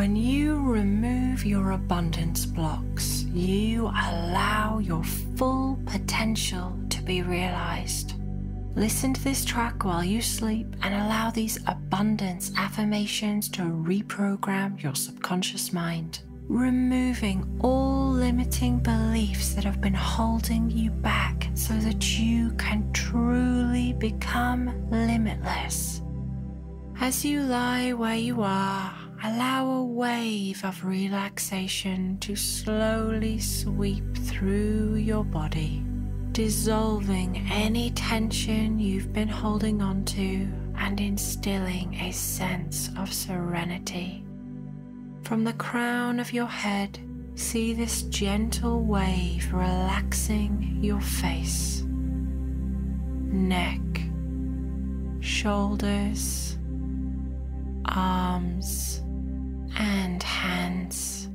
When you remove your abundance blocks, you allow your full potential to be realized. Listen to this track while you sleep and allow these abundance affirmations to reprogram your subconscious mind, removing all limiting beliefs that have been holding you back so that you can truly become limitless. As you lie where you are, allow a wave of relaxation to slowly sweep through your body dissolving any tension you've been holding on to and instilling a sense of serenity. From the crown of your head, see this gentle wave relaxing your face, neck, shoulders, arms, and hands.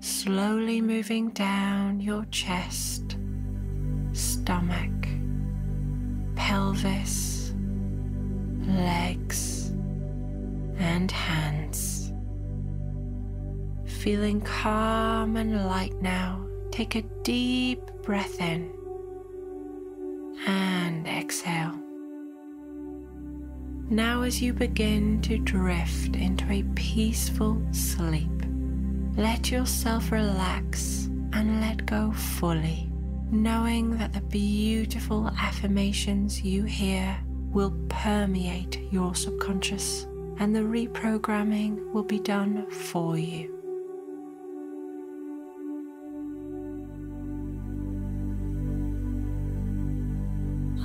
Slowly moving down your chest stomach, pelvis, legs, and hands. Feeling calm and light now, take a deep breath in and exhale. Now, as you begin to drift into a peaceful sleep, let yourself relax and let go fully knowing that the beautiful affirmations you hear will permeate your subconscious and the reprogramming will be done for you.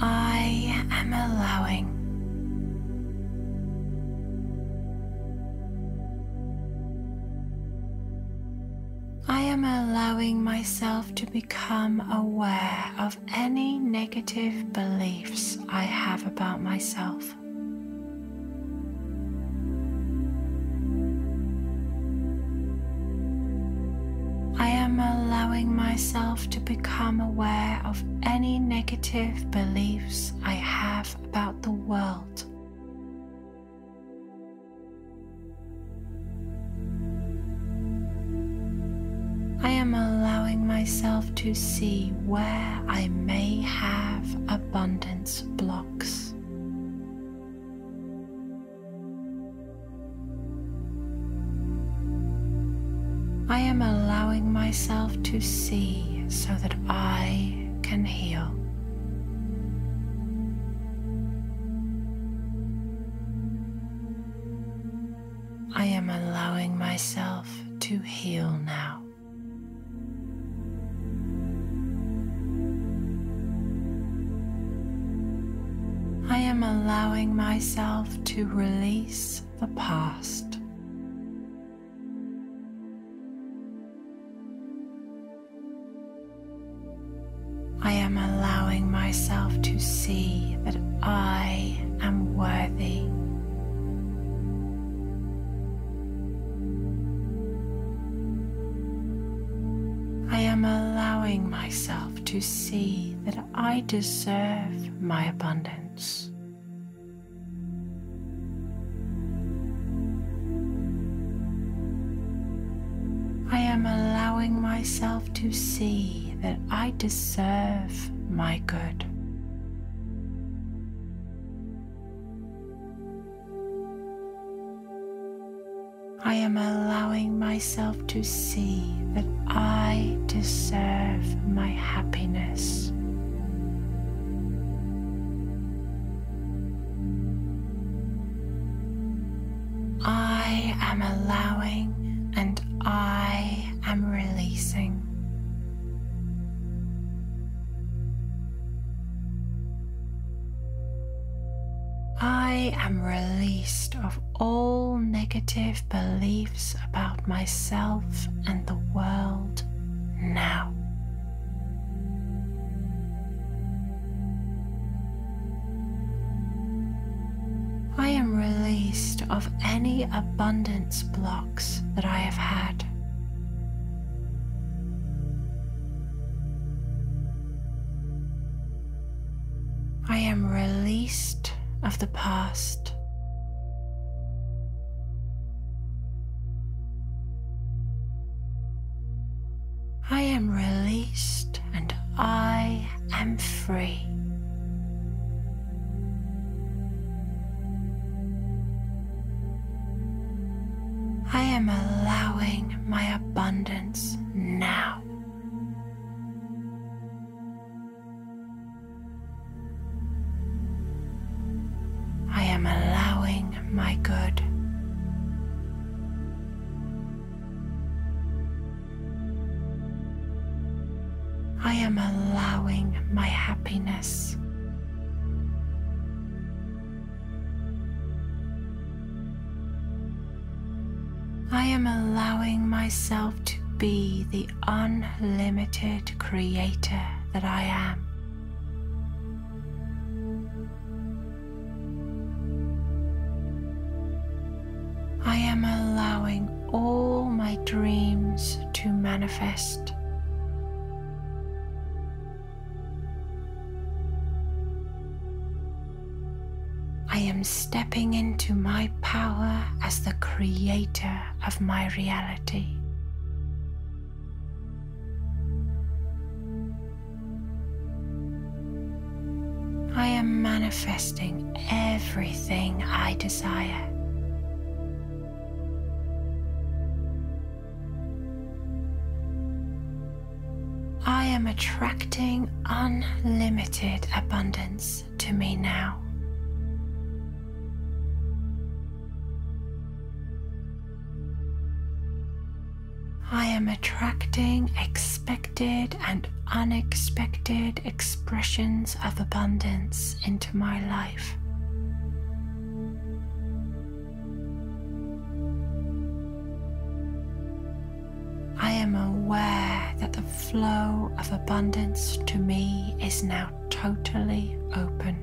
I am allowing am allowing myself to become aware of any negative beliefs I have about myself. I am allowing myself to become aware of any negative beliefs I have about the world. I am allowing myself to see where I may have abundance blocks. I am allowing myself to see so that I can heal. I am allowing myself to heal now. I am allowing myself to release the past. I am allowing myself to see that I am worthy. I am allowing myself to see that I deserve my abundance. I am allowing myself to see that I deserve my good. I am allowing myself to see that I deserve my happiness. I am allowing and I am releasing. I am released of all negative beliefs about myself and the world now. I am released of any abundance blocks that I have had. I am released of the past. I am released and I am free. I am allowing my abundance now. My good. I am allowing my happiness. I am allowing myself to be the unlimited creator that I am. I am stepping into my power as the creator of my reality. I am manifesting everything I desire. Attracting unlimited abundance to me now. I am attracting expected and unexpected expressions of abundance into my life. Flow of abundance to me is now totally open.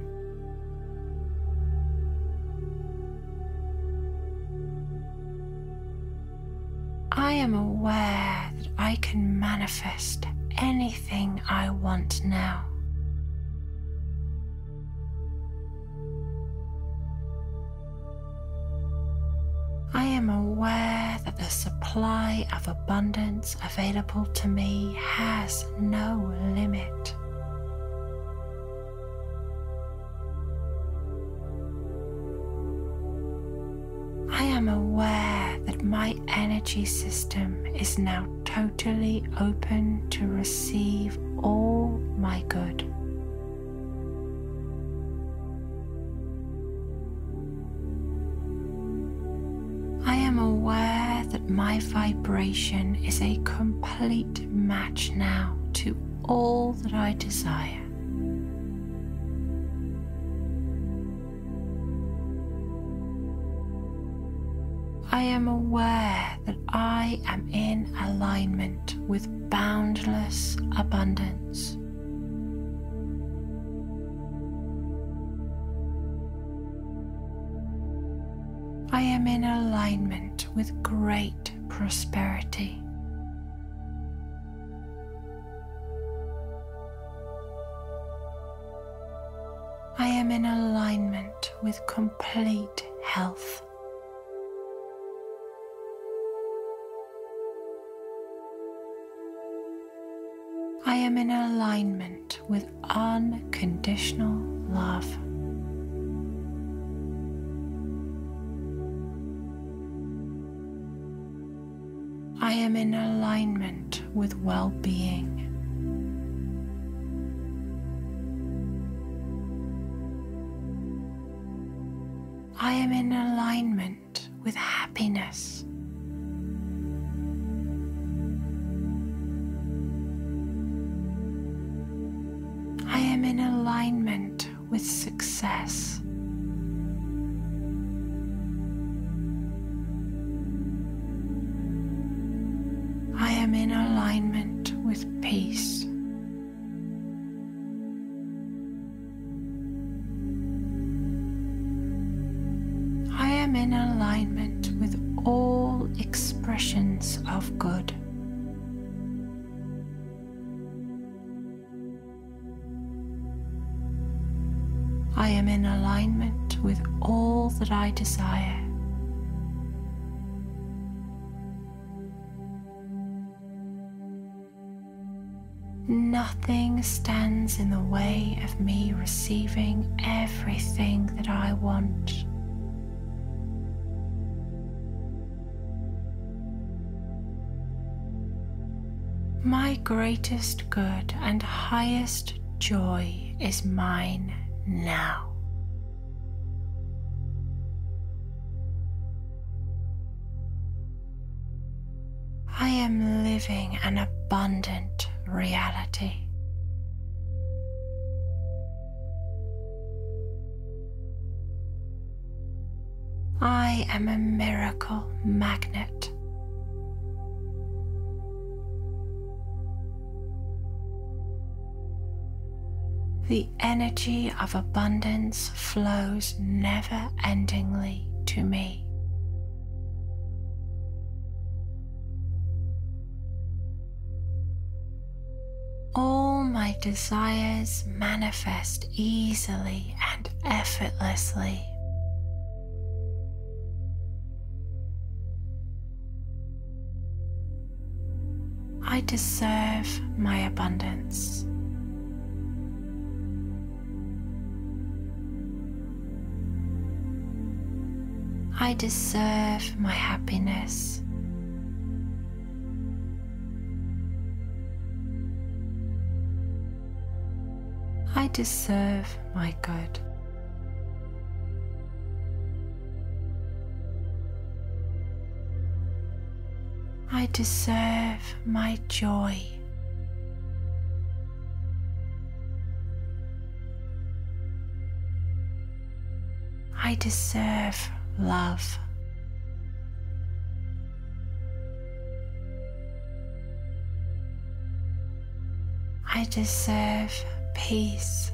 I am aware that I can manifest anything I want now. I am aware that the supply of abundance available to me has no limit. I am aware that my energy system is now totally open to receive all my good. That my vibration is a complete match now to all that I desire. I am aware that I am in alignment with boundless abundance. I am in alignment with great prosperity. I am in alignment with complete health. I am in alignment with unconditional love. I am in alignment with well being. I am in alignment with happiness. I am in alignment with success. Stands in the way of me receiving everything that I want. My greatest good and highest joy is mine now. I am living an abundant reality. I am a miracle magnet. The energy of abundance flows never endingly to me. All my desires manifest easily and effortlessly. I deserve my abundance. I deserve my happiness. I deserve my good. I deserve my joy. I deserve love. I deserve peace.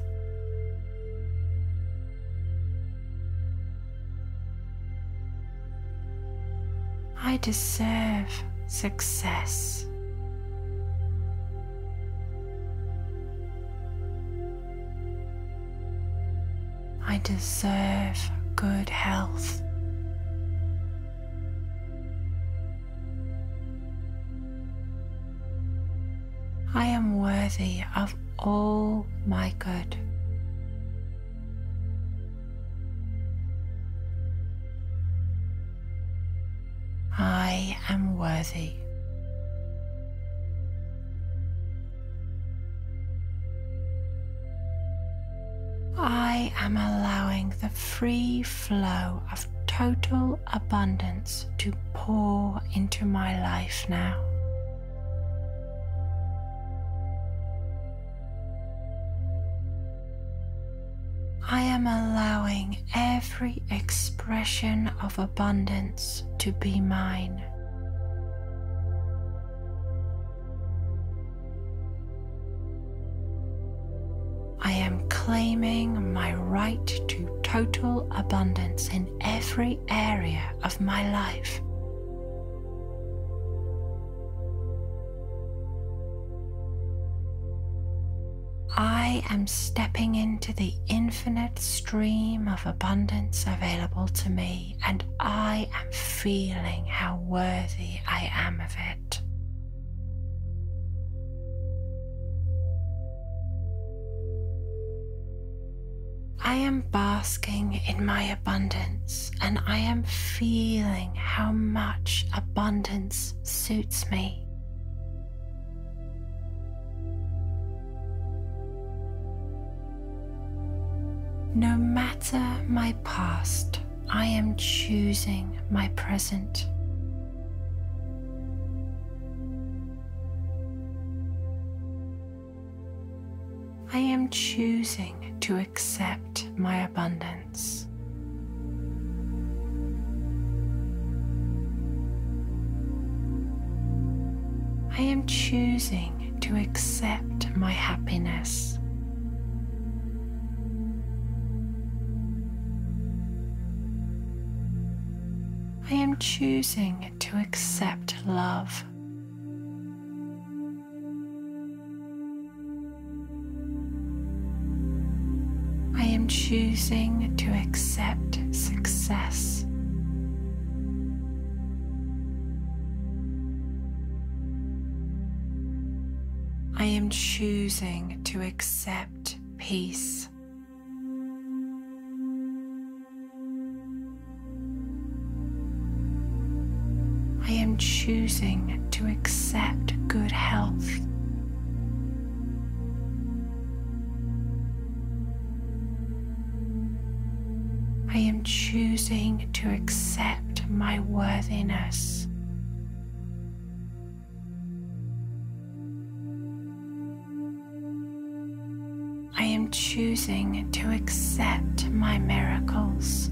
I deserve success. I deserve good health. I am worthy of all my good. Am worthy. I am allowing the free flow of total abundance to pour into my life now. I am allowing every expression of abundance to be mine. Claiming my right to total abundance in every area of my life. I am stepping into the infinite stream of abundance available to me, and I am feeling how worthy I am of it. I am basking in my abundance and I am feeling how much abundance suits me. No matter my past, I am choosing my present. I am choosing to accept my abundance. I am choosing to accept my happiness. I am choosing to accept love. Choosing to accept success. I am choosing to accept peace. I am choosing to accept good health. Choosing to accept my worthiness. I am choosing to accept my miracles.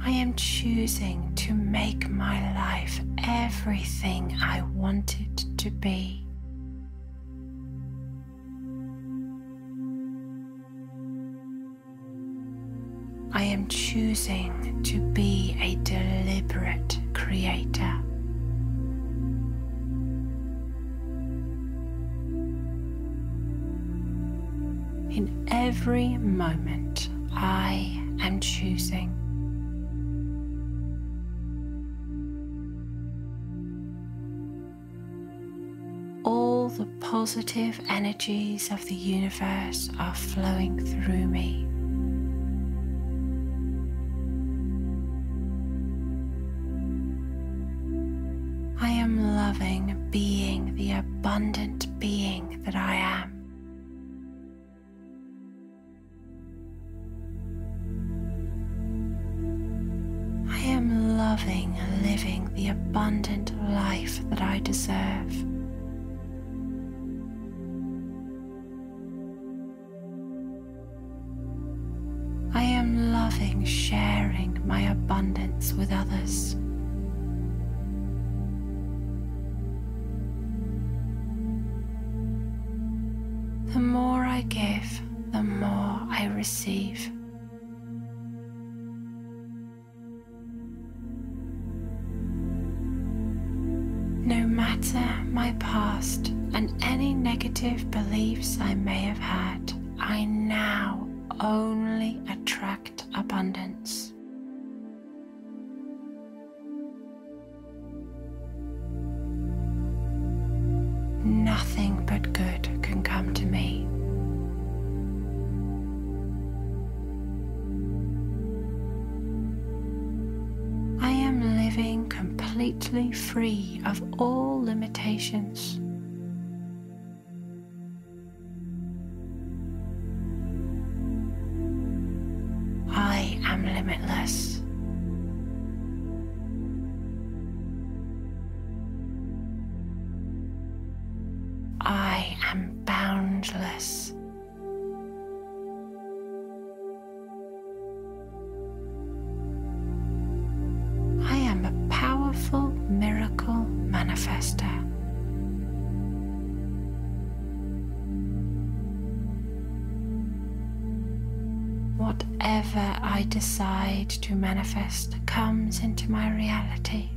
I am choosing to make my life everything I want it to be. Choosing to be a deliberate creator. In every moment, I am choosing. All the positive energies of the universe are flowing through me. Of all limitations. I am limitless. I am boundless. Whatever I decide to manifest comes into my reality.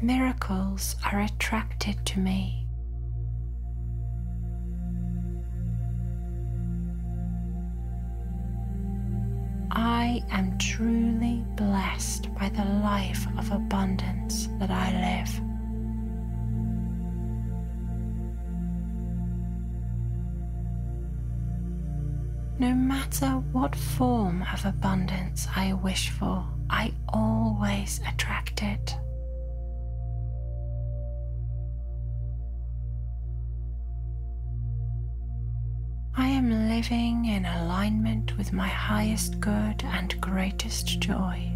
Miracles are attracted to me. I am truly blessed by the life of abundance that I live. No matter what form of abundance I wish for, I always attract it. I am living in alignment with my highest good and greatest joy.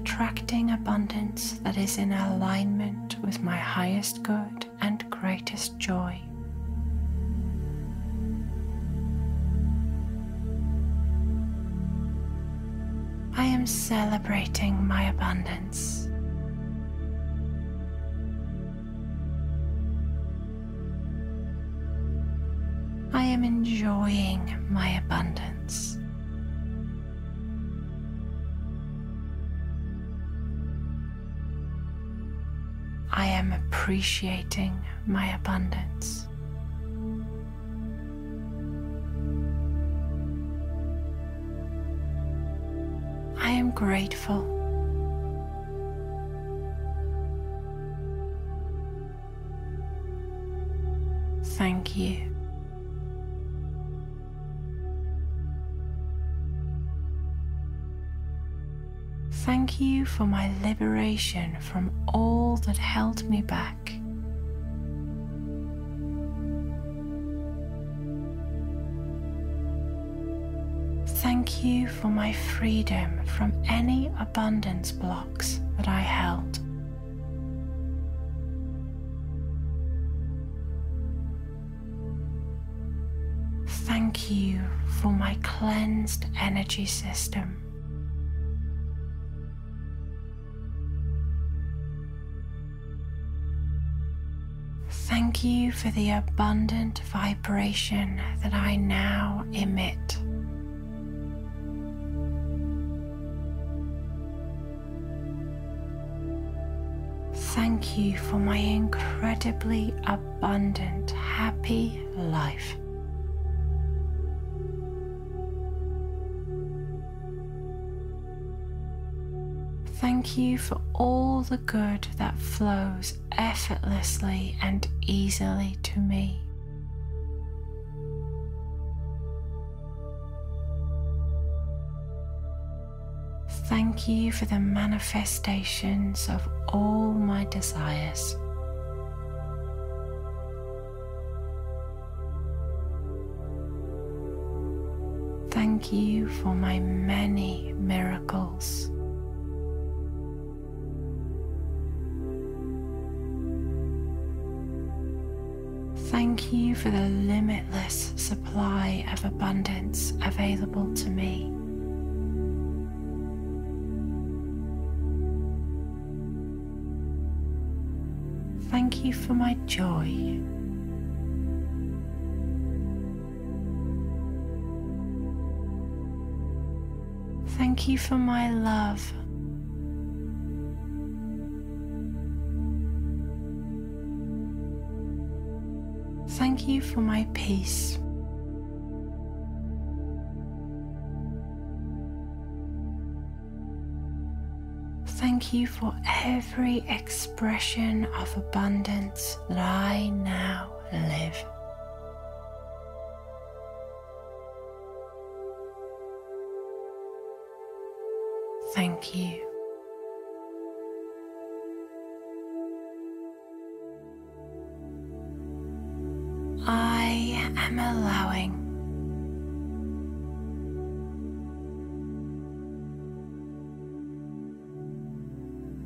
Attracting abundance that is in alignment with my highest good and greatest joy. I am celebrating my abundance. I am enjoying my abundance. I am appreciating my abundance. I am grateful. Thank you. Thank you for my liberation from all that held me back. Thank you for my freedom from any abundance blocks that I held. Thank you for my cleansed energy system. Thank you for the abundant vibration that I now emit. Thank you for my incredibly abundant, happy life. Thank you for all the good that flows effortlessly and easily to me. Thank you for the manifestations of all my desires. Thank you for my many miracles. Thank you for the limitless supply of abundance available to me. Thank you for my joy. Thank you for my love. You for my peace. Thank you for every expression of abundance that I now live. Thank you. I am allowing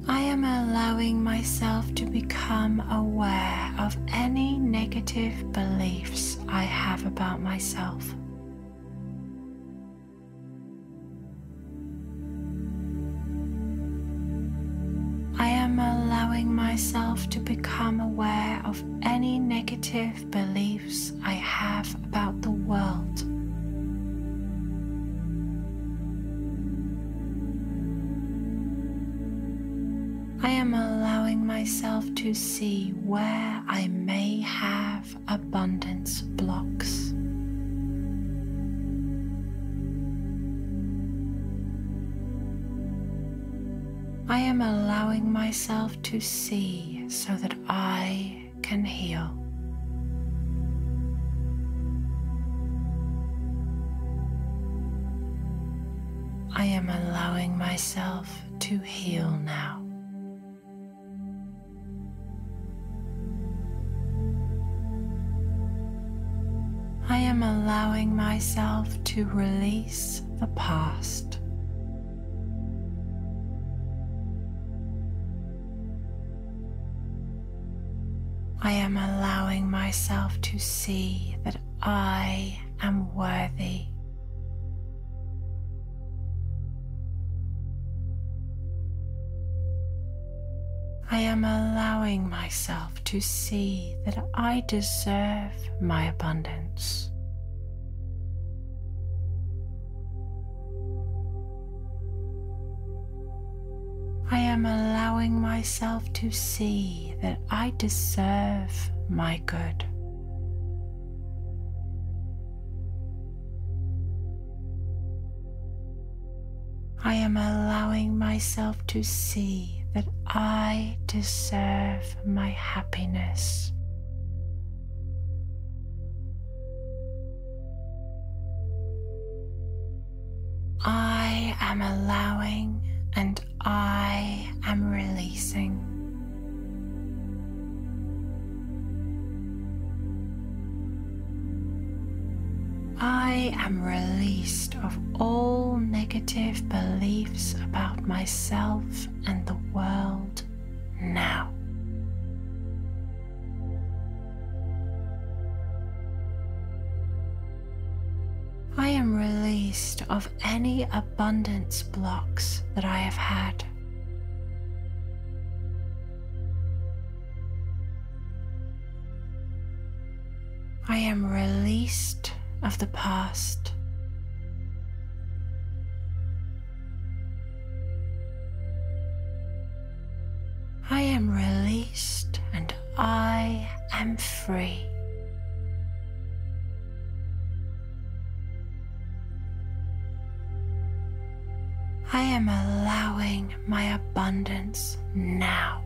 I am allowing myself to become aware of any negative beliefs I have about myself. Myself to become aware of any negative beliefs I have about the world. I am allowing myself to see where I may have abundance blocks. Am allowing myself to see so that I can heal. I am allowing myself to heal now. I am allowing myself to release the past. I am allowing myself to see that I am worthy. I am allowing myself to see that I deserve my abundance. I am allowing myself to see that I deserve my good. I am allowing myself to see that I deserve my happiness. I am allowing and I am releasing. I am released of all negative beliefs about myself and the world now. I am released of any abundance blocks that I have had. I am released of the past. I am released and I am free. I am allowing my abundance now.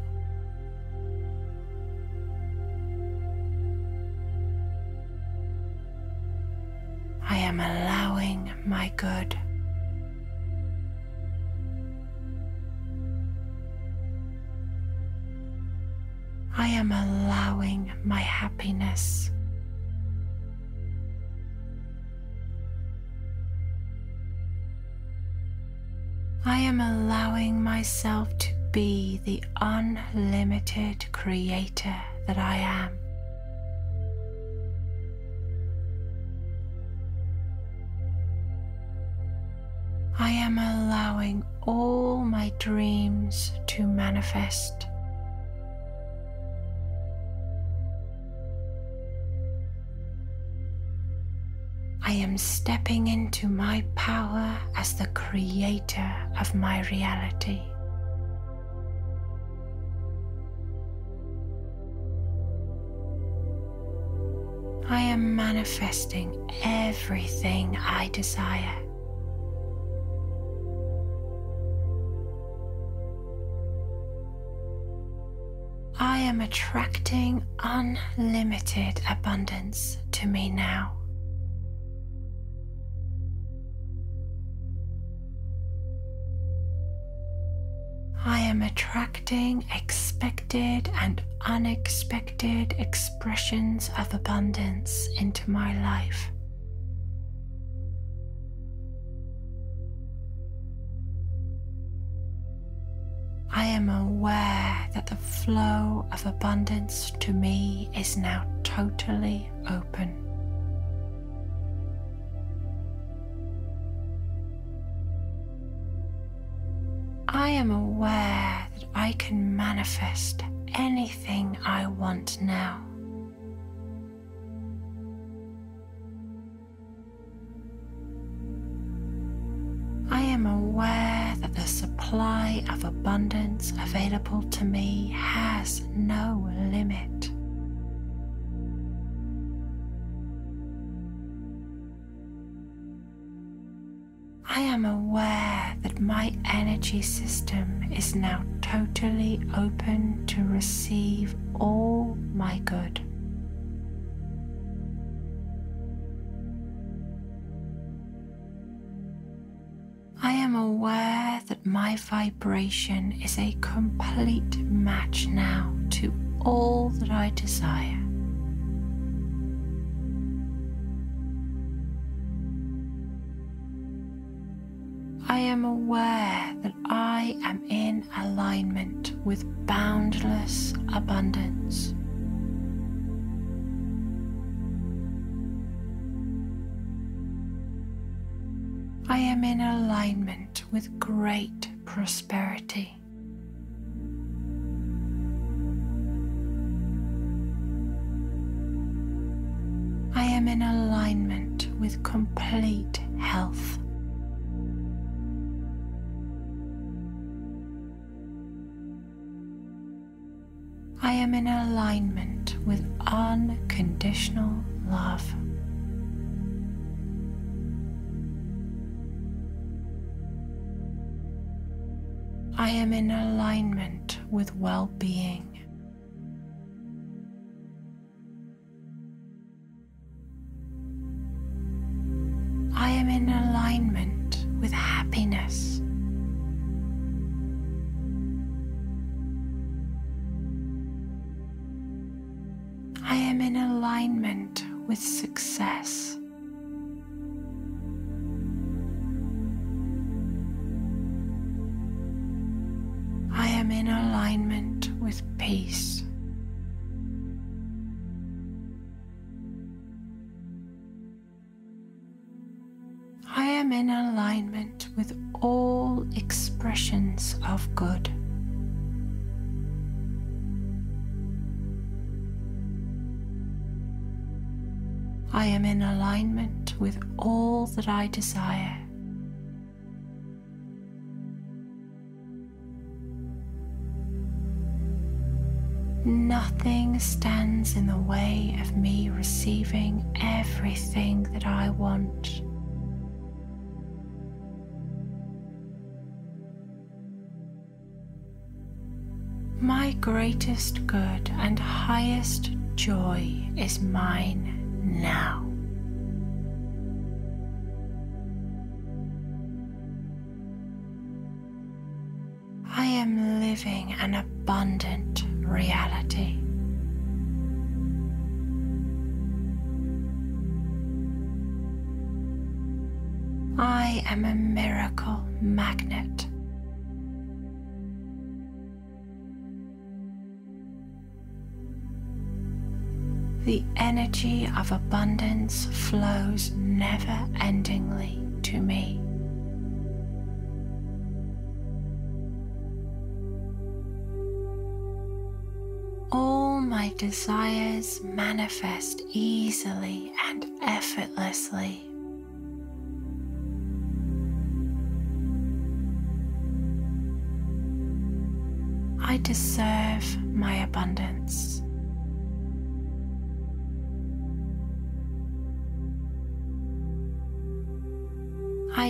I am allowing my good. I am allowing my happiness. I am allowing myself to be the unlimited creator that I am. I am allowing all my dreams to manifest. I am stepping into my power as the creator of my reality. I am manifesting everything I desire. I am attracting unlimited abundance to me now. I am attracting expected and unexpected expressions of abundance into my life. I am aware that the flow of abundance to me is now totally open. I am aware that I can manifest anything I want now. I am aware that the supply of abundance available to me has no limit. I am aware that my energy system is now totally open to receive all my good. I am aware that my vibration is a complete match now to all that I desire. Aware that I am in alignment with boundless abundance. I am in alignment with great prosperity. I am in alignment with complete health. I am in alignment with unconditional love. I am in alignment with well being. That I desire. Nothing stands in the way of me receiving everything that I want. My greatest good and highest joy is mine now. Flows never endingly to me. All my desires manifest easily and effortlessly. I deserve my abundance.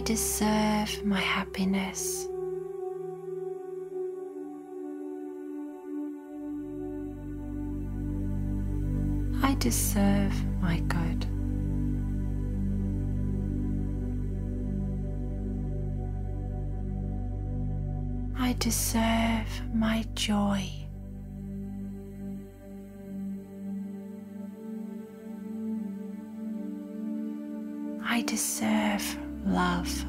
Deserve my happiness. I deserve my good. I deserve my joy. I deserve love.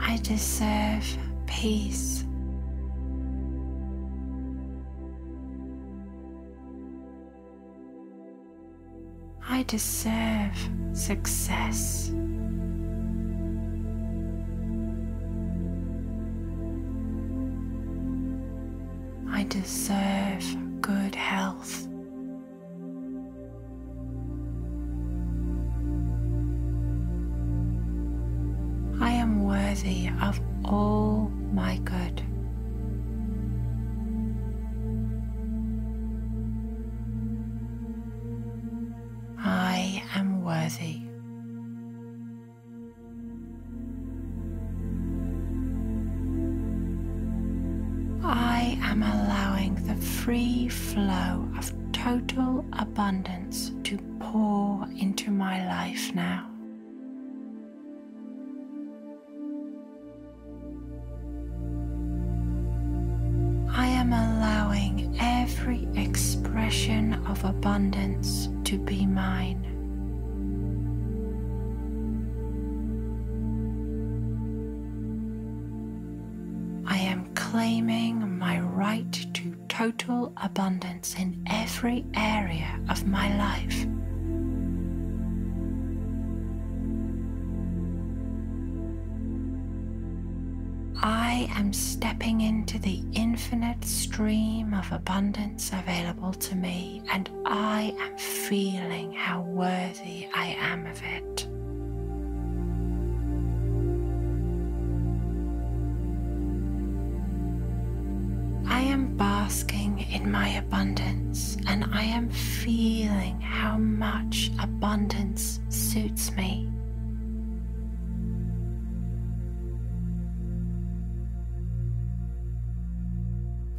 I deserve peace. I deserve success. Flow of total abundance to pour into my life now. I am allowing every expression of abundance total abundance in every area of my life. I am stepping into the infinite stream of abundance available to me, and I am feeling how worthy I am of it. In my abundance and I am feeling how much abundance suits me.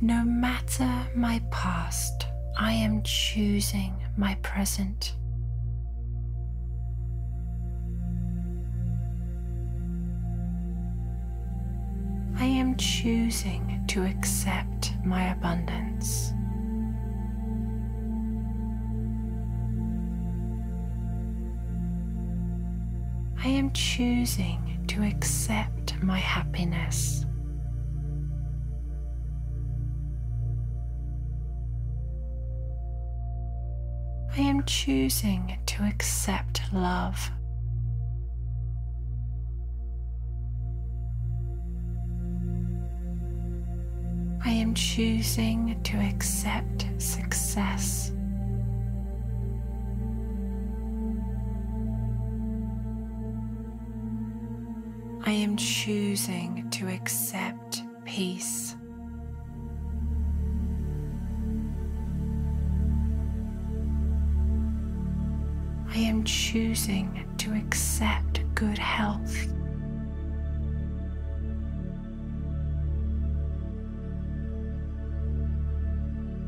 No matter my past, I am choosing my present. I am choosing to accept my abundance. I am choosing to accept my happiness. I am choosing to accept love. I am choosing to accept success. I am choosing to accept peace. I am choosing to accept good health.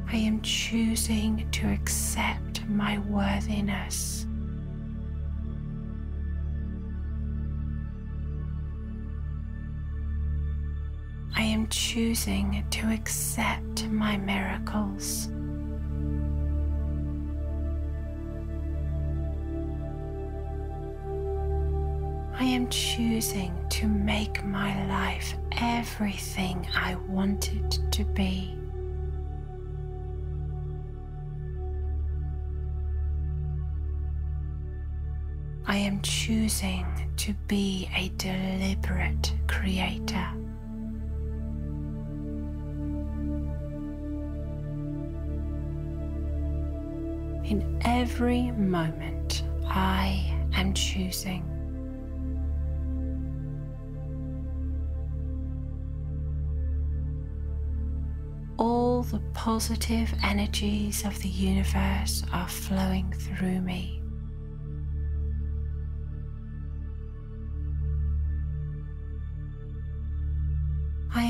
I am choosing to accept my worthiness. I am choosing to accept my miracles. I am choosing to make my life everything I want it to be. I am choosing to be a deliberate creator. In every moment, I am choosing. All the positive energies of the universe are flowing through me.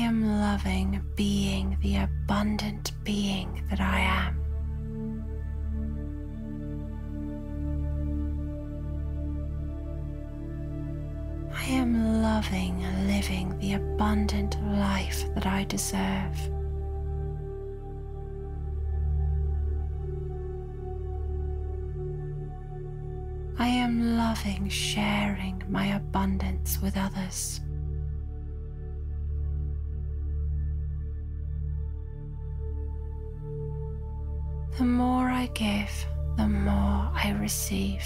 Am loving being the abundant being that I am. I am loving living the abundant life that I deserve. I am loving sharing my abundance with others. The more I give, the more I receive.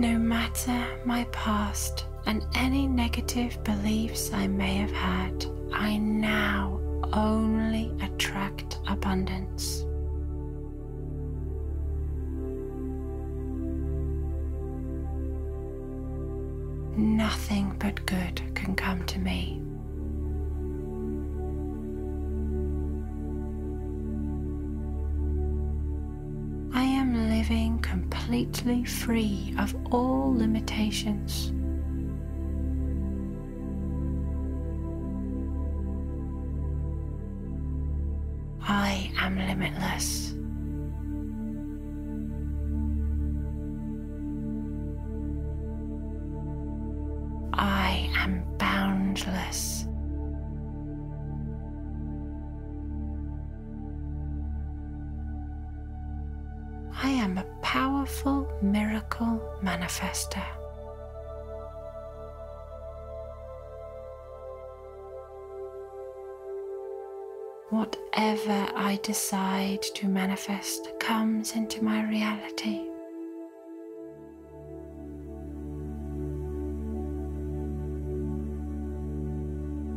No matter my past and any negative beliefs I may have had, I now only attract abundance. Nothing but good can come to me. I am living completely free of all limitations. I am limitless. Whatever I decide to manifest comes into my reality.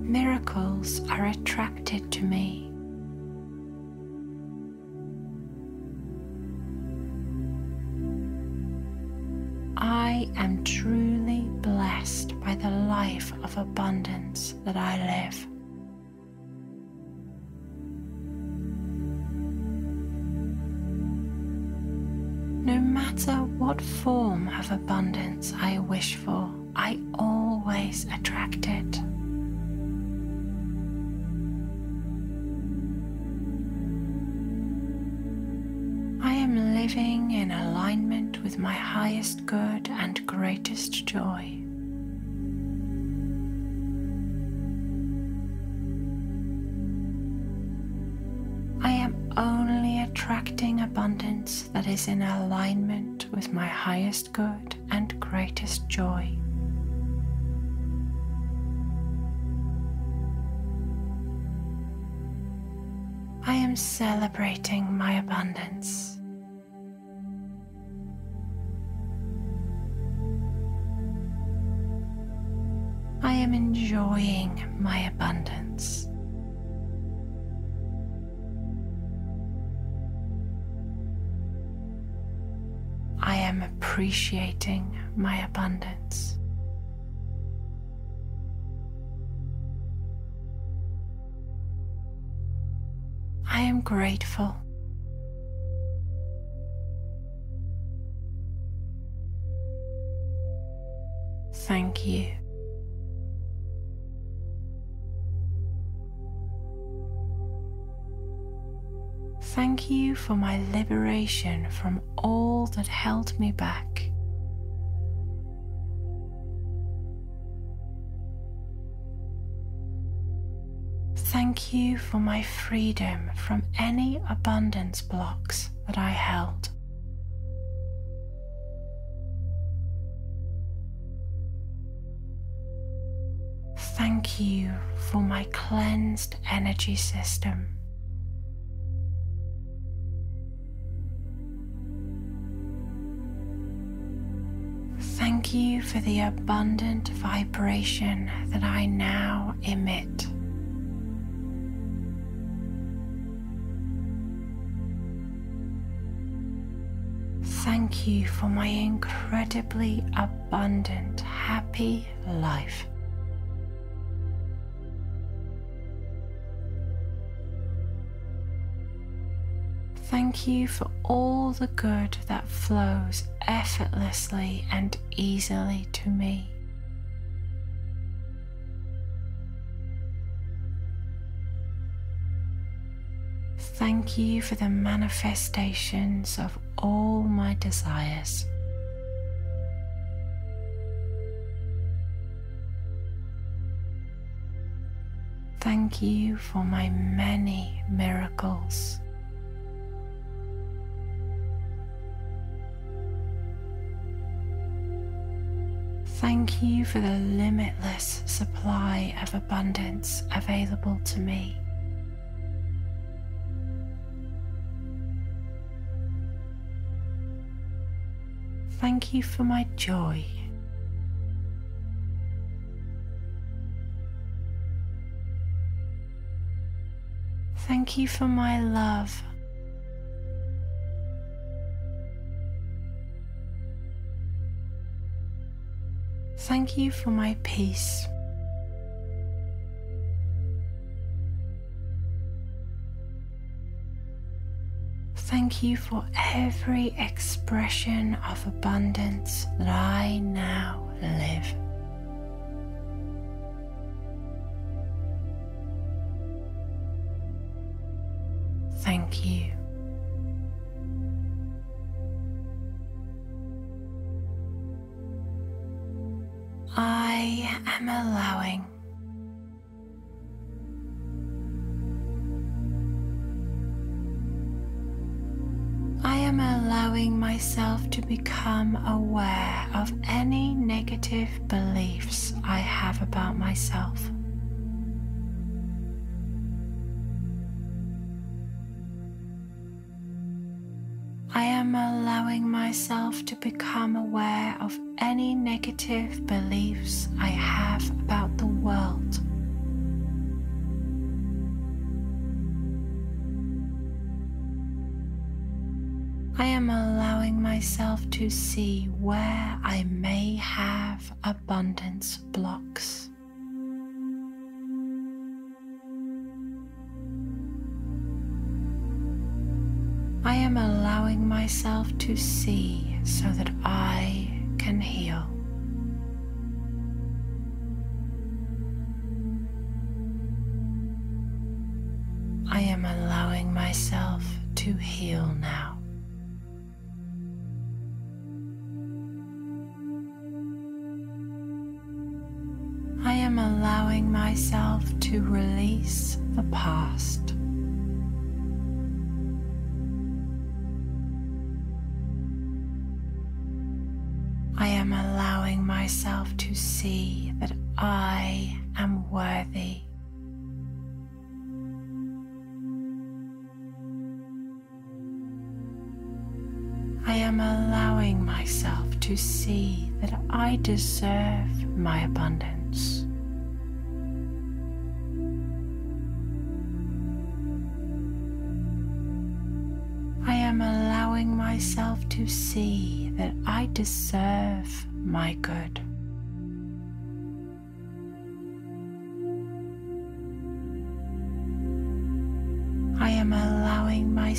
Miracles are attracted to me. I am truly blessed. by the life of abundance that I live. No matter what form of abundance I wish for, I always attract it. I am living in alignment my highest good and greatest joy. I am only attracting abundance that is in alignment with my highest good and greatest joy. I am celebrating my abundance. Enjoying my abundance. I am appreciating my abundance. I am grateful. Thank you. Thank you for my liberation from all that held me back. Thank you for my freedom from any abundance blocks that I held. Thank you for my cleansed energy system. Thank you for the abundant vibration that I now emit. Thank you for my incredibly abundant, happy life. Thank you for all the good that flows effortlessly and easily to me. Thank you for the manifestations of all my desires. Thank you for my many miracles. Thank you for the limitless supply of abundance available to me. Thank you for my joy. Thank you for my love. Thank you for my peace. Thank you for every expression of abundance that I now live. Allowing I am allowing myself to become aware of any negative beliefs I have about myself. To see so that see that I am worthy. I am allowing myself to see that I deserve my abundance. I am allowing myself to see that I deserve my good.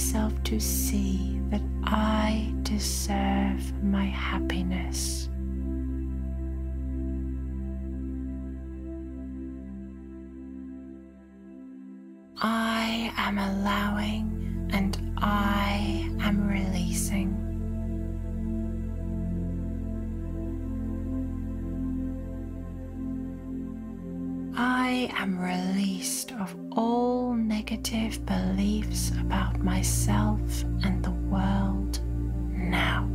Myself to see that I deserve my happiness. I am allowing and I am releasing. I am released of all negative beliefs about myself and the world now.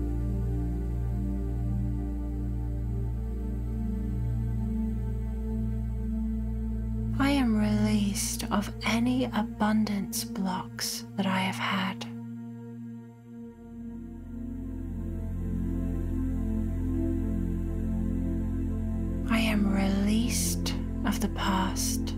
I am released of any abundance blocks that I have had. I am released of the past.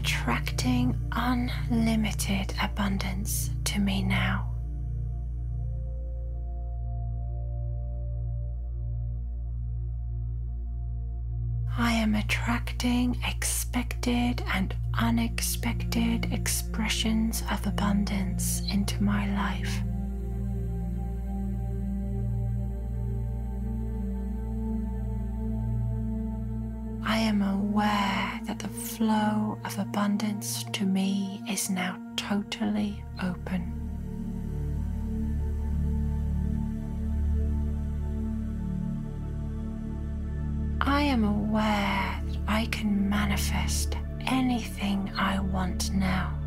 Attracting unlimited abundance to me now. I am attracting expected and unexpected expressions of abundance into my life. Aware that the flow of abundance to me is now totally open. I am aware that I can manifest anything I want now.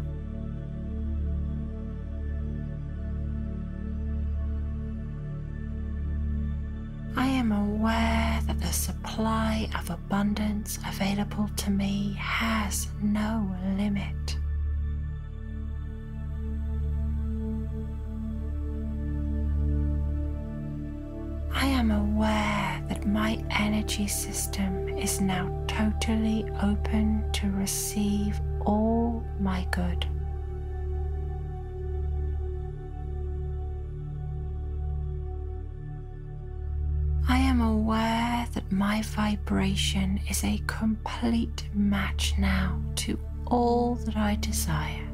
I am aware that the supply of abundance available to me has no limit. I am aware that my energy system is now totally open to receive all my good. Am aware that my vibration is a complete match now to all that I desire.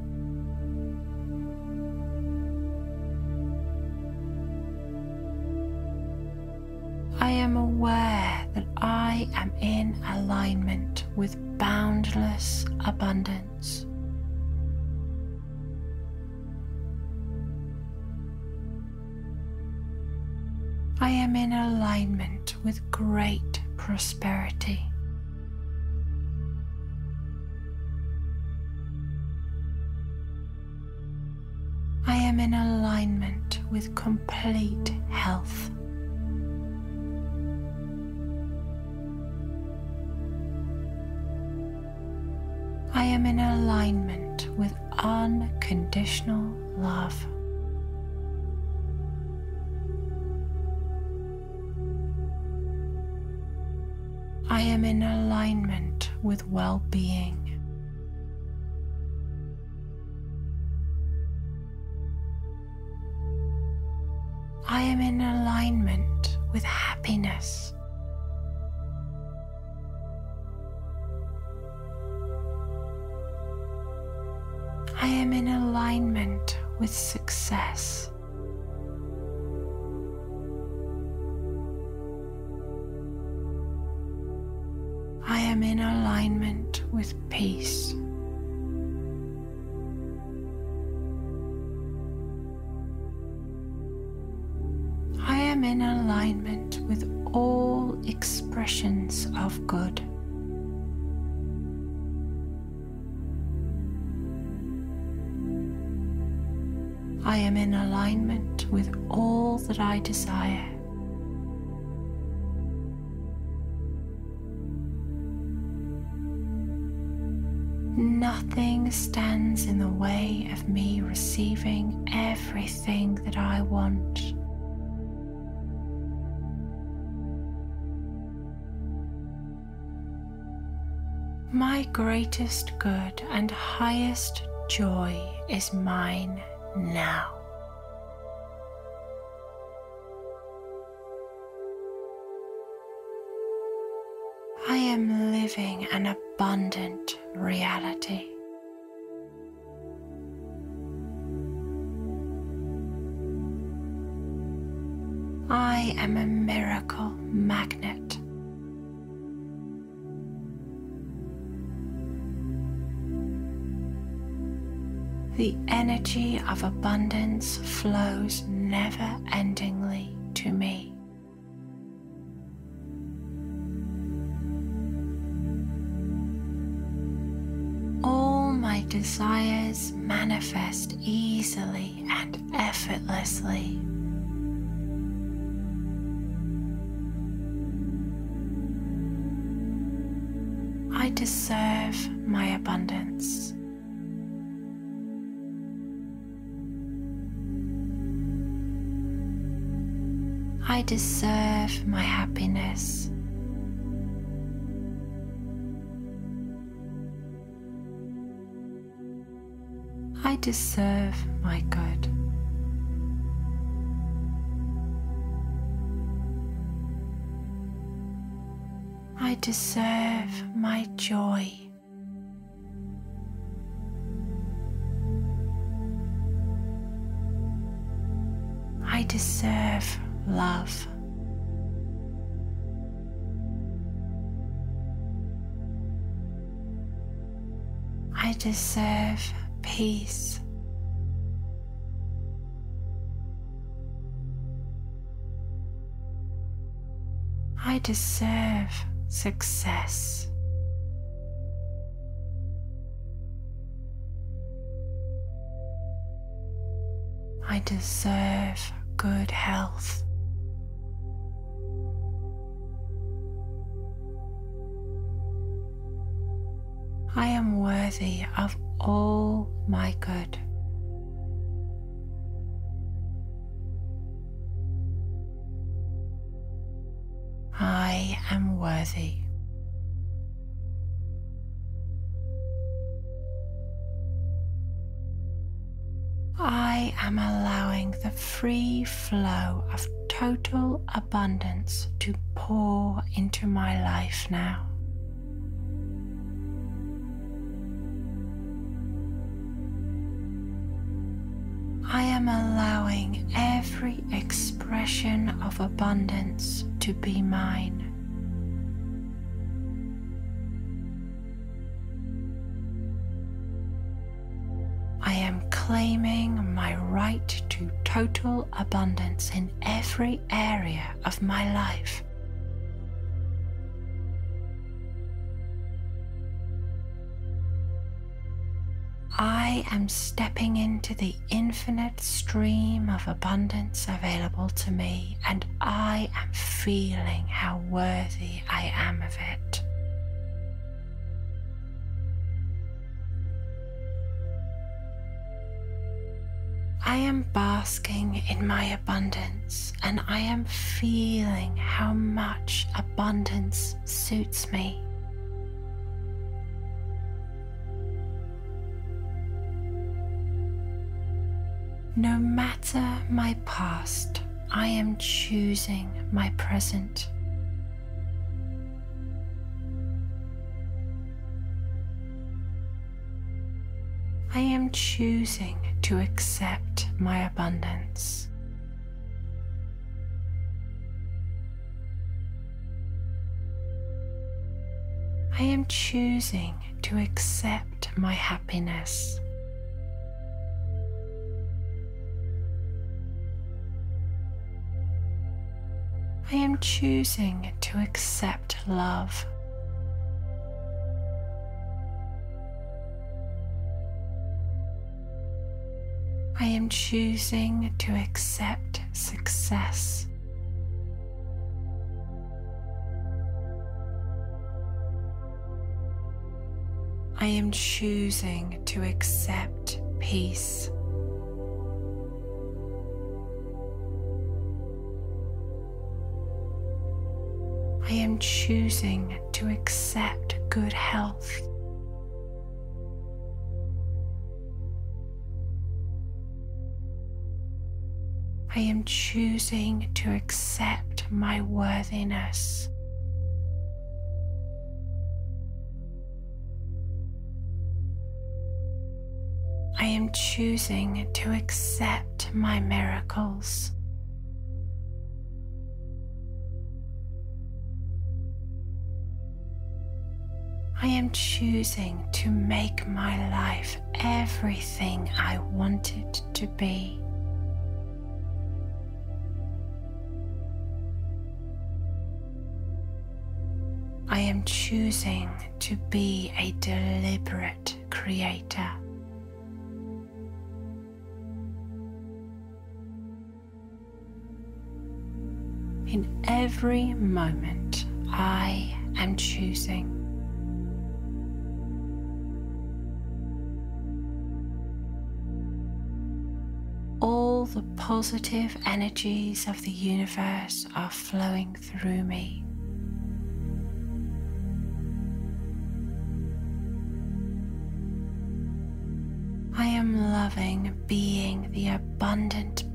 I am aware that I am in alignment with boundless abundance. I am in alignment with great prosperity. I am in alignment with complete health. I am in alignment with unconditional love. I am in alignment with well being. I am in alignment with happiness. I am in alignment with success. Am in alignment with peace. I am in alignment with all expressions of good. I am in alignment with all that I desire. Nothing stands in the way of me receiving everything that I want. My greatest good and highest joy is mine now. I am living an abundant reality. I am a miracle magnet. The energy of abundance flows never endingly to me. Desires manifest easily and effortlessly. I deserve my abundance. I deserve my happiness. Deserve my good. I deserve my joy. I deserve love. I deserve peace. I deserve success. I deserve good health. I am worthy of all my good. I am worthy. I am allowing the free flow of total abundance to pour into my life now. Every expression of abundance to be mine. I am claiming my right to total abundance in every area of my life. I am stepping into the infinite stream of abundance available to me, and I am feeling how worthy I am of it. I am basking in my abundance and I am feeling how much abundance suits me. No matter my past, I am choosing my present. I am choosing to accept my abundance. I am choosing to accept my happiness. I am choosing to accept love. I am choosing to accept success. I am choosing to accept peace. I am choosing to accept good health. I am choosing to accept my worthiness. I am choosing to accept my miracles. I am choosing to make my life everything I want it to be. I am choosing to be a deliberate creator. In every moment, I am choosing. The positive energies of the universe are flowing through me. I am loving being the abundant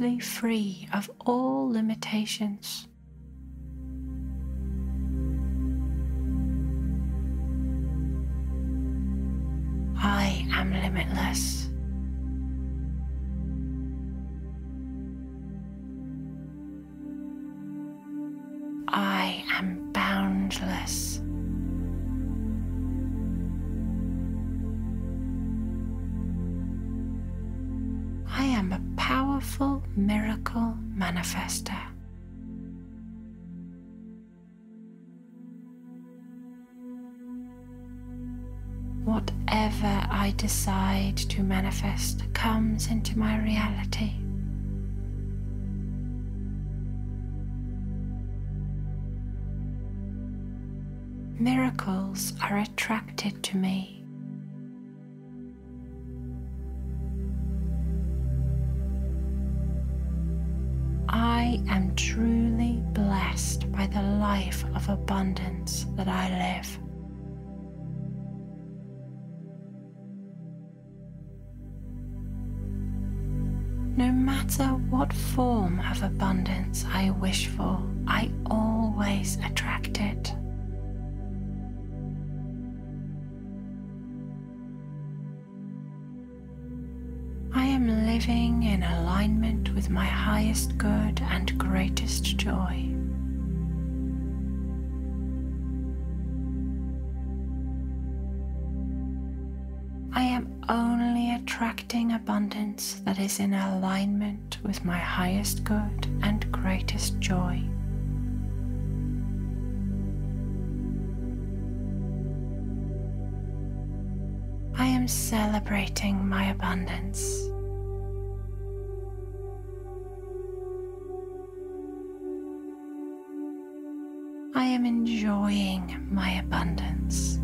completely free of all limitations. To manifest comes into my reality. Miracles are attracted to me. I am truly blessed by the life of abundance that I live. Matter what form of abundance I wish for, I always attract it. I am living in alignment with my highest good and greatest joy. Attracting abundance that is in alignment with my highest good and greatest joy. I am celebrating my abundance. I am enjoying my abundance.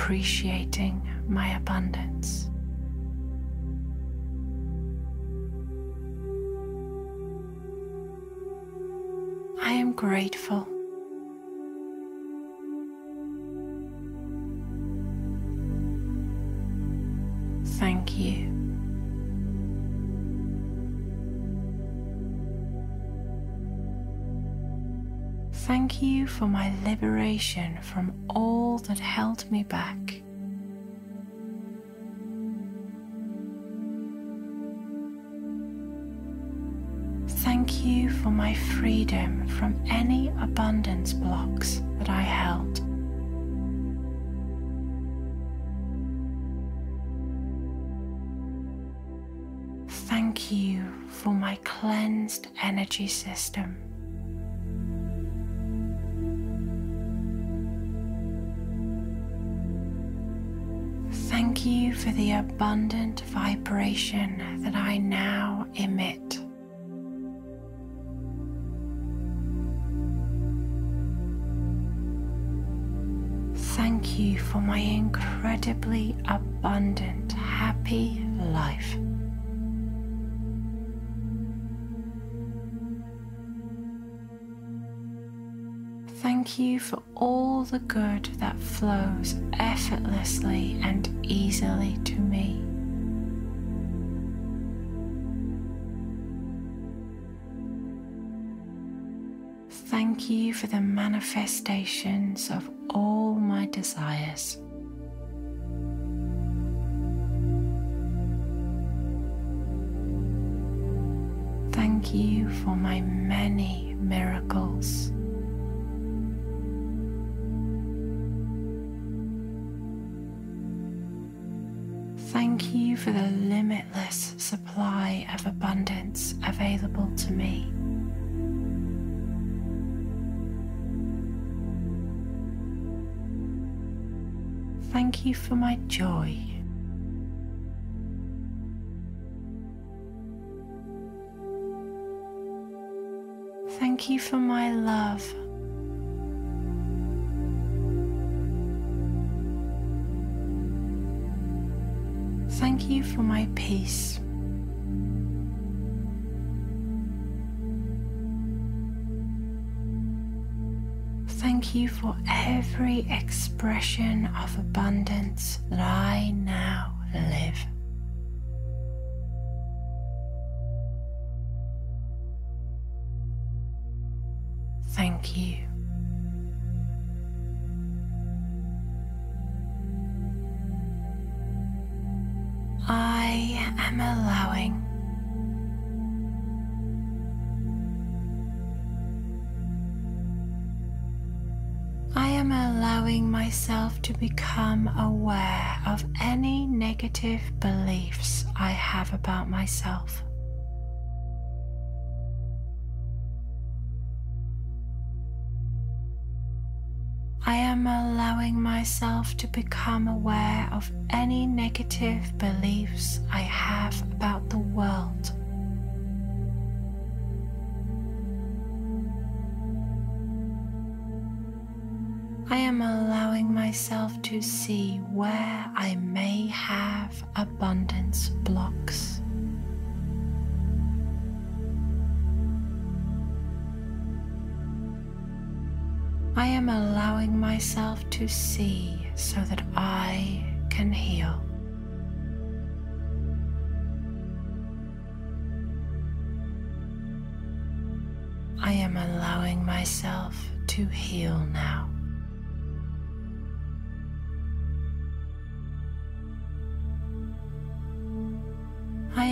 Appreciating my abundance. I am grateful. Thank you. Thank you for my liberation from all that held me back. Thank you for my freedom from any abundance blocks that I held. Thank you for my cleansed energy system. For the abundant vibration that I now emit. Thank you for my incredibly abundant, happy life. Thank you for all the good that flows effortlessly and easily to me. Thank you for the manifestations of all my desires. Thank you for my many miracles. For the limitless supply of abundance available to me. Thank you for my joy. Thank you for my love. Thank you for my peace. Thank you for every expression of abundance that I now live. Myself to become aware of any negative beliefs I have about myself. I am allowing myself to become aware of any negative beliefs I have about the world. I am allowing myself to see where I may have abundance blocks. I am allowing myself to see so that I can heal. I am allowing myself to heal now.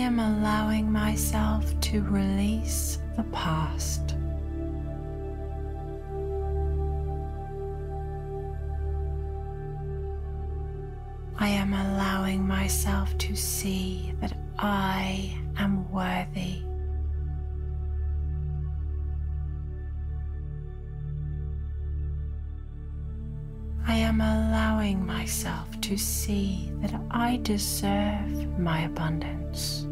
Am allowing myself to release the past. I am allowing myself to see that I am worthy. I am allowing myself to see that I deserve my abundance.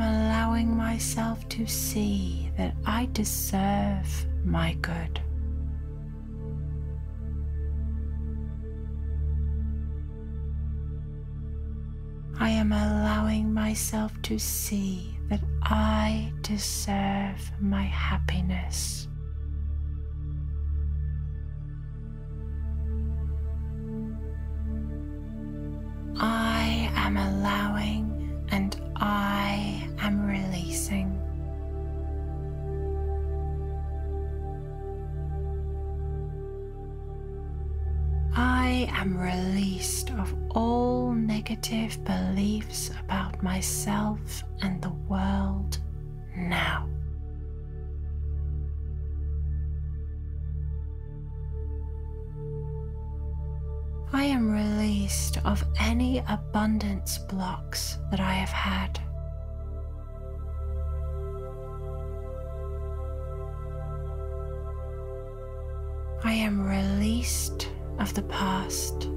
Am allowing myself to see that I deserve my good. I am allowing myself to see that I deserve my happiness. I am allowing and I am releasing. I am released of all negative beliefs about myself and the world now. I am released of any abundance blocks that I have had. I am released of the past.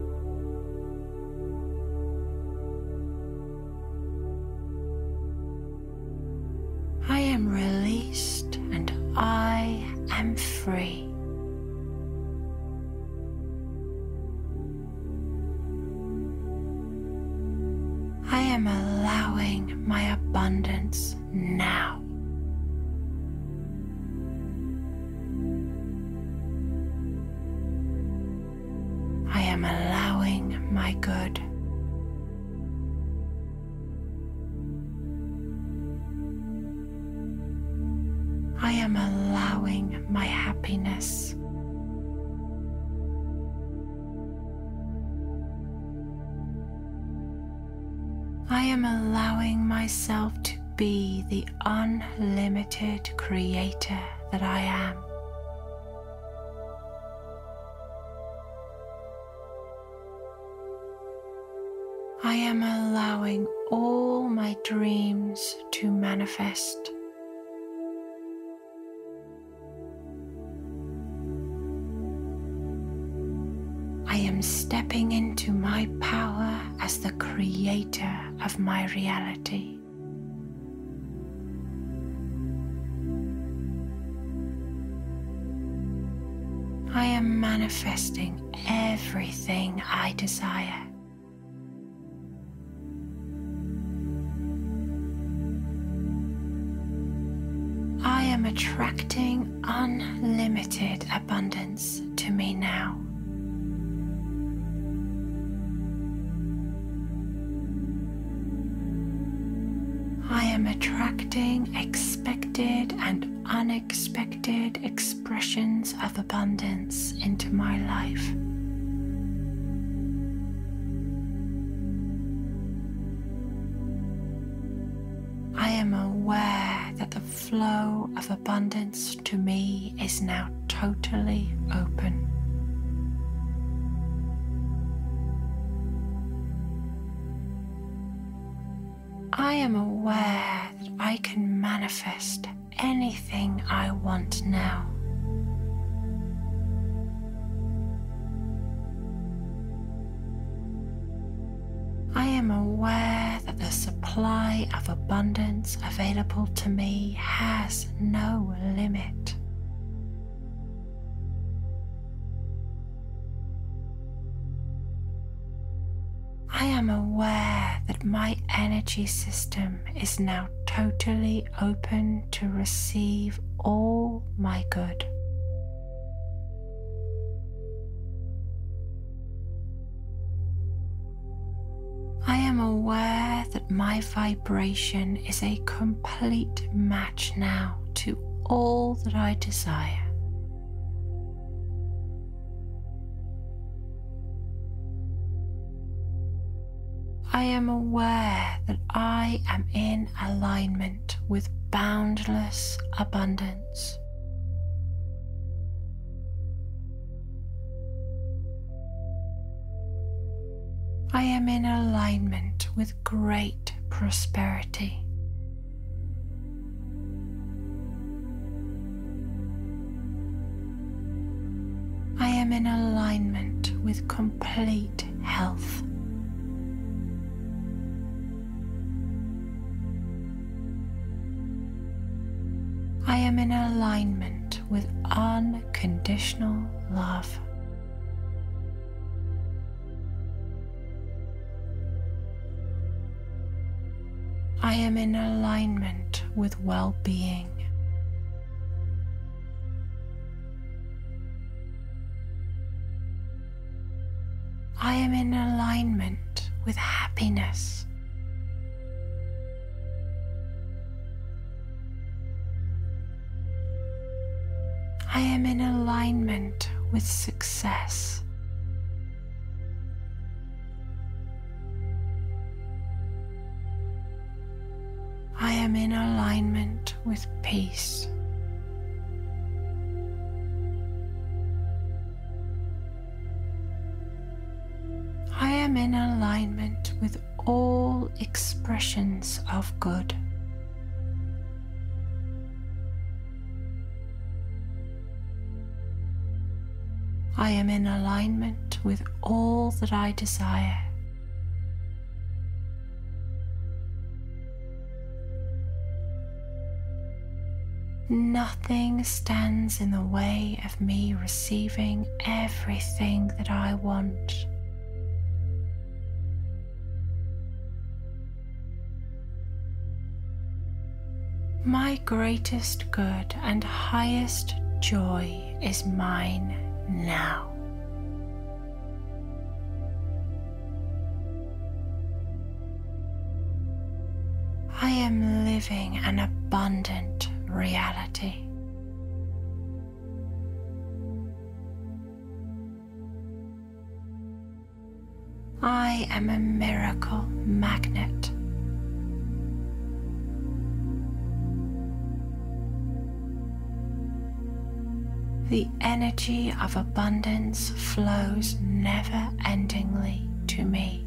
Unlimited creator that I am. I am allowing all my dreams to manifest. I am stepping into my power as the creator of my reality. I am manifesting everything I desire. I am attracting unlimited abundance to me now. Attracting expected and unexpected expressions of abundance into my life. I am aware that the flow of abundance to me is now totally open. I am aware that I can manifest anything I want now. I am aware that the supply of abundance available to me has no limit. I am aware that my energy system is now totally open to receive all my good. I am aware that my vibration is a complete match now to all that I desire. I am aware that I am in alignment with boundless abundance. I am in alignment with great prosperity. I am in alignment with complete health. I am in alignment with unconditional love. I am in alignment with well being. I am in alignment with happiness. I am in alignment with success. I am in alignment with peace. I am in alignment with all expressions of good. I am in alignment with all that I desire. Nothing stands in the way of me receiving everything that I want. My greatest good and highest joy is mine now. I am living an abundant reality. I am a miracle magnet. The energy of abundance flows never endingly to me.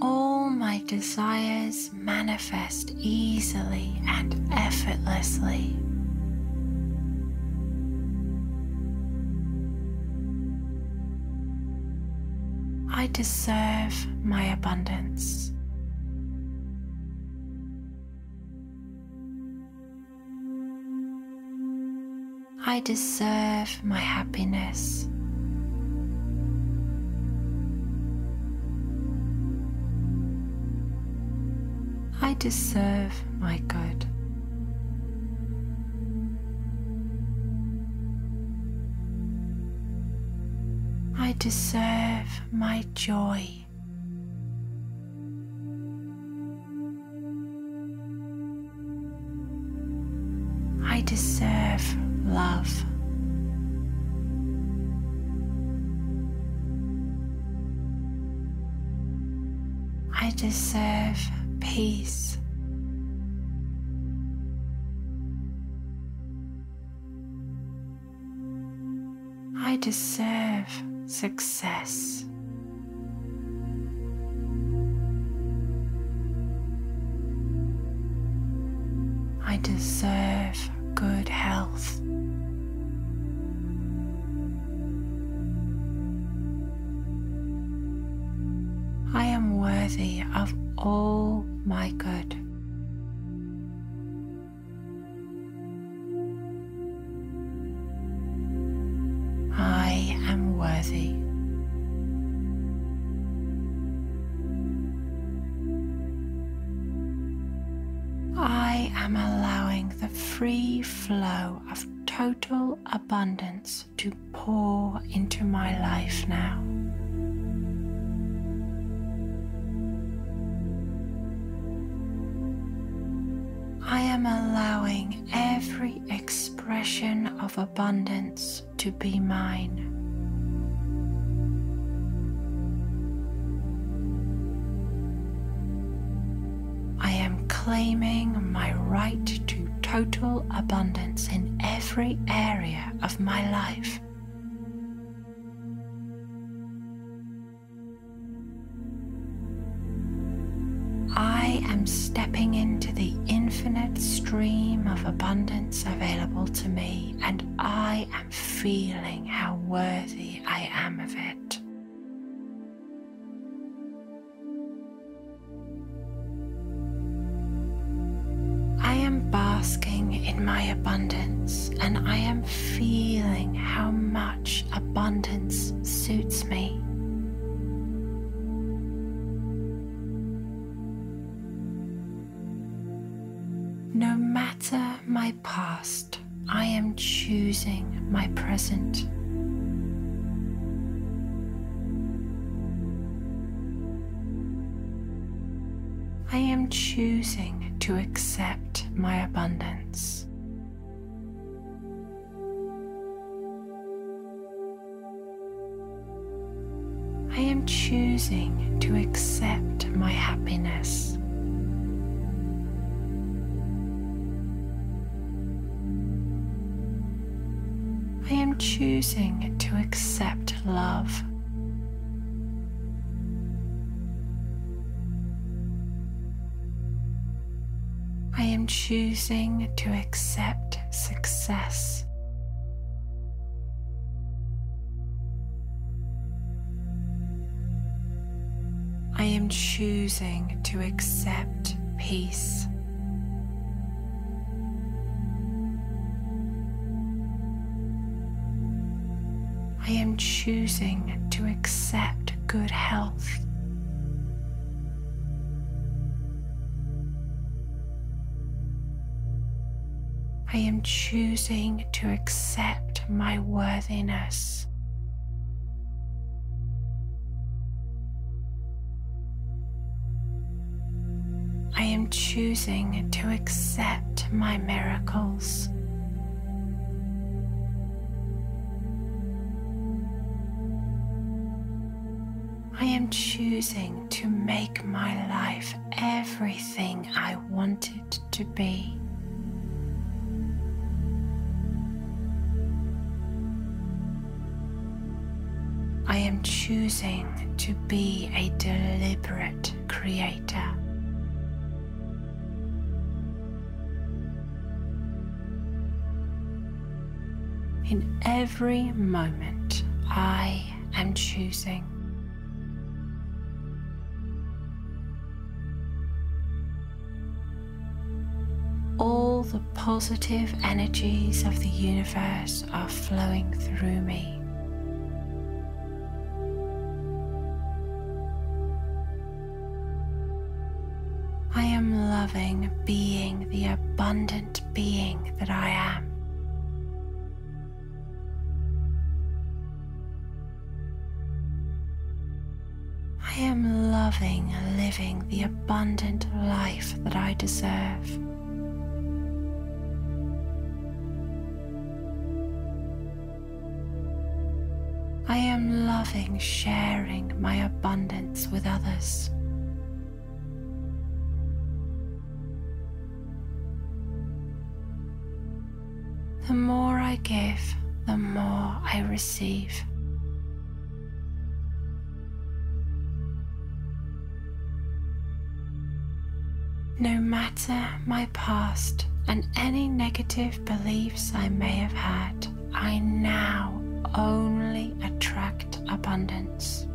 All my desires manifest easily and effortlessly. I deserve my abundance. I deserve my happiness. I deserve my good. I deserve my joy. I deserve love. I deserve peace. I deserve success. To pour into my life now. I am allowing every expression of abundance to be mine. I am claiming my right to total abundance in every area my life. I am stepping into the infinite stream of abundance available to me, and I am feeling how worthy I am of it. Am feeling how much abundance suits me. No matter my past, I am choosing my present. I am choosing to accept my abundance. I am choosing to accept my happiness. I am choosing to accept love. I am choosing to accept success. I am choosing to accept peace. I am choosing to accept good health. I am choosing to accept my worthiness. Am choosing to accept my miracles. I am choosing to make my life everything I want it to be. I am choosing to be a deliberate creator. In every moment, I am choosing. All the positive energies of the universe are flowing through me. I am loving being, the abundant being that I am. I am loving living the abundant life that I deserve. I am loving sharing my abundance with others. The more I give, the more I receive. No matter my past and any negative beliefs I may have had, I now only attract abundance.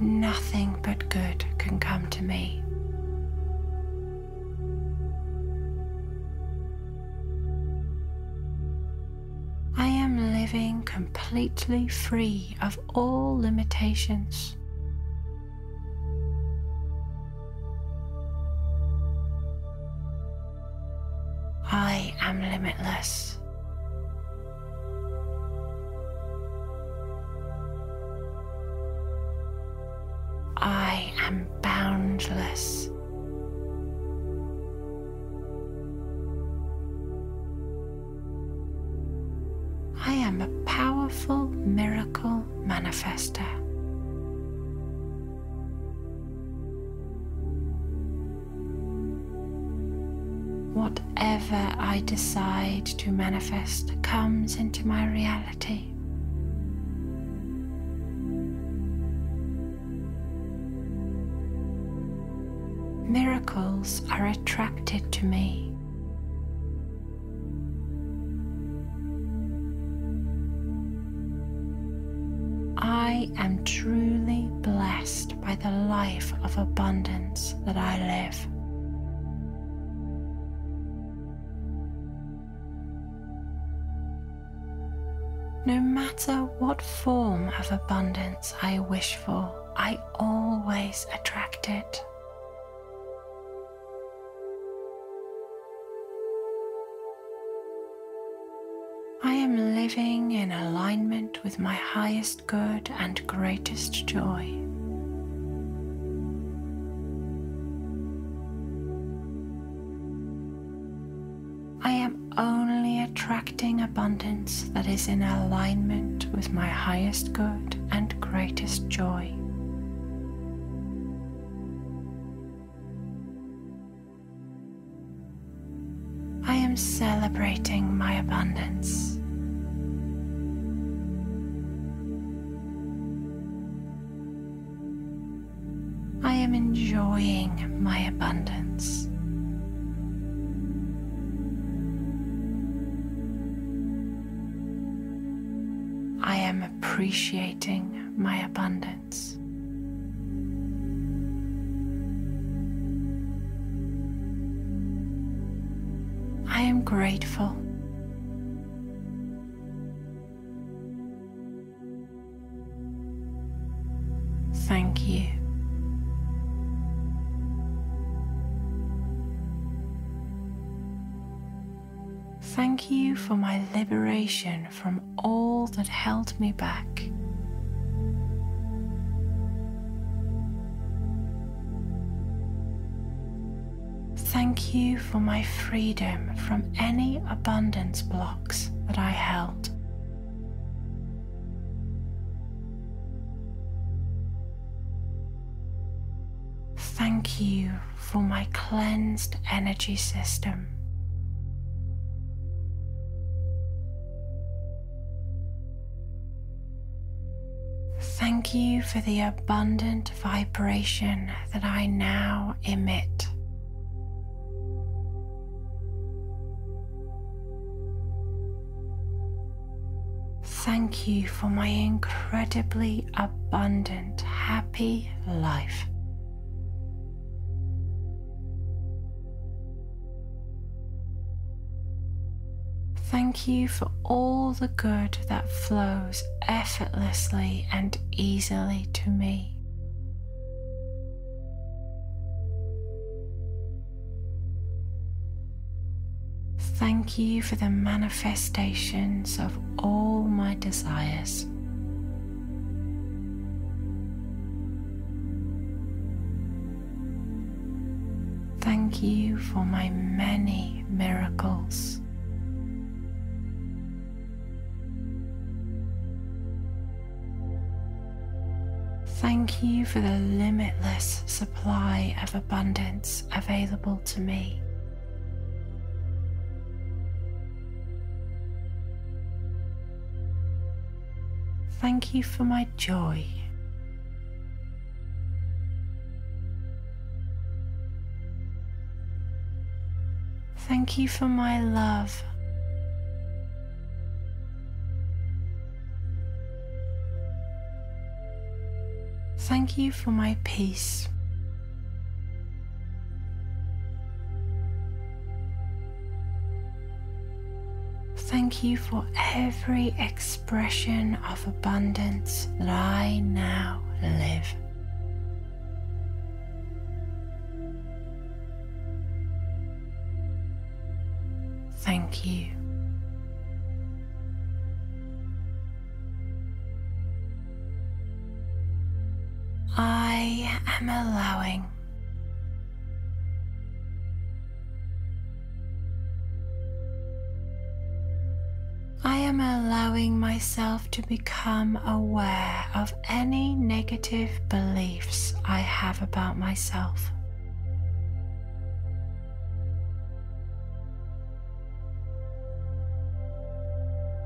Nothing but good can come to me. Living completely free of all limitations. I am limitless. I am boundless. Manifester. Whatever I decide to manifest comes into my reality. Miracles are attracted to me. I am truly blessed by the life of abundance that I live. No matter what form of abundance I wish for, I always attract it. I am living in alignment with my highest good and greatest joy. I am only attracting abundance that is in alignment with my highest good and greatest joy. Celebrating my abundance. I am enjoying my abundance. I am appreciating my abundance. Grateful. Thank you. Thank you for my liberation from all that held me back. Thank you for my freedom from any abundance blocks that I held. Thank you for my cleansed energy system. Thank you for the abundant vibration that I now emit. Thank you for my incredibly abundant, happy life. Thank you for all the good that flows effortlessly and easily to me. Thank you for the manifestations of all my desires. Thank you for my many miracles. Thank you for the limitless supply of abundance available to me. Thank you for my joy. Thank you for my love. Thank you for my peace. Thank you for every expression of abundance that I now live. Thank you. I am allowing. Am allowing myself to become aware of any negative beliefs I have about myself.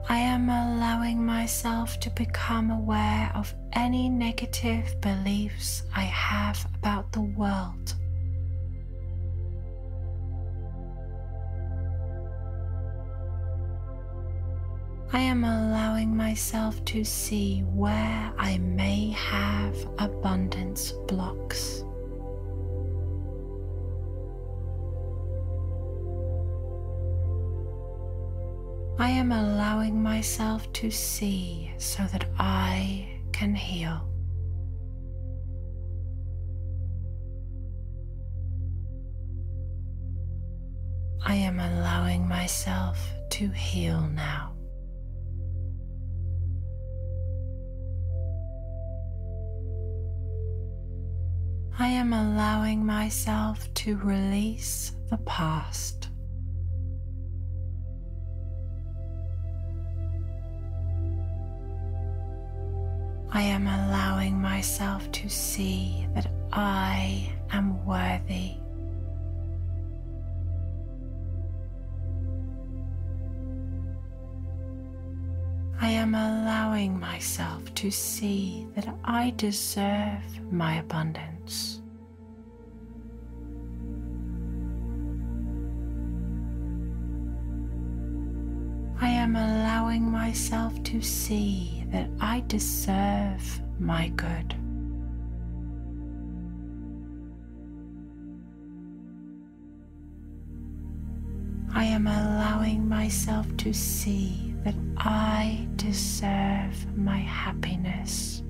I am allowing myself to become aware of any negative beliefs I have about the world. I am allowing myself to see where I may have abundance blocks. I am allowing myself to see so that I can heal. I am allowing myself to heal now. I am allowing myself to release the past. I am allowing myself to see that I am worthy. Allowing myself to see that I deserve my abundance. I am allowing myself to see that I deserve my good. I am allowing myself to see that I deserve my happiness.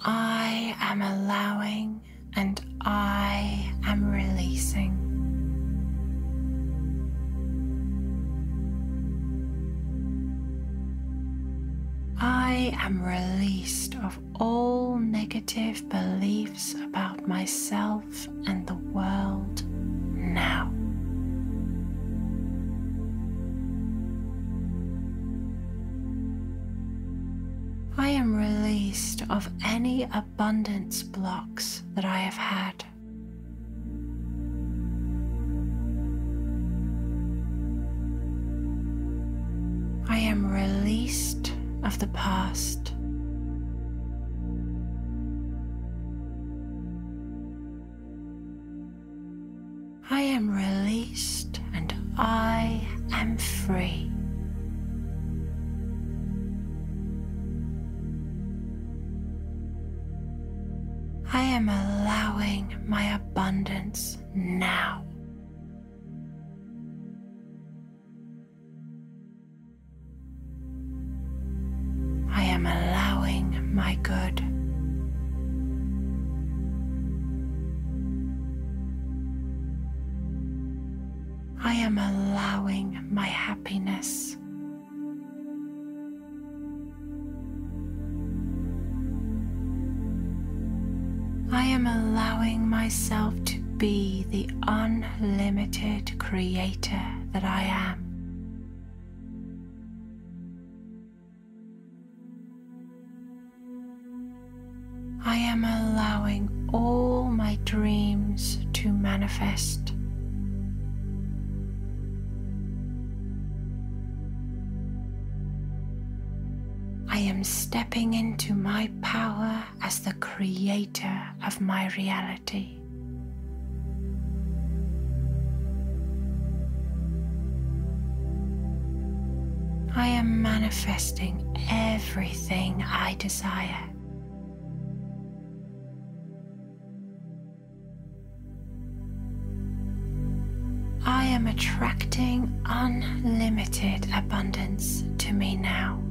I am allowing and I am releasing. I am released of all negative beliefs about myself and the world now. I am released of any abundance blocks that I have had. The past. Creator that I am. I am allowing all my dreams to manifest. I am stepping into my power as the creator of my reality. I am manifesting everything I desire. I am attracting unlimited abundance to me now.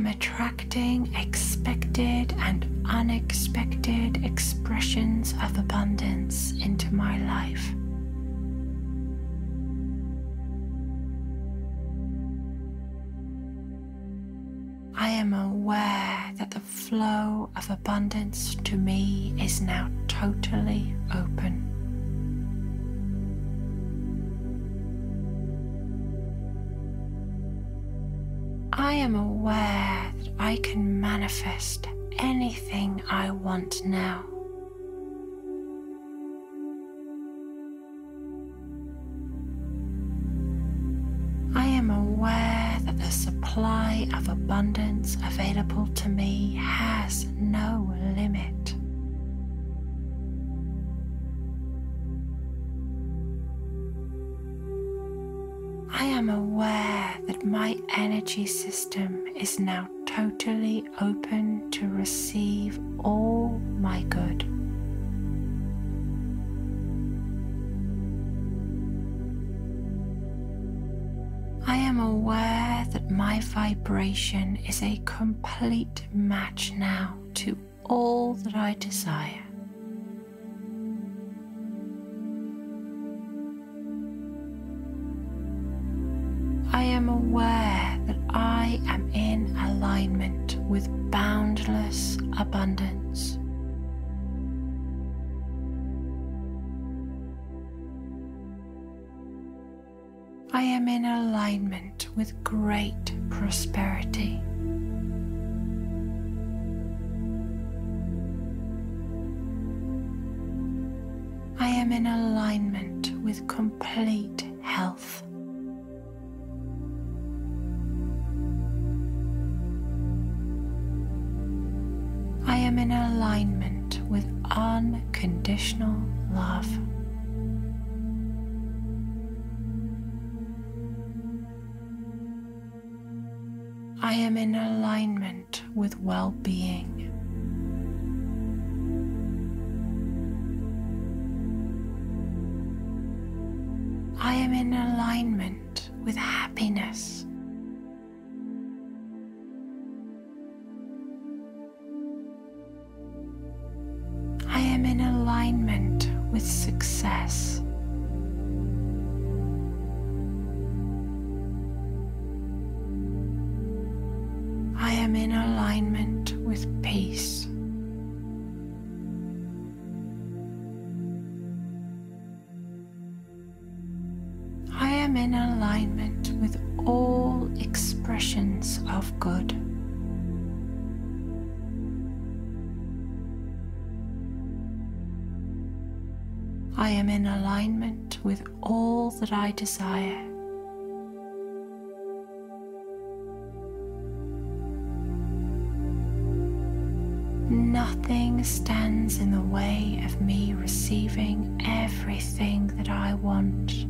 Am attracting expected and unexpected expressions of abundance into my life. I am aware that the flow of abundance to me is now totally open. I am aware that I can manifest anything I want now. I am aware that the supply of abundance available to me has no limit. I am aware that my energy system is now totally open to receive all my good. I am aware that my vibration is a complete match now to all that I desire. Am aware that I am in alignment with boundless abundance. I am in alignment with great prosperity. I am in alignment with complete health. Am in alignment with unconditional love. I am in alignment with well being. I am in alignment with happiness. Alignment with success. I am in alignment alignment with all that I desire. Nothing stands in the way of me receiving everything that I want.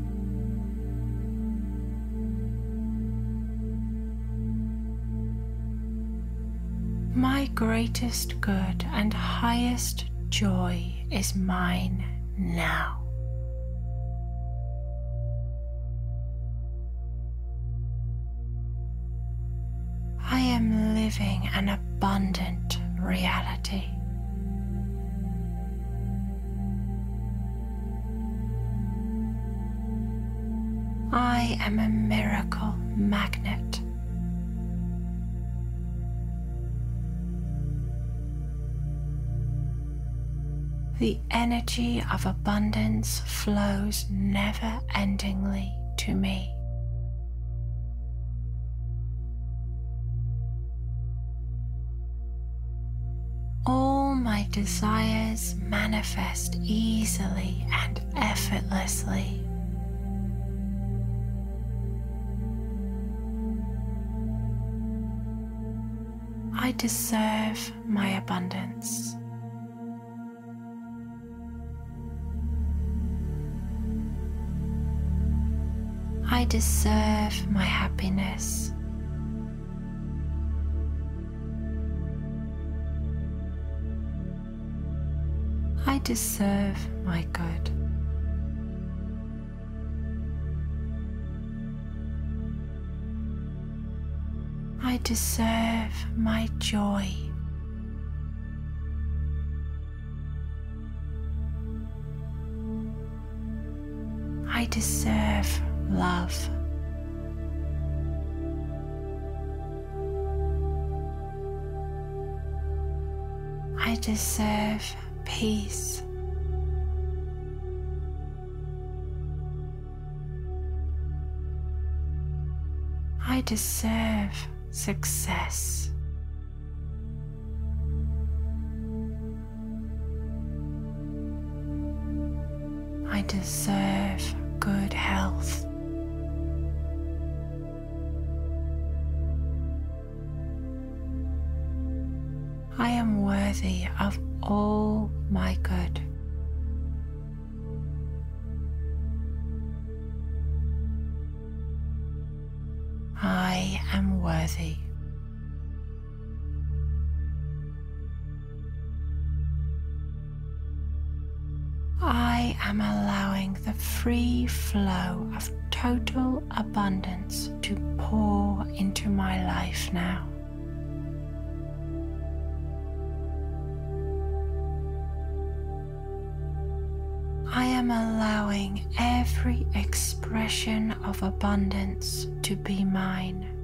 My greatest good and highest joy is mine now. Living an abundant reality. I am a miracle magnet. The energy of abundance flows never endingly to me. Desires manifest easily and effortlessly. I deserve my abundance. I deserve my happiness. I deserve my good. I deserve my joy. I deserve love. I deserve peace. I deserve success. I deserve good health. All my good. I am worthy. I am allowing the free flow of total abundance to pour into my life now. Am allowing every expression of abundance to be mine.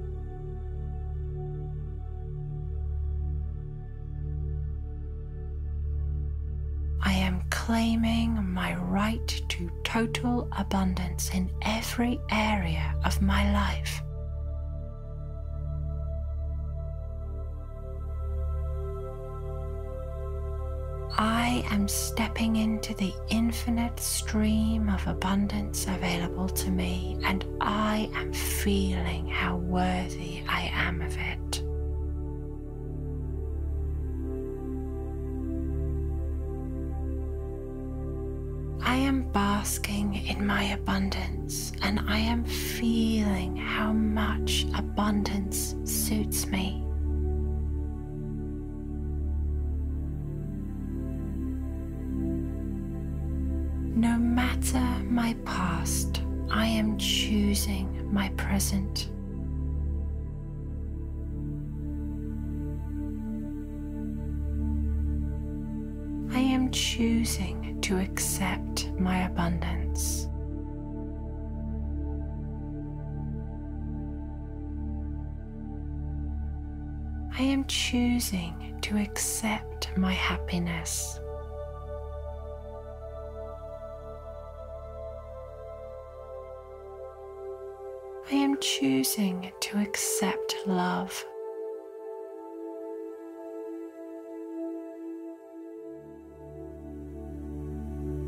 I am claiming my right to total abundance in every area of my life. I am stepping into the infinite stream of abundance available to me, and I am feeling how worthy I am of it. I am basking in my abundance, and I am feeling how much abundance suits me. My past, I am choosing my present. I am choosing to accept my abundance. I am choosing to accept my happiness. I am choosing to accept love.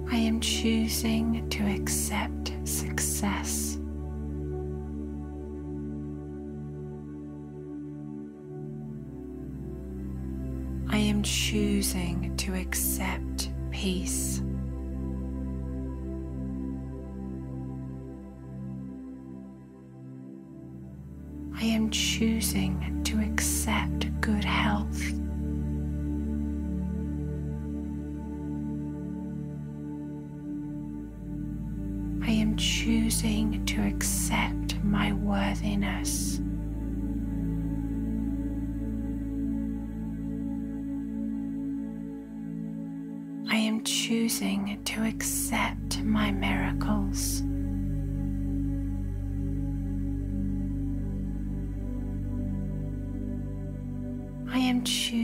I am choosing to accept success. I am choosing to accept peace. I am choosing to accept good health. I am choosing to accept my worthiness. I am choosing to accept my miracles.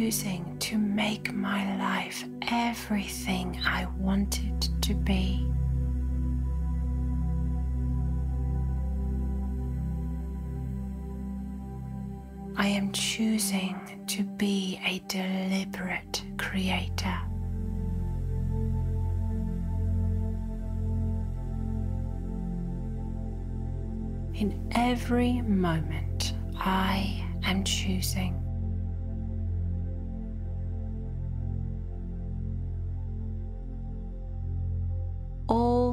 Choosing to make my life everything I want it to be. I am choosing to be a deliberate creator. In every moment, I am choosing.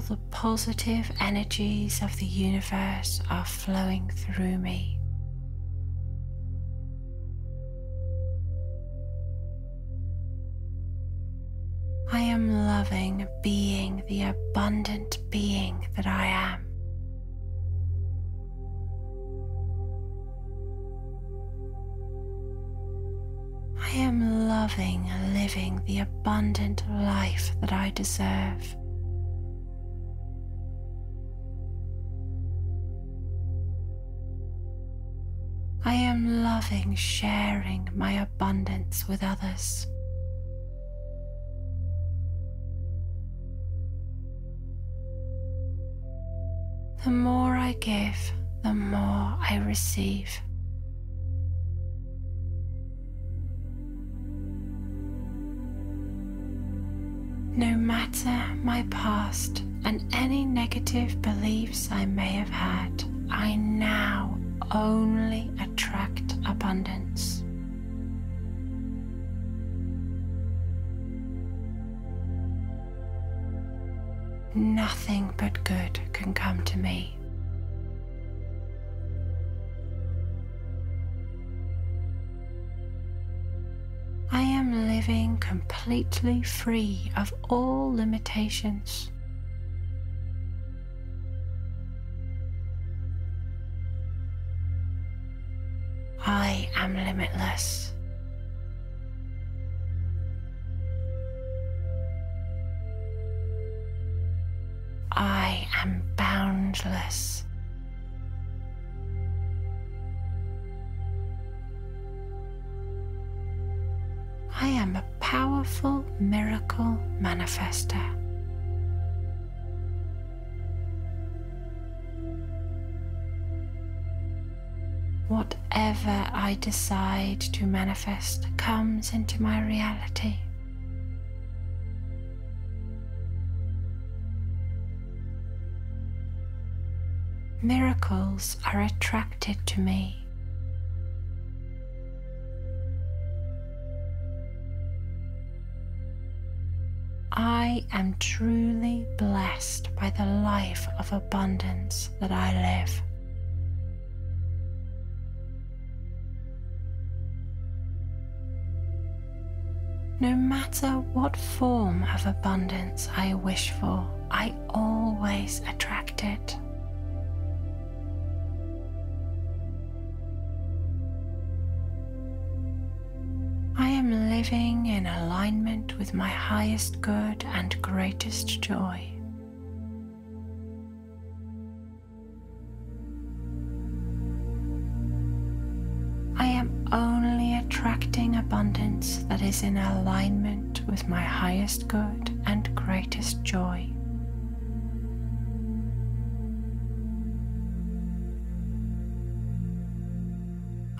The positive energies of the universe are flowing through me. I am loving being the abundant being that I am. I am loving living the abundant life that I deserve. I am loving sharing my abundance with others. The more I give, the more I receive. No matter my past and any negative beliefs I may have had, I now only attract abundance. Nothing but good can come to me. I am living completely free of all limitations. Decide to manifest comes into my reality. Miracles are attracted to me. I am truly blessed by the life of abundance that I live. No matter what form of abundance I wish for, I always attract it. I am living in alignment with my highest good and greatest joy. Attracting abundance that is in alignment with my highest good and greatest joy.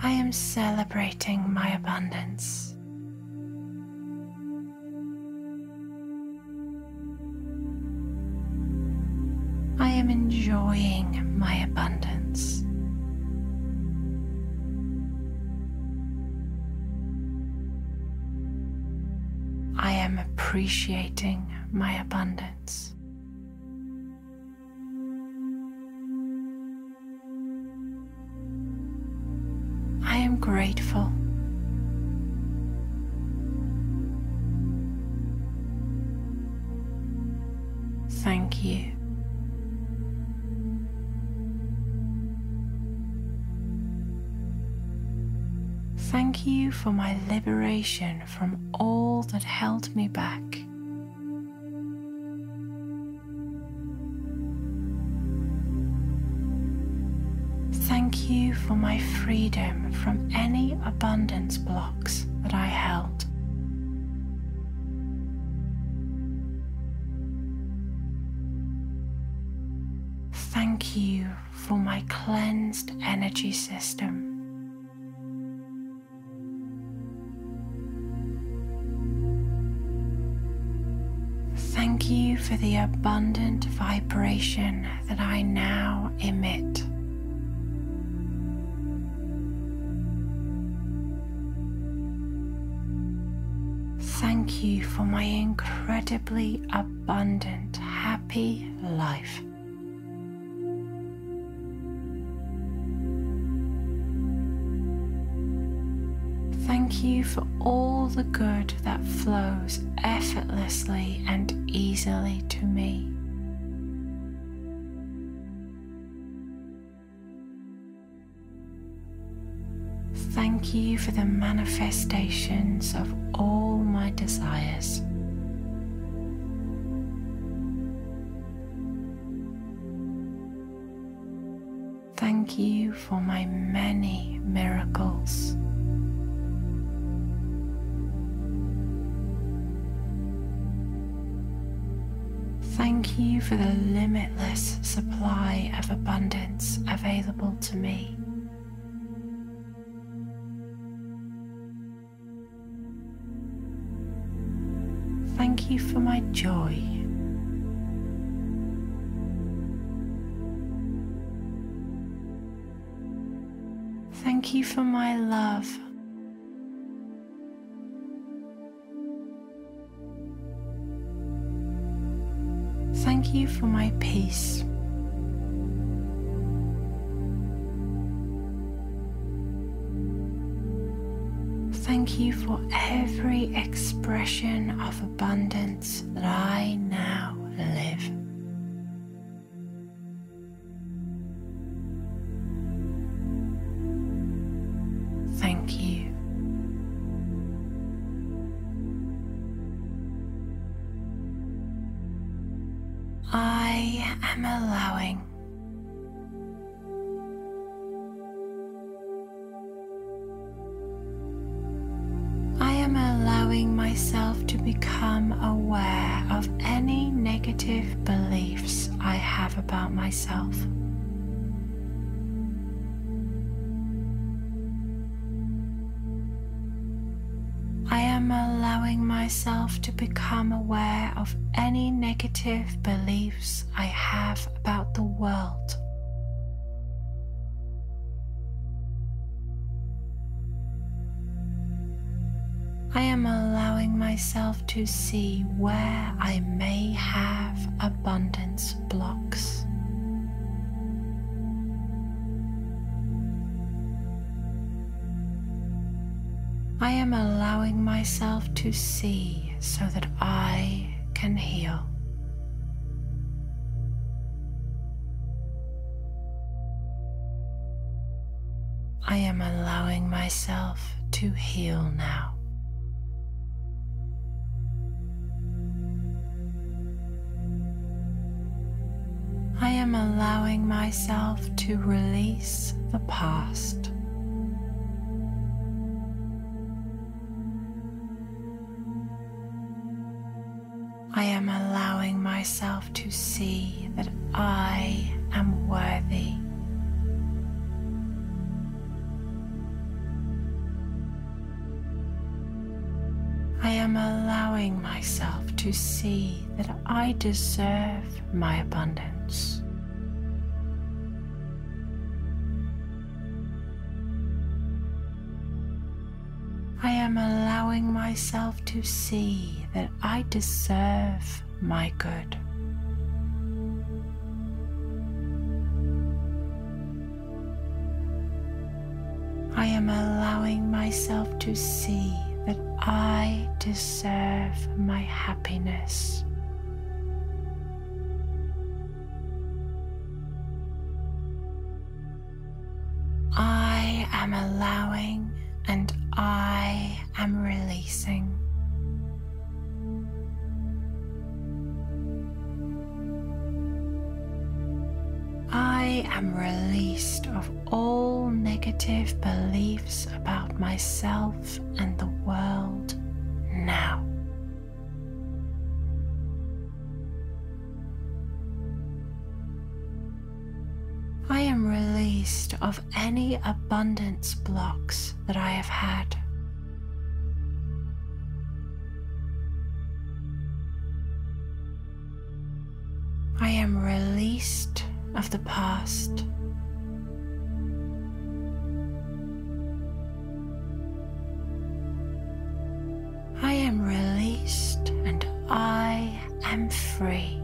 I am celebrating my abundance. I am enjoying my abundance. Appreciating my abundance. I am grateful. For my liberation from all that held me back. Thank you for my freedom from any abundance blocks that I held. Thank you for my cleansed energy system. For the abundant vibration that I now emit. Thank you for my incredibly abundant, happy life. You for all the good that flows effortlessly and easily to me. Thank you for the manifestations of all my desires. Thank you for my many miracles. Thank you for the limitless supply of abundance available to me. Thank you for my joy. Thank you for my love. Thank you for my peace. Thank you for every expression of abundance that I now become aware of any negative beliefs I have about the world. I am allowing myself to see where I may have abundance blocks. I am allowing myself to see so that I can heal. I am allowing myself to heal now. I am allowing myself to release the past. Myself to see that I am worthy. I am allowing myself to see that I deserve my abundance. I am allowing myself to see that I deserve my good. I am allowing myself to see that I deserve my happiness. I am allowing and I am releasing. I am released of all negative beliefs about myself and the world now. I am released of any abundance blocks that I have had. I am released of the past. I am released and I am free.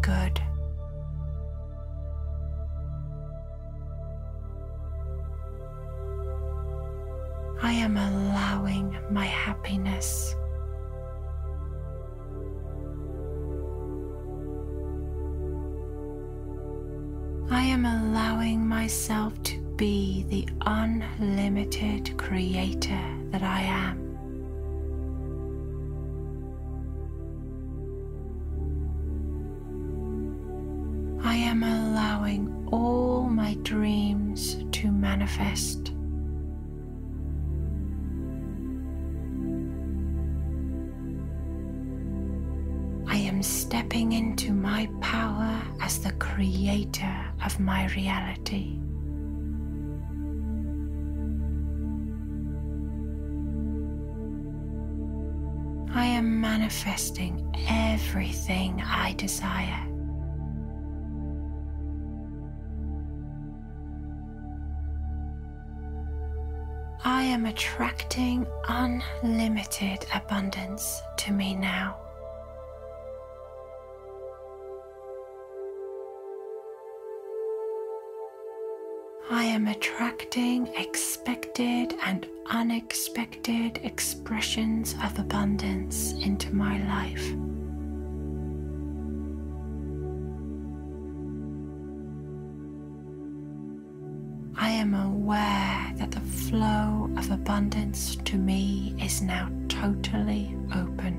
Good. I am allowing my happiness. I am allowing myself to be the unlimited creator that I am. Abundance to me now. I am attracting expected and unexpected expressions of abundance into my life. Aware that the flow of abundance to me is now totally open.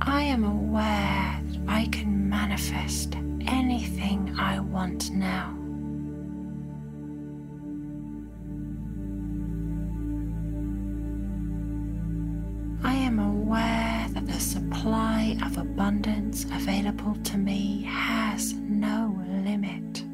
I am aware that I can manifest anything I want now. Of abundance available to me has no limit.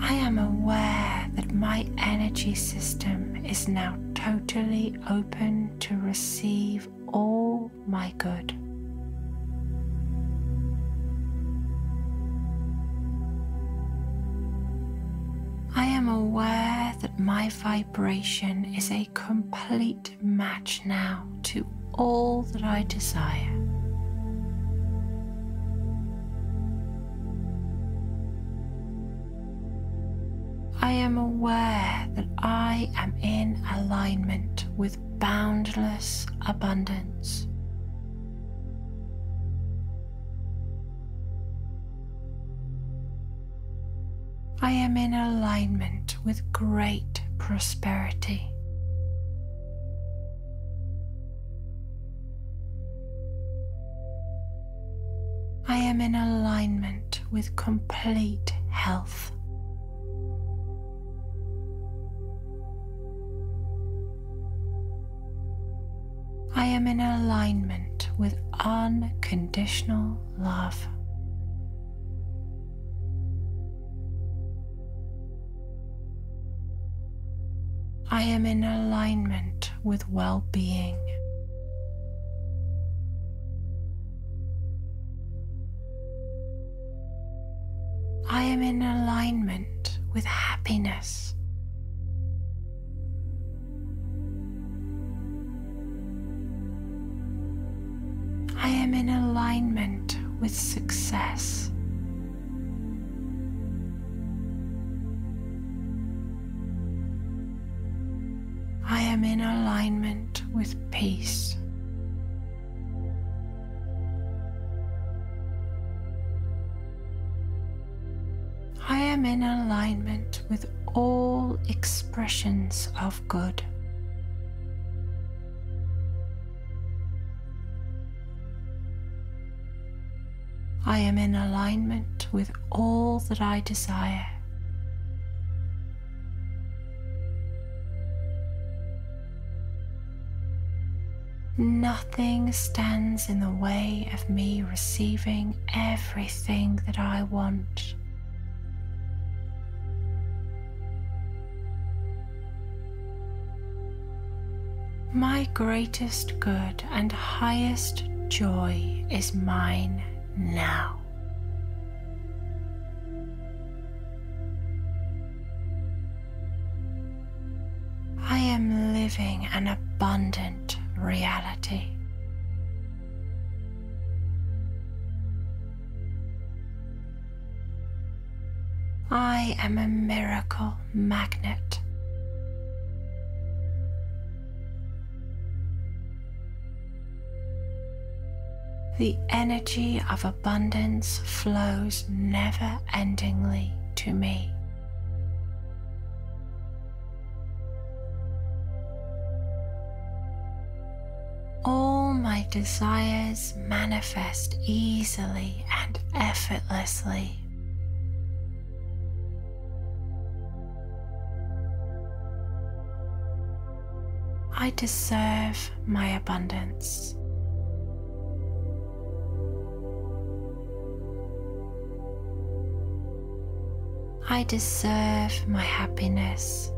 I am aware that my energy system is now totally open to receive all my good. I am aware that my vibration is a complete match now to all that I desire. I am aware that I am in alignment with boundless abundance. I am in alignment with great prosperity. I am in alignment with complete health. I am in alignment with unconditional love. I am in alignment with well being. I am in alignment with happiness. I am in alignment with success. Peace. I am in alignment with all expressions of good. I am in alignment with all that I desire. Nothing stands in the way of me receiving everything that I want. My greatest good and highest joy is mine now. I am living an abundant reality. I am a miracle magnet. The energy of abundance flows never endingly to me. Desires manifest easily and effortlessly. I deserve my abundance. I deserve my happiness.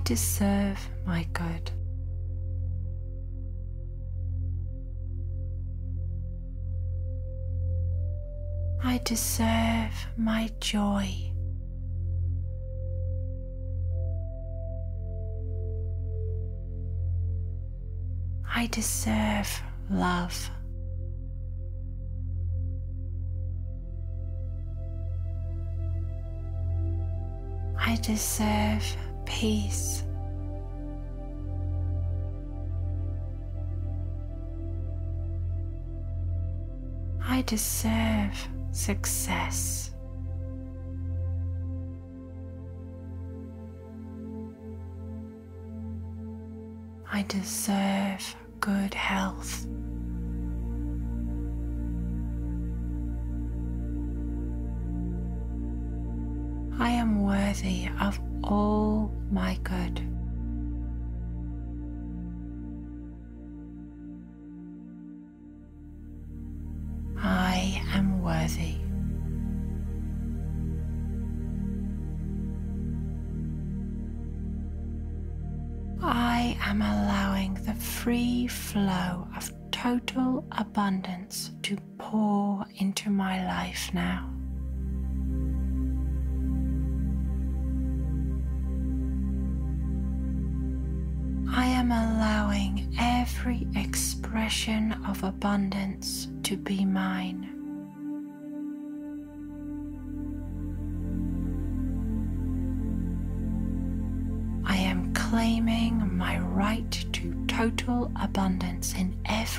I deserve my good. I deserve my joy. I deserve love. I deserve peace. I deserve success. I deserve good health. I am worthy of all my good. I am worthy. I am allowing the free flow of total abundance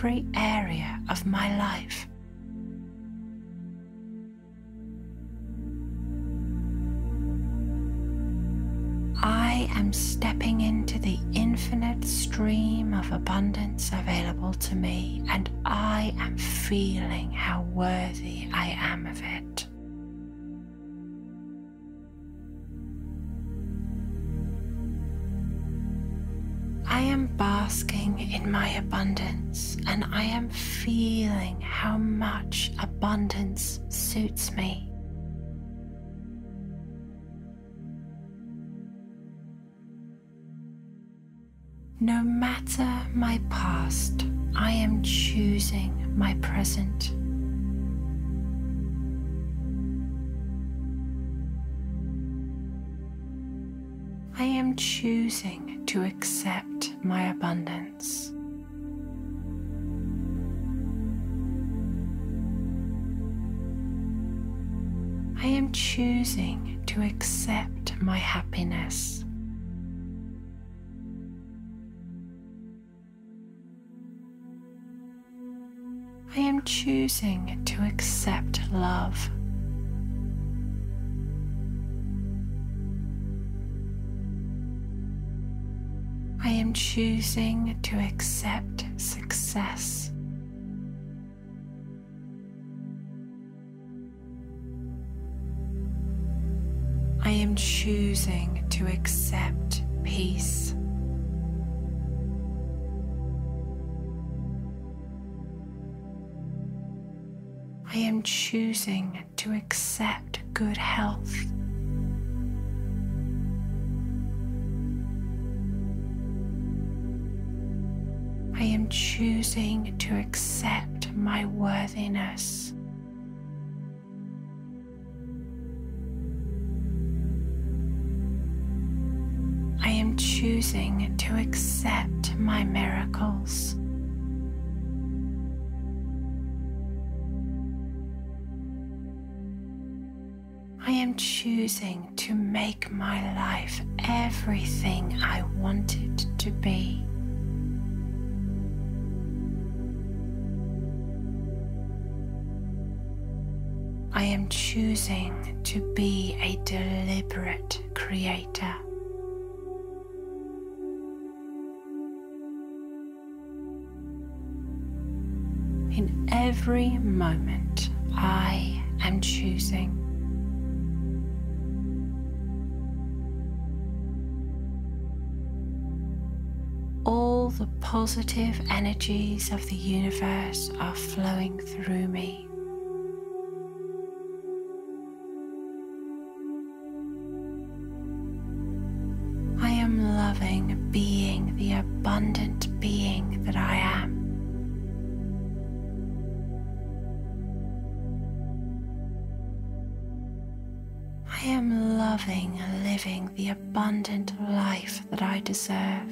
every area of my life. I am stepping into the infinite stream of abundance available to me, and I am feeling how worthy I am of it. I am basking in my abundance, and I am feeling how much abundance suits me. No matter my past, I am choosing my present. I am choosing to accept my abundance. I am choosing to accept my happiness. I am choosing to accept love. I am choosing to accept success. I am choosing to accept peace. I am choosing to accept good health. I am choosing to accept my worthiness. Choosing to accept my miracles. I am choosing to make my life everything I want it to be. I am choosing to be a deliberate creator. In every moment, I am choosing. All the positive energies of the universe are flowing through me. I am loving being the abundant being that I am. Am and living the abundant life that I deserve.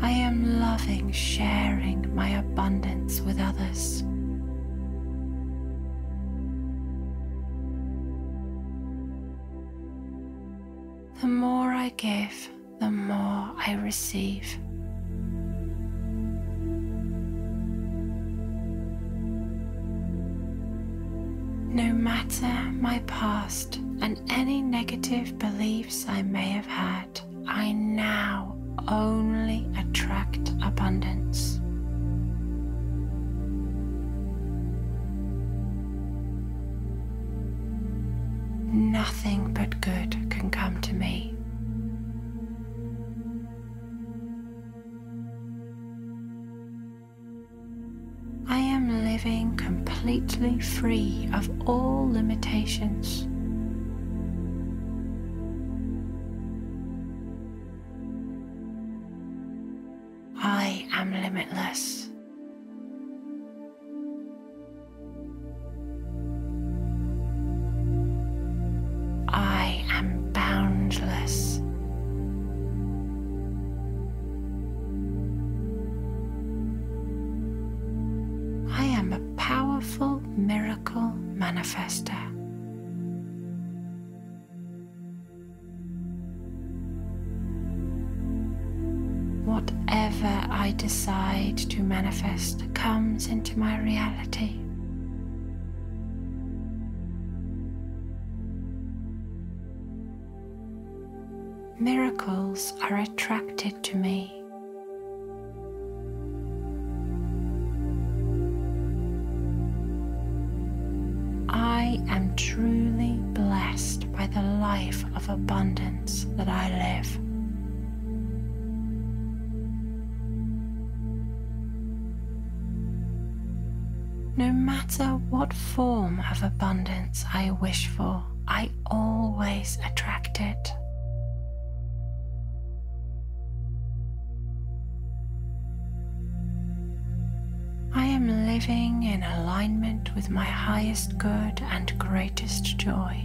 I am loving sharing my abundance with others. The more I give, the more I receive. No matter my past and any negative beliefs I may have had, I now only attract abundance. Nothing but good can come to me. Living completely free of all limitations. What form of abundance I wish for, I always attract it. I am living in alignment with my highest good and greatest joy.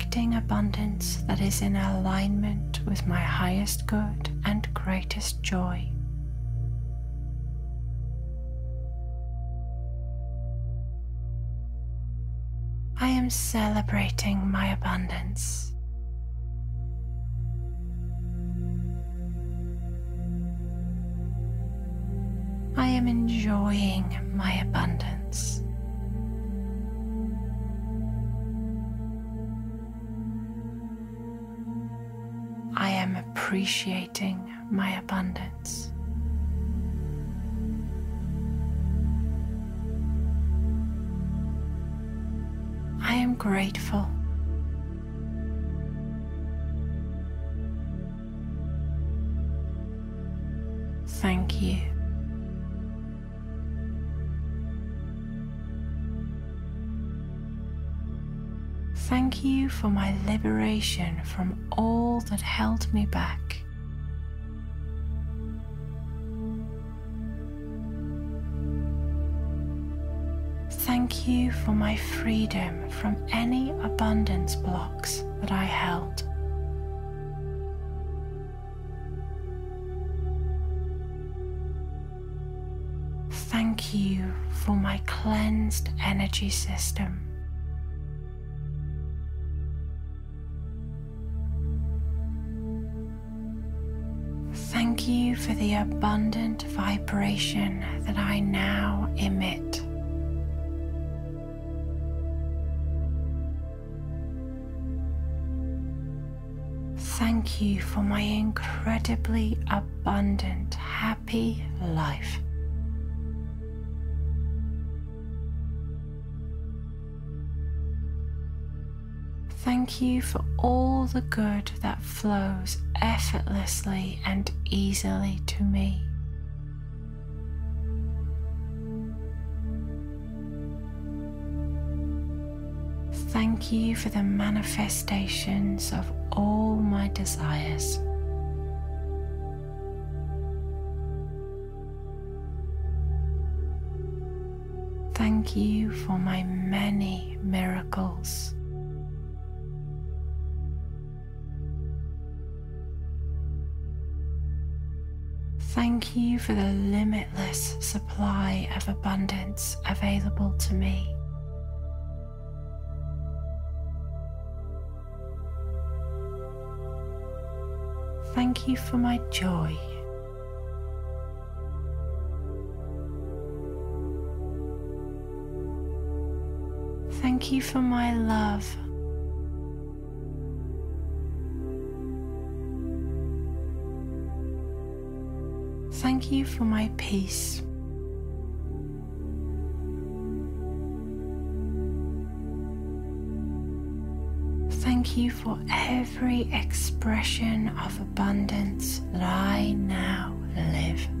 Attracting abundance that is in alignment with my highest good and greatest joy. I am celebrating my abundance. I am enjoying my abundance. Appreciating my abundance. I am grateful. Thank you. Thank you for my liberation from all that held me back. Thank you for my freedom from any abundance blocks that I held. Thank you for my cleansed energy system. You for the abundant vibration that I now emit. Thank you for my incredibly abundant, happy life. Thank you for all the good that flows effortlessly and easily to me. Thank you for the manifestations of all my desires. Thank you for my many miracles. Thank you for the limitless supply of abundance available to me. Thank you for my joy. Thank you for my love. Thank you for my peace. Thank you for every expression of abundance that I now live.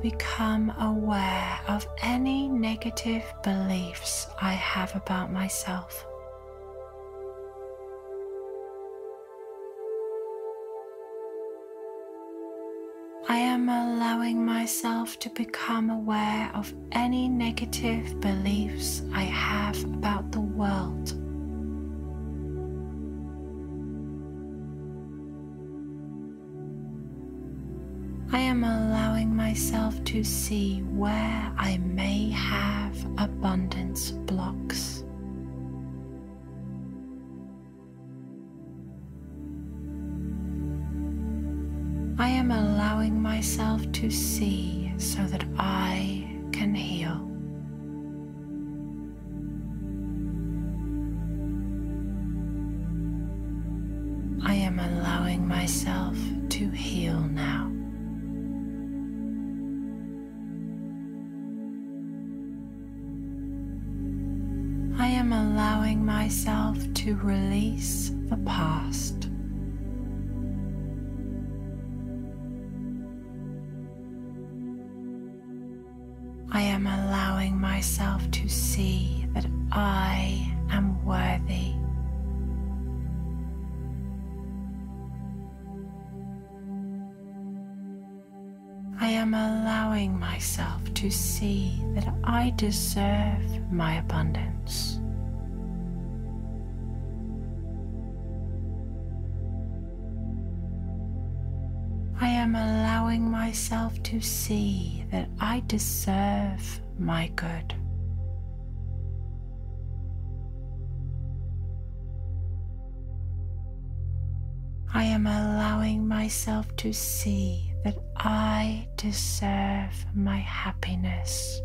Become aware of any negative beliefs I have about myself. I am allowing myself to become aware of any negative beliefs I have about the world. I am allowing myself to see where I may have abundance blocks. I am allowing myself to see so that I can heal. I am allowing myself to heal now. Myself to release the past. I am allowing myself to see that I am worthy. I am allowing myself to see that I deserve my abundance. Myself to see that I deserve my good. I am allowing myself to see that I deserve my happiness.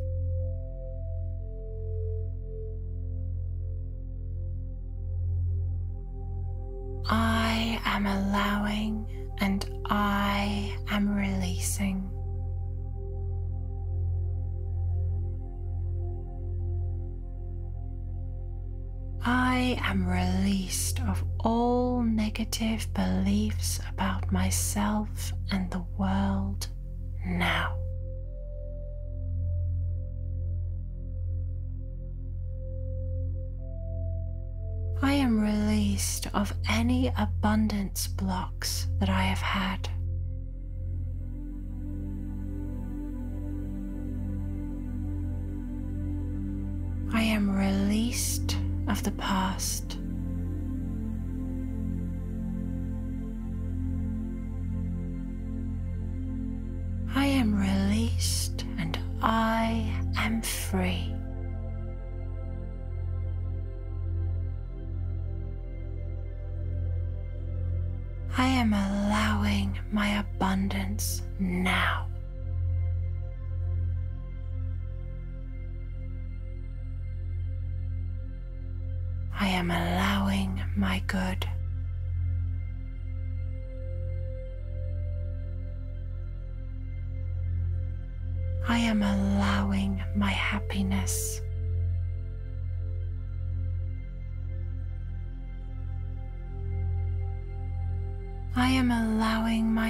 Am allowing and I am releasing. I am released of all negative beliefs about myself and the world now. I am released of any abundance blocks that I have had. I am released of the past.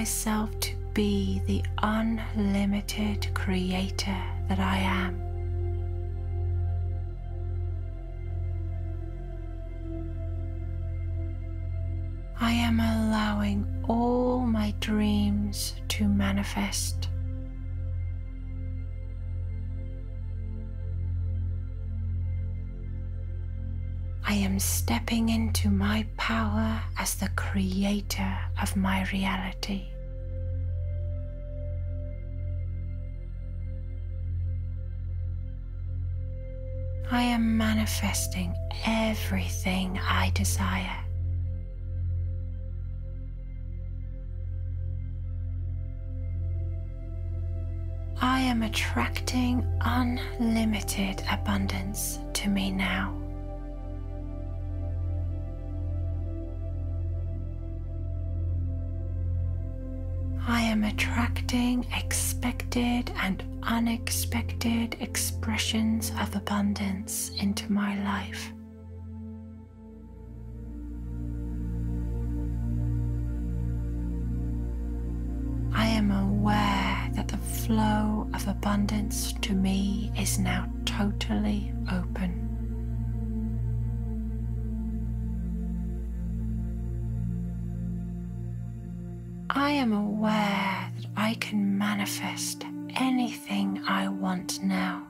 Myself to be the unlimited creator that I am. I am allowing all my dreams to manifest. I am stepping into my power as the creator of my reality. I am manifesting everything I desire. I am attracting unlimited abundance to me now. I am attracting expected and unexpected expressions of abundance into my life. I am aware that the flow of abundance to me is now totally open. I am aware that I can manifest anything I want now.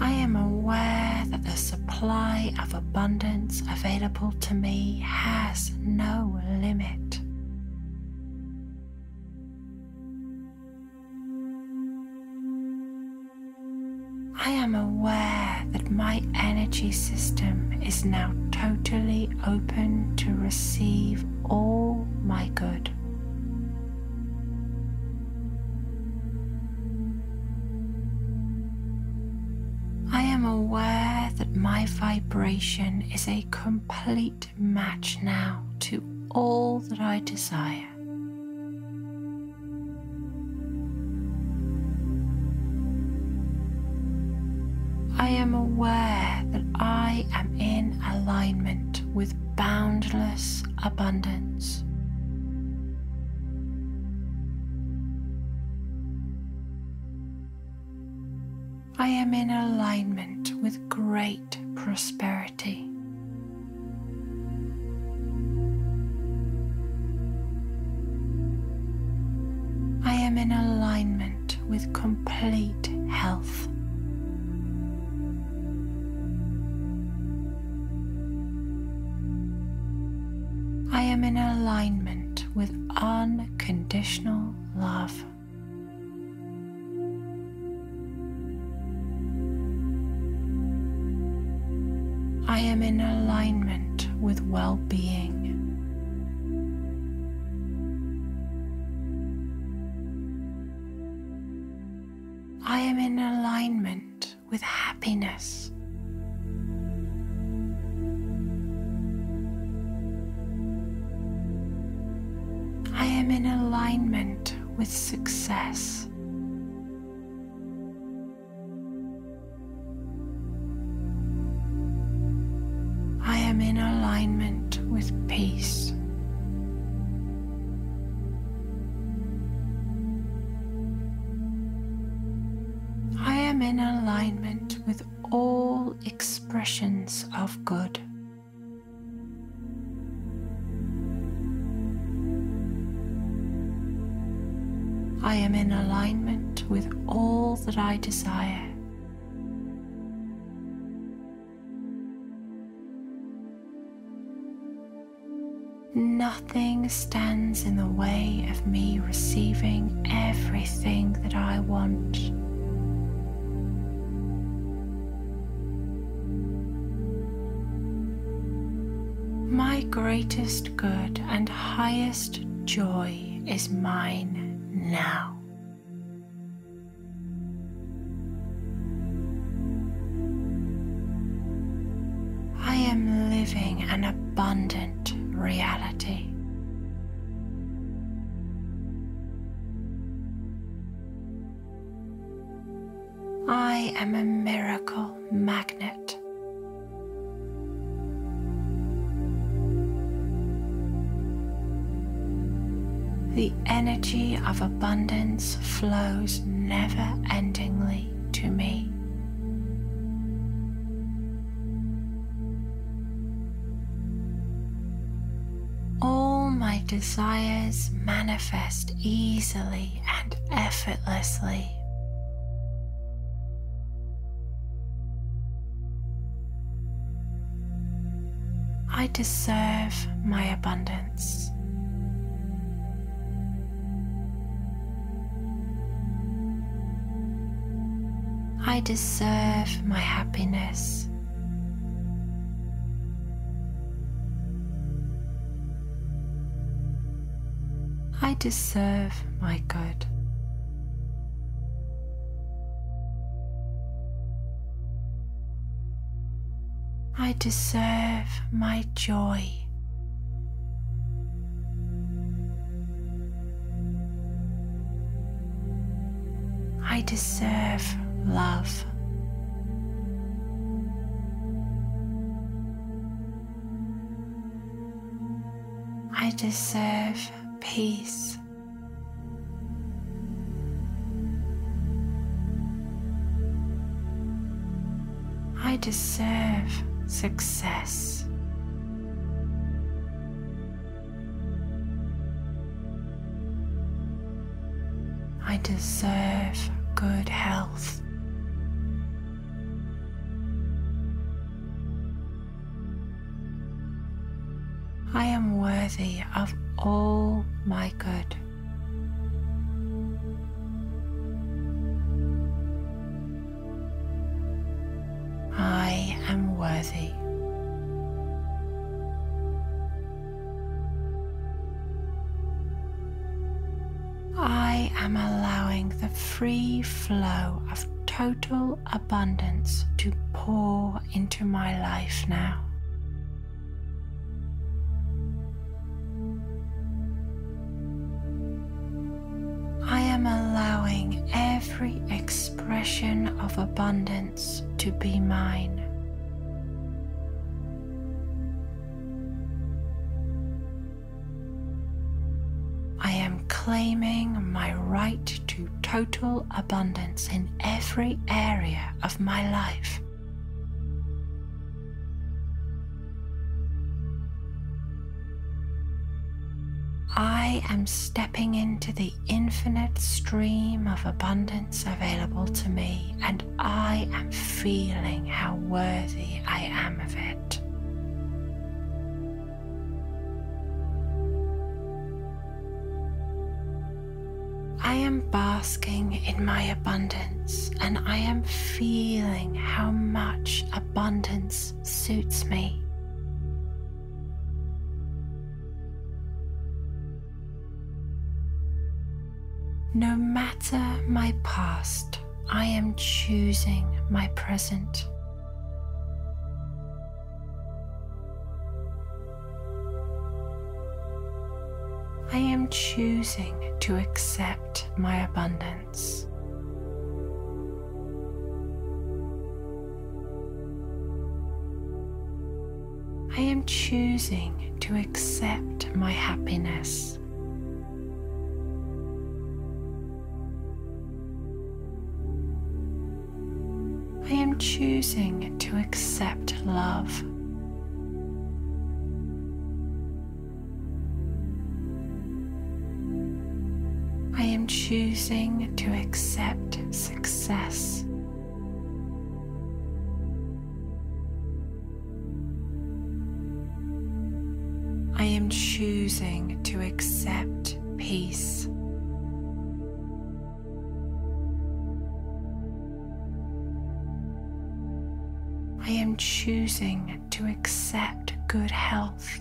I am aware that the supply of abundance available to me has no limit. I am aware that my energy system is now totally open to receive all my good. I am aware that my vibration is a complete match now to all that I desire. Am aware that I am in alignment with boundless abundance. I am in alignment with great prosperity. I am in alignment with complete health. Alignment with unconditional love. I am in alignment with well being. Nothing stands in the way of me receiving everything that I want. My greatest good and highest joy is mine now. Desires manifest easily and effortlessly. I deserve my abundance. I deserve my happiness. Deserve my good. I deserve my joy. I deserve love. I deserve peace. I deserve success. I deserve good health. Worthy of all my good. I am worthy. I am allowing the free flow of total abundance to pour into my life now. Abundance to be mine. I am claiming my right to total abundance in every area of my life. I am stepping into the infinite stream of abundance available to me, and I am feeling how worthy I am of it. I am basking in my abundance, and I am feeling how much abundance suits me. No matter my past, I am choosing my present. I am choosing to accept my abundance. I am choosing to accept my happiness. Choosing to accept love. I am choosing to accept success. I am choosing to accept peace. Am choosing to accept good health.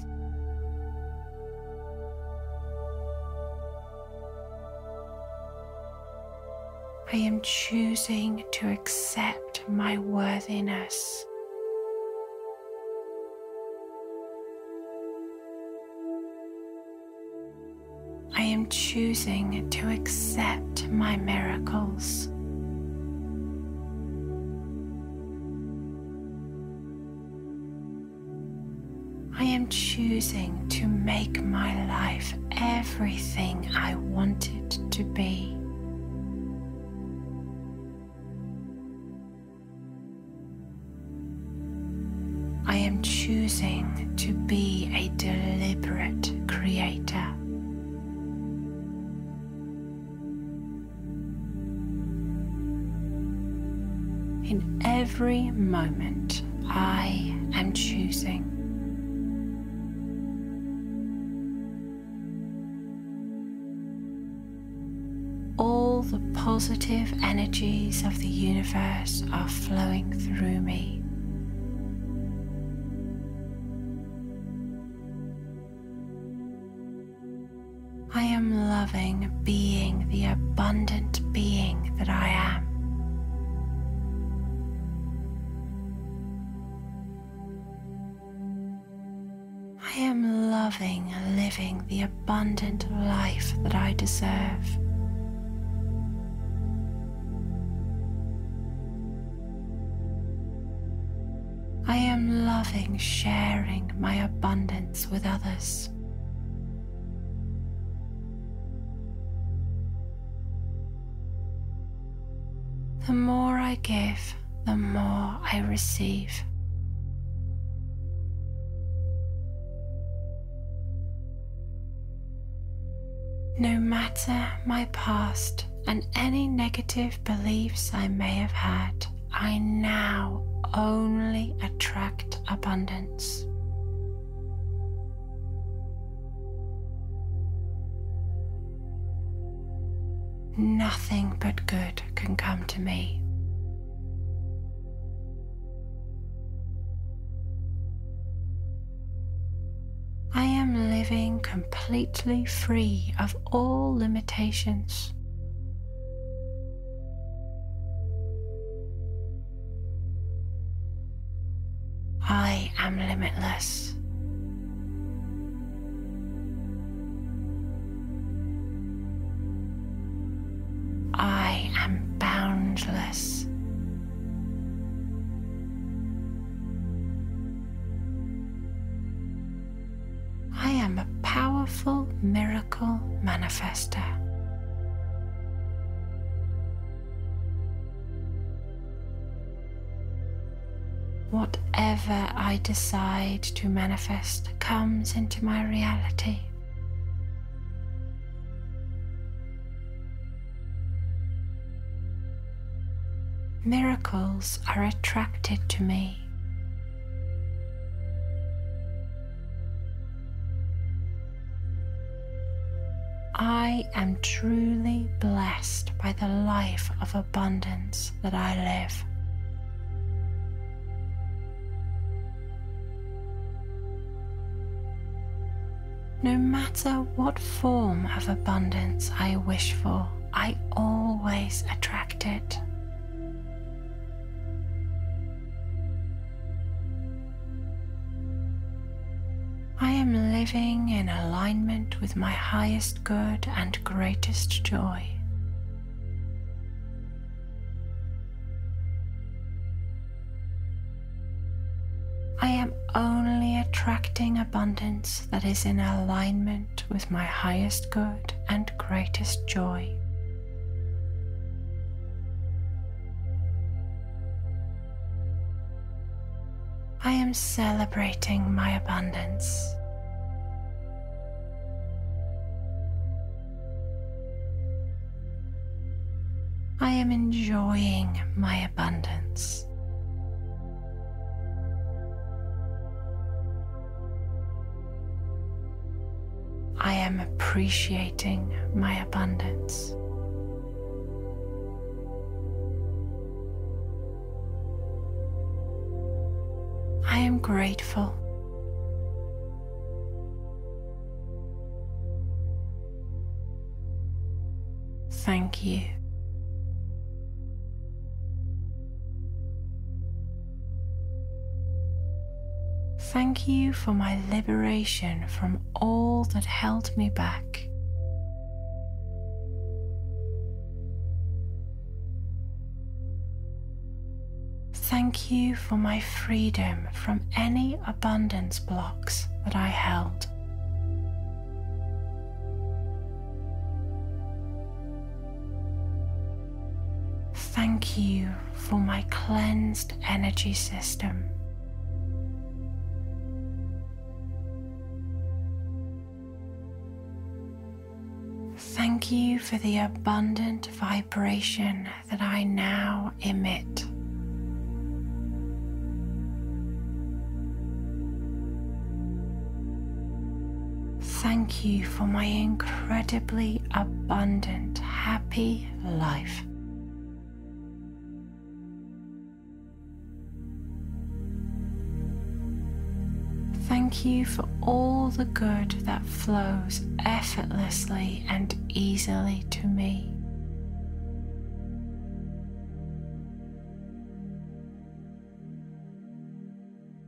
I am choosing to accept my worthiness. I am choosing to accept my miracles. Choosing to make my life everything I want it to be. I am choosing to be a deliberate creator. In every moment, I am choosing. Positive energies of the universe are flowing through me. I am loving being the abundant being that I am. I am loving living the abundant life that I deserve. Sharing my abundance with others. The more I give, the more I receive. No matter my past and any negative beliefs I may have had, I now only attract abundance. Nothing but good can come to me. I am living completely free of all limitations. am limitless. I am boundless. I am a powerful miracle manifester. What Whatever I decide to manifest comes into my reality. Miracles are attracted to me. I am truly blessed by the life of abundance that I live. No matter what form of abundance I wish for, I always attract it. I am living in alignment with my highest good and greatest joy. Attracting abundance that is in alignment with my highest good and greatest joy. I am celebrating my abundance. I am enjoying my abundance. Appreciating my abundance. I am grateful. Thank you. Thank you for my liberation from all that held me back. Thank you for my freedom from any abundance blocks that I held. Thank you for my cleansed energy system. Thank you for the abundant vibration that I now emit. Thank you for my incredibly abundant, happy life. Thank you for all the good that flows effortlessly and easily to me.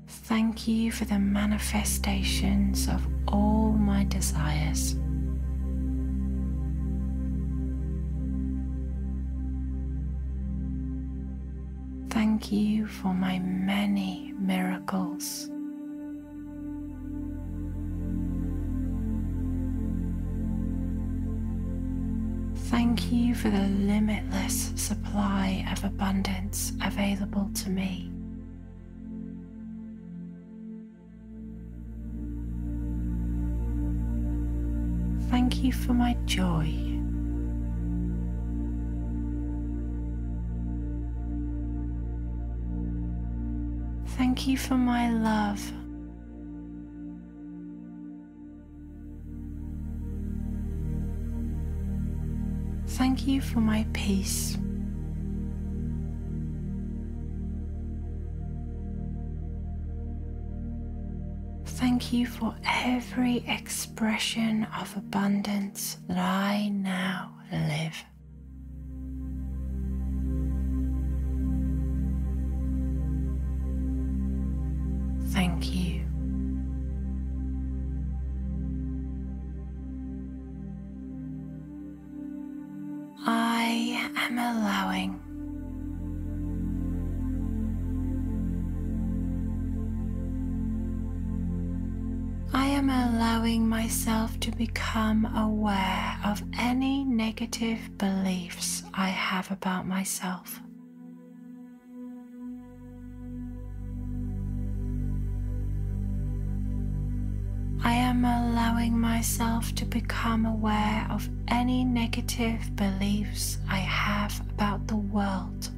Thank you for the manifestations of all my desires. Thank you for my many miracles. Thank you for the limitless supply of abundance available to me. Thank you for my joy. Thank you for my love. Thank you for my peace. Thank you for every expression of abundance that I now live. Allowing myself to become aware of any negative beliefs I have about myself. I am allowing myself to become aware of any negative beliefs I have about the world.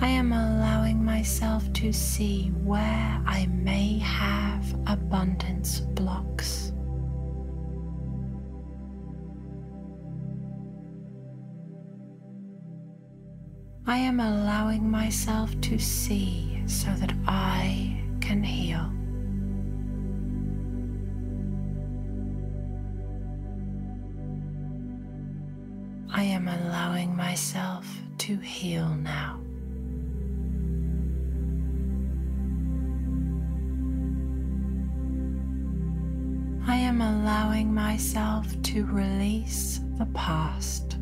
I am allowing myself to see where I may have abundance blocks. I am allowing myself to see so that I can heal. I am allowing myself to heal now. Am allowing myself to release the past.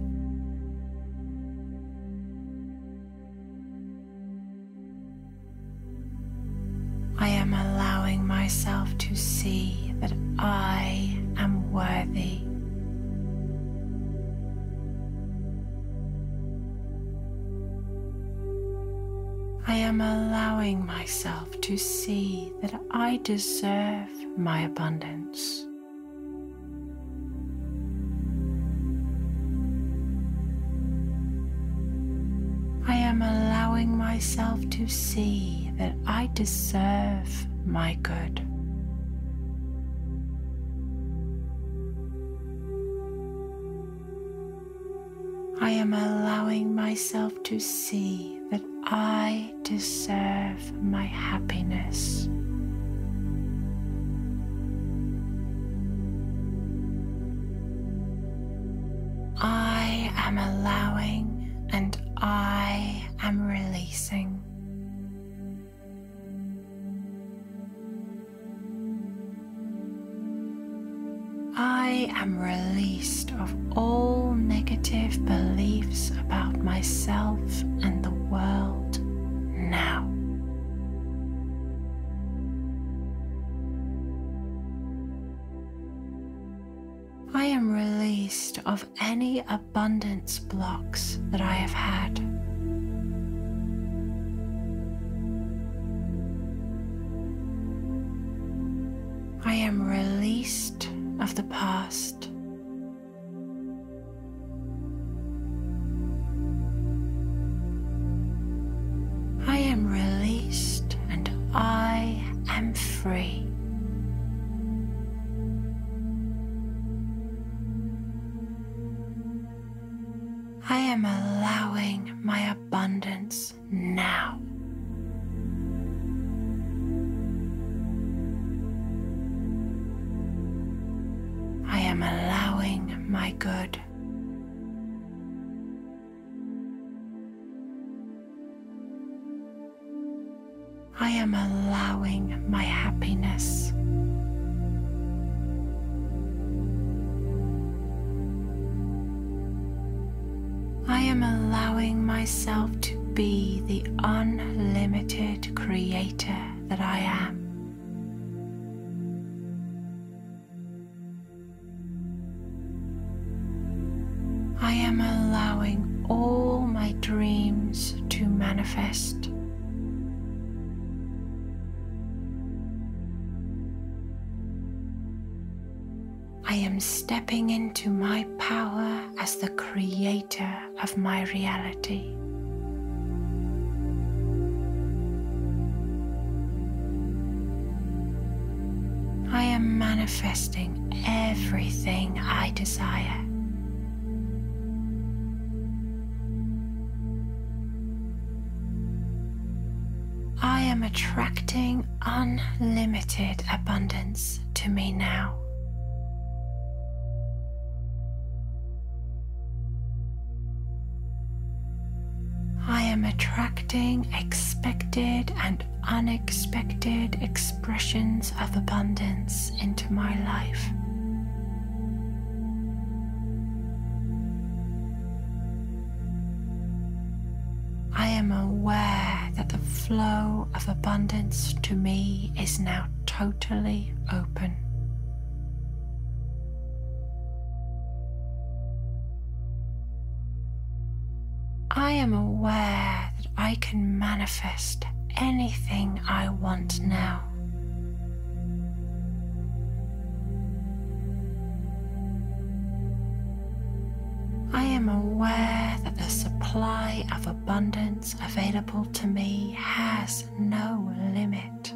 I am allowing myself to see that I am worthy. I am allowing myself to see that I deserve my abundance. Allowing myself to see that I deserve my good. I am allowing myself to see that I deserve my happiness. I am allowing all negative beliefs about myself and the world now. I am released of any abundance blocks that I have had. I am released of the past. My reality. I am manifesting everything I desire. I am attracting unlimited abundance to me now. Attracting expected and unexpected expressions of abundance into my life. I am aware that the flow of abundance to me is now totally open. Am aware that I can manifest anything I want now. I am aware that the supply of abundance available to me has no limit.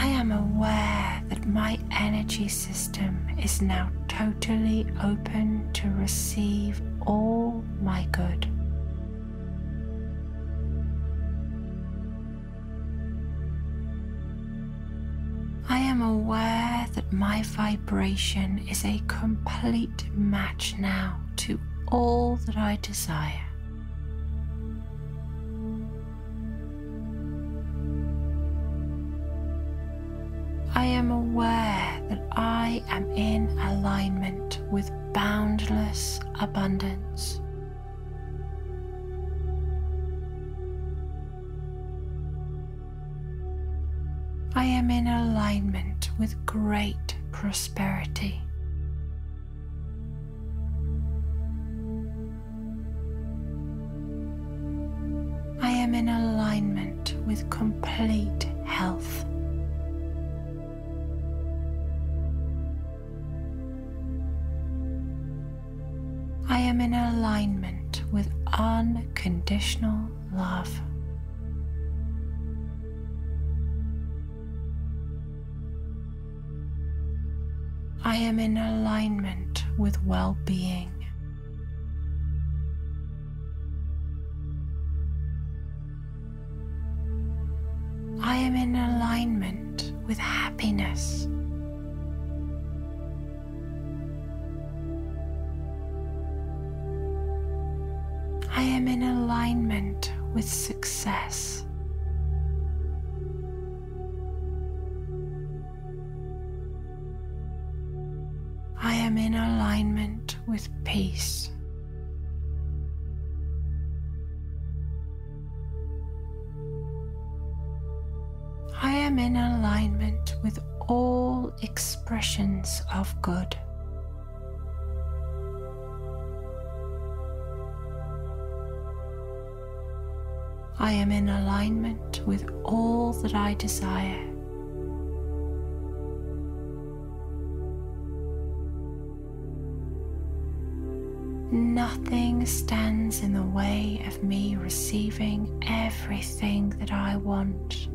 I am aware that my energy system is now totally open to receive all my good. I am aware that my vibration is a complete match now to all that I desire. I am aware that I am in alignment with boundless abundance. I am in alignment with great prosperity. I am in alignment with complete health. I am in alignment with unconditional love. I am in alignment with well being. I am in alignment with happiness. Am in alignment with success. I am in alignment with peace. I am in alignment with all expressions of good. I am in alignment with all that I desire. Nothing stands in the way of me receiving everything that I want.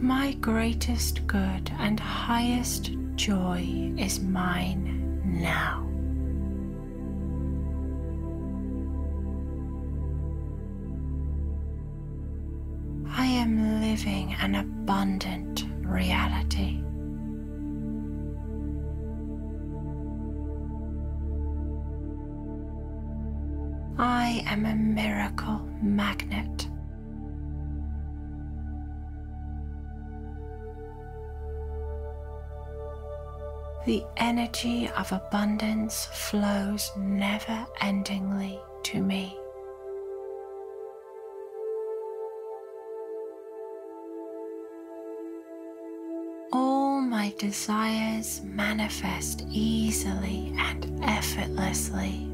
My greatest good and highest joy is mine now. I am living an abundant reality. I am a miracle magnet. The energy of abundance flows never endingly to me. All my desires manifest easily and effortlessly.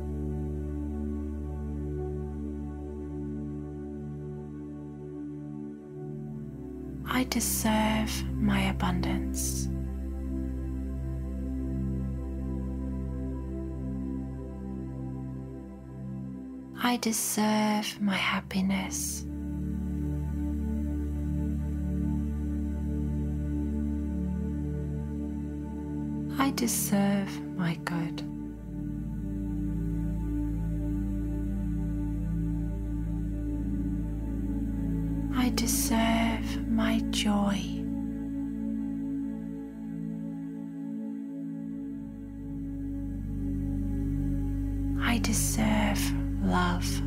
I deserve my abundance. I deserve my happiness. I deserve my good. I deserve my joy. I deserve love.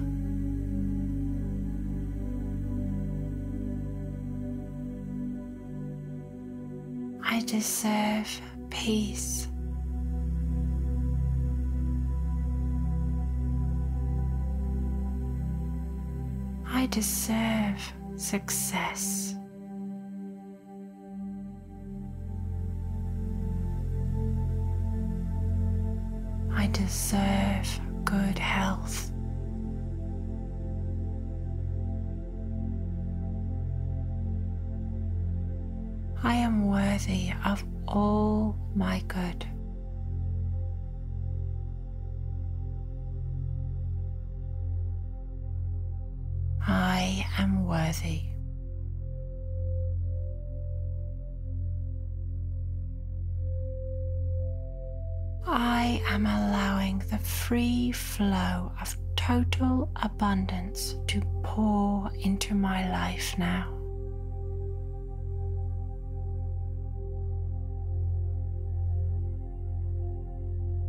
I deserve peace. I deserve success. I deserve I am allowing the free flow of total abundance to pour into my life now.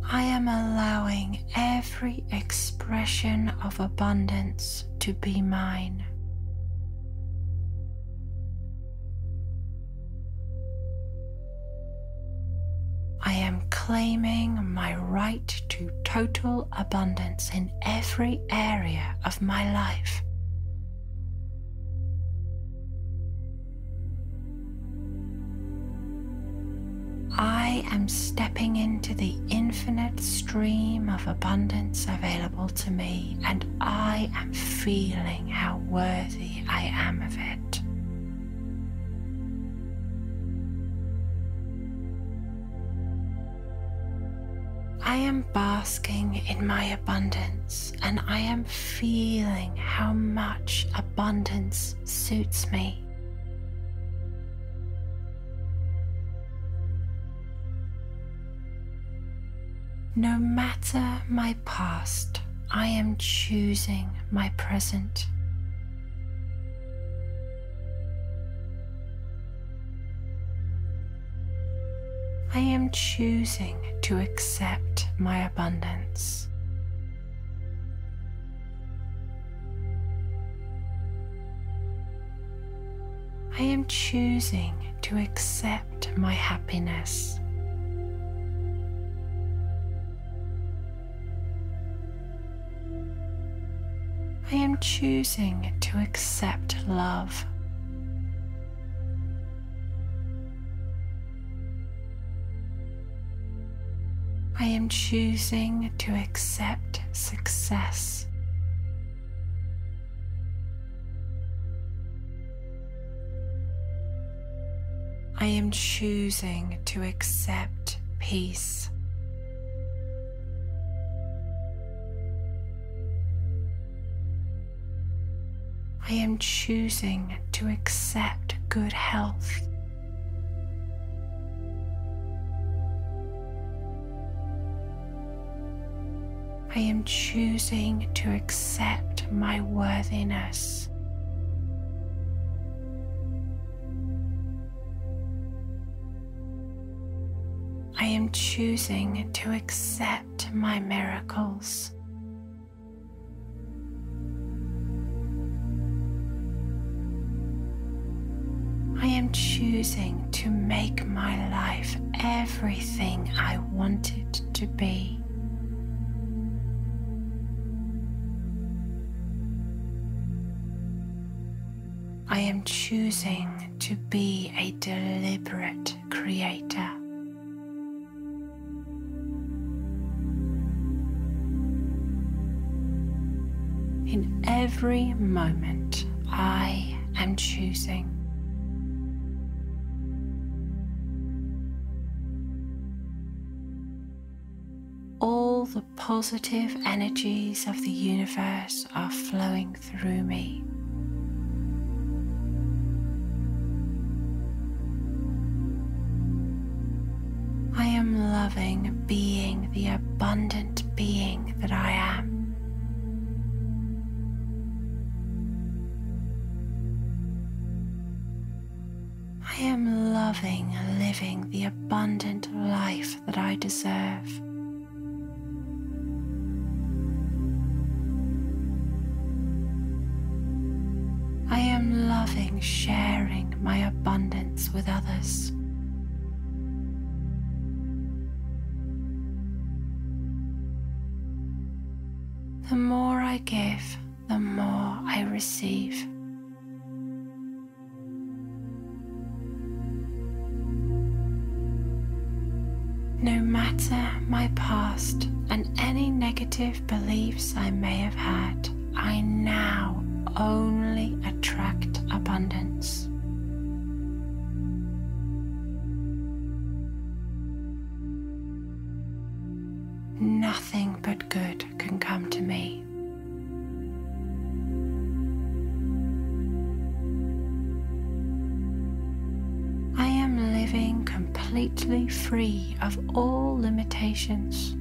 I am allowing every expression of abundance to be mine. Claiming my right to total abundance in every area of my life. I am stepping into the infinite stream of abundance available to me, and I am feeling how worthy I am of it. I am basking in my abundance and I am feeling how much abundance suits me. No matter my past, I am choosing my present. I am choosing to accept my abundance. I am choosing to accept my happiness. I am choosing to accept love. I am choosing to accept success. I am choosing to accept peace. I am choosing to accept good health. I am choosing to accept my worthiness. I am choosing to accept my miracles. I am choosing to make my life everything I want it to be. I am choosing to be a deliberate creator. In every moment, I am choosing. All the positive energies of the universe are flowing through me. Loving being the abundant being that I am. I am loving living the abundant life that I deserve. I am loving sharing my abundance with others. I give, the more I receive. No matter my past and any negative beliefs I may have had, I now only attract abundance. Nothing but good can come to me. Completely free of all limitations.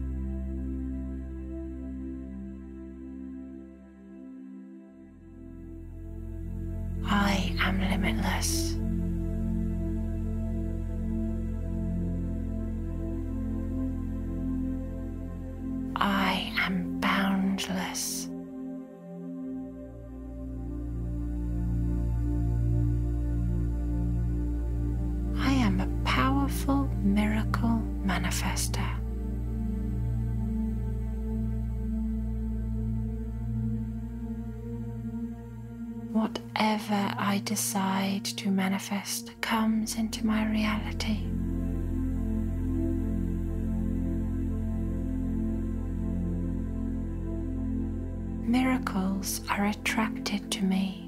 Decide to manifest comes into my reality. Miracles are attracted to me.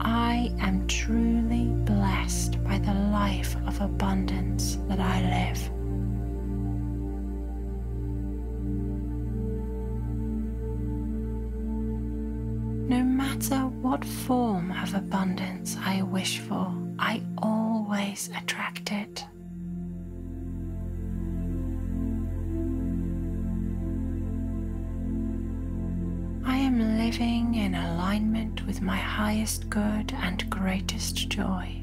I am truly blessed by the life of abundance that I live. What form of abundance I wish for, I always attract it. I am living in alignment with my highest good and greatest joy.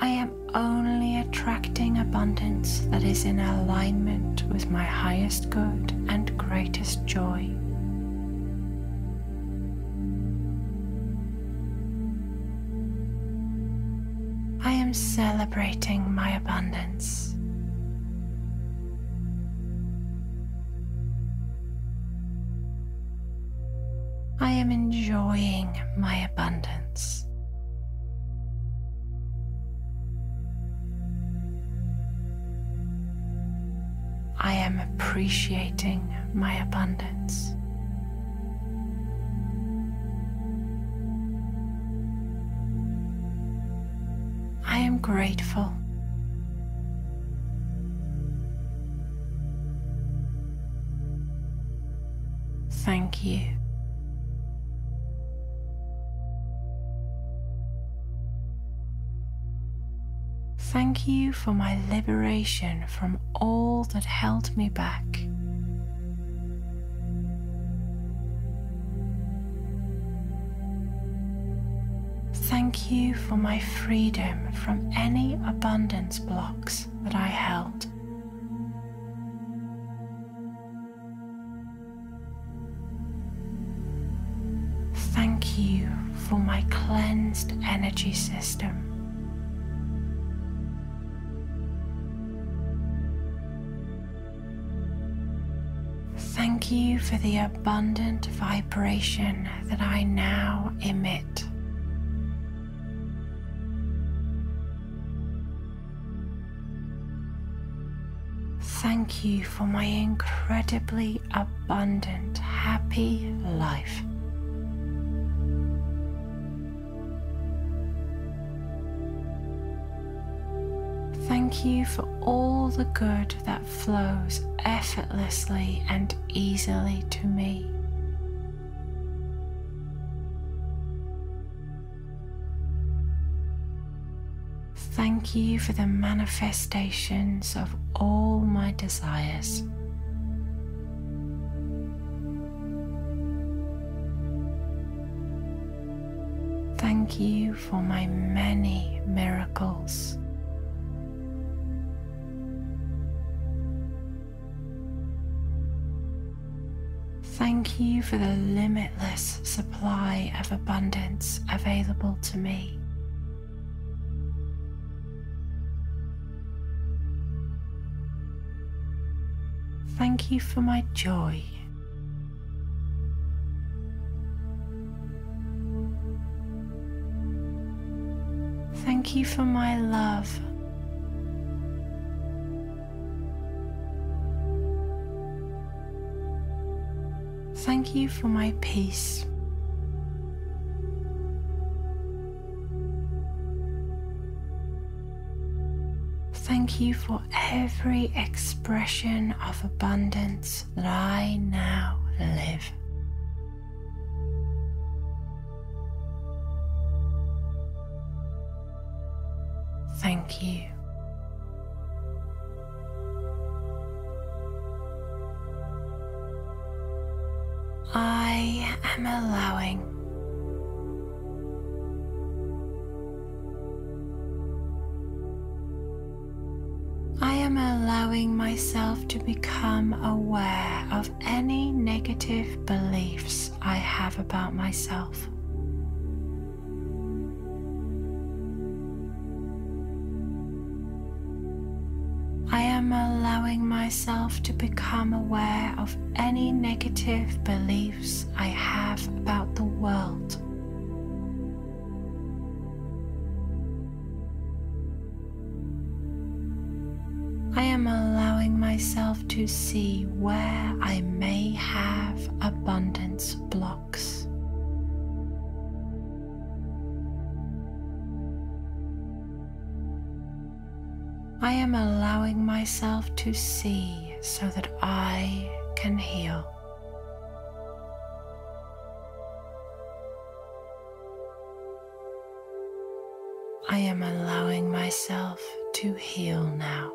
I am only attracting abundance that is in alignment with my highest good and greatest joy. I am celebrating my abundance. I am enjoying my abundance. I am appreciating my abundance. I am grateful. Thank you. Thank you for my liberation from all that held me back. Thank you for my freedom from any abundance blocks that I held. Thank you for my cleansed energy system. Thank you for the abundant vibration that I now emit. Thank you for my incredibly abundant, happy life. Thank you for all the good that flows effortlessly and easily to me. Thank you for the manifestations of all my desires. Thank you for my many miracles. Thank you for the limitless supply of abundance available to me. Thank you for my joy. Thank you for my love. Thank you for my peace. Thank you for every expression of abundance that I now live. Thank you. Am allowing I am allowing myself to become aware of any negative beliefs I have about myself. Allowing myself to become aware of any negative beliefs I have about the world. I am allowing myself to see where I may have abundance blocks. I am allowing myself to see so that I can heal. I am allowing myself to heal now.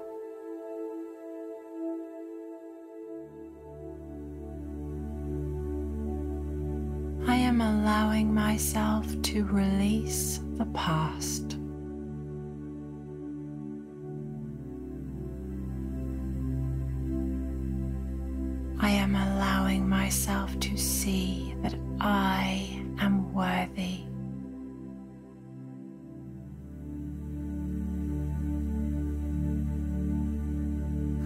I am allowing myself to release the past. Myself to see that I am worthy.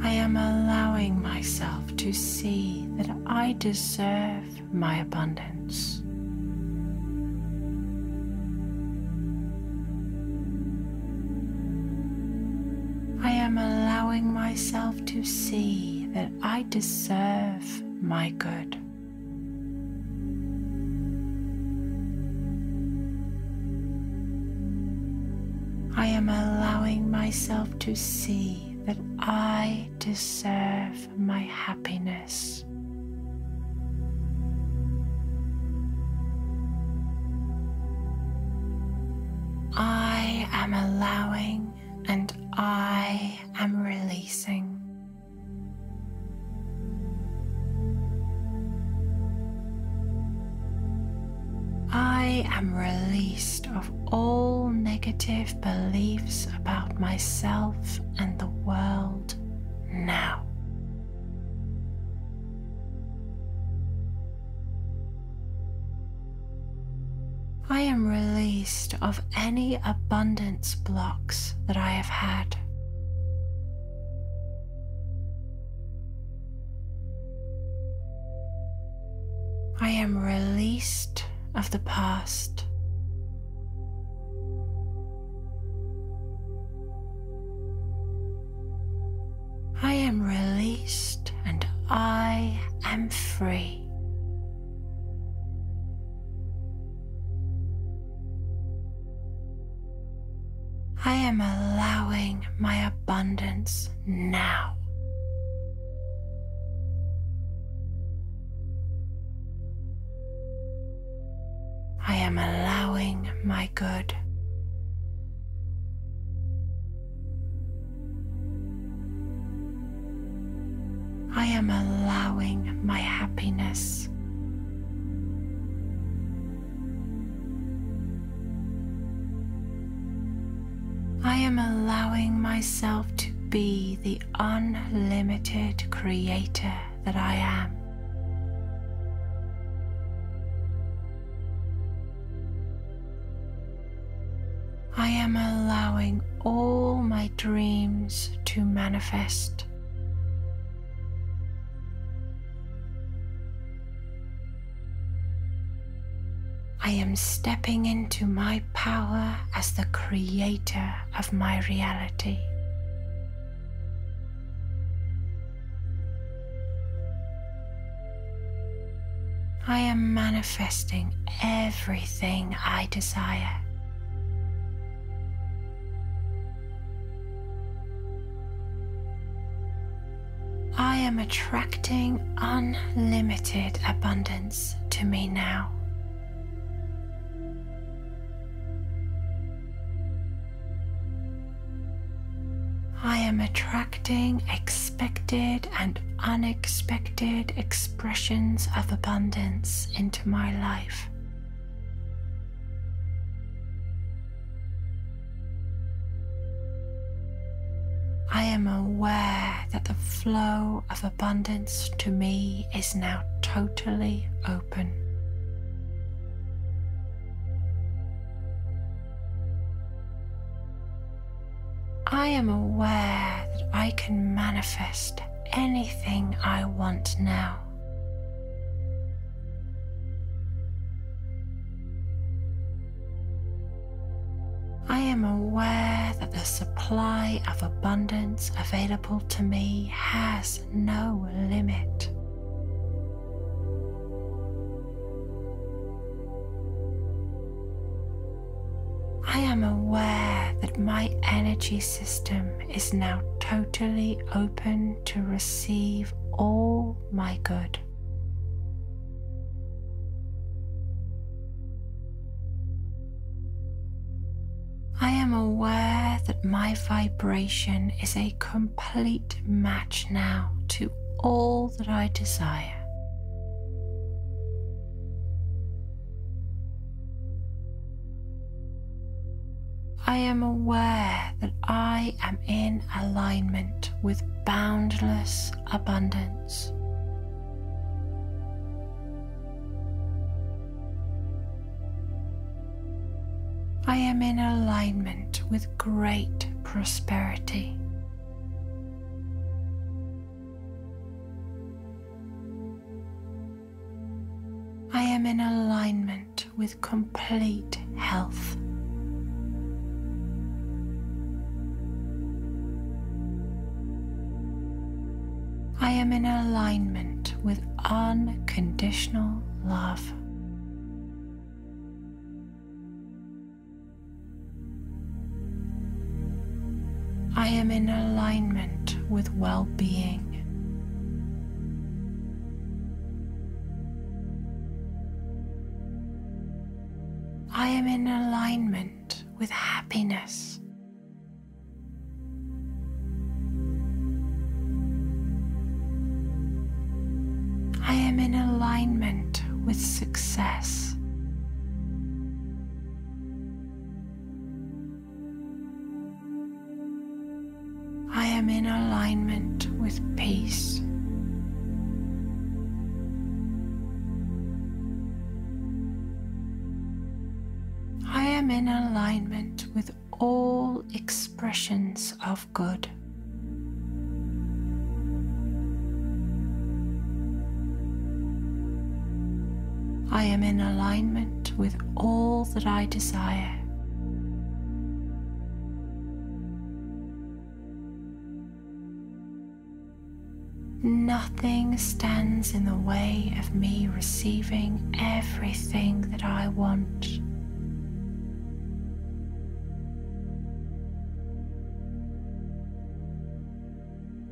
I am allowing myself to see that I deserve my abundance. I am allowing myself to see that I deserve my good. I am allowing myself to see that I deserve my happiness. I am allowing and I am releasing. I am released of all negative beliefs about myself and the world now. I am released of any abundance blocks that I have had. I am released of the past. I am released and I am free. I am allowing my abundance now. My good. I am allowing my happiness. I am allowing myself to be the unlimited creator that I am. I am stepping into my power as the creator of my reality. I am manifesting everything I desire. Attracting unlimited abundance to me now. I am attracting expected and unexpected expressions of abundance into my life. Flow of abundance to me is now totally open. I am aware that I can manifest anything I want now. Supply of abundance available to me has no limit. I am aware that my energy system is now totally open to receive all my good. I am aware that my vibration is a complete match now to all that I desire. I am aware that I am in alignment with boundless abundance. I am in alignment with great prosperity. I am in alignment with complete health. I am in alignment with unconditional love. I am in alignment with well being. I am in alignment with happiness. I am in alignment with success. Expressions of good. I am in alignment with all that I desire. Nothing stands in the way of me receiving everything that I want.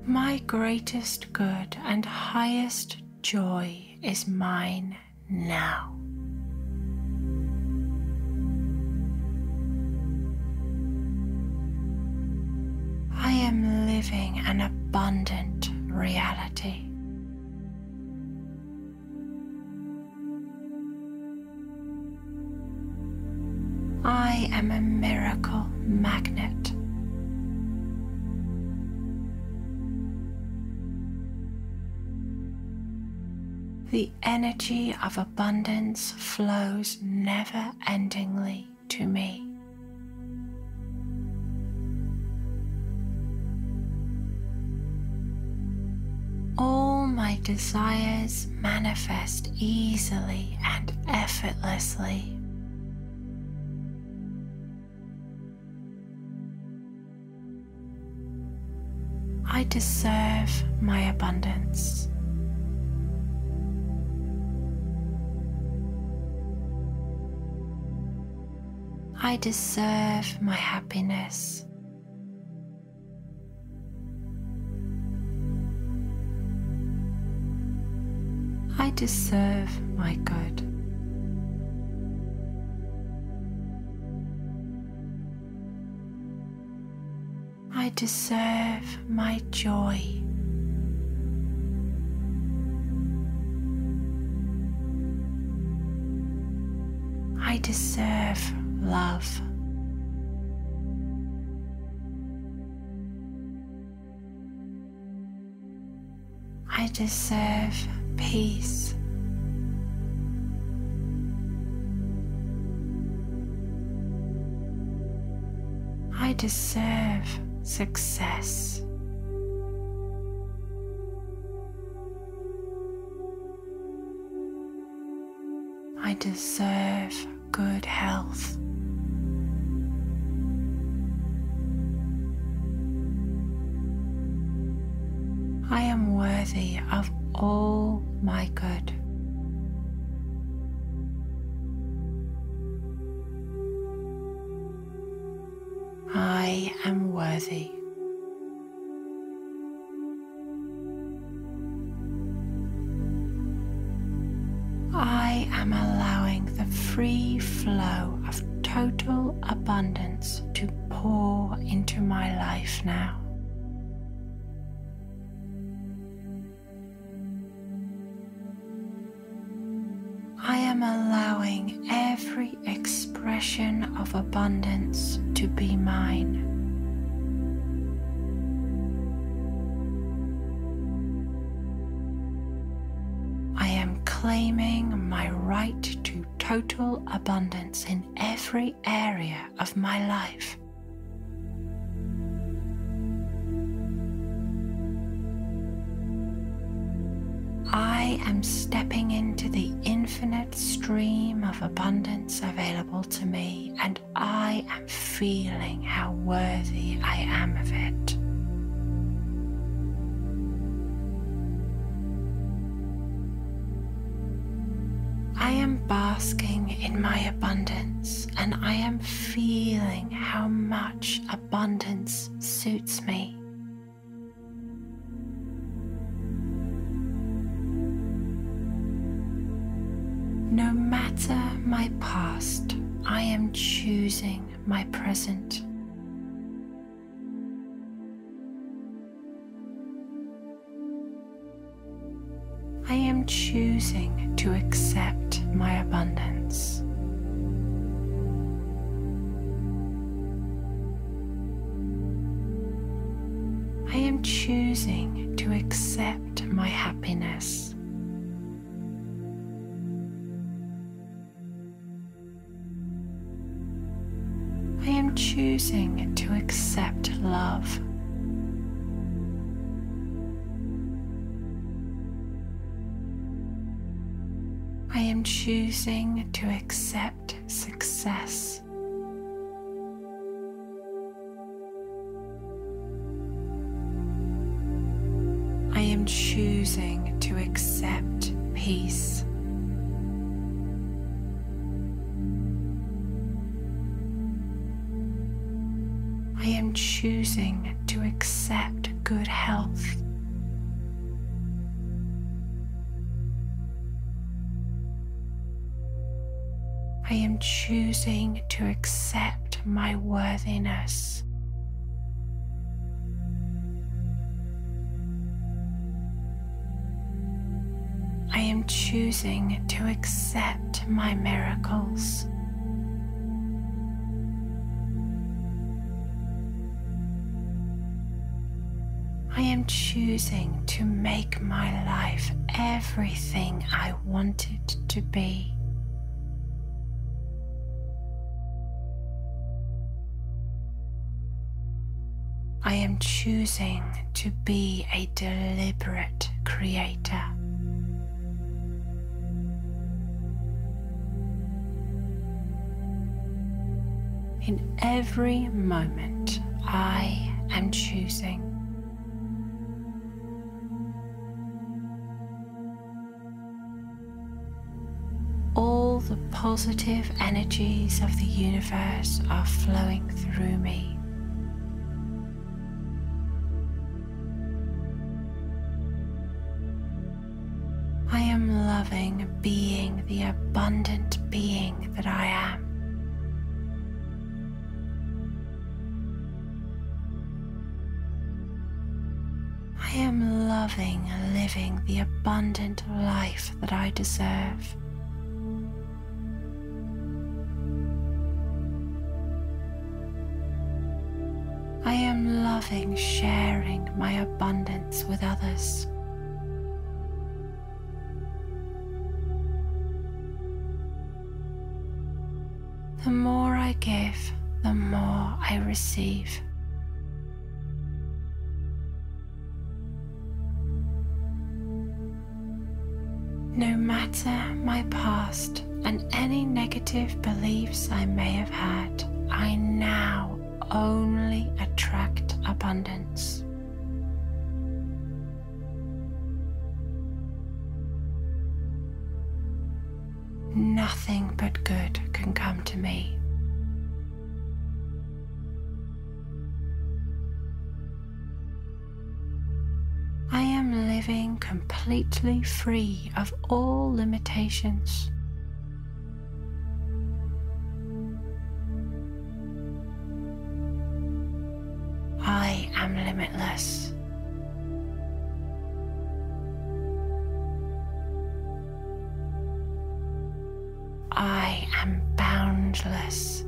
My greatest good and highest joy is mine now. I am living an abundant reality. I am a miracle magnet. The energy of abundance flows never endingly to me. All my desires manifest easily and effortlessly. I deserve my abundance. I deserve my happiness. I deserve my good. I deserve my joy. I deserve love. I deserve peace. I deserve success. I deserve good health. Worthy of all my good. I am worthy. I am allowing the free flow of total abundance to pour into my life now. Abundance in every area of my life. I am stepping into the infinite stream of abundance available to me, and I am feeling how worthy I am of it. Basking in my abundance, and I am feeling how much abundance suits me. No matter my past, I am choosing my present. Choosing to accept my abundance. I am choosing to accept my happiness. I am choosing to accept love. Am choosing to accept success. I am choosing to accept peace. I am choosing to accept good health. I am choosing to accept my worthiness. I am choosing to accept my miracles. I am choosing to make my life everything I want it to be. I am choosing to be a deliberate Creator. In every moment, I am choosing. All the positive energies of the universe are flowing through me. Loving being the abundant being that I am. I am loving living the abundant life that I deserve. I am loving sharing my abundance with others. The more I give, the more I receive. No matter my past and any negative beliefs I may have had, I now only attract abundance. Nothing but good can come to me. I am living completely free of all limitations. I am limitless. Am boundless.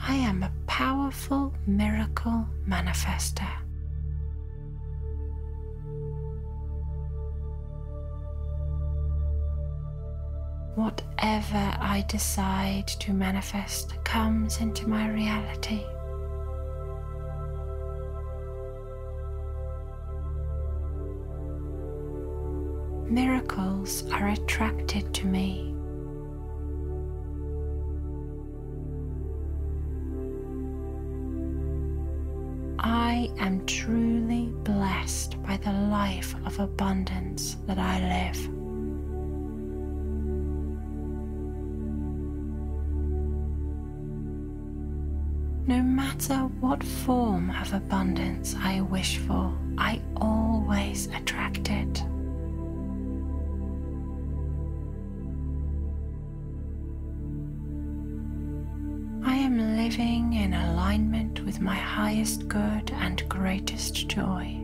I am a powerful miracle manifester. Whatever I decide to manifest comes into my reality. Miracles are attracted to me. I am truly blessed by the life of abundance that I live. No matter what form of abundance I wish for, I always attract it. With my highest good and greatest joy.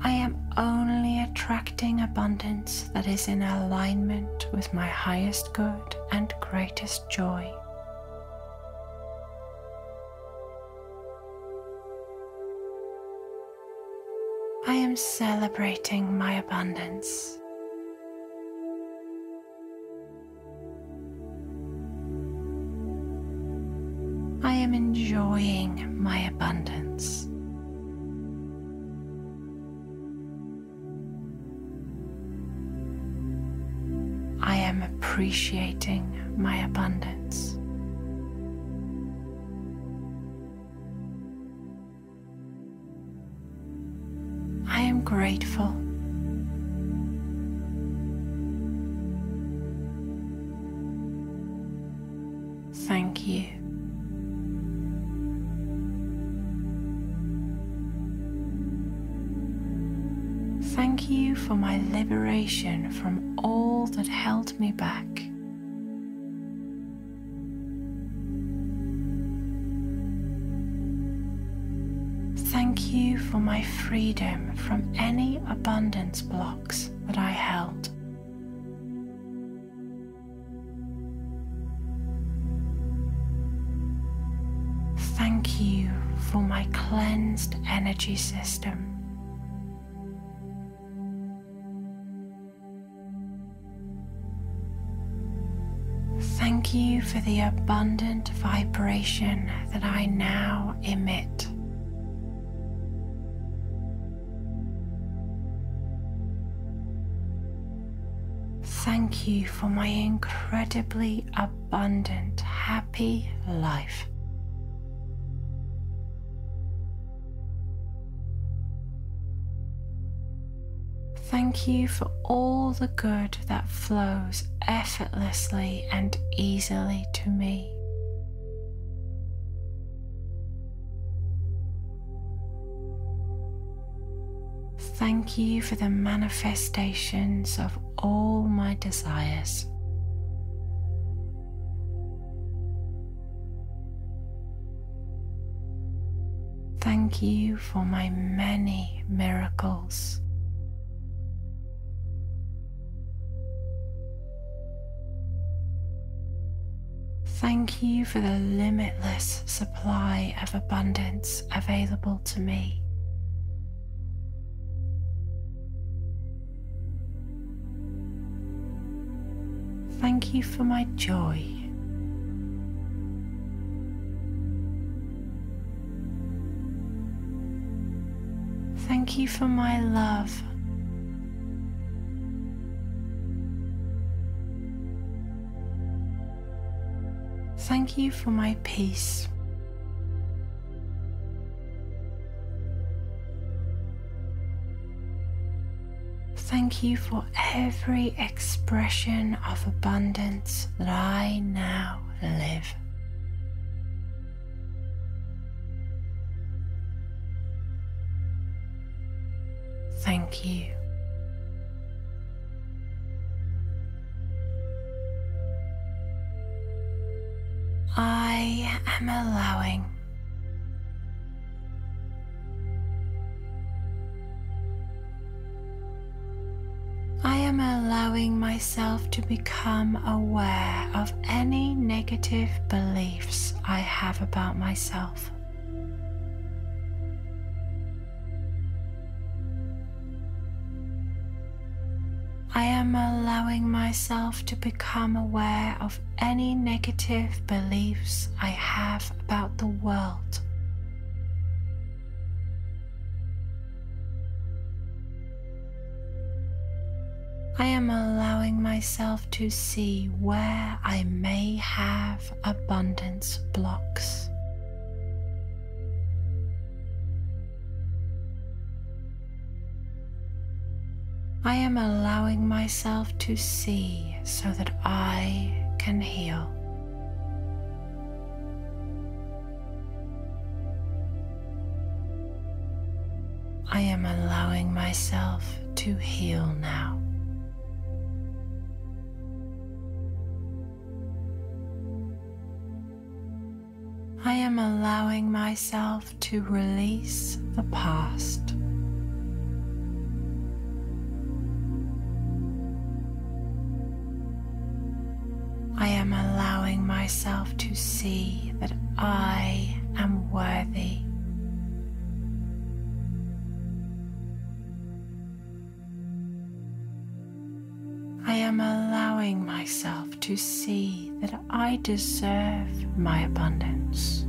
I am only attracting abundance that is in alignment with my highest good and greatest joy. I am celebrating my abundance. Enjoying my abundance. I am appreciating my abundance. I am grateful. For my liberation from all that held me back. Thank you for my freedom from any abundance blocks that I held. Thank you for my cleansed energy system. Thank you for the abundant vibration that I now emit. Thank you for my incredibly abundant, happy life. Thank you for all the good that flows effortlessly and easily to me. Thank you for the manifestations of all my desires. Thank you for my many miracles. Thank you for the limitless supply of abundance available to me. Thank you for my joy. Thank you for my love. Thank you for my peace. Thank you for every expression of abundance that I now live. Thank you. I am allowing I am allowing myself to become aware of any negative beliefs I have about myself. I am allowing myself to become aware of any negative beliefs I have about the world. I am allowing myself to see where I may have abundance blocks. I am allowing myself to see so that I can heal. I am allowing myself to heal now. I am allowing myself to release the past. Myself to see that I am worthy. I am allowing myself to see that I deserve my abundance.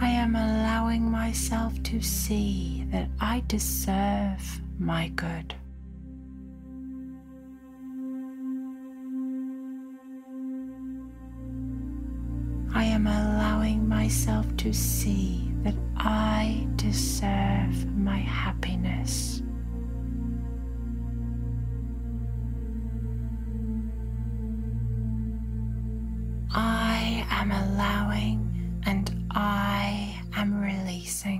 I am allowing myself to see that I deserve my good. I am allowing myself to see that I deserve my happiness. I am allowing and I am releasing.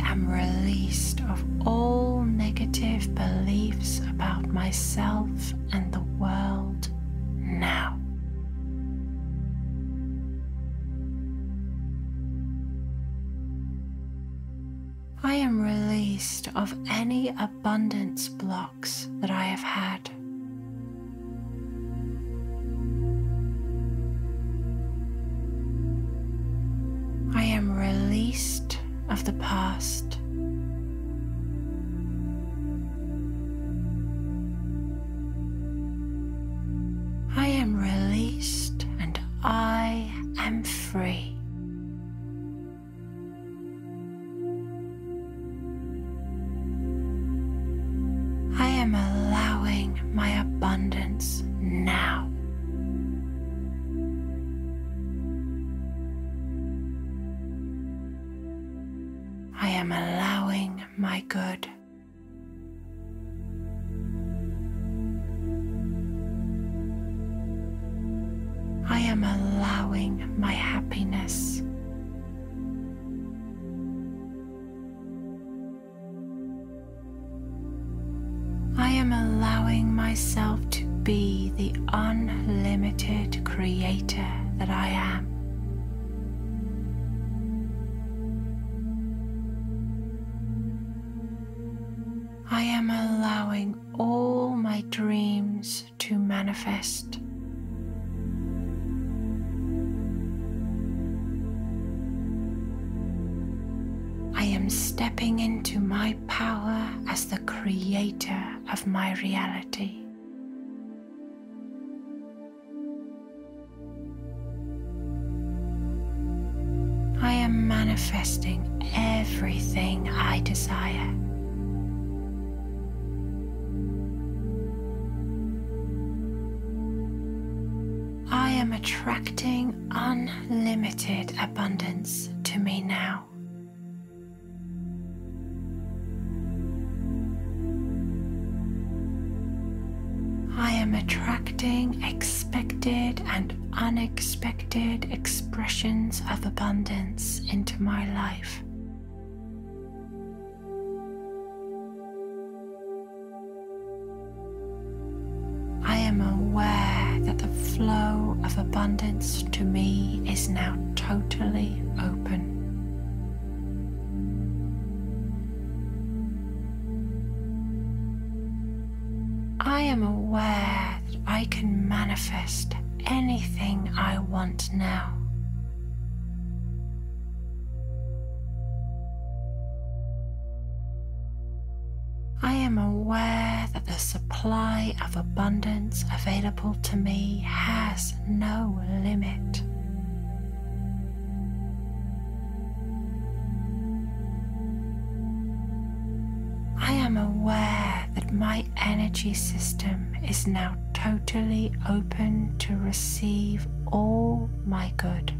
I am released of all negative beliefs about myself and the world now. I am released of any abundance blocks that I have had. Of the past. Expected and unexpected expressions of abundance into my life. I am aware that the flow of abundance to me is now totally open. I am aware that I can manifest anything I want now. I am aware that the supply of abundance available to me has no limit. I am aware that my energy system is now totally open to receive all my good.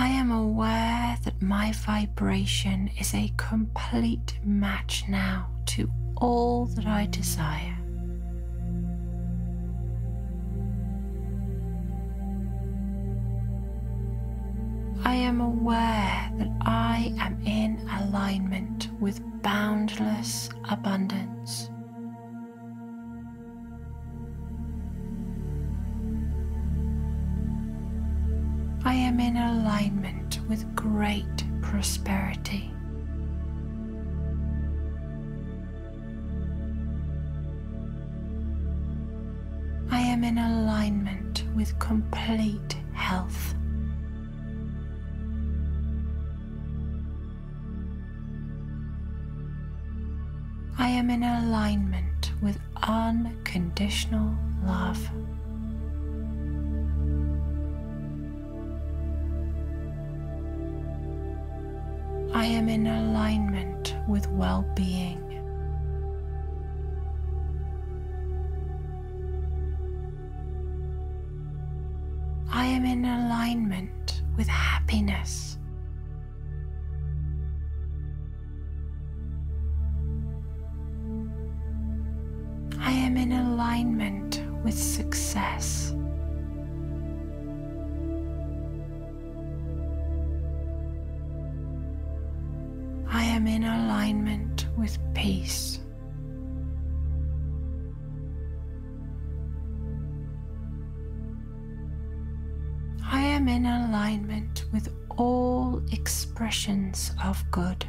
I am aware that my vibration is a complete match now to all that I desire. I am aware that I am in alignment with boundless abundance. I am in alignment with great prosperity. I am in alignment with complete health. I am in alignment with unconditional love. I am in alignment with well being. I am in alignment with happiness. Am in alignment with success. I am in alignment with peace. I am in alignment with all expressions of good.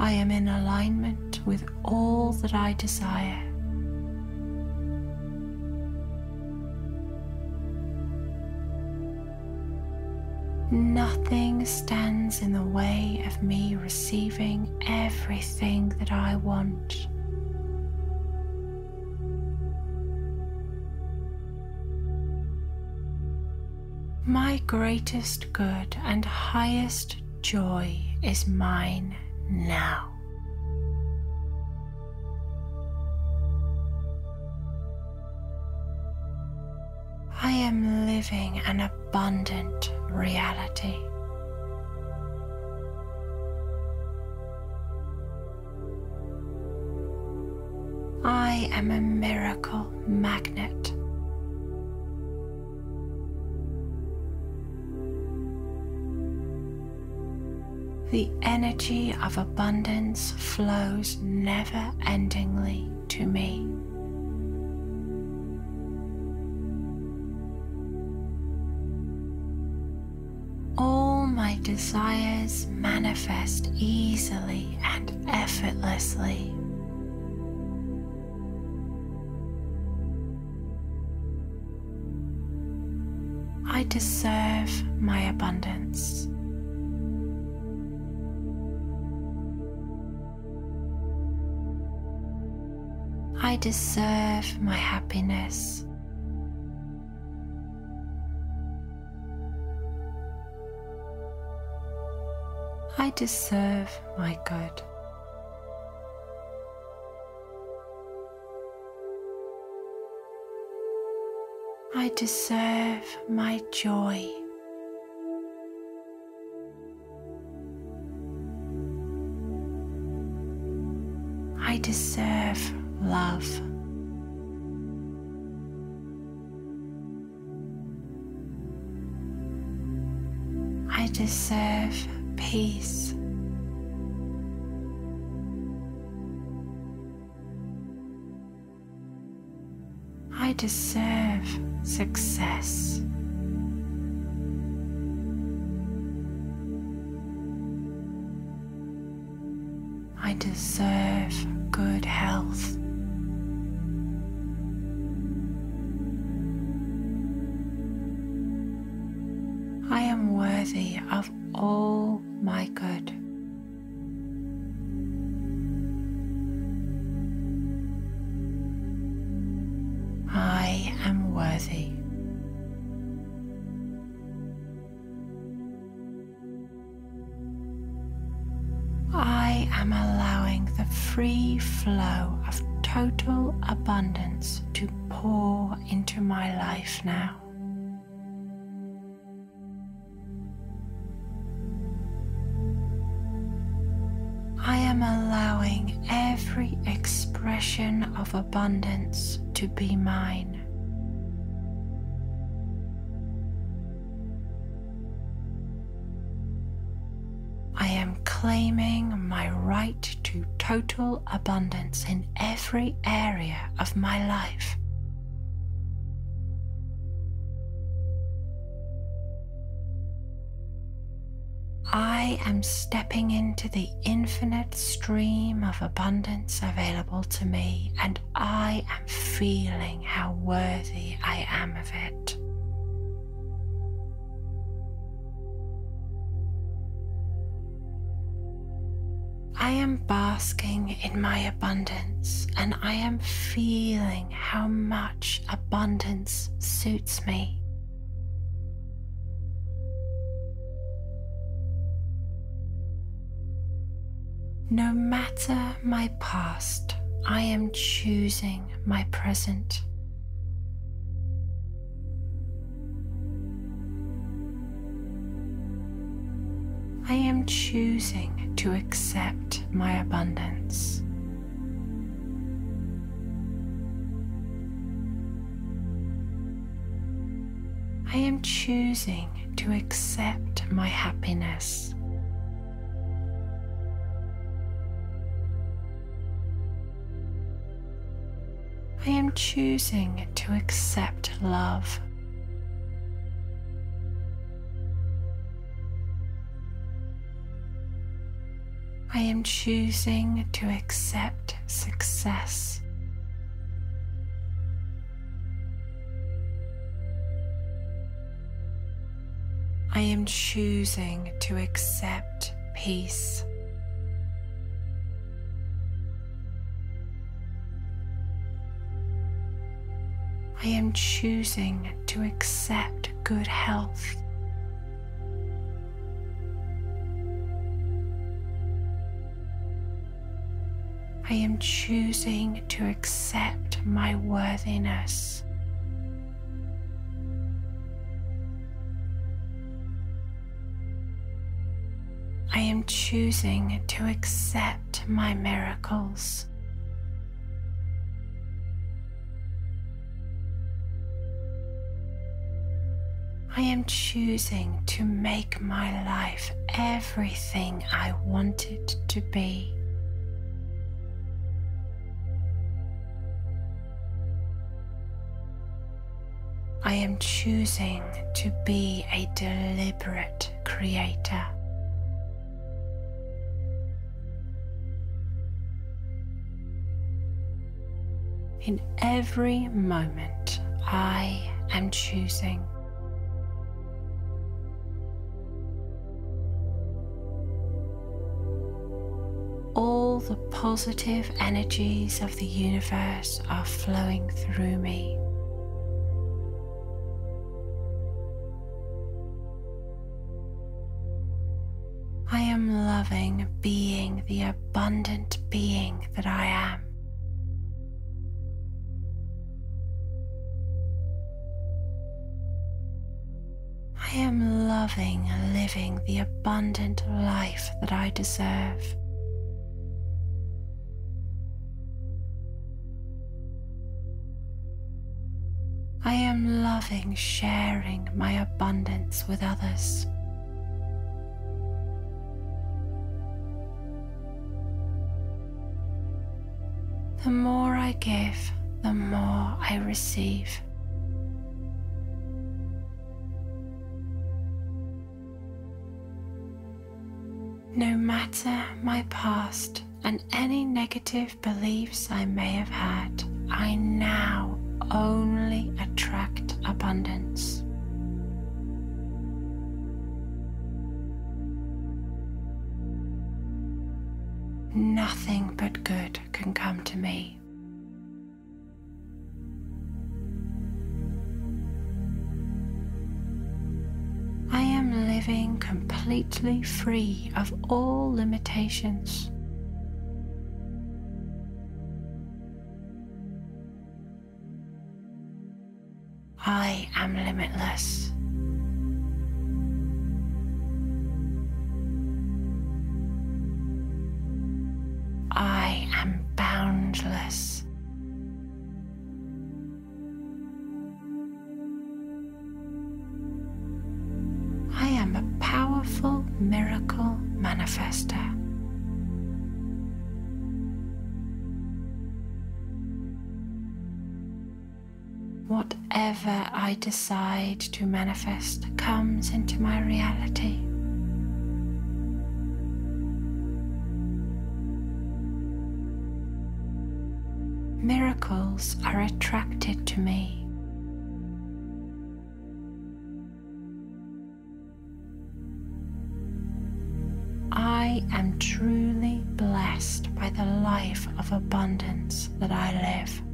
I am in alignment with all that I desire. Nothing stands in the way of me receiving everything that I want. My greatest good and highest joy is mine now. I am living an abundant reality. I am a miracle magnet. The energy of abundance flows never endingly to me. All my desires manifest easily and effortlessly. I deserve my abundance. I deserve my happiness. I deserve my good. I deserve my joy. I deserve love. I deserve peace. I deserve success. I deserve of abundance to be mine. I am claiming my right to total abundance in every area of my life. I am stepping into the infinite stream of abundance available to me, and I am feeling how worthy I am of it. I am basking in my abundance, and I am feeling how much abundance suits me. No matter my past, I am choosing my present. I am choosing to accept my abundance. I am choosing to accept my happiness. Choosing to accept love. I am choosing to accept success. I am choosing to accept peace. I am choosing to accept good health. I am choosing to accept my worthiness. I am choosing to accept my miracles. I am choosing to make my life everything I want it to be. I am choosing to be a deliberate creator. In every moment, I am choosing. All the positive energies of the universe are flowing through me. I am loving being the abundant being that I am. I am loving living the abundant life that I deserve. I am loving sharing my abundance with others. The more I give, the more I receive. No matter my past and any negative beliefs I may have had, I now only attract abundance. Nothing but good can come to me. I am living completely free of all limitations. I am limitless. I decide to manifest comes into my reality. Miracles are attracted to me. I am truly blessed by the life of abundance that I live.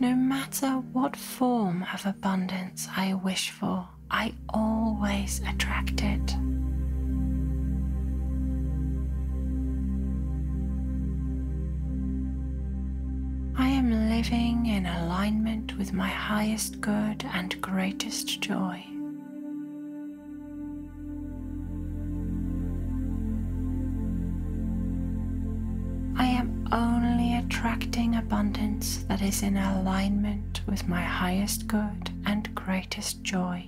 No matter what form of abundance I wish for, I always attract it. I am living in alignment with my highest good and greatest joy. Attracting abundance that is in alignment with my highest good and greatest joy.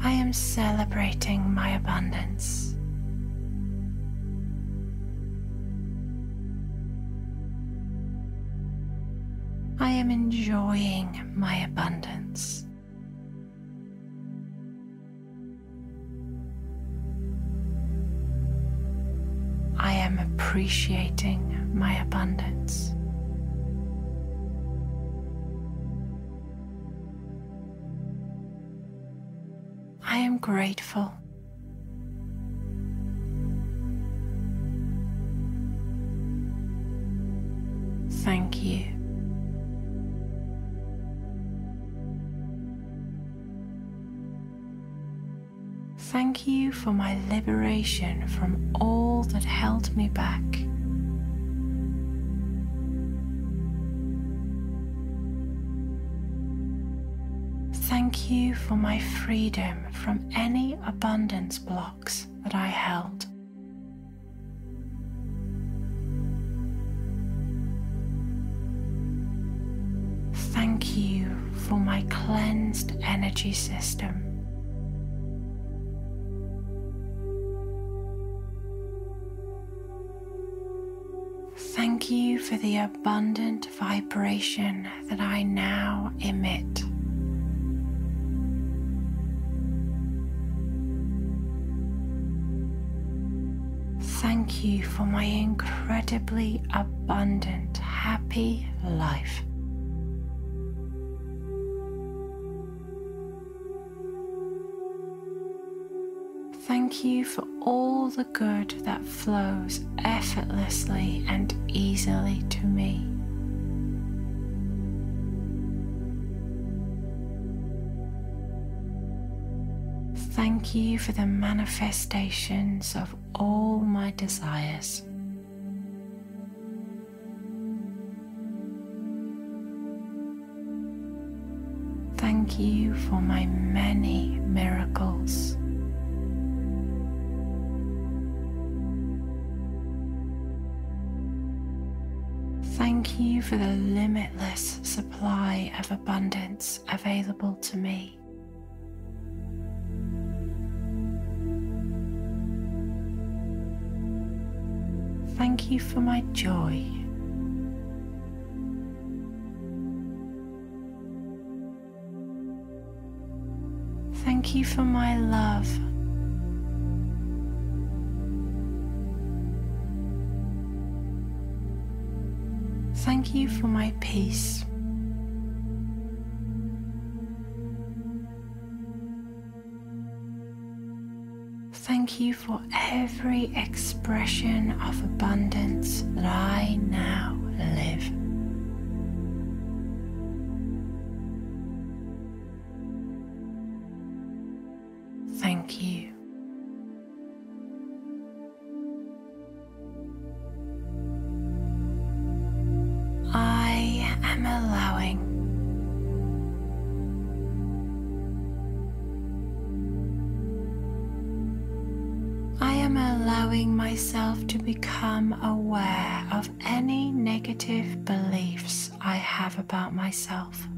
I am celebrating my abundance. I am enjoying my abundance. I am appreciating my abundance. I am grateful. Thank you. Thank you for my liberation from all that held me back. Thank you for my freedom from any abundance blocks that I held. Thank you for my cleansed energy system. You for the abundant vibration that I now emit. Thank you for my incredibly abundant, happy life. Thank you for all the good that flows effortlessly and easily to me. Thank you for the manifestations of all my desires. Thank you for my many miracles. You for the limitless supply of abundance available to me. Thank you for my joy. Thank you for my love. Thank you for my peace. Thank you for every expression of abundance that I now live. About myself.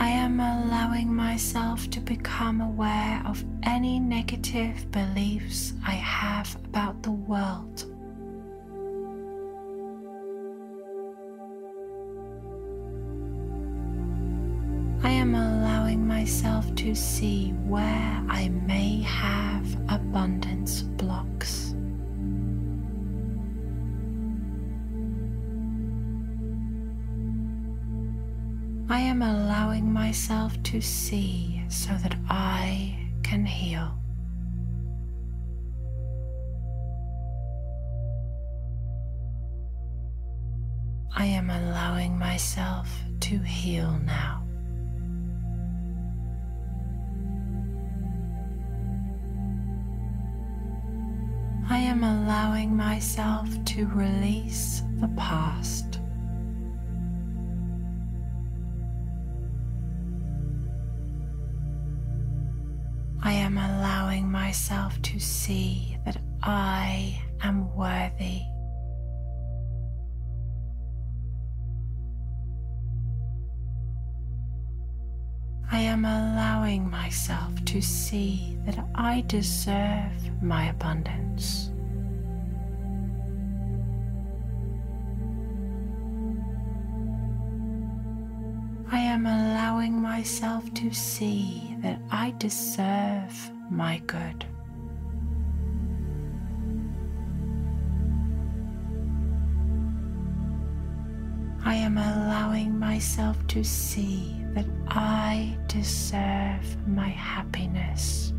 I am allowing myself to become aware of any negative beliefs I have about the world. I am allowing myself to see where I may have abundance blocks. I am allowing myself to see so that I can heal. I am allowing myself to heal now. I am allowing myself to release the past. I am allowing myself to see that I am worthy. I am allowing myself to see that I deserve my abundance. Am allowing myself to see that I deserve my good. I am allowing myself to see that I deserve my happiness.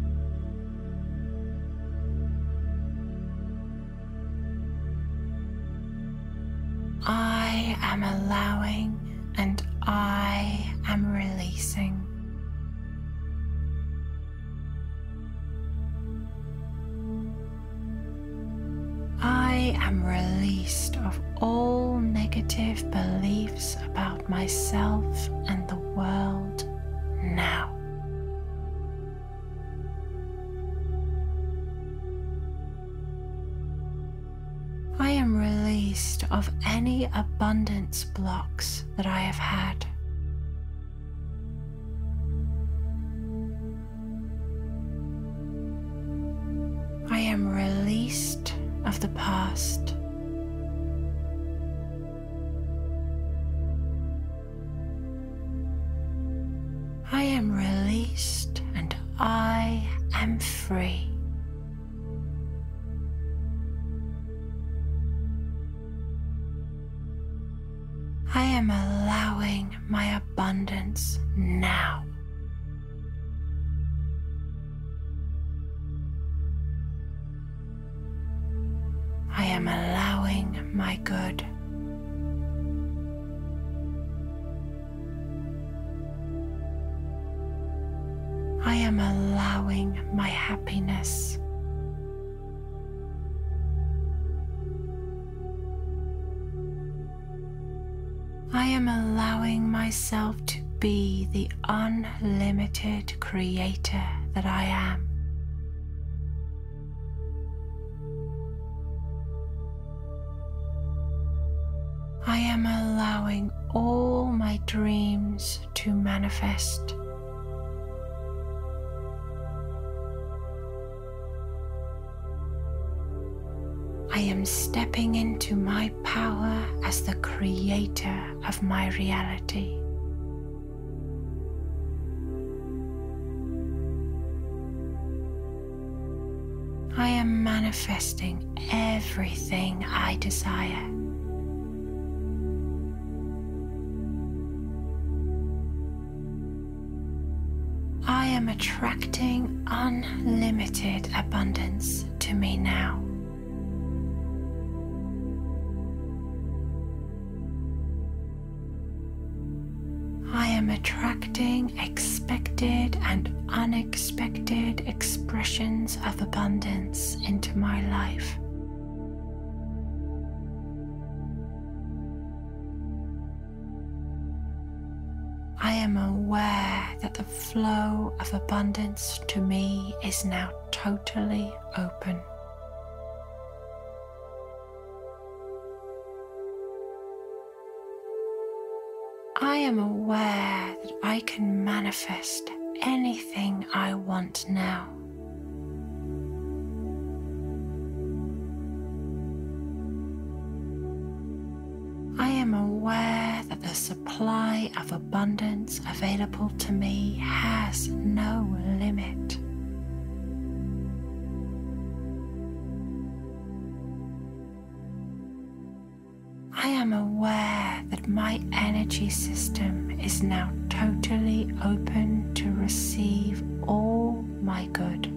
I am allowing and I am releasing. I am released of all negative beliefs about myself and the world now. I am released of any abundance blocks that I have had. I am released of the past. I am released and I am free. Am allowing my abundance now. I am allowing my good. I am allowing my happiness. Myself to be the unlimited creator that I am. I am allowing all my dreams to manifest. Am stepping into my power as the creator of my reality. I am manifesting everything I desire. I am attracting unlimited abundance to me now. Expected and unexpected expressions of abundance into my life. I am aware that the flow of abundance to me is now totally open. Am aware that I can manifest anything I want now. I am aware that the supply of abundance available to me has no limit. I am aware that my energy system is now totally open to receive all my good.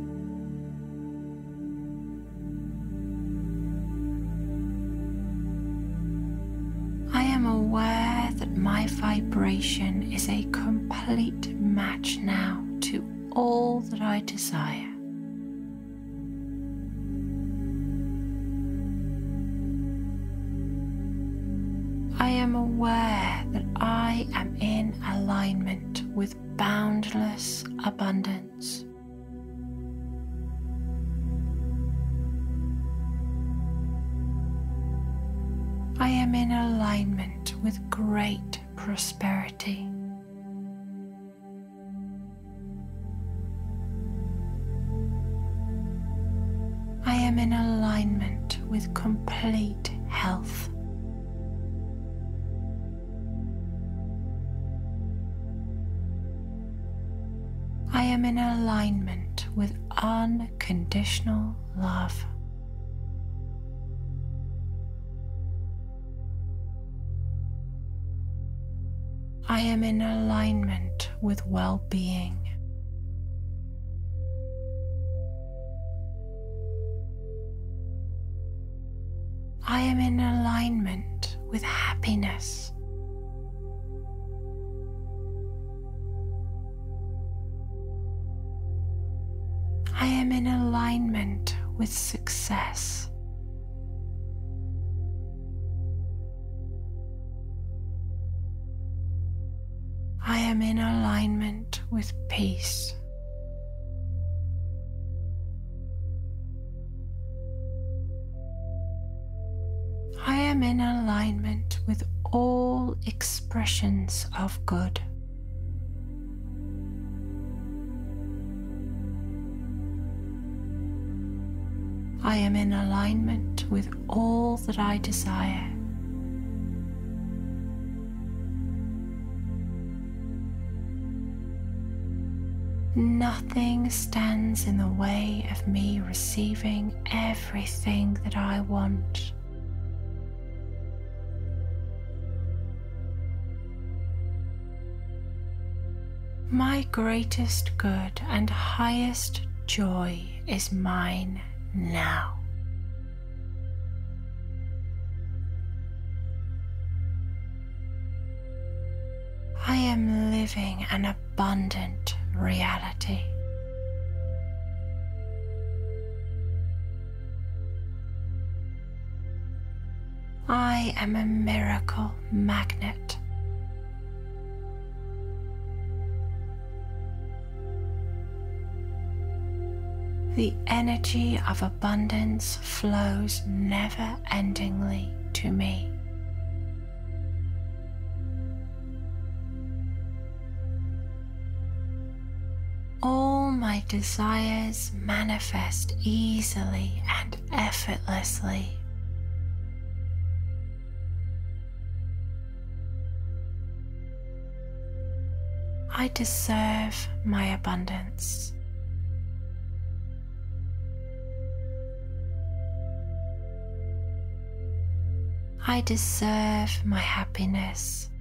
I am aware that my vibration is a complete match now to all that I desire. In alignment with boundless abundance. I am in alignment with great prosperity. Am in alignment with well being. I am in alignment with happiness. I am in alignment with success. Am in alignment with peace. I am in alignment with all expressions of good. I am in alignment with all that I desire. Nothing stands in the way of me receiving everything that I want. My greatest good and highest joy is mine now. I am living an abundant reality. I am a miracle magnet. The energy of abundance flows never endingly to me. All my desires manifest easily and effortlessly. I deserve my abundance. I deserve my happiness.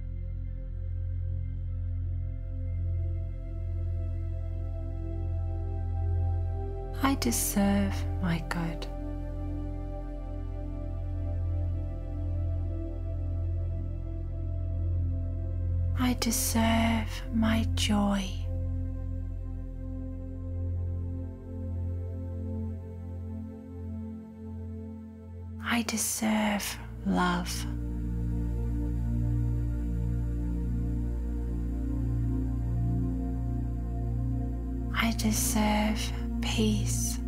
I deserve my good. I deserve my joy. I deserve love. I deserve peace.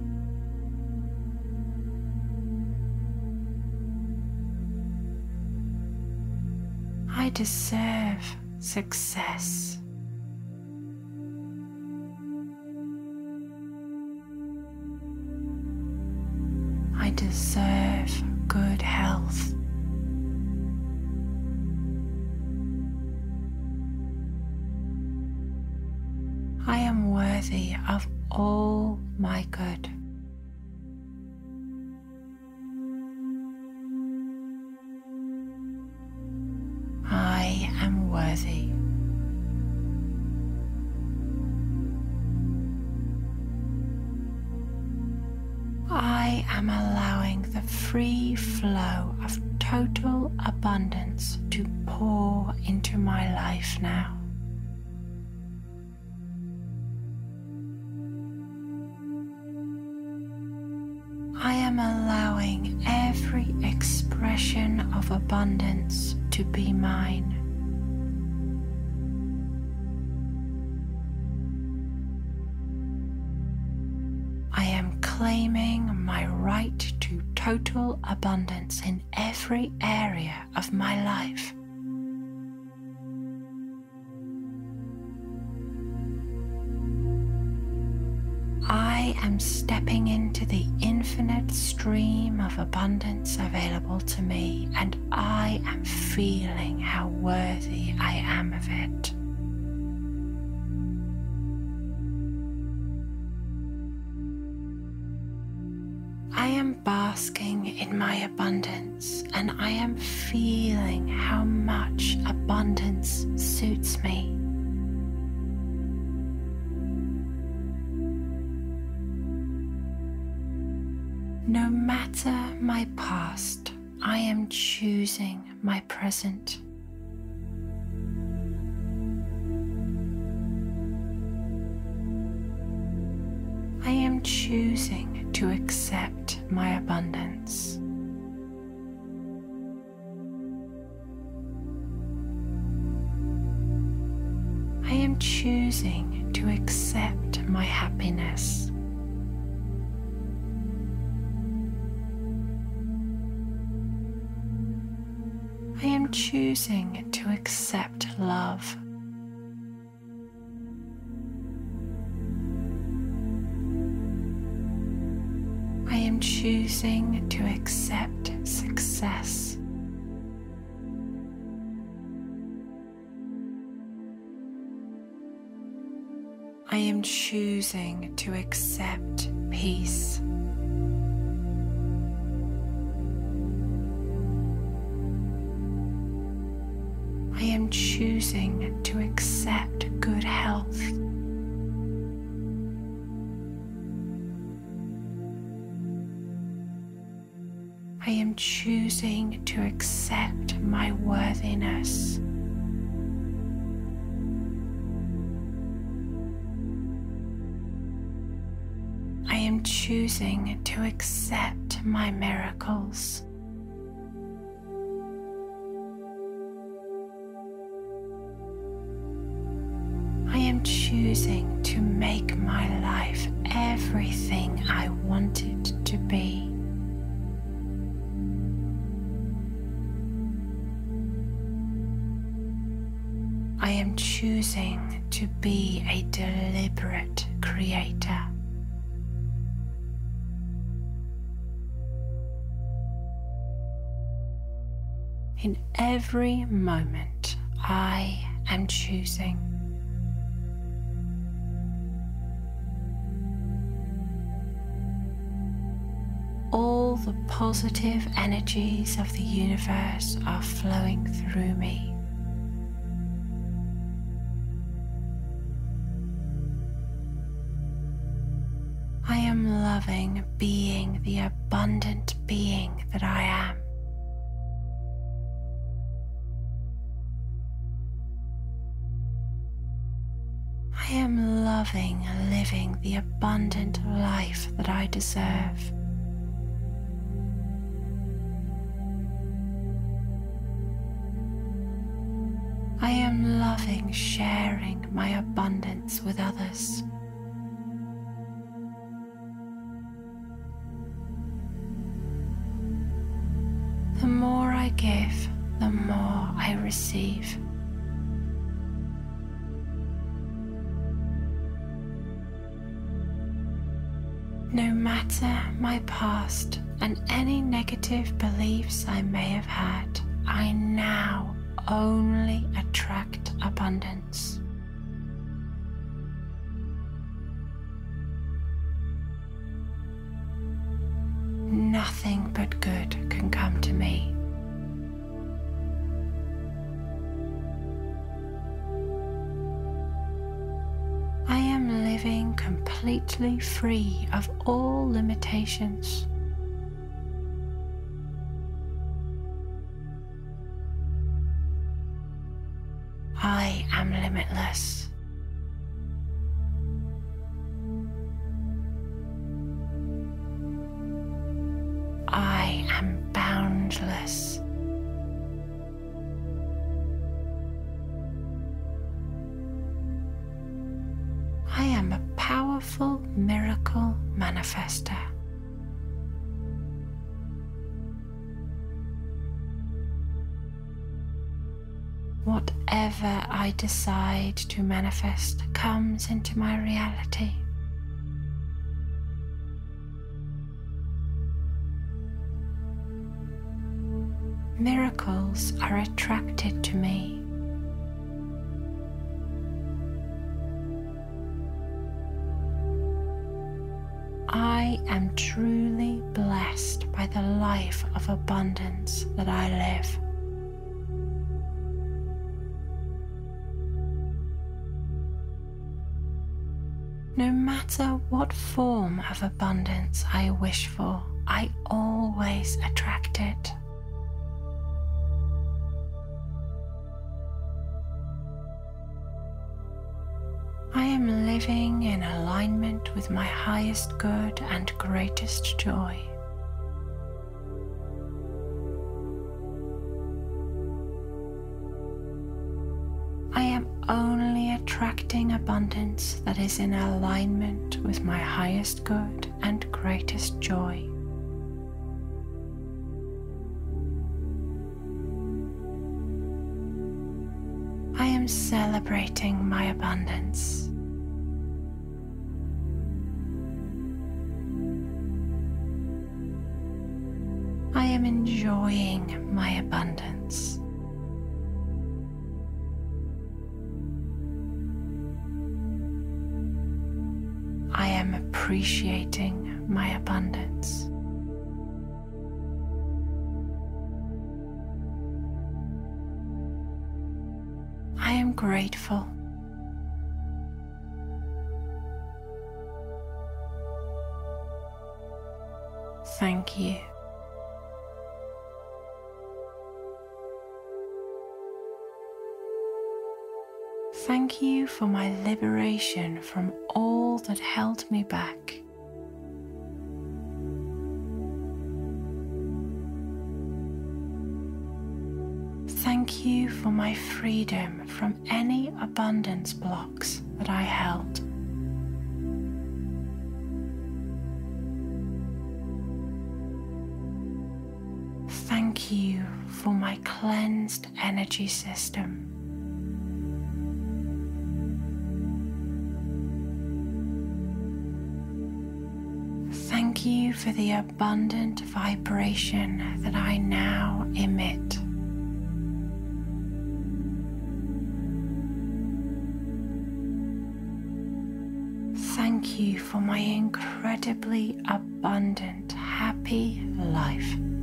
I deserve success. Abundance and I am feeling how much abundance suits me. No matter my past, I am choosing my present. I am choosing to accept my abundance. Am choosing to accept my happiness. I am choosing to accept love. I am choosing to accept success. I am choosing to accept peace. I am choosing to accept good health. I am choosing to accept my worthiness. Choosing to accept my miracles. I am choosing to make my life everything I want it to be. I am choosing to be a deliberate creator. In every moment, I am choosing. All the positive energies of the universe are flowing through me. I am loving being the abundant being that I am. I am loving living the abundant life that I deserve. I am loving sharing my abundance with others. The more I give, the more I receive. No matter my past and any negative beliefs I may have had, I now only attract abundance. Nothing but good can come to me. Living completely free of all limitations. Decide to manifest comes into my reality. Miracles are attracted to me. I am truly blessed. by the life of abundance that I live. No matter what form of abundance I wish for, I always attract it. I am living in alignment with my highest good and greatest joy. Attracting abundance that is in alignment with my highest good and greatest joy. I am celebrating my abundance. I am enjoying my abundance. Appreciating my abundance. I am grateful. Thank you. Thank you for my liberation from all that held me back. Thank you for my freedom from any abundance blocks that I held. Thank you for my cleansed energy system. You for the abundant vibration that I now emit. Thank you for my incredibly abundant, happy life.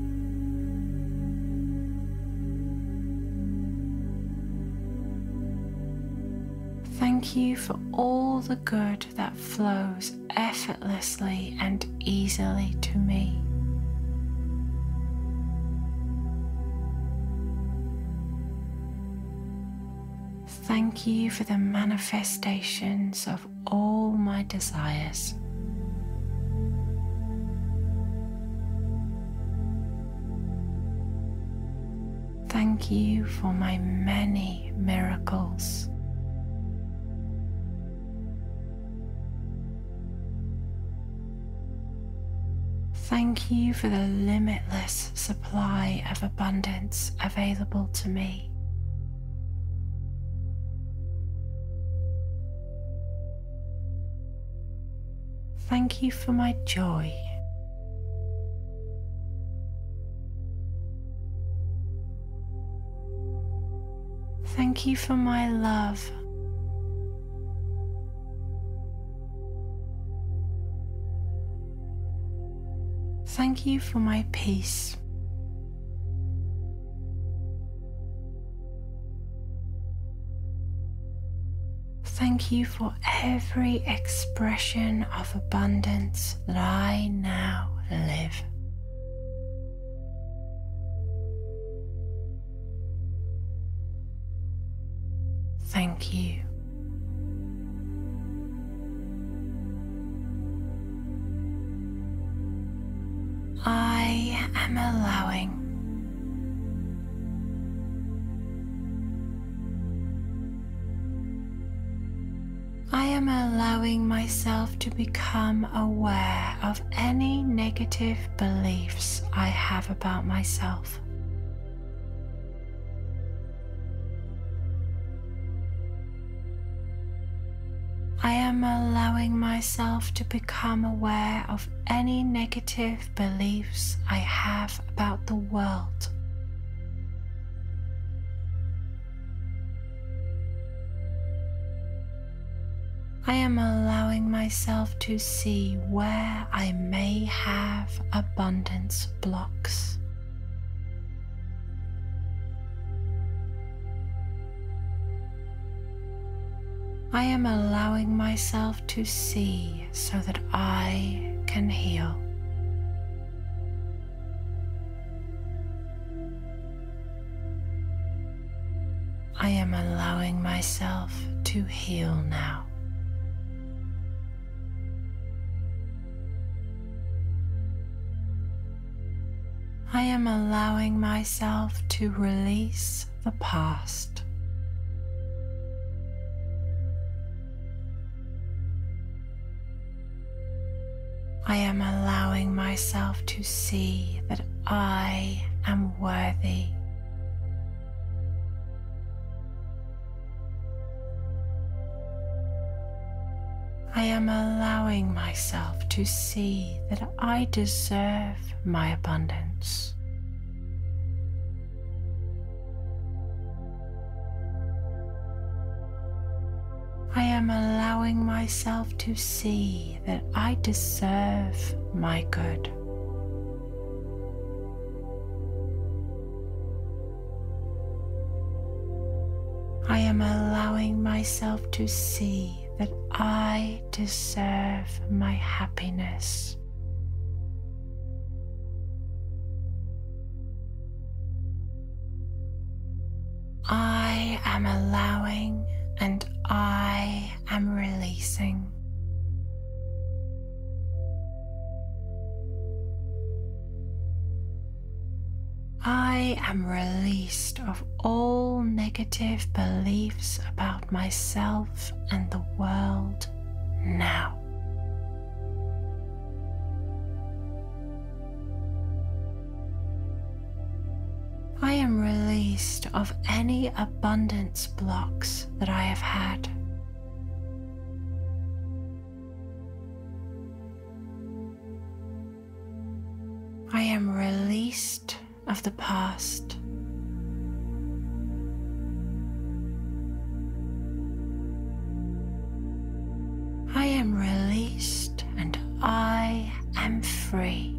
Thank you for all the good that flows effortlessly and easily to me. Thank you for the manifestations of all my desires. Thank you for my many miracles. Thank you for the limitless supply of abundance available to me. Thank you for my joy. Thank you for my love. Thank you for my peace. Thank you for every expression of abundance that I now live. Become aware of any negative beliefs I have about myself. I am allowing myself to become aware of any negative beliefs I have about the world. I am allowing myself to see where I may have abundance blocks. I am allowing myself to see so that I can heal. I am allowing myself to heal now. I am allowing myself to release the past. I am allowing myself to see that I am worthy. I am allowing myself to see that I deserve my abundance. I am allowing myself to see that I deserve my good. I am allowing myself to see that I deserve my happiness. I am allowing and I am releasing. I am released of all negative beliefs about myself and the world now. I am released of any abundance blocks that I have had. I am released of the past. I am released and I am free.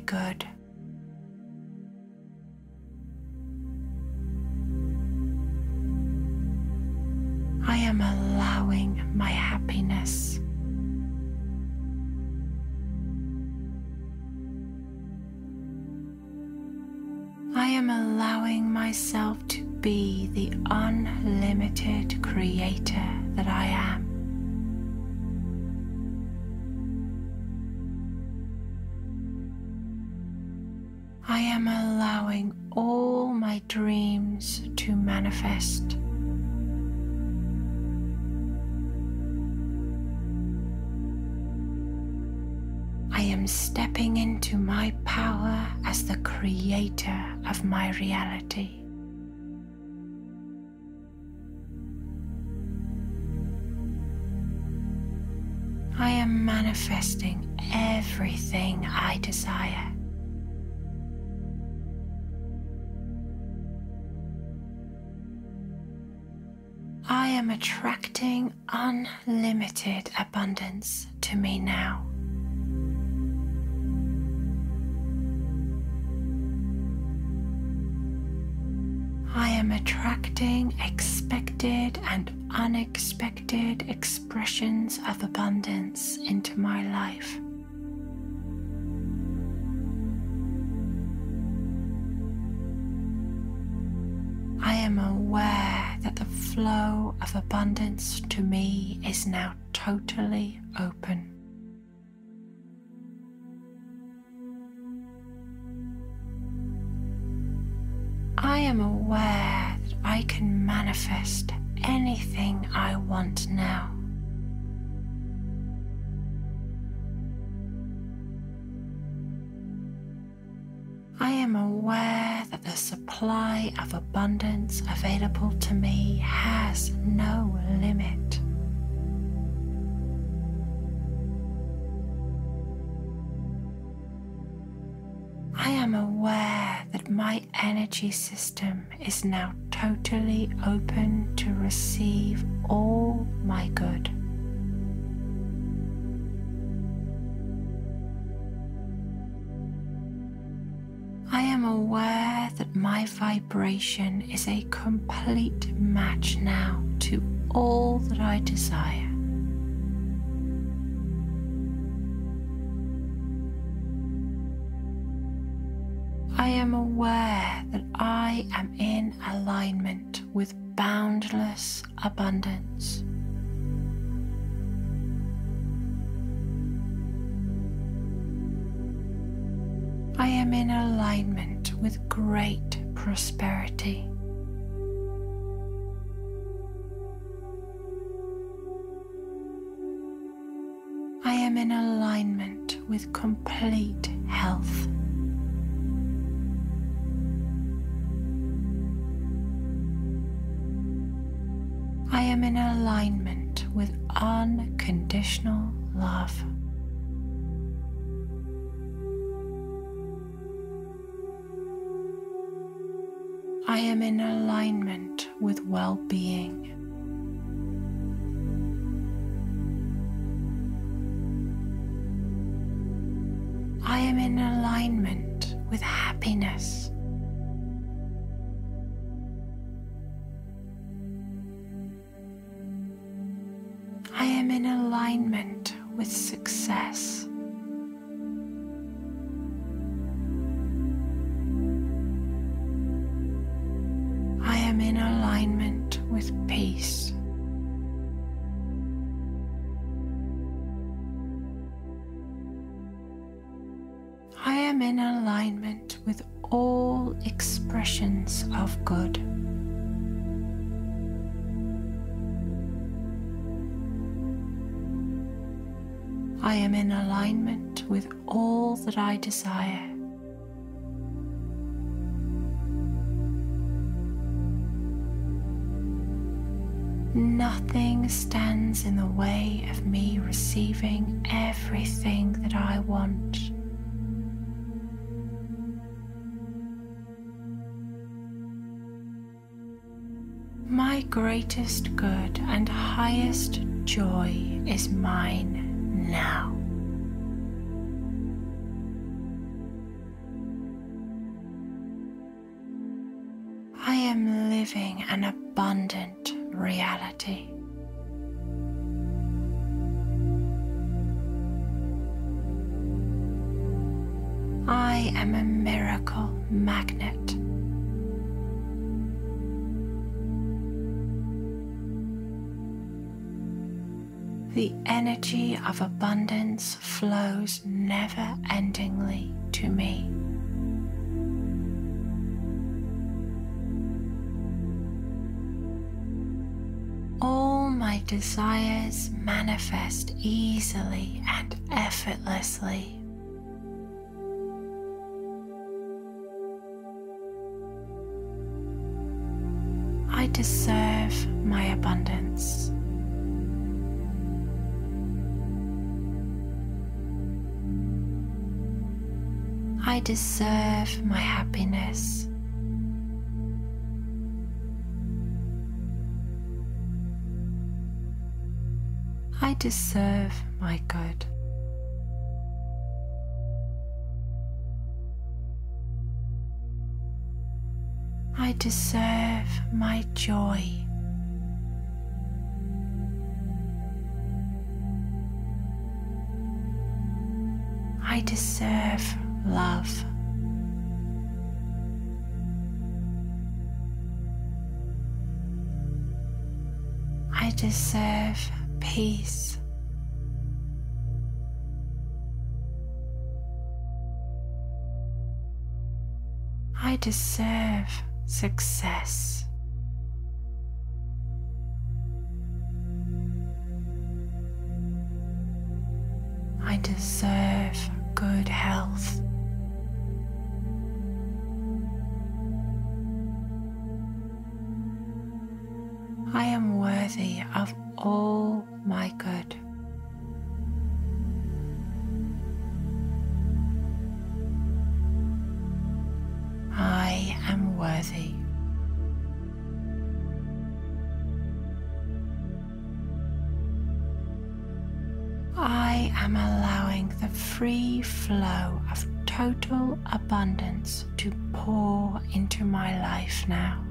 Good. I am allowing my happiness. I am allowing myself to be the unlimited creator that I am. Manifest. I am stepping into my power as the creator of my reality. I am manifesting everything I desire. Attracting unlimited abundance to me now. I am attracting expected and unexpected expressions of abundance into my life. I am aware that the flow of abundance to me is now totally open. I am aware that I can manifest anything I want now. I am aware that the supply of abundance available to me has no limit. I am aware that my energy system is now totally open to receive all my good. Am aware that my vibration is a complete match now to all that I desire. I am aware that I am in alignment with boundless abundance. I am in alignment with great prosperity. I am in alignment with complete health. I am in alignment with unconditional love. I am in alignment with well being. I am in alignment with happiness. I am in alignment with success. Alignment with peace. I am in alignment with all expressions of good. I am in alignment with all that I desire. Nothing stands in the way of me receiving everything that I want. My greatest good and highest joy is mine now. I am living an abundant reality. I am a miracle magnet. The energy of abundance flows never endingly to me. Desires manifest easily and effortlessly. I deserve my abundance. I deserve my happiness. I deserve my good. I deserve my joy. I deserve love. I deserve peace. I deserve success. I deserve good health. Abundance to pour into my life now.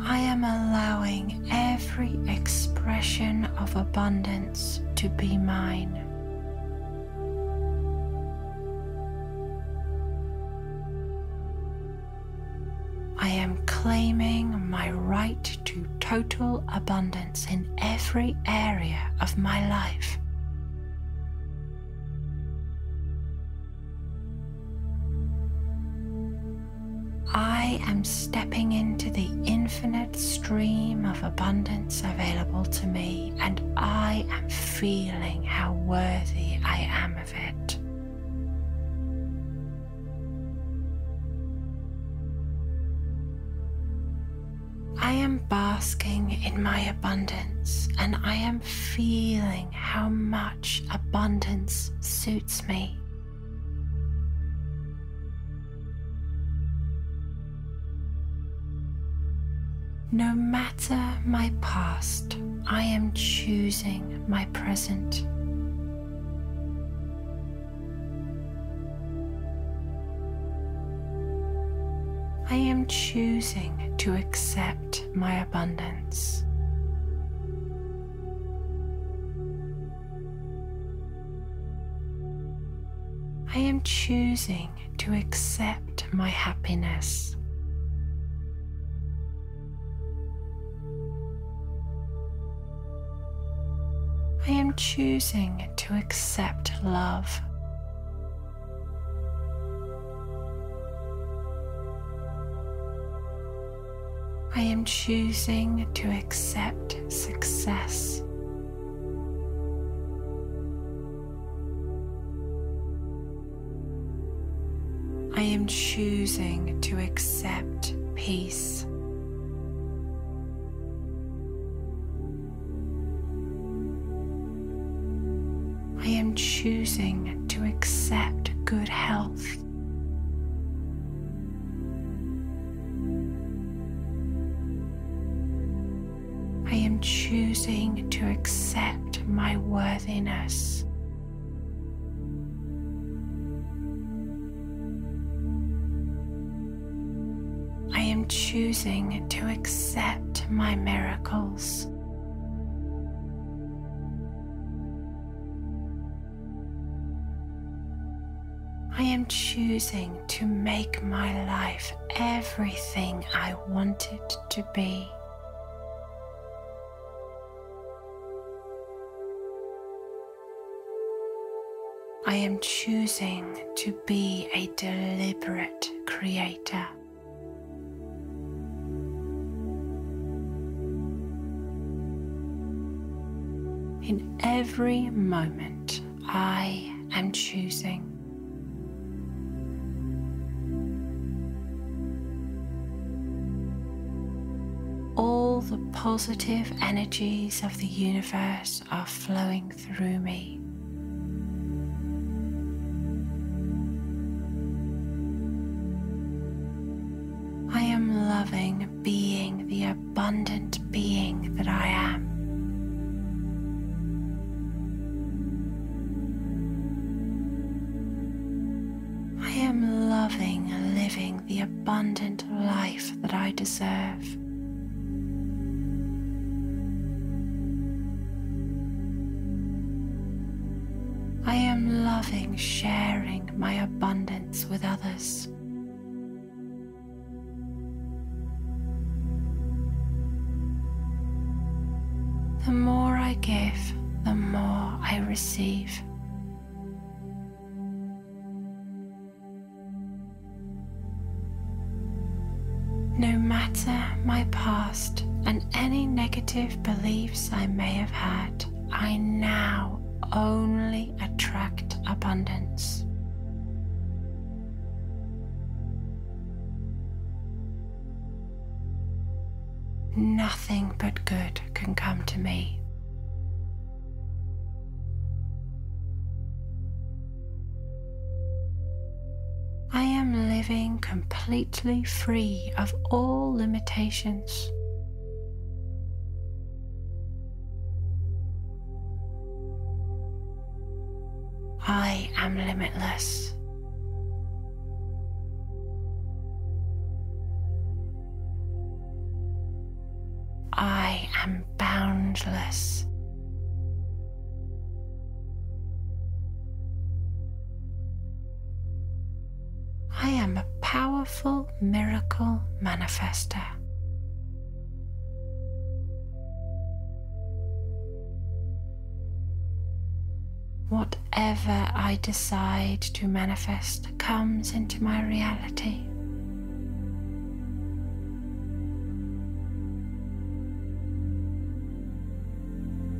I am allowing every expression of abundance to be mine. Total abundance in every area of my life. I am stepping into the infinite stream of abundance available to me, and I am feeling how worthy I am of it. I am basking in my abundance and I am feeling how much abundance suits me. No matter my past, I am choosing my present. I am choosing to accept my abundance. I am choosing to accept my happiness. I am choosing to accept love. I am choosing to accept success. I am choosing to accept peace. I am choosing to accept good health. Choosing to accept my worthiness. I am choosing to accept my miracles. I am choosing to make my life everything I want it to be. I am choosing to be a deliberate creator. In every moment, I am choosing. All the positive energies of the universe are flowing through me. may have had, I now only attract abundance. Nothing but good can come to me. I am living completely free of all limitations. Am limitless. I am boundless. I am a powerful miracle manifester. Whatever I decide to manifest comes into my reality.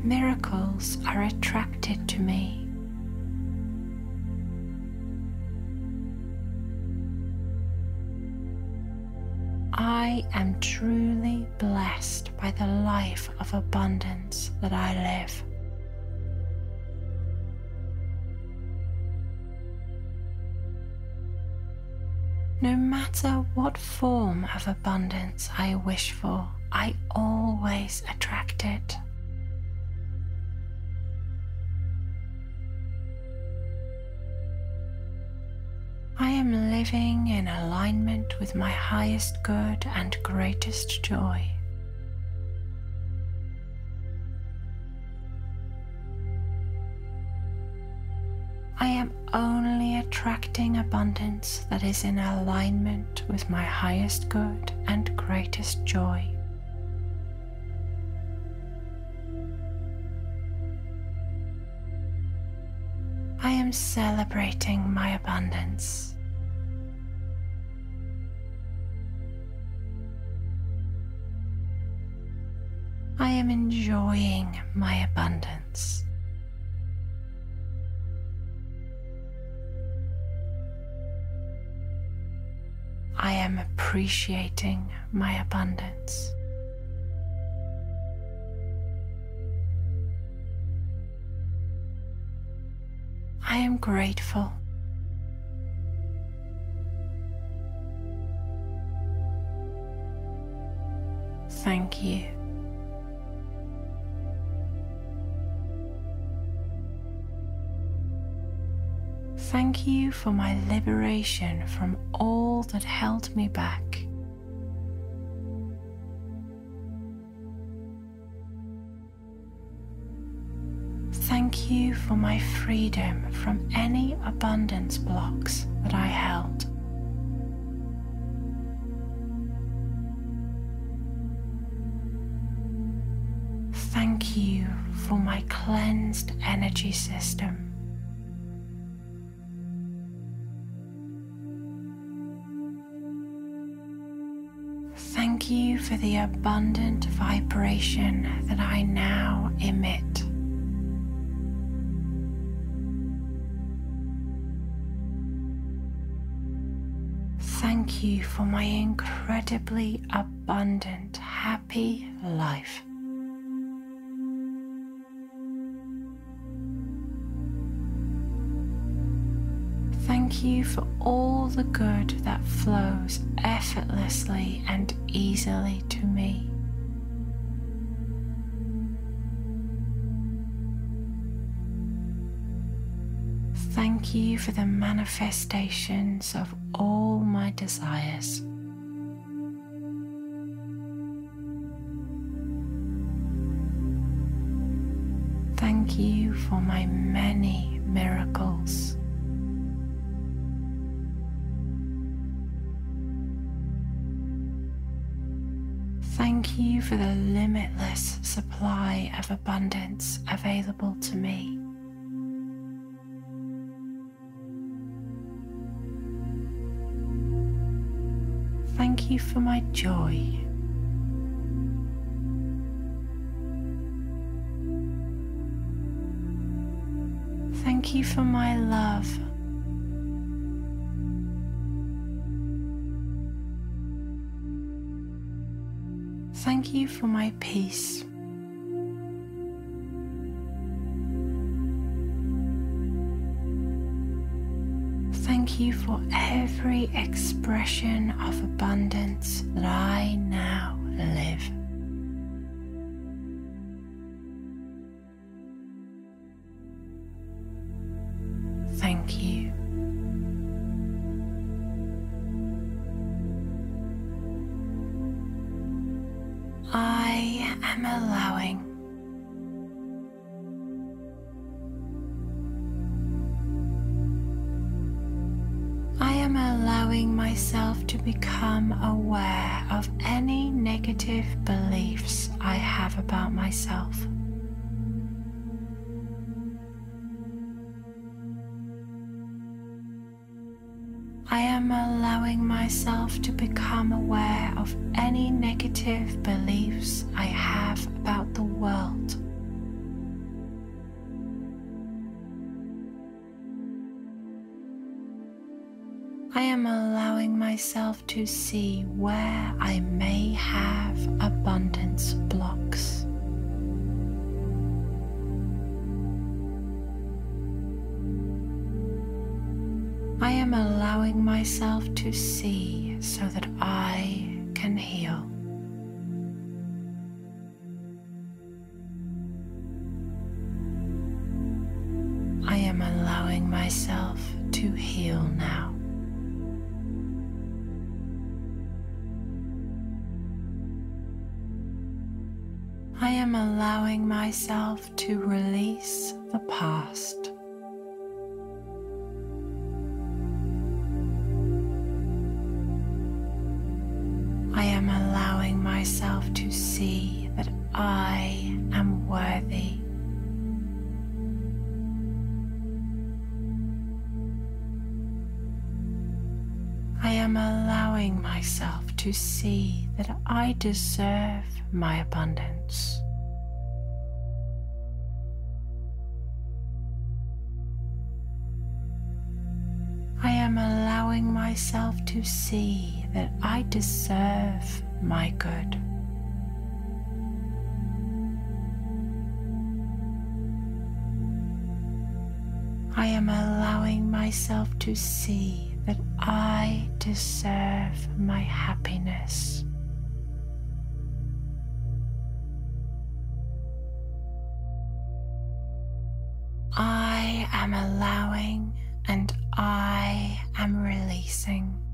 miracles are attracted to me. I am truly blessed by the life of abundance that I live. No matter what form of abundance I wish for, I always attract it. I am living in alignment with my highest good and greatest joy. I am only attracting abundance that is in alignment with my highest good and greatest joy. I am celebrating my abundance. I am enjoying my abundance. I am appreciating my abundance. I am grateful. Thank you. Thank you for my liberation from all that held me back. Thank you for my freedom from any abundance blocks that I held. Thank you for my cleansed energy system. For the abundant vibration that I now emit. Thank you for my incredibly abundant, happy life. Thank you for all the good that flows effortlessly and easily to me. Thank you for the manifestations of all my desires. Thank you for my many miracles. You for the limitless supply of abundance available to me. Thank you for my joy. Thank you for my love. Thank you for my peace. Thank you for every expression of abundance that I now myself to become aware of any negative beliefs I have about the world. I am allowing myself to see where I may have abundance blocks. I am allowing myself to see so that I can heal. I am allowing myself to heal now. I am allowing myself to release the past. Myself to see that I am worthy. I am allowing myself to see that I deserve my abundance. I am allowing myself to see that I deserve my good. I am allowing myself to see that I deserve my happiness. I am allowing and I am releasing.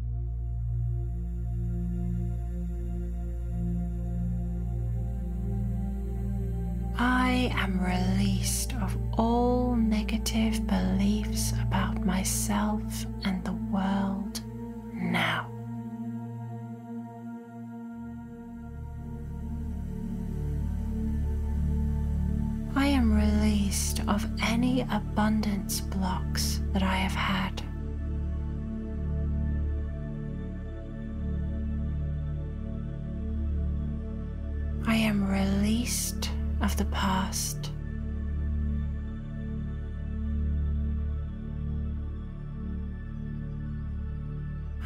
I am released of all negative beliefs about myself and the world now. I am released of any abundance blocks that I have had. I am released of the past.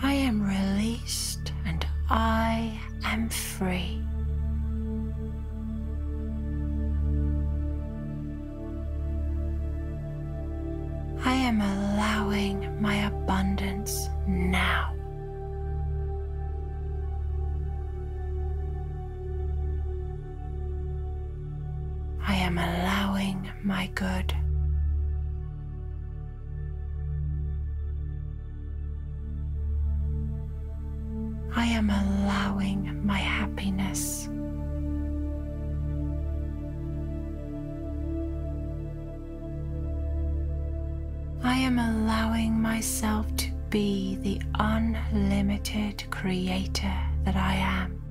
I am released and I am free. Creator that I am.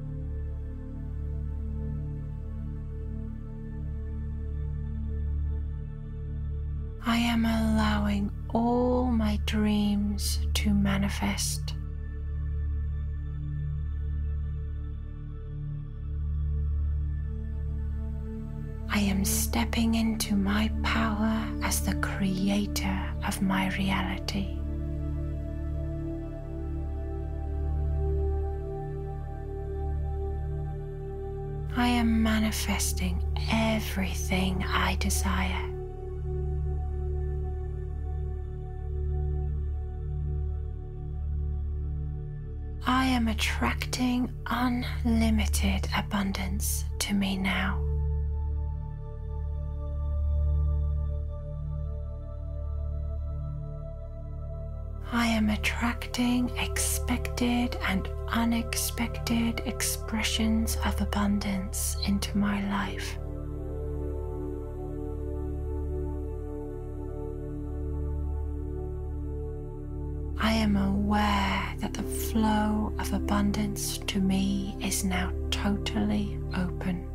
I am allowing all my dreams to manifest. I am stepping into my power as the creator of my reality. I am manifesting everything I desire. I am attracting unlimited abundance to me now. Am attracting expected and unexpected expressions of abundance into my life. I am aware that the flow of abundance to me is now totally open.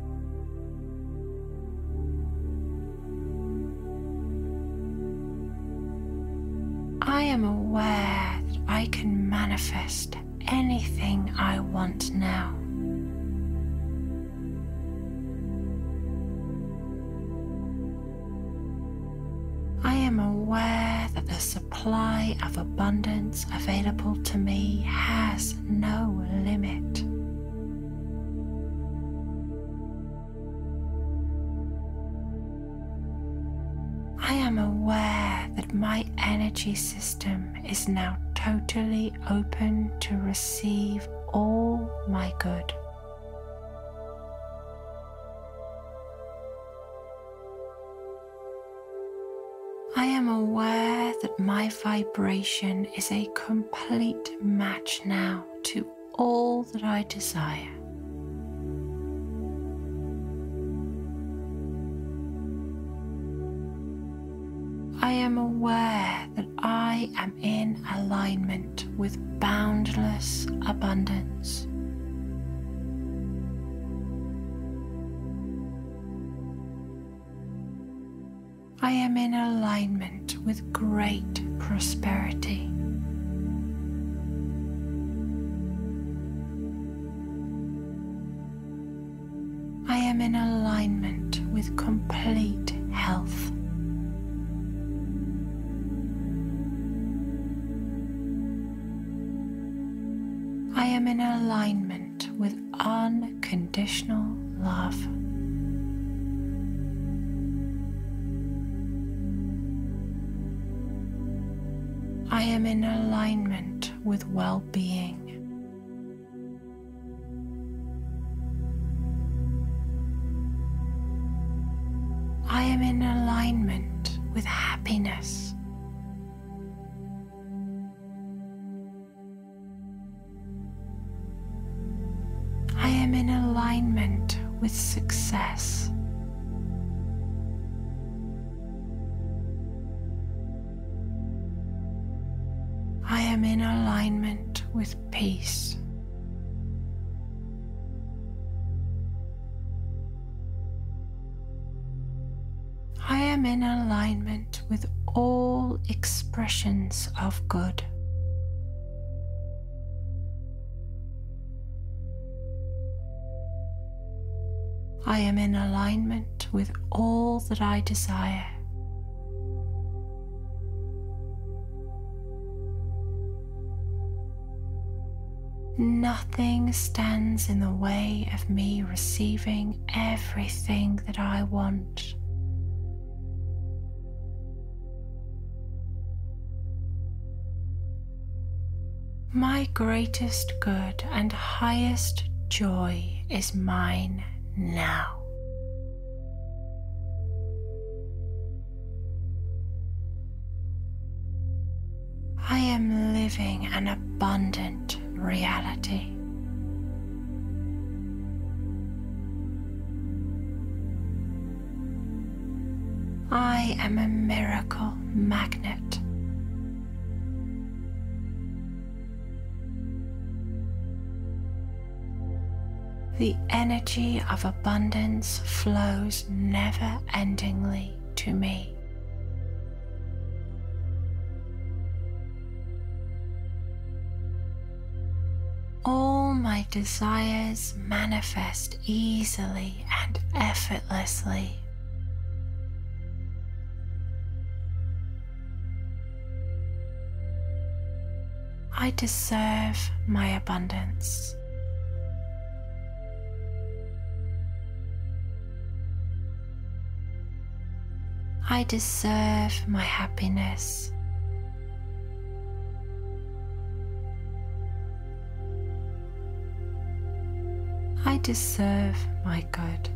Am aware that I can manifest anything I want now. I am aware that the supply of abundance available to me has no limit. My energy system is now totally open to receive all my good. I am aware that my vibration is a complete match now to all that I desire. Am aware that I am in alignment with boundless abundance. I am in alignment with great prosperity. I am in alignment with complete health. Am in alignment with unconditional love. I am in alignment with well being. I am in alignment with happiness. Success. I am in alignment with peace. I am in alignment with all expressions of good. I am in alignment with all that I desire. Nothing stands in the way of me receiving everything that I want. My greatest good and highest joy is mine now. I am living an abundant reality. I am a miracle magnet. The energy of abundance flows never endingly to me. All my desires manifest easily and effortlessly. I deserve my abundance. I deserve my happiness. I deserve my good.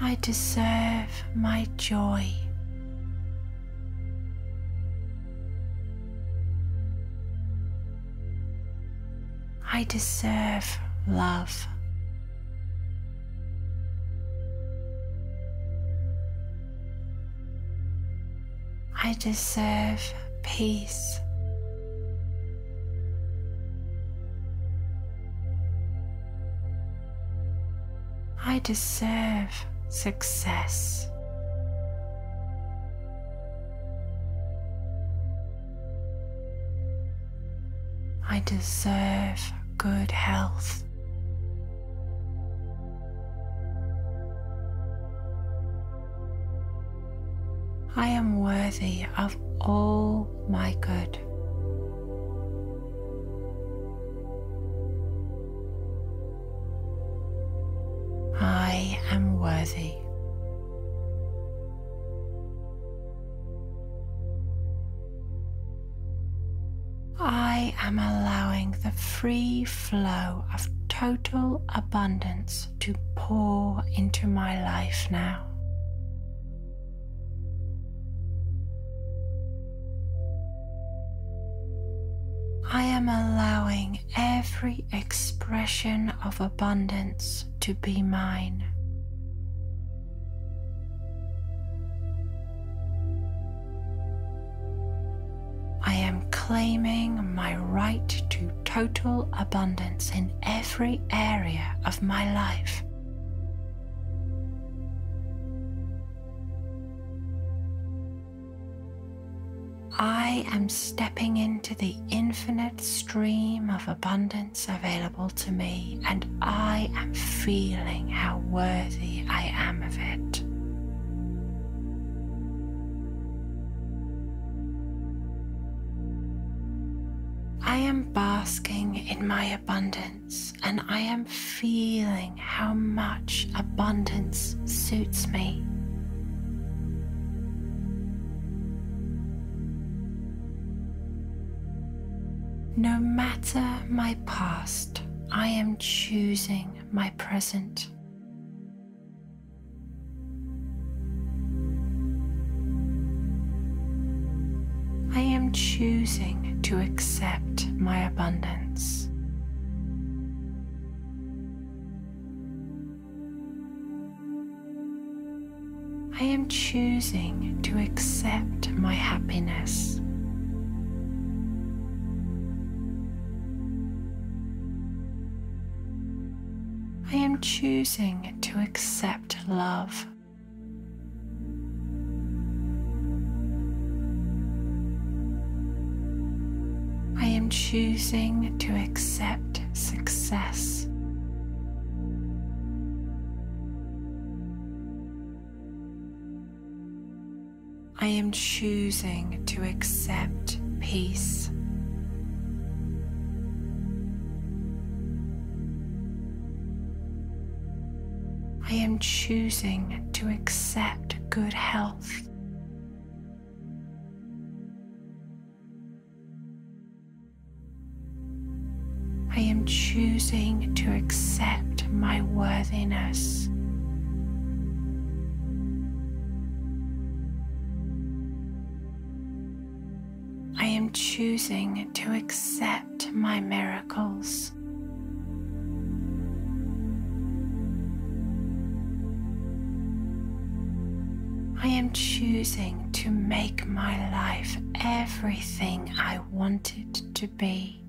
I deserve my joy. I deserve love. I deserve peace. I deserve success. I deserve good health. I am worthy of all my good. I am worthy. I am allowing the free flow of total abundance to pour into my life now. Every expression of abundance to be mine. I am claiming my right to total abundance in every area of my life. I am stepping into the infinite stream of abundance available to me, and I am feeling how worthy I am of it. I am basking in my abundance, and I am feeling how much abundance suits me. No matter my past, I am choosing my present. I am choosing to accept my abundance. I am choosing to accept my happiness. Choosing to accept love. I am choosing to accept success. I am choosing to accept peace. I am choosing to accept good health. I am choosing to accept my worthiness. I am choosing to accept my miracles. Choosing to make my life everything I want it to be.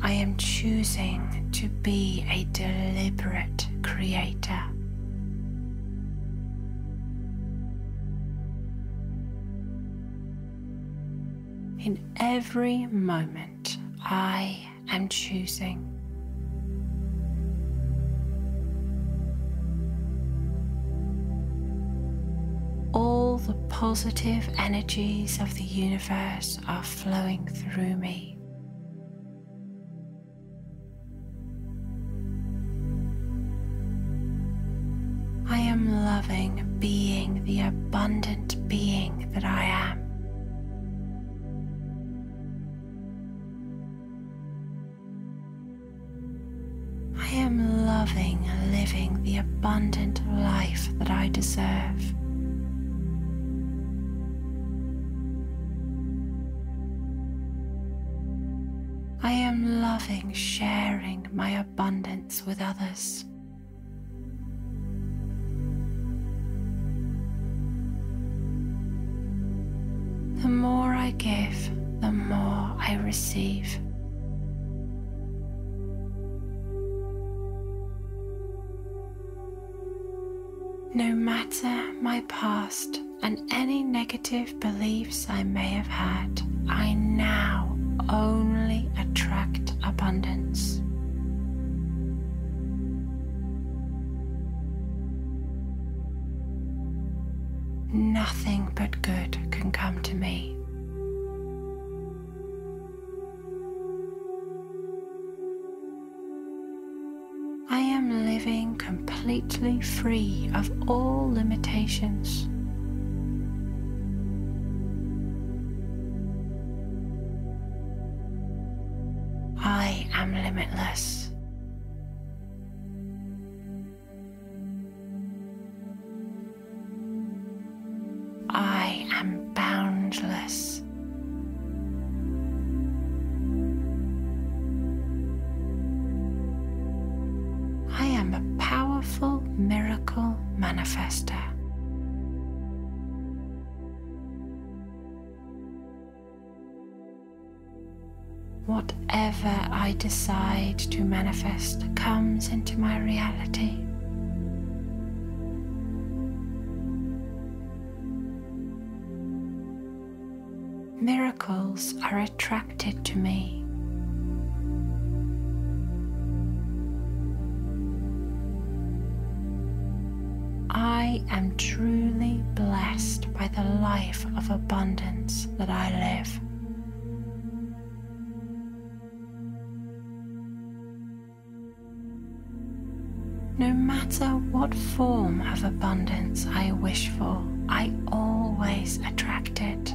I am choosing to be a deliberate creator. In every moment, I am choosing. All the positive energies of the universe are flowing through me. I am loving being the abundant being that I am. I am loving living the abundant life that I deserve. Loving sharing my abundance with others. The more I give, the more I receive. No matter my past and any negative beliefs I may have had, I now abundance. Nothing but good can come to me. I am living completely free of all limitations. Manifest comes into my reality. Miracles are attracted to me. I am truly blessed by the life of abundance that I live. No matter what form of abundance I wish for, I always attract it.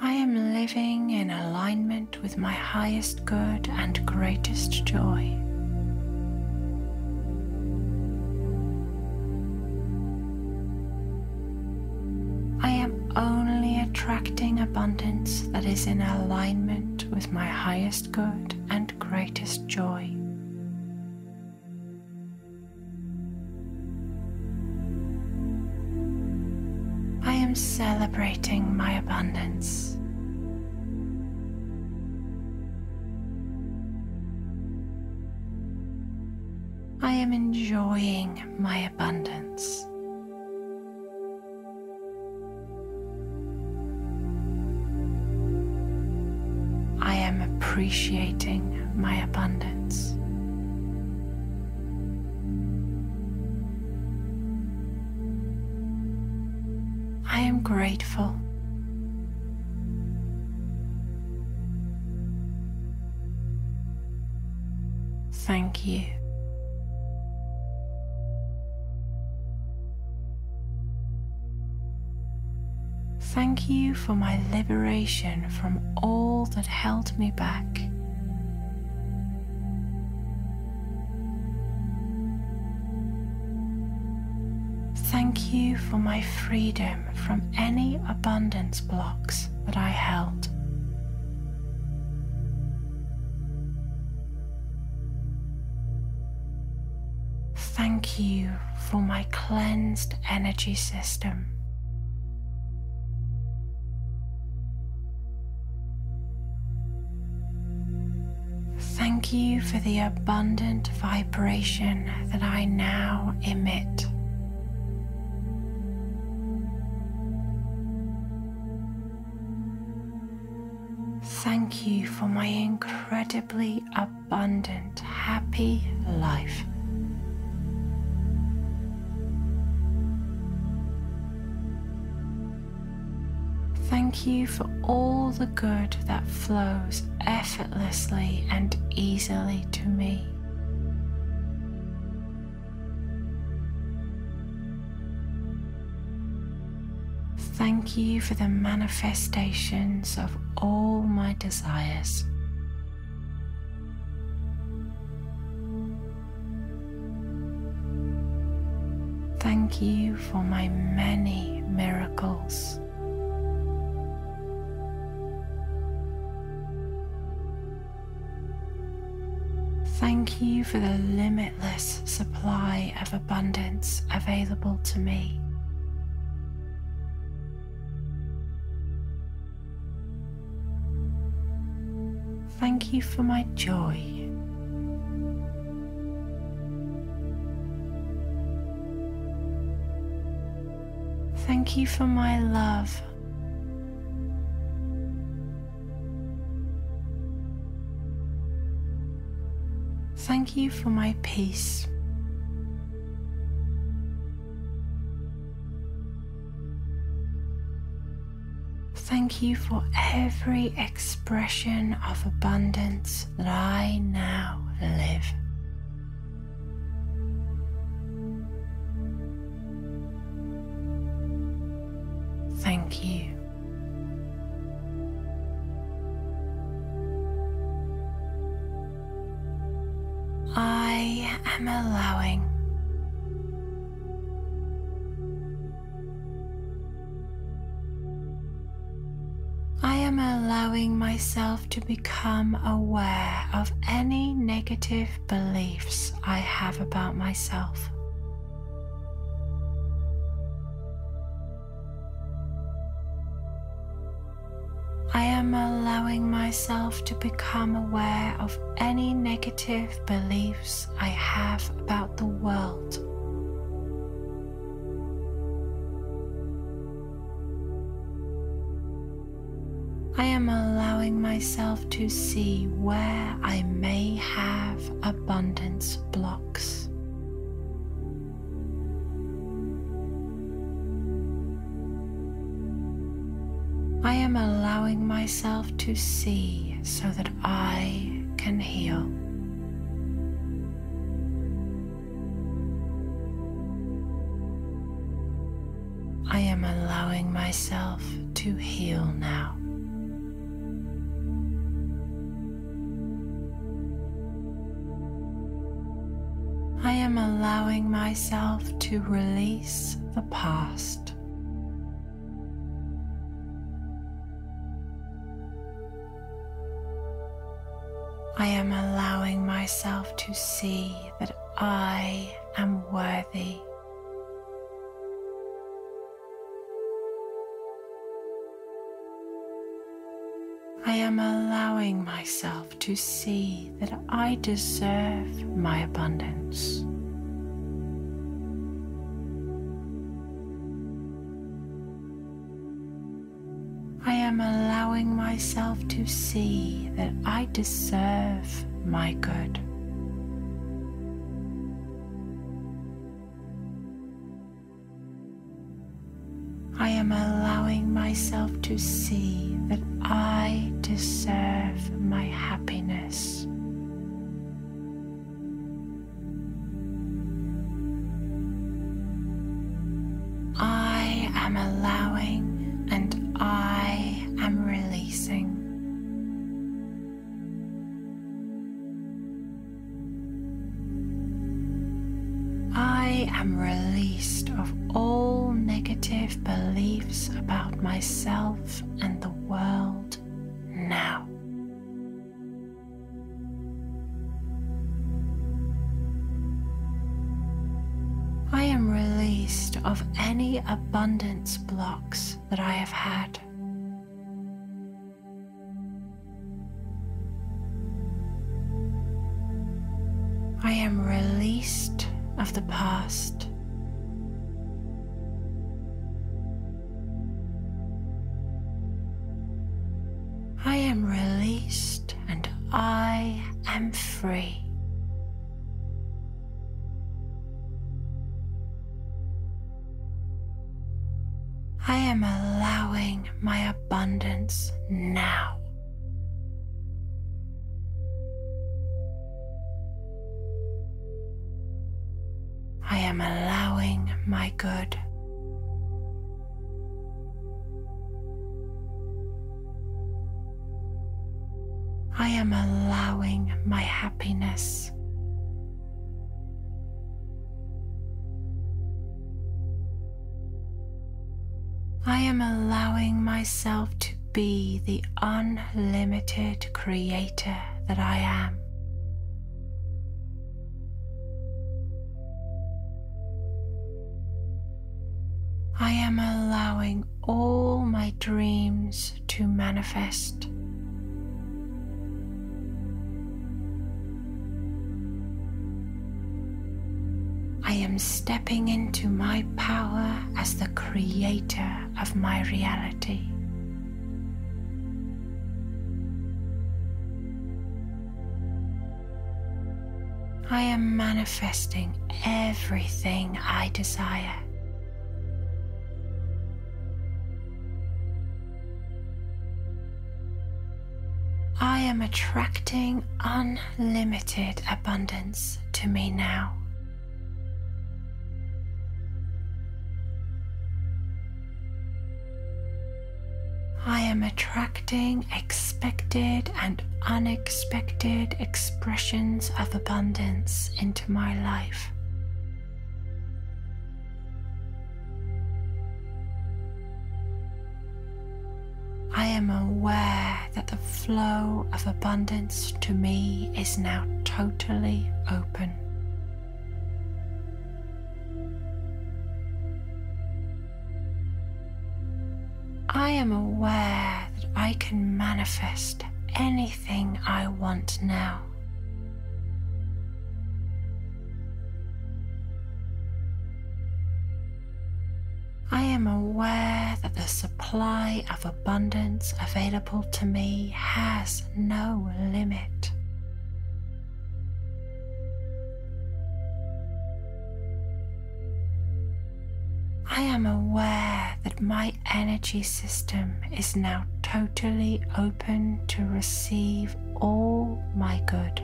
I am living in alignment with my highest good and greatest joy. Is in alignment with my highest good and greatest joy. I am celebrating my abundance. I am enjoying my abundance. Appreciating my abundance. I am grateful. Thank you. You for my liberation from all that held me back. Thank you for my freedom from any abundance blocks that I held. Thank you for my cleansed energy system. You for the abundant vibration that I now emit. Thank you for my incredibly abundant, happy, life. Thank you for all the good that flows effortlessly and easily to me. Thank you for the manifestations of all my desires. Thank you for my many miracles. Thank you for the limitless supply of abundance available to me. Thank you for my joy. Thank you for my love. Thank you for my peace. Thank you for every expression of abundance that I now live. I am allowing I am allowing myself to become aware of any negative beliefs I have about myself. Am allowing myself to become aware of any negative beliefs I have about the world. I am allowing myself to see where I may have abundance blocks. I am allowing myself to see so that I can heal. I am allowing myself to heal now. I am allowing myself to release the past. I am allowing myself to see that I am worthy. I am allowing myself to see that I deserve my abundance. To see that I deserve my good. I am allowing myself to see abundance blocks that I have had. I am released of the past. I am released and I am free. My abundance now. I am allowing my good. I am allowing myself to be the unlimited creator that I am. I am allowing all my dreams to manifest. I am stepping into my power as the creator of my reality. I am manifesting everything I desire. I am attracting unlimited abundance to me now. I am attracting expected and unexpected expressions of abundance into my life. I am aware that the flow of abundance to me is now totally open. Am aware that I can manifest anything I want now. I am aware that the supply of abundance available to me has no limit. I am aware that my energy system is now totally open to receive all my good.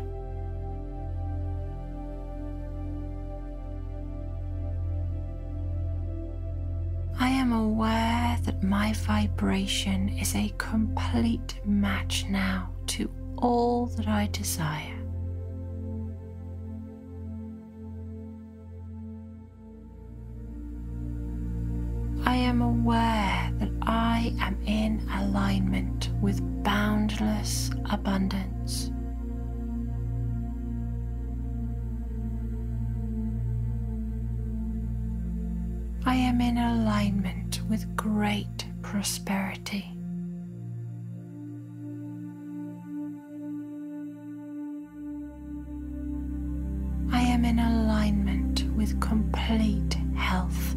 I am aware that my vibration is a complete match now to all that I desire. I am aware that I am in alignment with boundless abundance. I am in alignment with great prosperity. I am in alignment with complete health.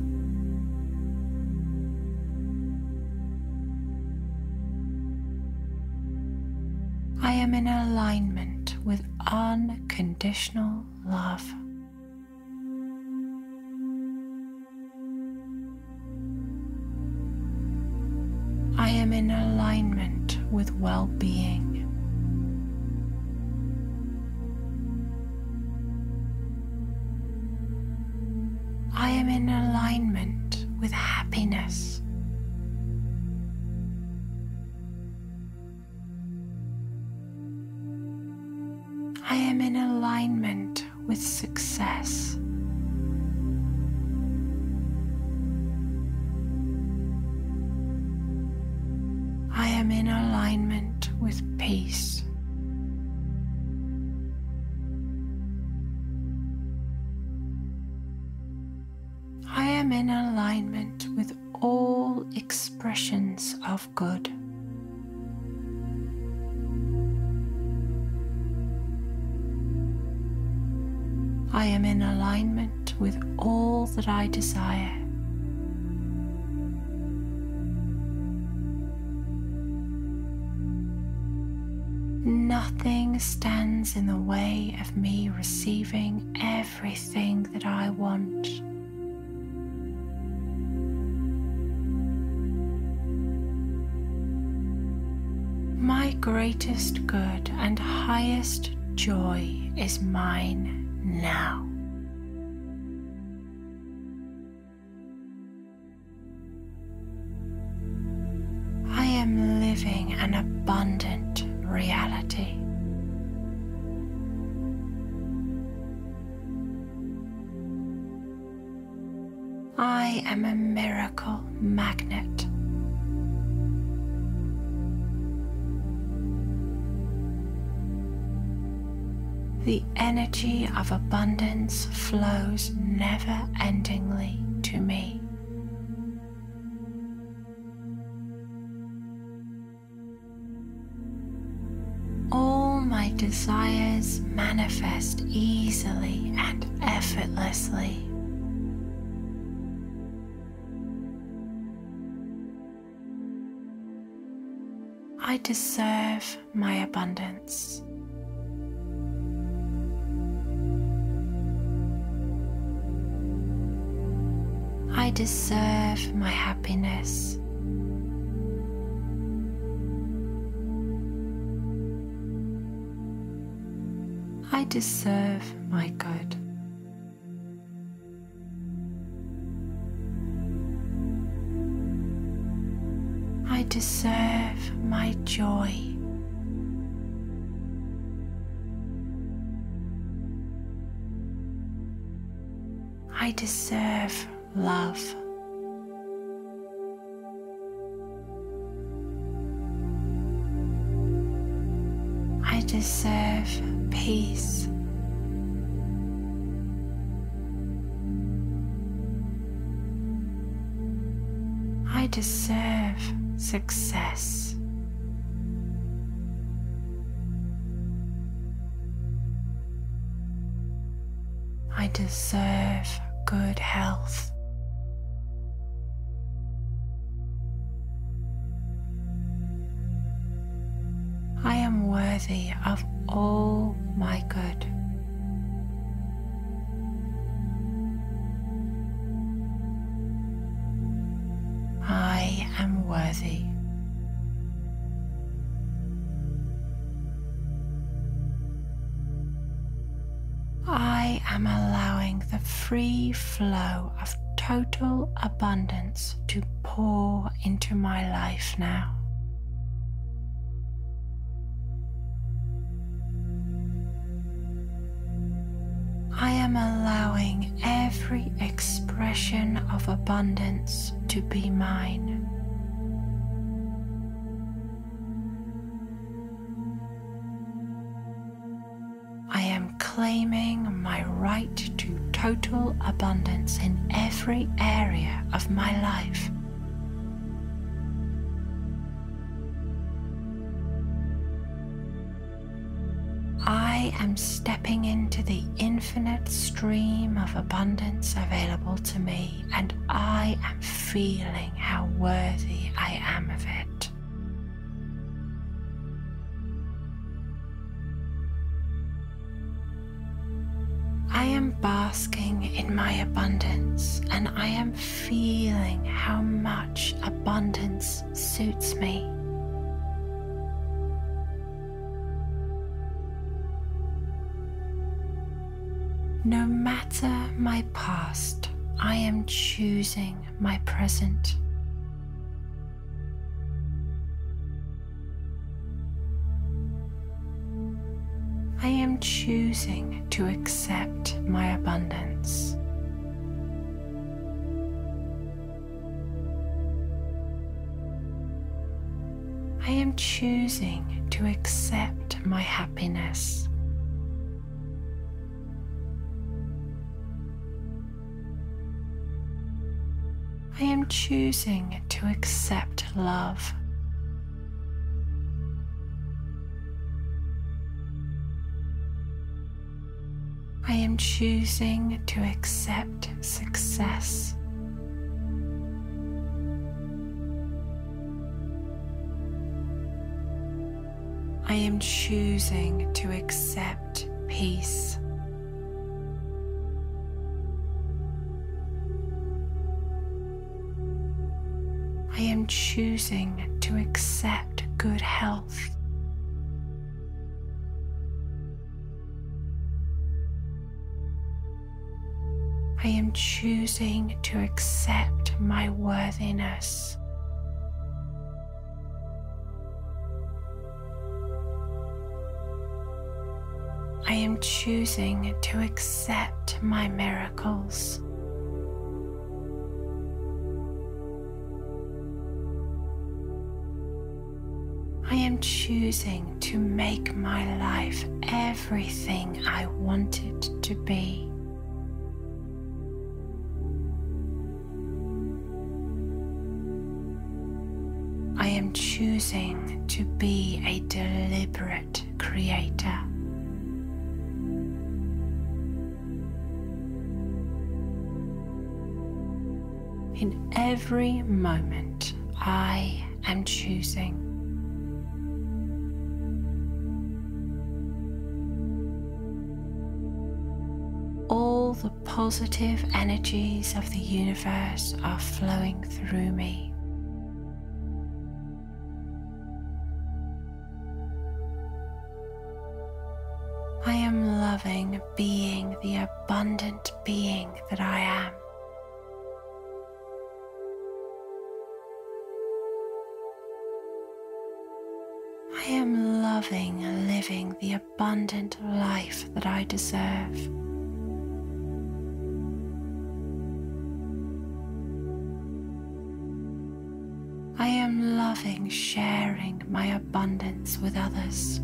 I am in alignment with unconditional love. I am in alignment with well being. I am in alignment with happiness. Alignment with success. Greatest good and highest joy is mine now. Flows never endingly to me. All my desires manifest easily and effortlessly. I deserve my abundance. I deserve my happiness. I deserve my good. I deserve my joy. I deserve love. I deserve peace. I deserve success. I deserve good health. Of all my good. I am worthy. I am allowing the free flow of total abundance to pour into my life now. Am allowing every expression of abundance to be mine. I am claiming my right to total abundance in every area of my life. I am stepping into the infinite stream of abundance available to me, and I am feeling how worthy I am of it. I am basking in my abundance, and I am feeling how much abundance suits me. No matter my past, I am choosing my present. I am choosing to accept my abundance. I am choosing to accept my happiness. I am choosing to accept love. I am choosing to accept success. I am choosing to accept peace. I am choosing to accept good health. I am choosing to accept my worthiness. I am choosing to accept my miracles. I am choosing to make my life everything I want it to be. I am choosing to be a deliberate creator. In every moment, I am choosing. All the positive energies of the universe are flowing through me. I am loving being the abundant being that I am. I am loving living the abundant life that I deserve. Am loving sharing my abundance with others.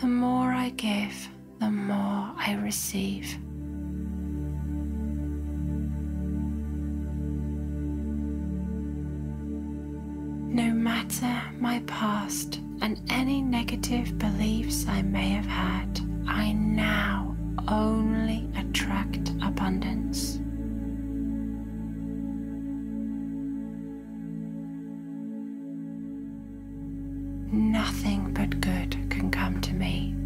The more I give, the more I receive. No matter my past and any negative beliefs I may have had, I now only abundance. Nothing but good can come to me.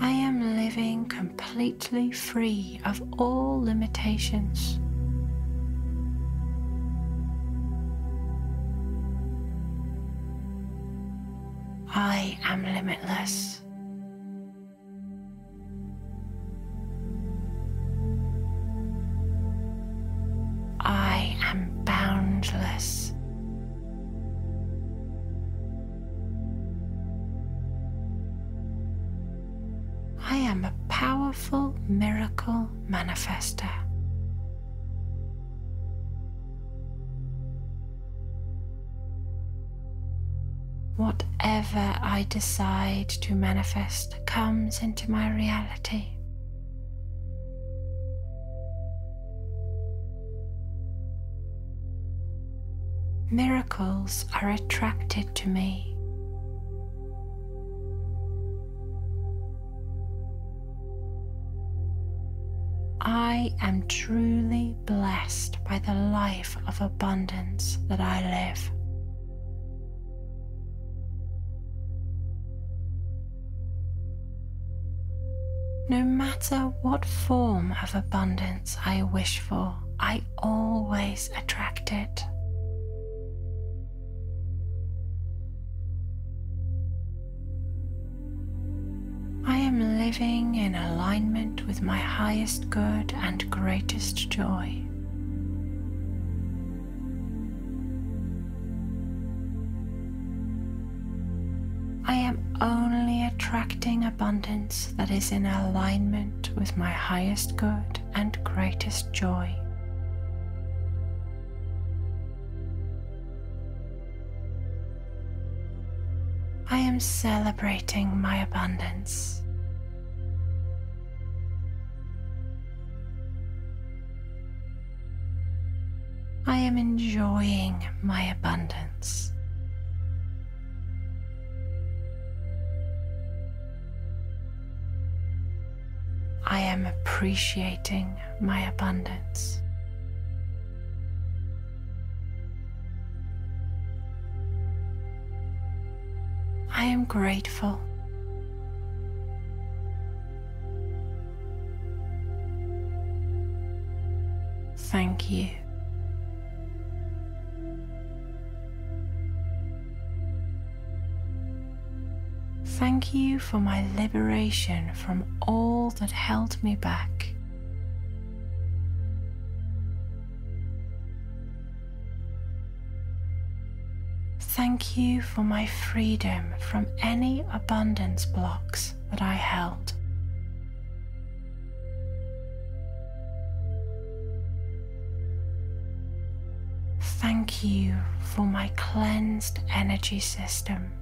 I am living completely free of all limitations. Decide to manifest comes into my reality. Miracles are attracted to me. I am truly blessed by the life of abundance that I live. No matter what form of abundance I wish for, I always attract it. I am living in alignment with my highest good and greatest joy. Attracting abundance that is in alignment with my highest good and greatest joy. I am celebrating my abundance. I am enjoying my abundance. Appreciating my abundance. I am grateful. Thank you. Thank you for my liberation from all that held me back. Thank you for my freedom from any abundance blocks that I held. Thank you for my cleansed energy system.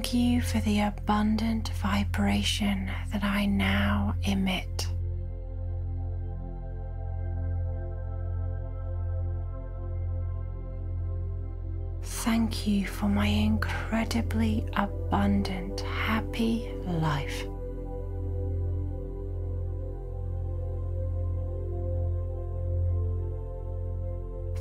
Thank you for the abundant vibration that I now emit. Thank you for my incredibly abundant, happy life.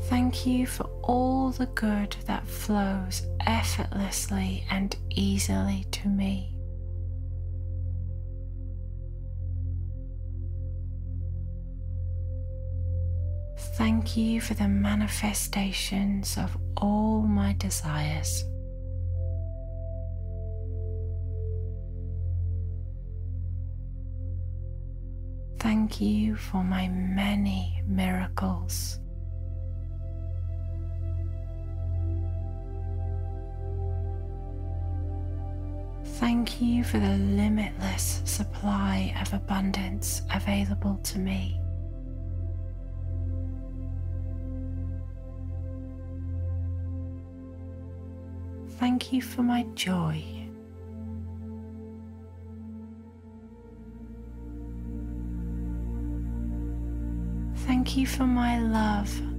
Thank you for all the good that flows effortlessly and easily to me. Thank you for the manifestations of all my desires. Thank you for my many miracles. Thank you for the limitless supply of abundance available to me. Thank you for my joy. Thank you for my love.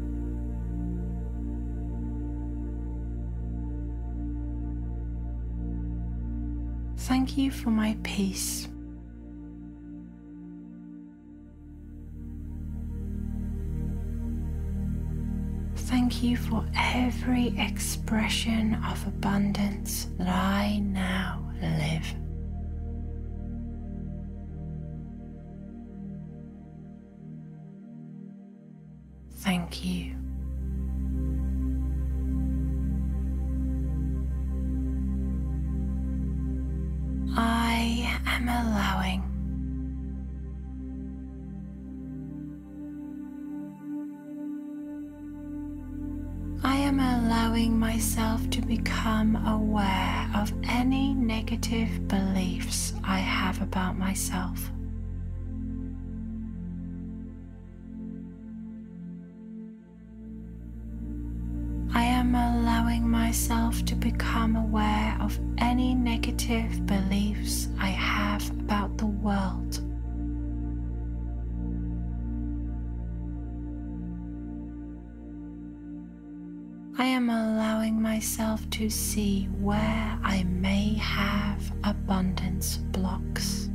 Thank you for my peace. Thank you for every expression of abundance that I now live. Aware of any negative beliefs I have about myself. I am allowing myself to become aware of any negative beliefs I have about the world. I am allowing myself to see where I may have abundance blocks.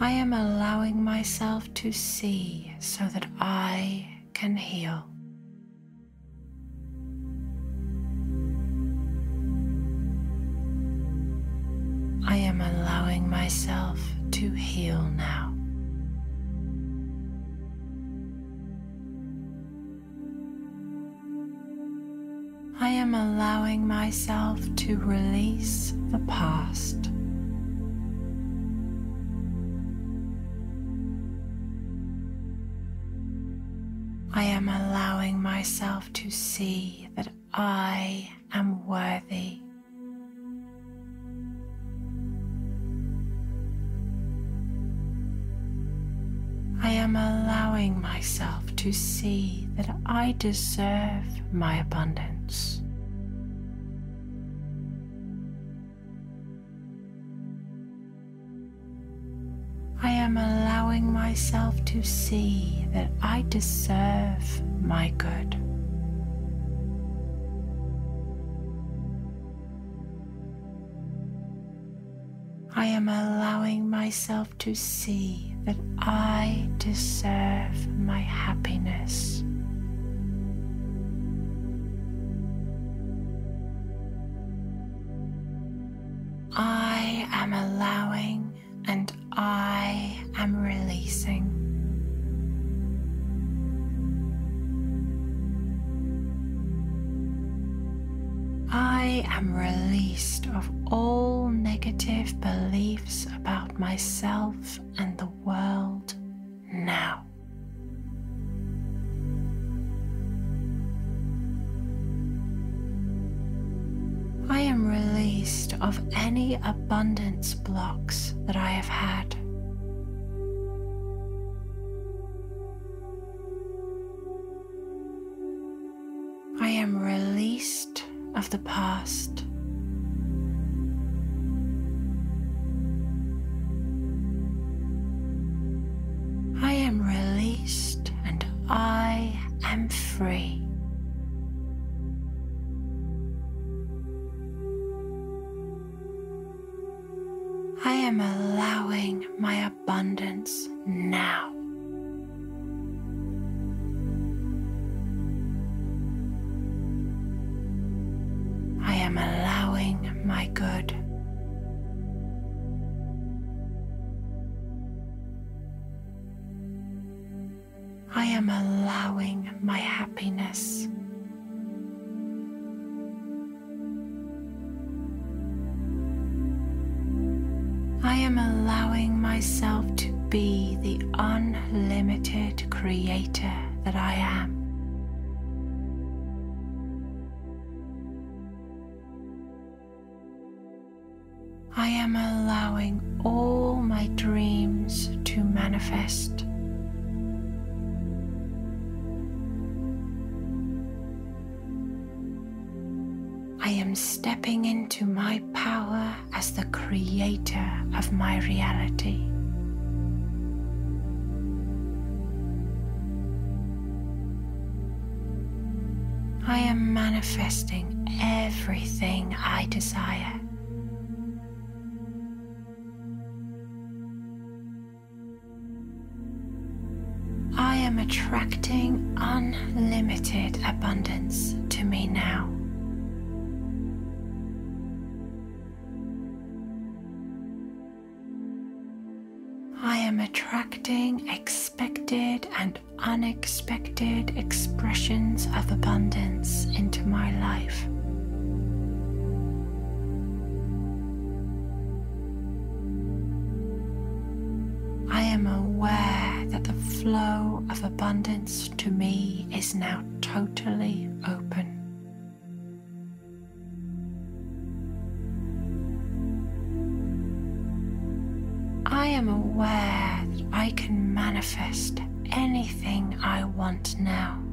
I am allowing myself to see so that I can heal. I am allowing myself to heal now. I am allowing myself to release the past. I am allowing myself to see that I am worthy. I am allowing myself to see that I deserve my abundance. I am allowing myself to see that I deserve my good. I am allowing myself to see that I deserve my happiness. I am allowing and I am releasing. I am released of all negative beliefs about myself and the world now. I am released of any abundance blocks that I have had. Of the past. I am released and I am free. I am allowing my abundance now. Good. I am allowing my happiness. I am allowing myself to be the unlimited creator that I am. Am allowing all my dreams to manifest. I am stepping into my power as the creator of my reality. I am manifesting everything I desire. Attracting unlimited abundance to me now. I am attracting expected and unexpected expressions of abundance into my life. Flow of abundance to me is now totally open. I am aware that I can manifest anything I want now.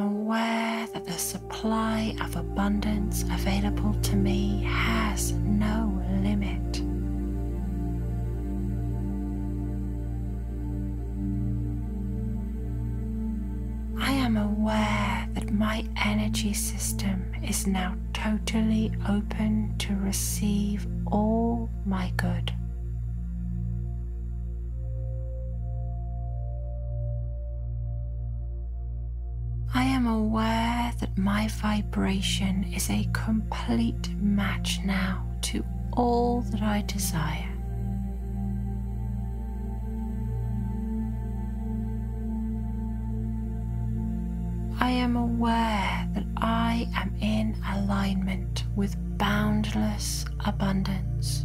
Aware that the supply of abundance available to me has no limit. I am aware that my energy system is now totally open to receive all my good. Am aware that my vibration is a complete match now to all that I desire. I am aware that I am in alignment with boundless abundance.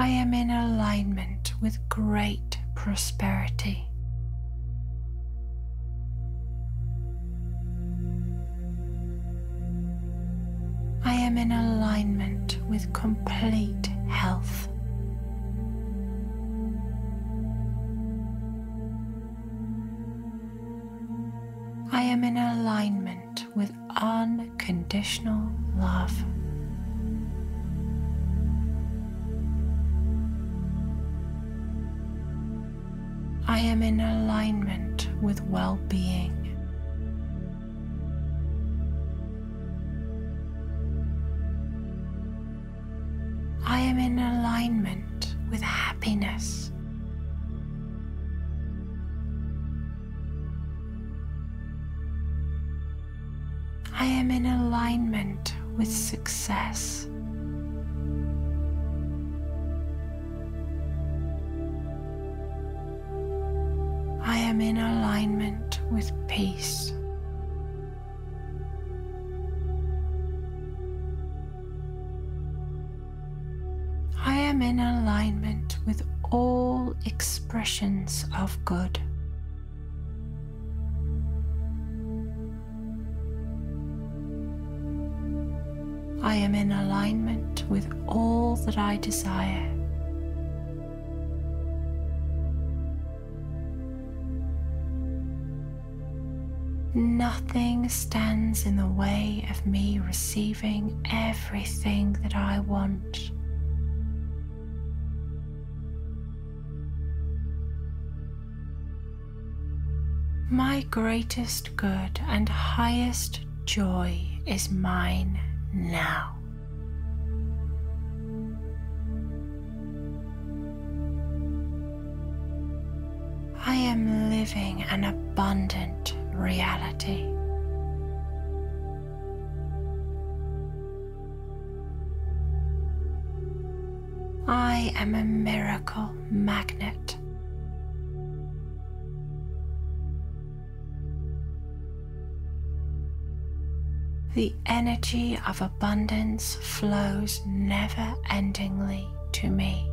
I am in alignment with great prosperity. I am in alignment with complete health. I am in alignment with unconditional love. I am in alignment with well being. I am in alignment with happiness. I am in alignment with success. Am in alignment with peace. I am in alignment with all expressions of good. I am in alignment with all that I desire. Nothing stands in the way of me receiving everything that I want. My greatest good and highest joy is mine now. I am living an abundant reality. I am a miracle magnet. The energy of abundance flows never endingly to me.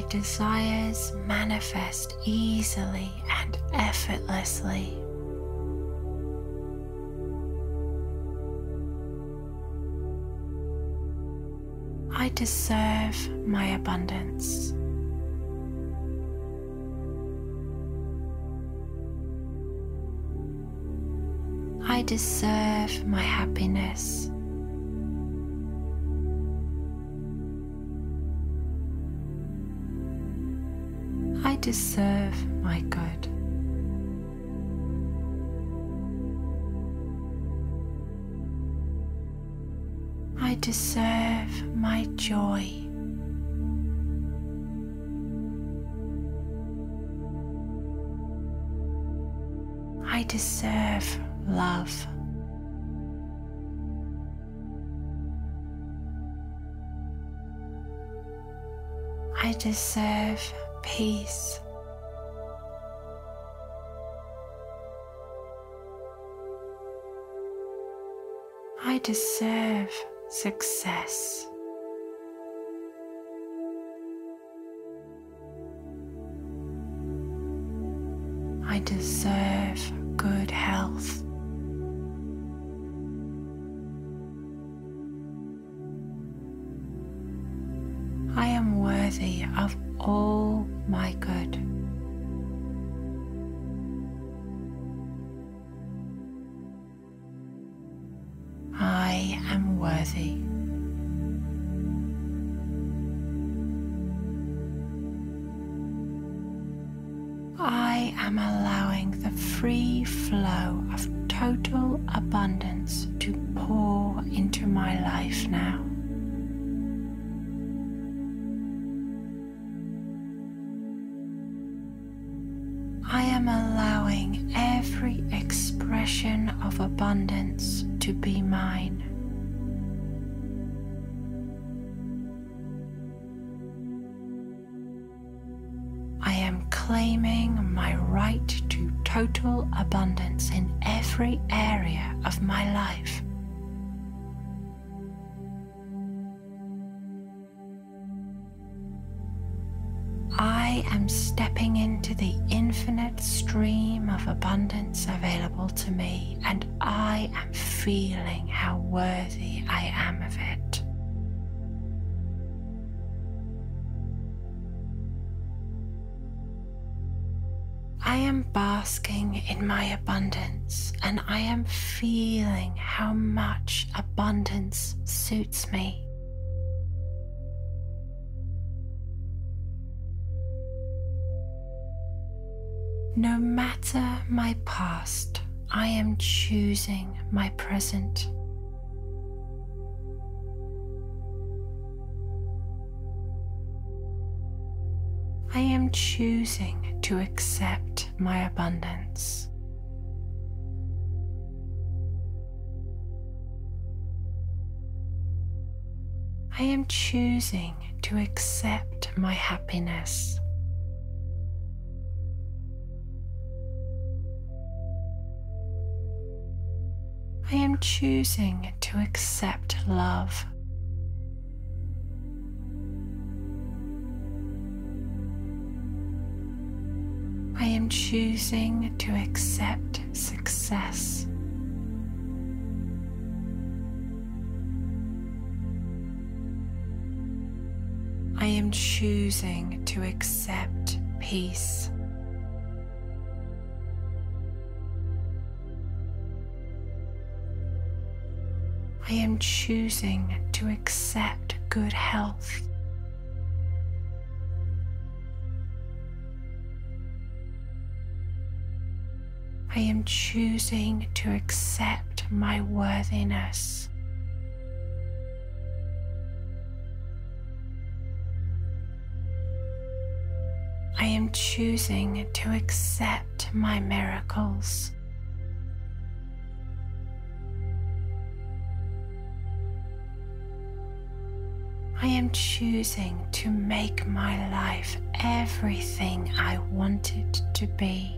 My desires manifest easily and effortlessly. I deserve my abundance. I deserve my happiness. Deserve my good. I deserve my joy. I deserve love. I deserve peace. I deserve success. I deserve feeling how worthy I am of it. I am basking in my abundance, and I am feeling how much abundance suits me. No matter my past, I am choosing my present. I am choosing to accept my abundance. I am choosing to accept my happiness. I am choosing to accept love. I am choosing to accept success. I am choosing to accept peace. I am choosing to accept good health. I am choosing to accept my worthiness. I am choosing to accept my miracles. I am choosing to make my life everything I want it to be.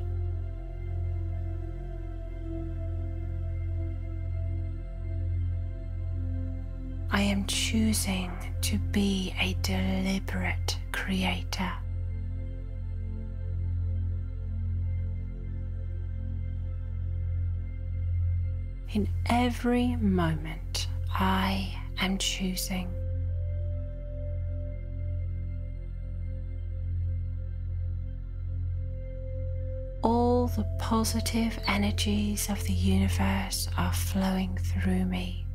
I am choosing to be a deliberate creator. In every moment, I am choosing. The positive energies of the universe are flowing through me.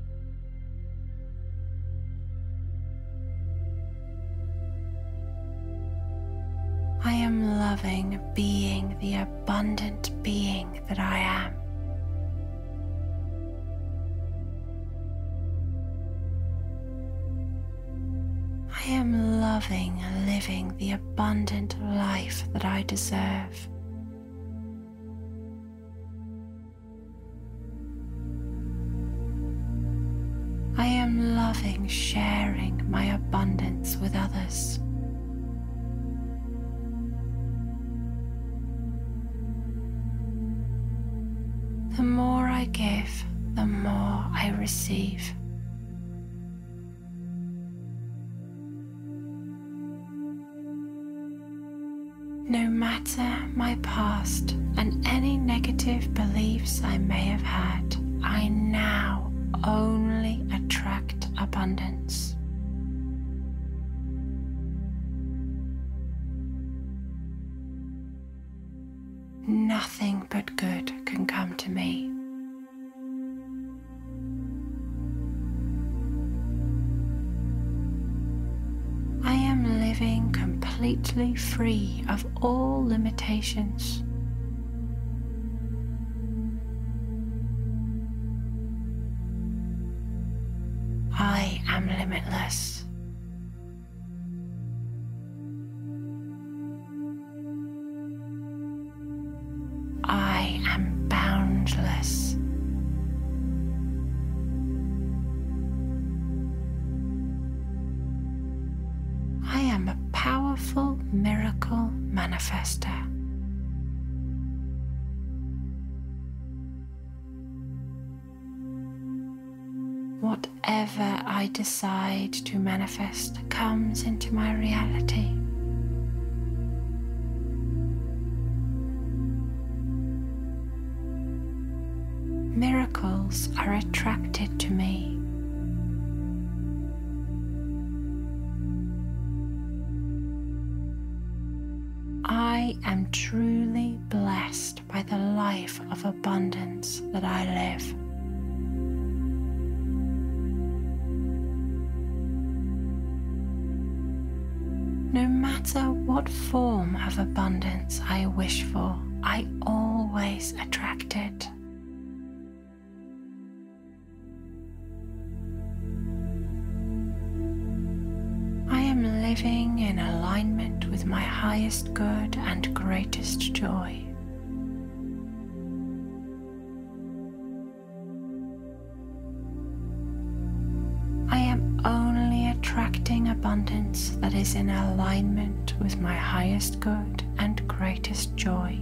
I am loving being the abundant being that I am. I am loving living the abundant life that I deserve. I am loving sharing my abundance with others. The more I give, the more I receive. No matter my past and any negative beliefs I may have had, I now only abundance. Nothing but good can come to me. I am living completely free of all limitations. To manifest comes into my reality. Miracles are attracted to me. Highest good and greatest joy. I am only attracting abundance that is in alignment with my highest good and greatest joy.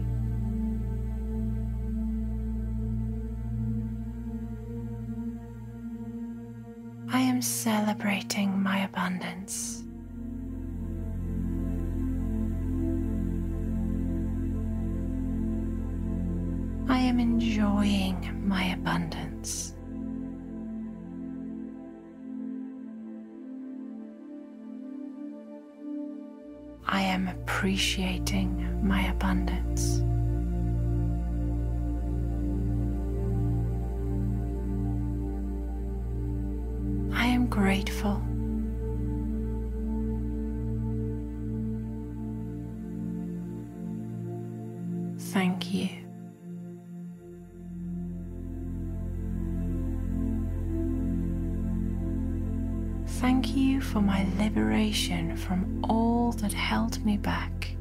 I am celebrating my abundance. Enjoying my abundance. I am appreciating my abundance. Liberation from all that held me back.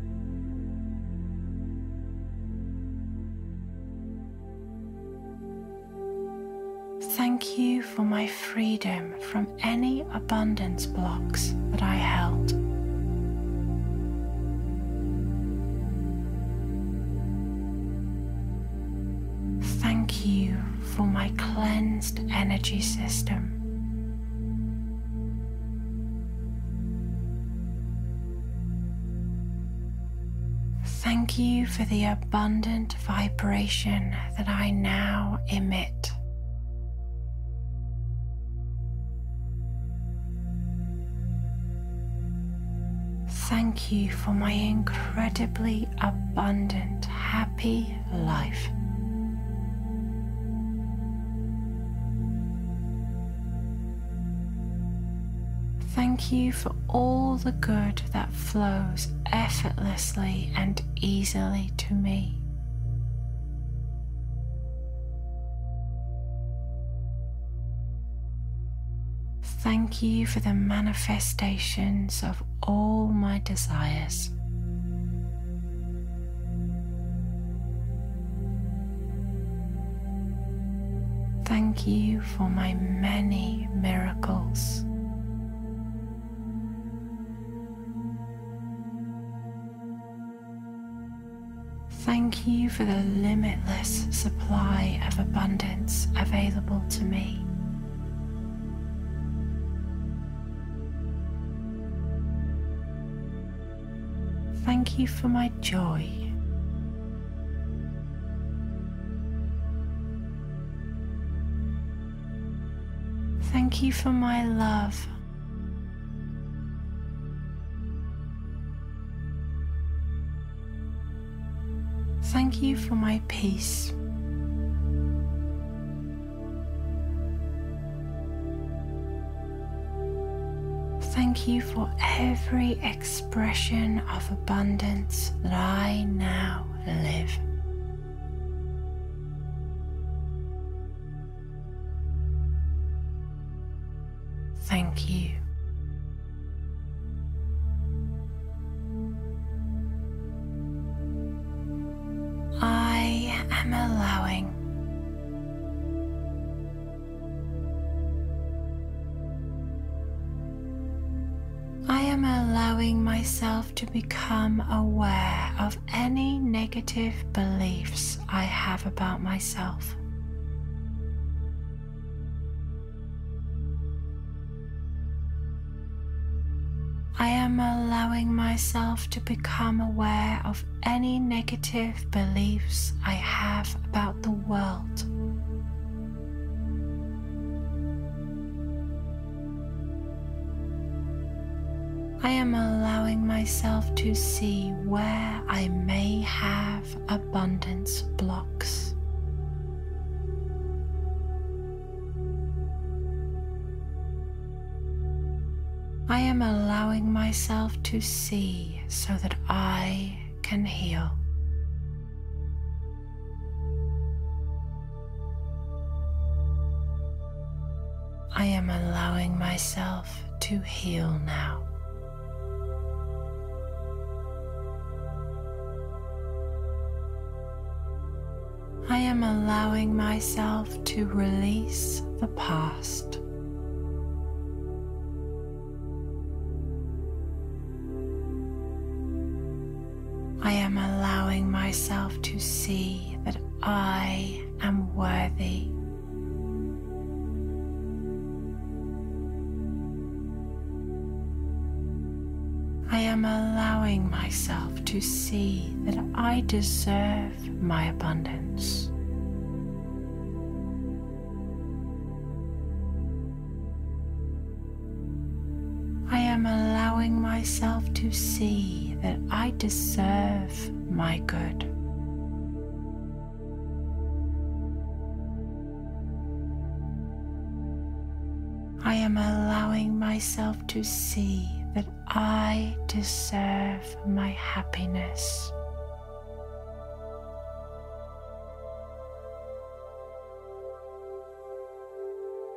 Thank you for my freedom from any abundance blocks that I held. Thank you for my cleansed energy system. Thank you for the abundant vibration that I now emit. Thank you for my incredibly abundant, happy life. Thank you for all the good that flows effortlessly and easily to me. Thank you for the manifestations of all my desires. Thank you for my many miracles. Thank you for the limitless supply of abundance available to me. Thank you for my joy. Thank you for my love. Thank you for my peace. Thank you for every expression of abundance that I now live. To become aware of any negative beliefs I have about myself. I am allowing myself to become aware of any negative beliefs I have about the world. I am allowing myself to see where I may have abundance blocks. I am allowing myself to see so that I can heal. I am allowing myself to heal now. I am allowing myself to release the past. I am allowing myself to see that I am worthy. Allowing myself to see that I deserve my abundance. I am allowing myself to see that I deserve my good. I am allowing myself to see that I deserve my happiness.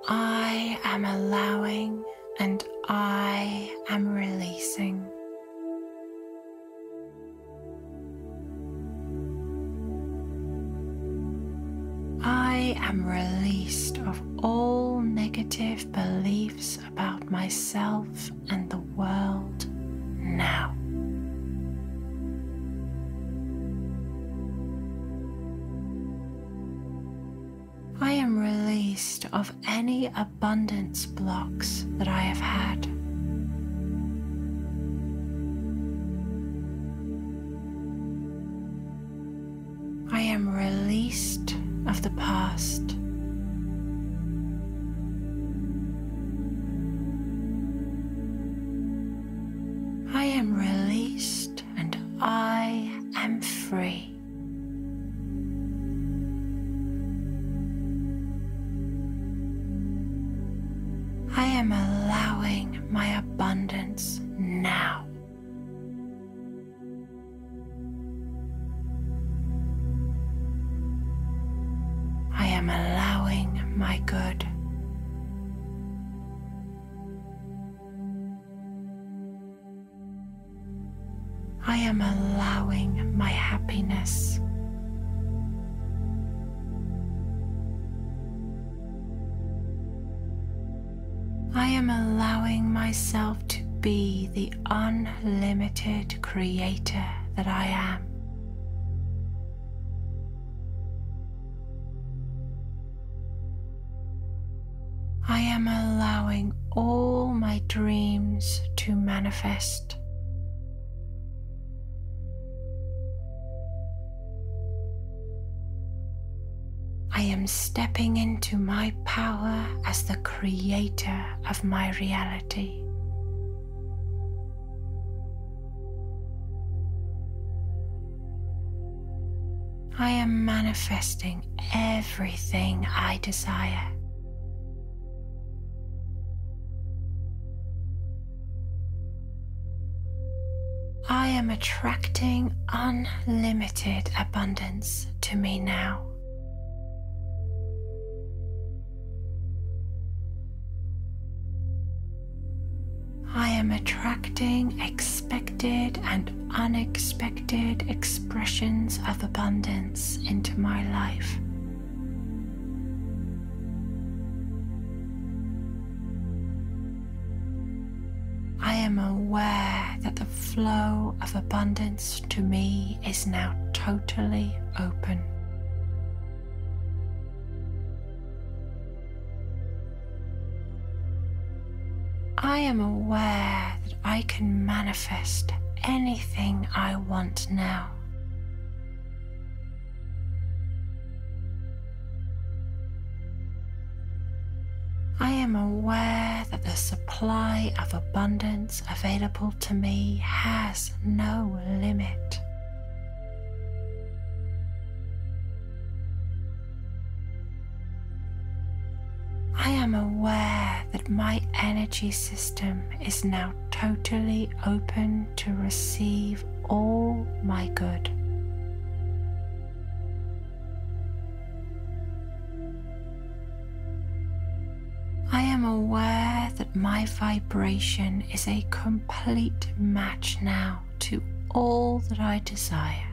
I am allowing and I am releasing. I am released of all negative beliefs about myself and the world now. I am released of any abundance blocks that I have had. Creator that I am. I am allowing all my dreams to manifest. I am stepping into my power as the creator of my reality. I am manifesting everything I desire. I am attracting unlimited abundance to me now. Am attracting expected and unexpected expressions of abundance into my life. I am aware that the flow of abundance to me is now totally open. I am aware that I can manifest anything I want now. I am aware that the supply of abundance available to me has no limit. I am aware my energy system is now totally open to receive all my good. I am aware that my vibration is a complete match now to all that I desire.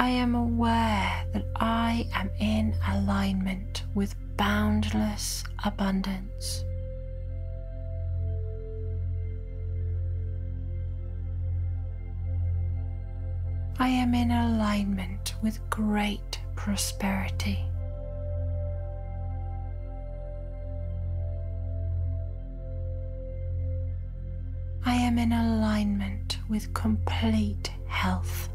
I am aware that I am in alignment with boundless abundance. I am in alignment with great prosperity. I am in alignment with complete health.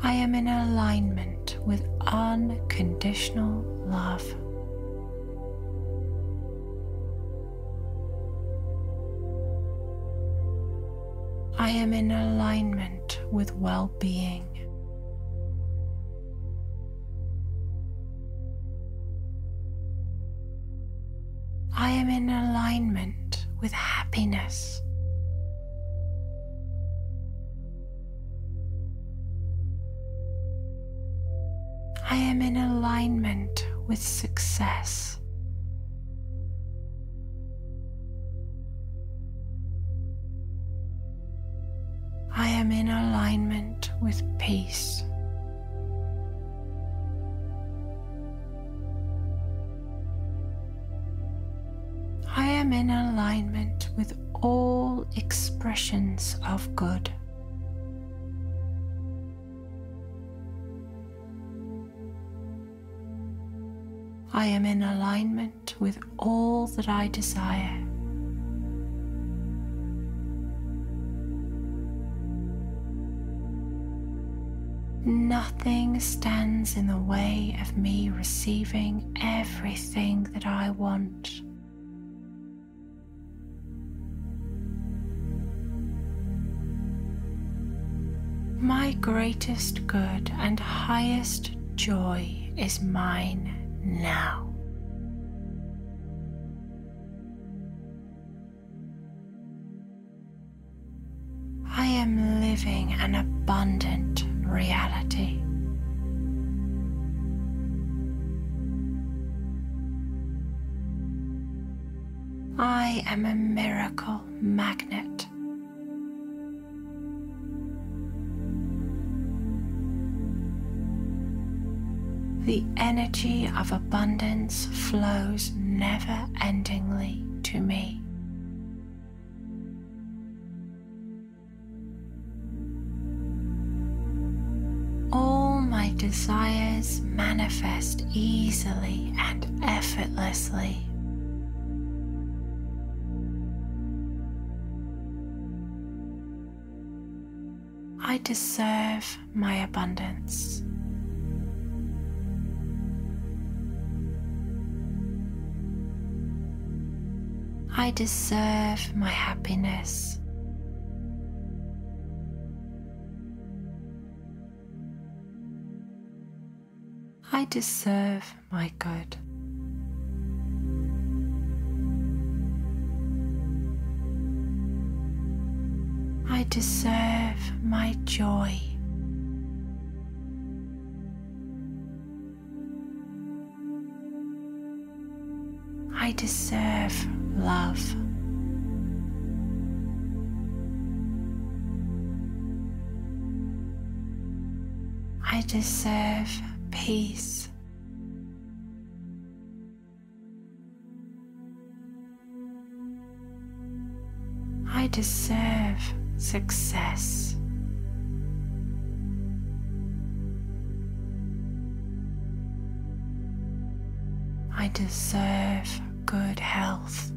I am in alignment with unconditional love. I am in alignment with well being. I am in alignment with happiness. I am in alignment with success. I am in alignment with peace. I am in alignment with all expressions of good. I am in alignment with all that I desire. Nothing stands in the way of me receiving everything that I want. My greatest good and highest joy is mine now. I am living an abundant reality. I am a miracle magnet. The energy of abundance flows never endingly to me. All my desires manifest easily and effortlessly. I deserve my abundance. I deserve my happiness. I deserve my good. I deserve my joy. I deserve love. I deserve peace. I deserve success. I deserve good health.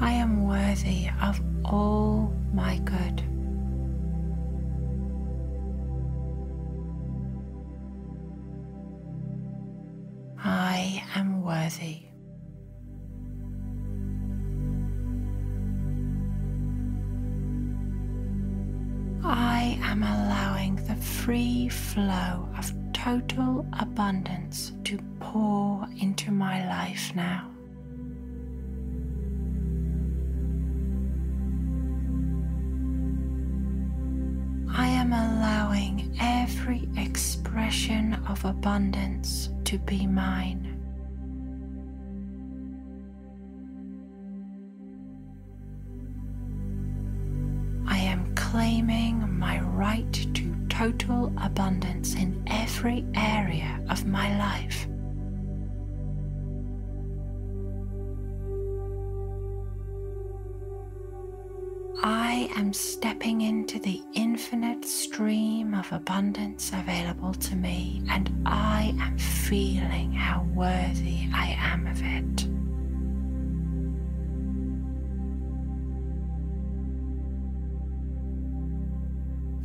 I am worthy of all my good. Free flow of total abundance to pour into my life now. I am allowing every expression of abundance to be mine. Abundance in every area of my life. I am stepping into the infinite stream of abundance available to me, and I am feeling how worthy I am of it.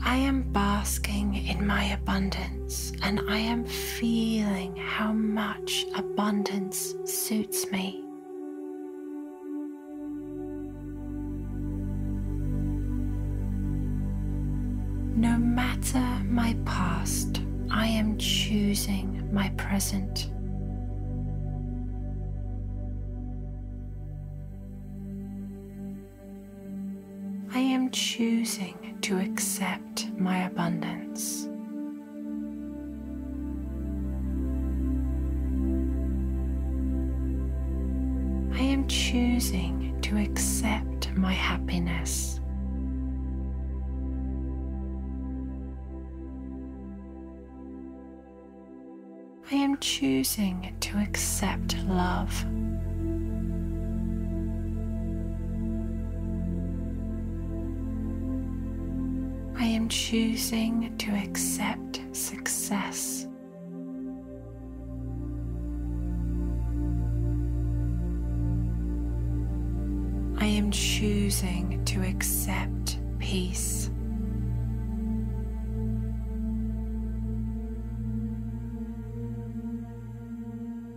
I am basking in my abundance and I am feeling how much abundance suits me. No matter my past, I am choosing my present. Am choosing to accept my abundance. I am choosing to accept my happiness. I am choosing to accept love. Choosing to accept success. I am choosing to accept peace.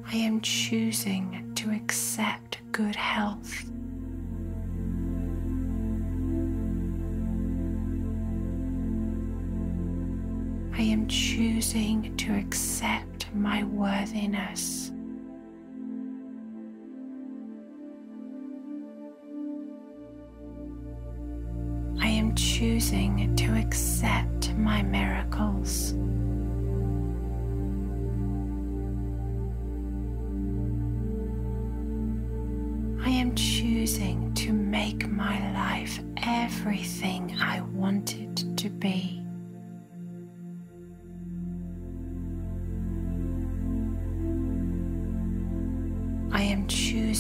I am choosing to accept good health. I am choosing to accept my worthiness. I am choosing to accept my miracles. I am choosing to make my life everything I want it to be.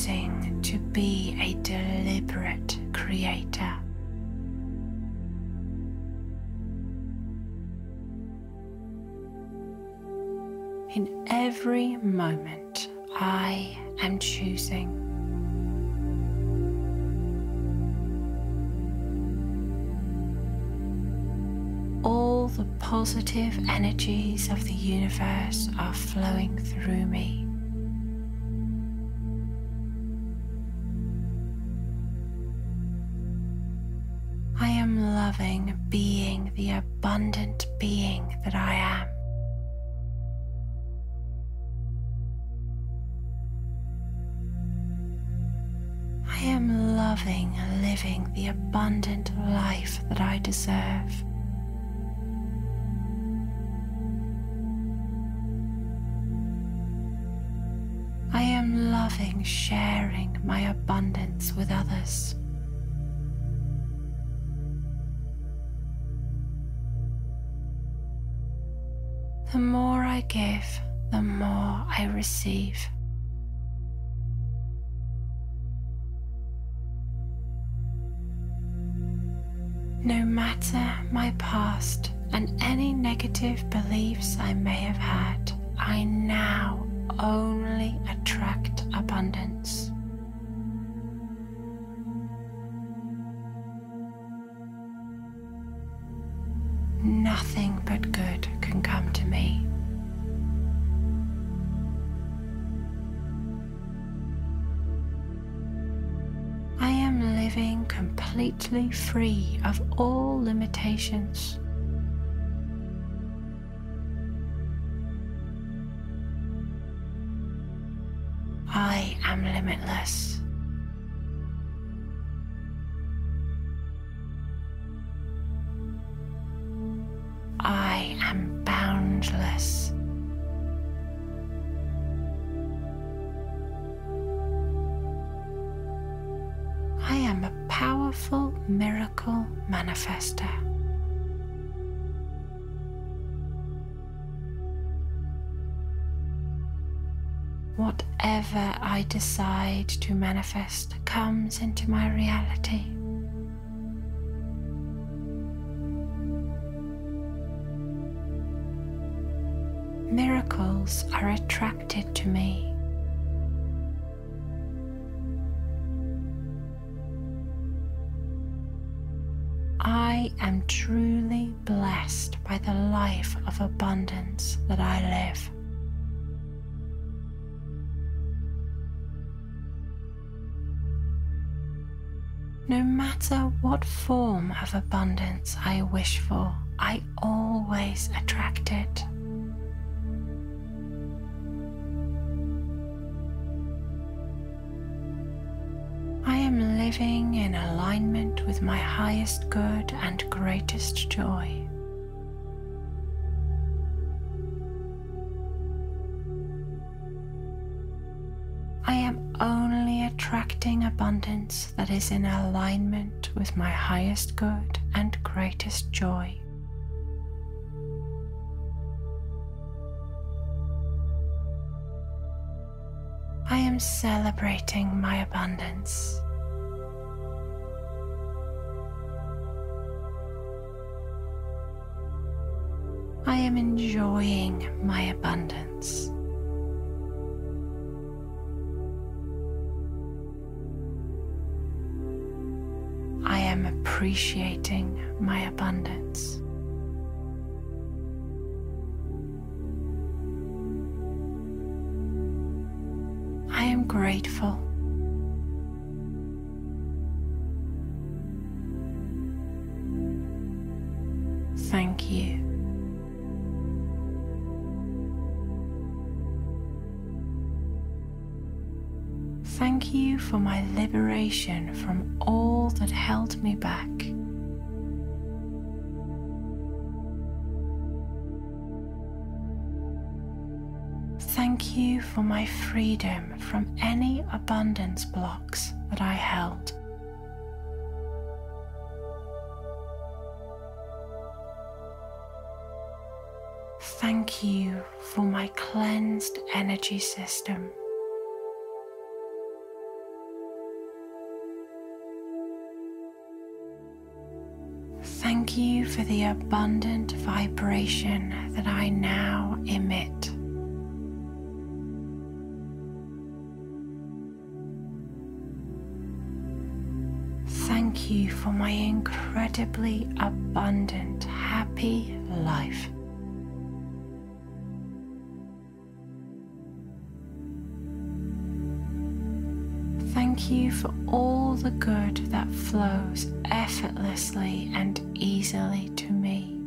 Choosing to be a deliberate creator. In every moment, I am choosing. All the positive energies of the universe are flowing through me. The abundant being that I am. I am loving living the abundant life that I deserve. I am loving sharing my abundance with others. The more I give, the more I receive. No matter my past and any negative beliefs I may have had, I now only attract abundance. Nothing but good can come to me. I am living completely free of all limitations. I am limitless. Miracle. Whatever I decide to manifest comes into my reality. Miracles are attracted to me. I am truly blessed by the life of abundance that I live. No matter what form of abundance I wish for, I always attract it. Living in alignment with my highest good and greatest joy. I am only attracting abundance that is in alignment with my highest good and greatest joy. I am celebrating my abundance. Am enjoying my abundance. I am appreciating my abundance. I am grateful. Liberation from all that held me back. Thank you for my freedom from any abundance blocks that I held. Thank you for my cleansed energy system. Abundant vibration that I now emit. Thank you for my incredibly abundant, happy life. Thank you for all the good that flows effortlessly and easily to me.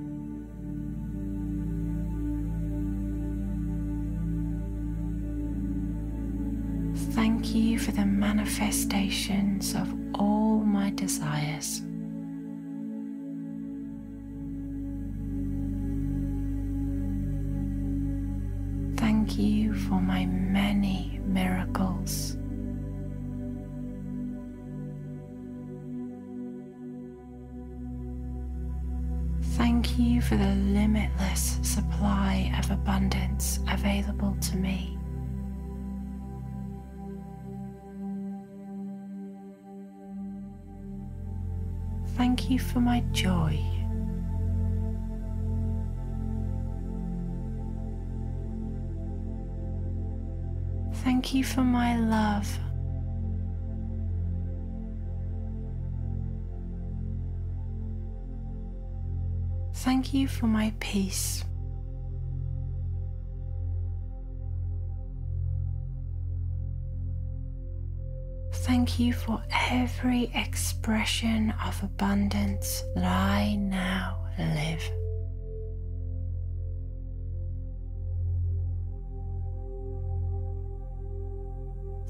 Thank you for the manifestations of all my desires. Thank you for my many miracles. For the limitless supply of abundance available to me. Thank you for my joy. Thank you for my love. Thank you for my peace. Thank you for every expression of abundance that I now live.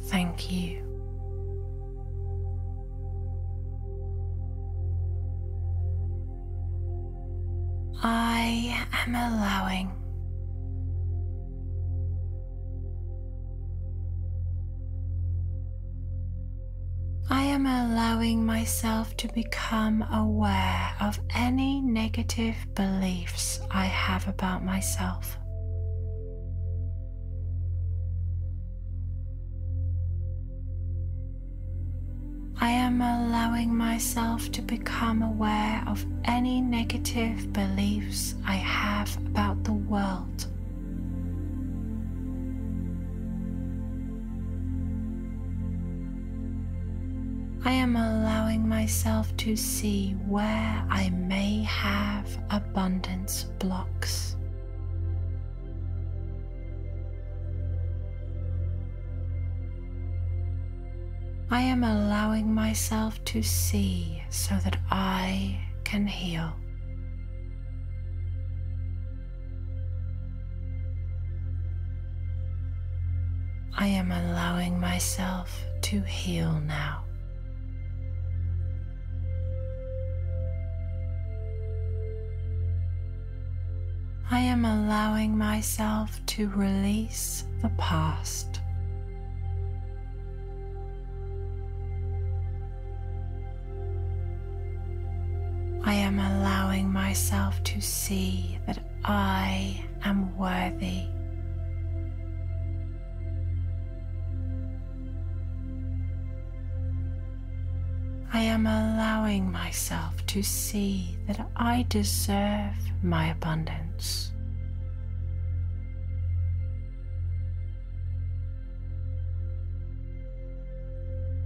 Thank you. Am allowing I am am allowing myself to become aware of any negative beliefs I have about myself. Allowing myself to become aware of any negative beliefs I have about the world. I am allowing myself to see where I may have abundance blocks. I am allowing myself to see so that I can heal. I am allowing myself to heal now. I am allowing myself to release the past. I am allowing myself to see that I am worthy. I am allowing myself to see that I deserve my abundance.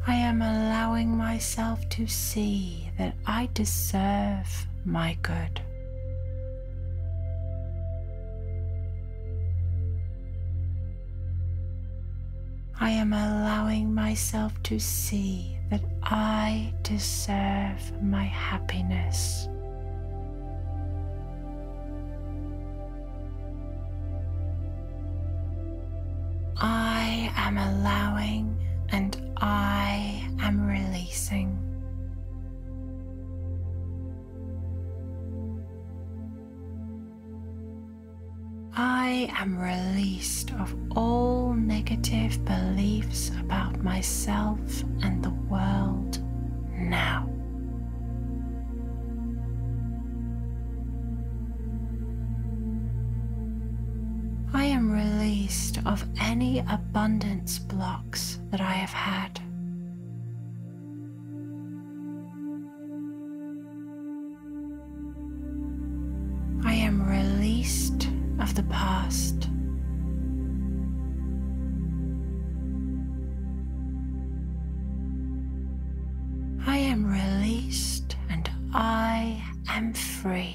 I am allowing myself to see that I deserve my good. I am allowing myself to see that I deserve my happiness. I am allowing and I am releasing. I am released of all negative beliefs about myself and the world now. Am released of any abundance blocks that I have had. I am released of the past. I am released and I am free.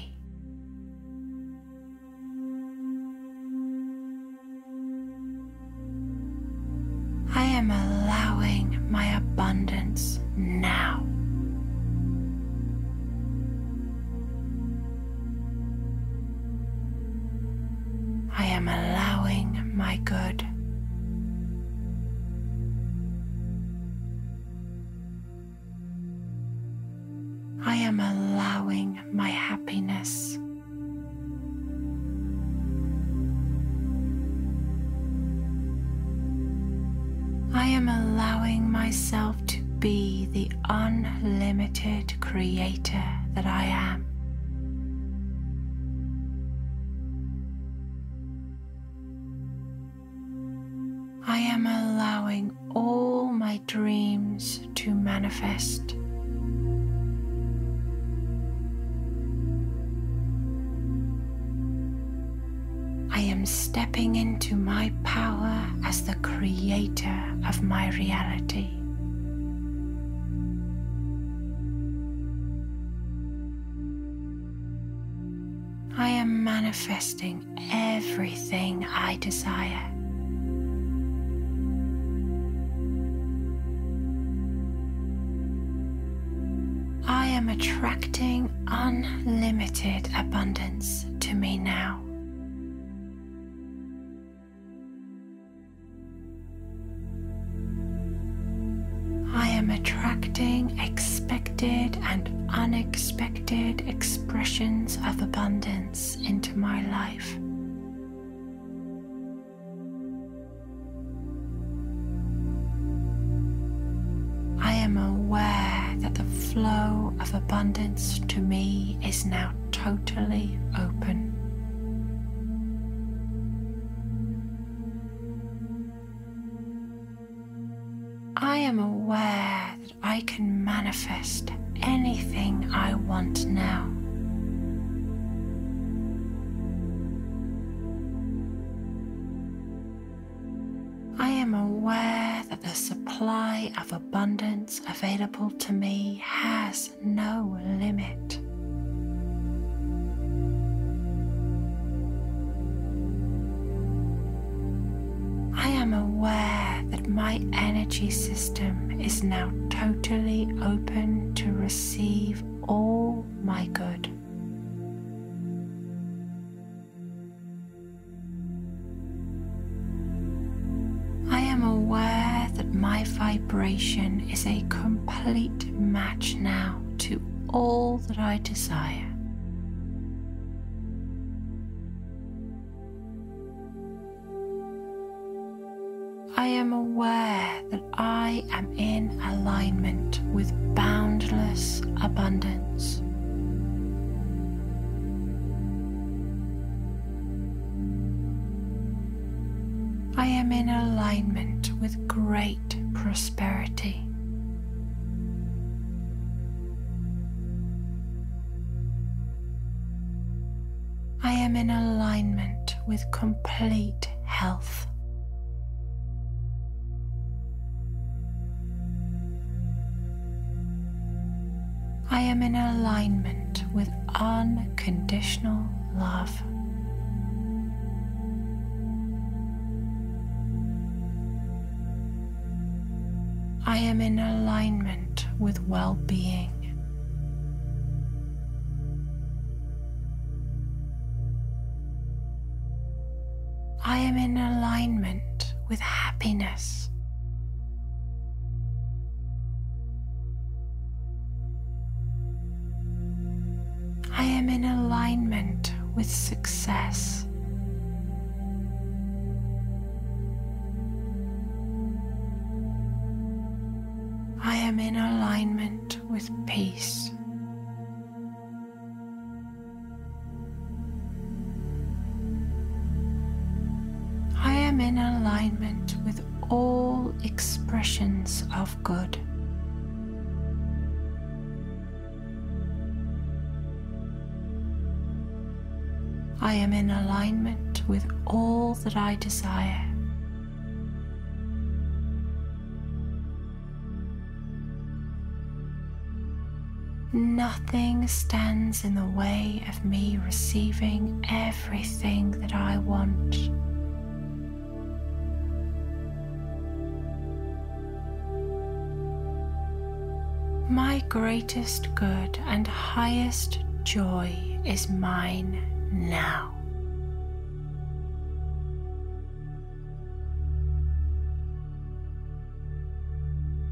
Of abundance into my life. I am aware that the flow of abundance to me is now totally open. I am aware that I can manifest anything I want now. Of abundance available to me has no limit. I am aware that my energy system is now totally open to receive all my good. I am aware my vibration is a complete match now to all that I desire. I am aware that I am in alignment with boundless abundance. I am in alignment with great prosperity. I am in alignment with complete health. I am in alignment with unconditional love. I am in alignment with well being. I am in alignment with happiness. I am in alignment with success. I am in alignment with peace. I am in alignment with all expressions of good. I am in alignment with all that I desire. Nothing stands in the way of me receiving everything that I want. My greatest good and highest joy is mine now.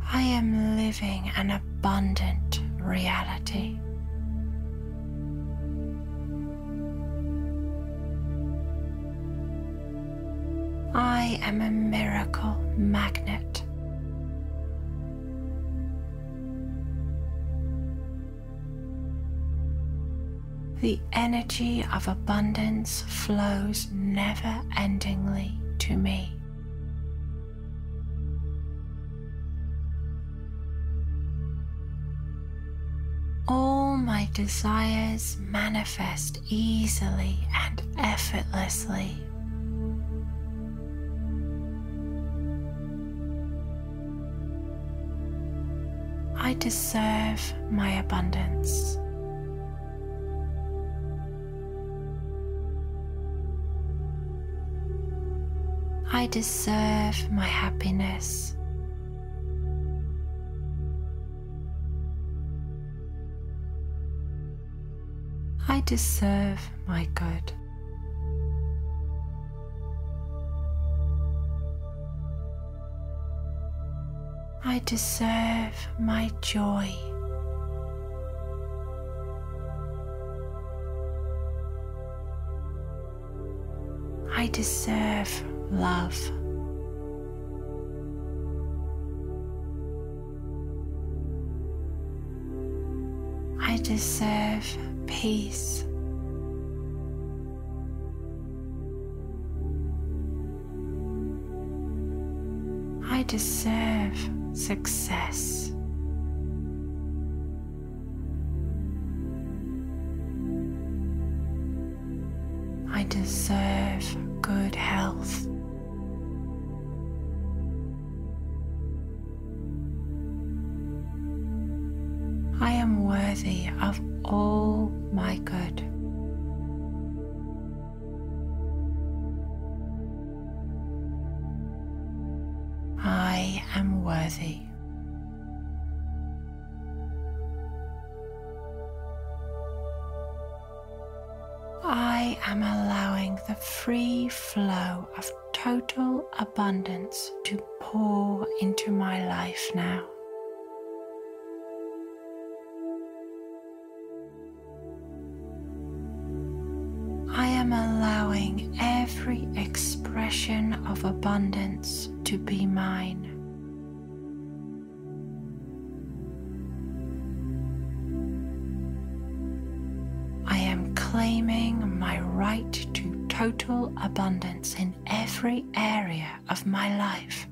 I am living an abundant reality. I am a miracle magnet. The energy of abundance flows never endingly to me. All my desires manifest easily and effortlessly. I deserve my abundance. I deserve my happiness. I deserve my good. I deserve my joy. I deserve love. I deserve peace. I deserve success. Am worthy. I am allowing the free flow of total abundance to pour into my life now. I am allowing every expression of abundance to be total abundance in every area of my life.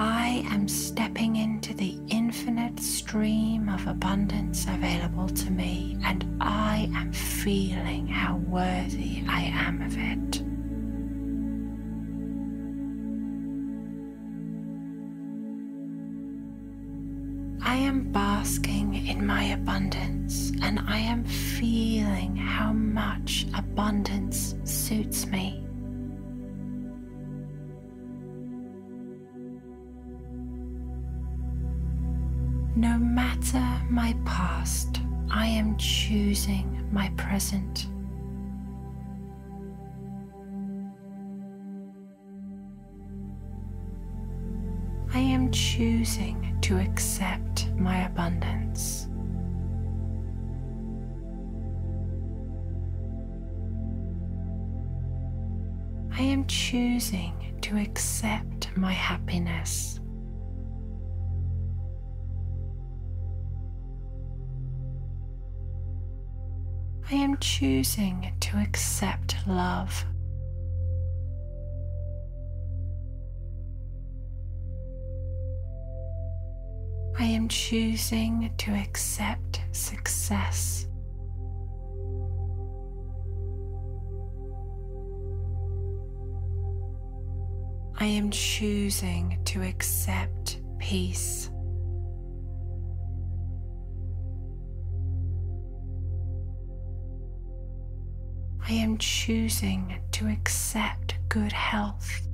I am stepping into the infinite stream of abundance available to me, and I am feeling how worthy I am of it. Abundance suits me. No matter my past, I am choosing my present. I am choosing to accept my abundance. I am choosing to accept my happiness. I am choosing to accept love. I am choosing to accept success. I am choosing to accept peace. I am choosing to accept good health.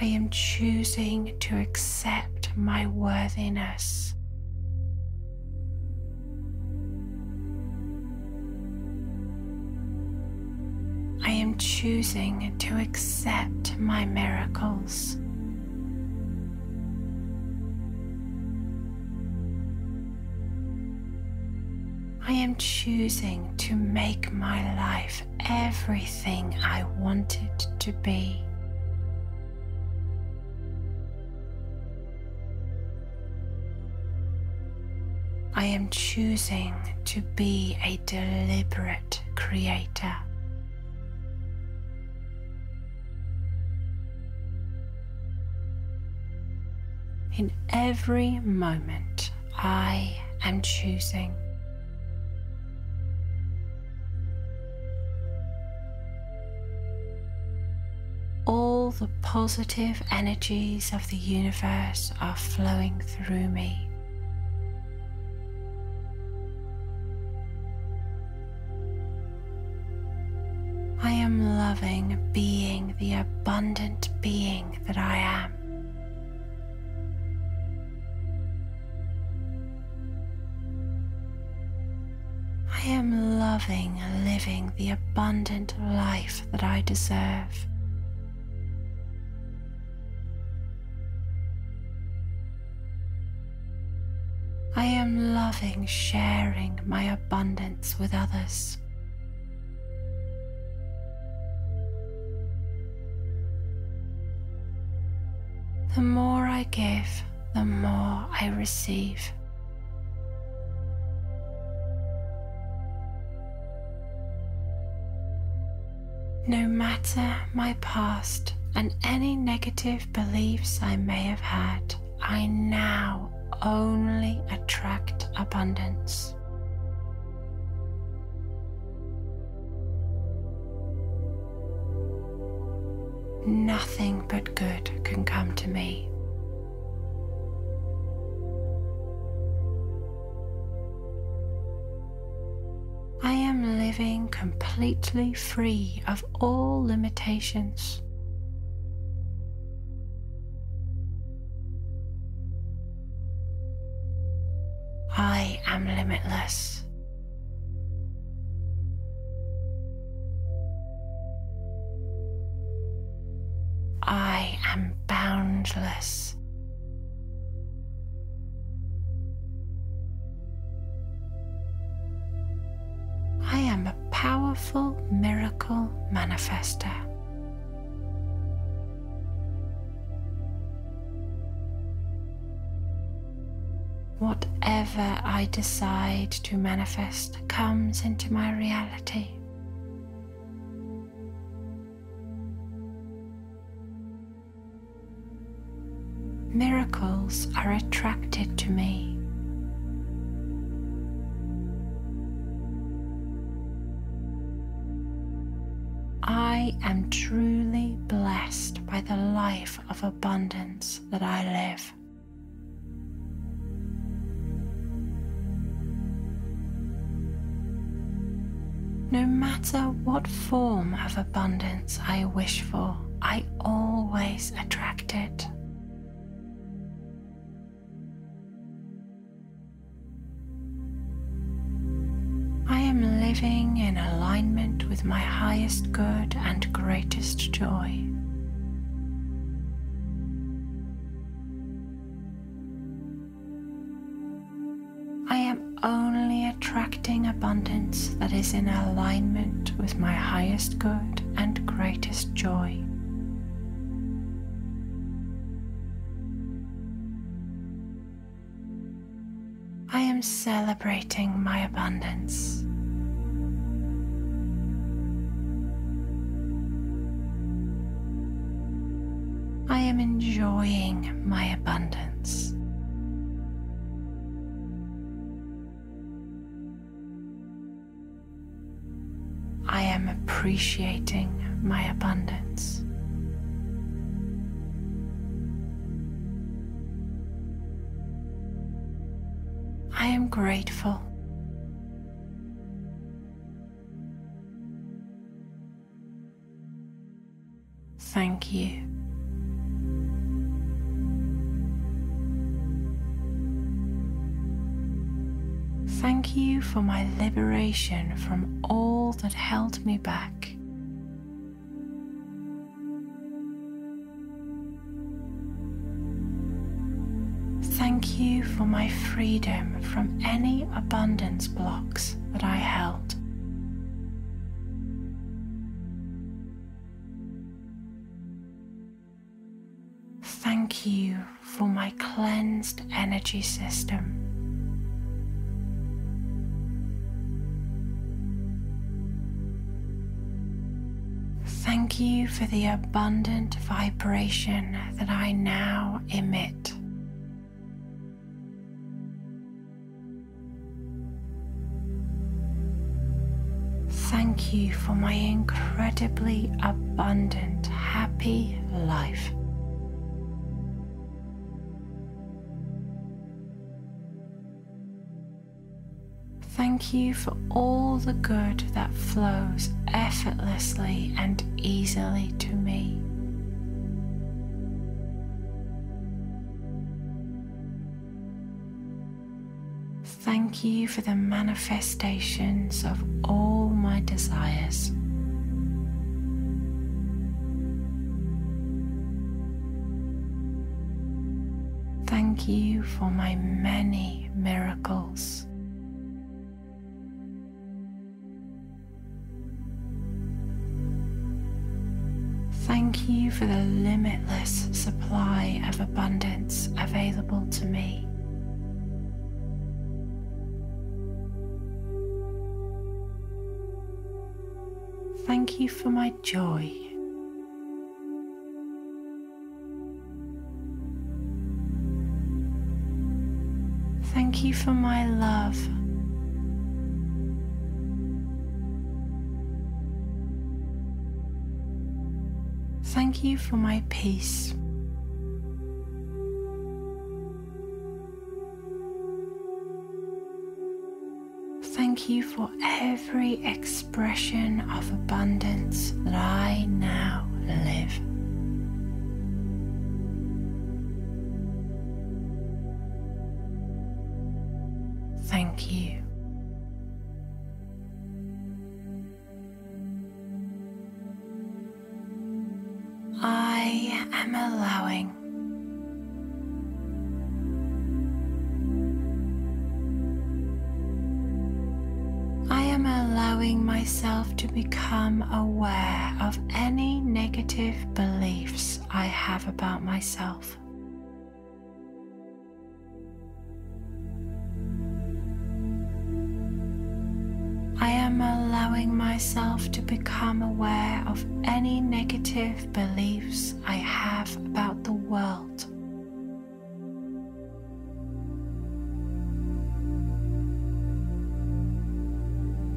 I am choosing to accept my worthiness. Choosing to accept my miracles. I am choosing to make my life everything I want it to be. I am choosing to be a deliberate creator. In every moment, I am choosing. All the positive energies of the universe are flowing through me. I am loving being the abundant being that I am. I am loving and living the abundant life that I deserve. I am loving sharing my abundance with others. The more I give, the more I receive. No matter my past and any negative beliefs I may have had, I now only attract abundance. Nothing but good can come to me. I am living completely free of all limitations. I am limitless. I decide to manifest comes into my reality. Miracles are attracted to me. I am truly blessed by the life of abundance that I live. No matter what form of abundance I wish for, I always attract it. I am living in alignment with my highest good and greatest joy. I am only attracting abundance is in alignment with my highest good and greatest joy. I am celebrating my abundance. I am enjoying my abundance. Appreciating my abundance. I am grateful. Thank you. Thank you for my liberation from all that held me back. Thank you for my freedom from any abundance blocks that I held. Thank you for my cleansed energy system. Thank you for the abundant vibration that I now emit. Thank you for my incredibly abundant, happy life. Thank you for all the good that flows effortlessly and easily to me. Thank you for the manifestations of all my desires. Thank you for my many miracles. Thank you for the limitless supply of abundance available to me. Thank you for my joy. Thank you for my love. Thank you for my peace. Thank you for every expression of abundance that I now live. Thank you. Aware of any negative beliefs I have about myself. I am allowing myself to become aware of any negative beliefs I have about the world.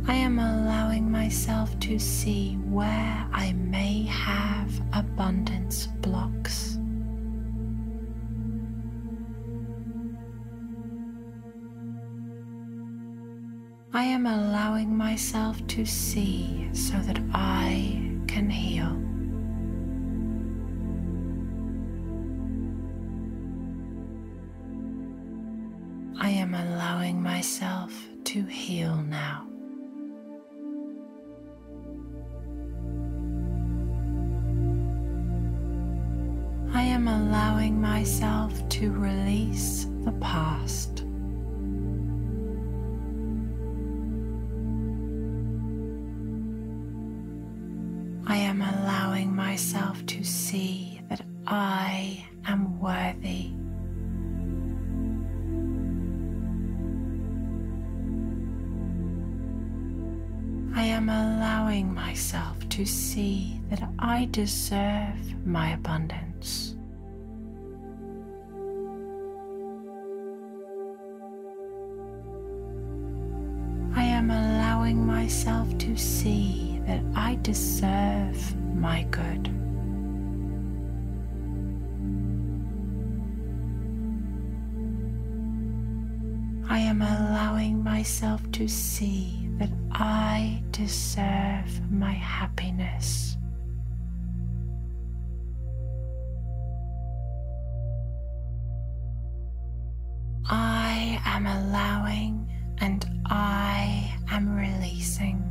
I am allowing myself to see where I may have abundance blocks. I am allowing myself to see so that I can heal. I am allowing myself to heal now. Am allowing myself to release the past. I am allowing myself to see that I am worthy. I am allowing myself to see that I deserve my abundance. Am allowing myself to see that I deserve my good. I am allowing myself to see that I deserve my happiness. I am allowing and I am releasing.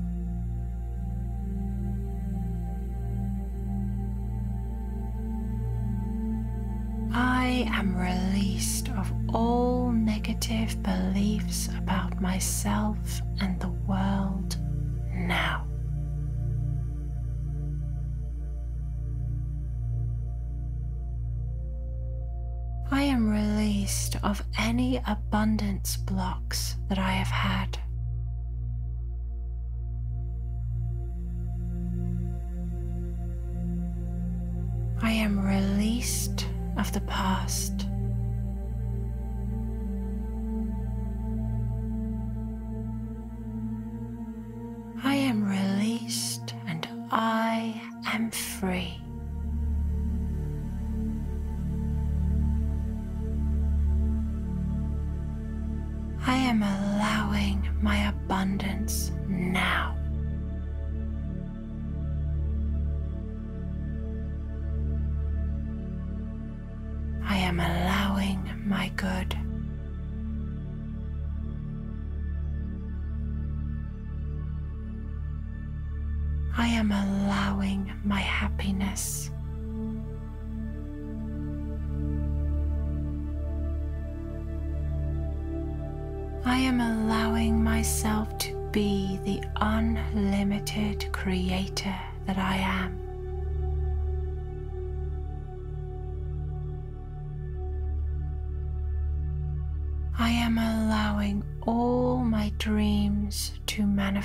I am released of all negative beliefs about myself and the world now. I am released of any abundance blocks that I have had. I am released of the past. I am released and I am free.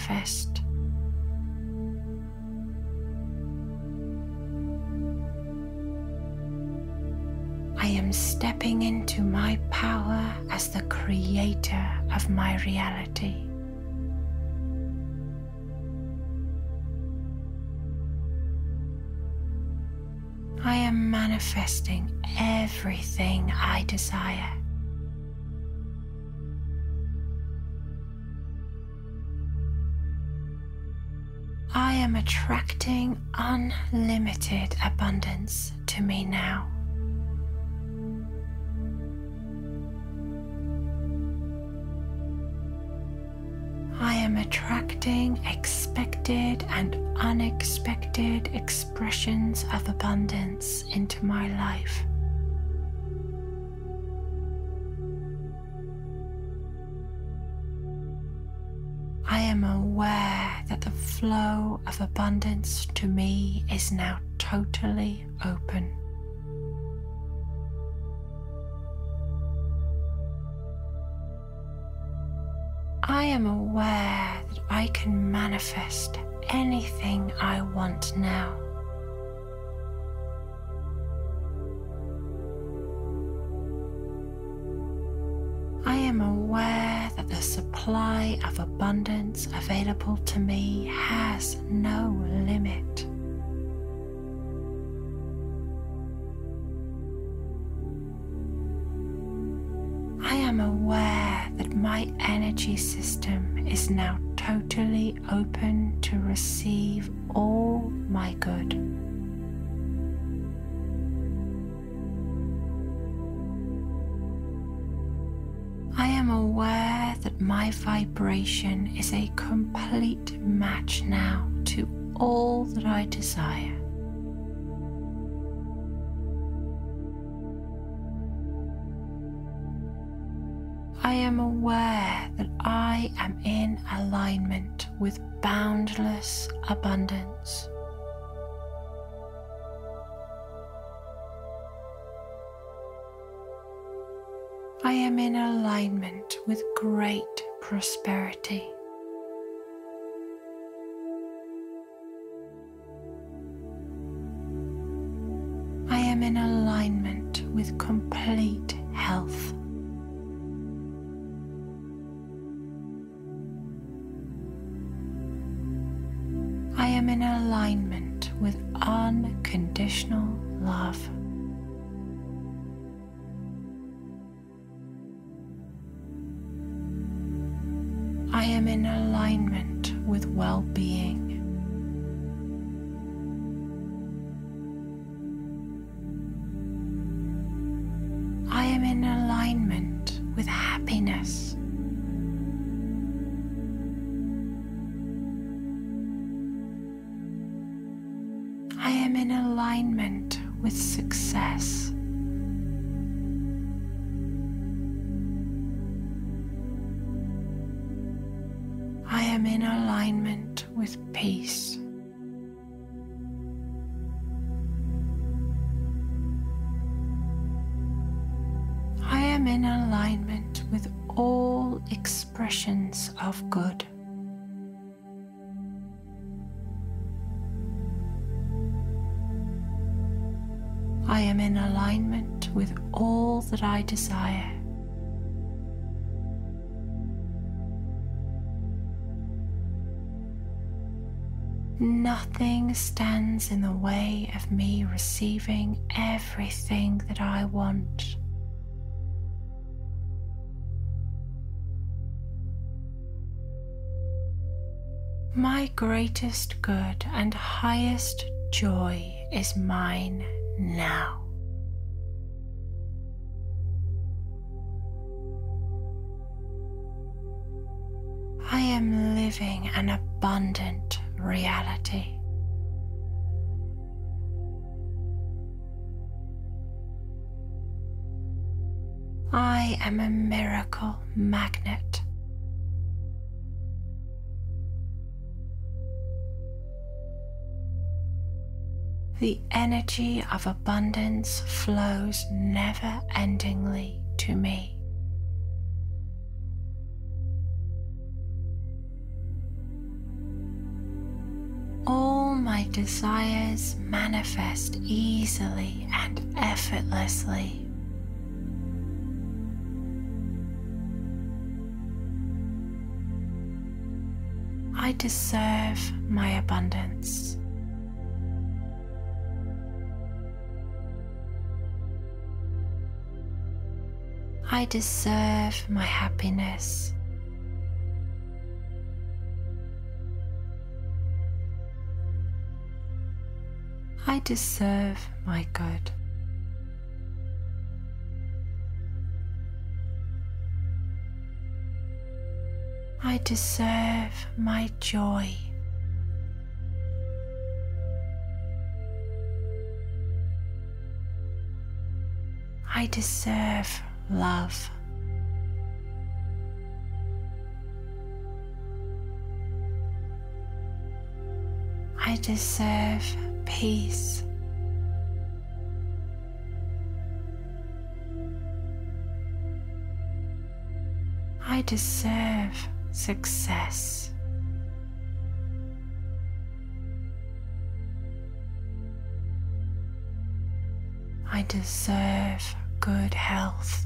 Manifest. I am stepping into my power as the creator of my reality. I am manifesting everything I desire. Am attracting unlimited abundance to me now. I am attracting expected and unexpected expressions of abundance into my life. Flow of abundance to me is now totally open. I am aware that I can manifest anything I want now. Supply of abundance available to me has no limit. I am aware that my energy system is now totally open to receive all my good. My vibration is a complete match now to all that I desire. I am aware that I am in alignment with boundless abundance. I am in alignment with great prosperity. I am in alignment with complete health. I am in alignment with unconditional love. I am in alignment with well being. I desire. Nothing stands in the way of me receiving everything that I want. My greatest good and highest joy is mine now. Am living an abundant reality. I am a miracle magnet. The energy of abundance flows never endingly to me. My desires manifest easily and effortlessly. I deserve my abundance. I deserve my happiness. I deserve my good. I deserve my joy. I deserve love. I deserve peace. I deserve success. I deserve good health.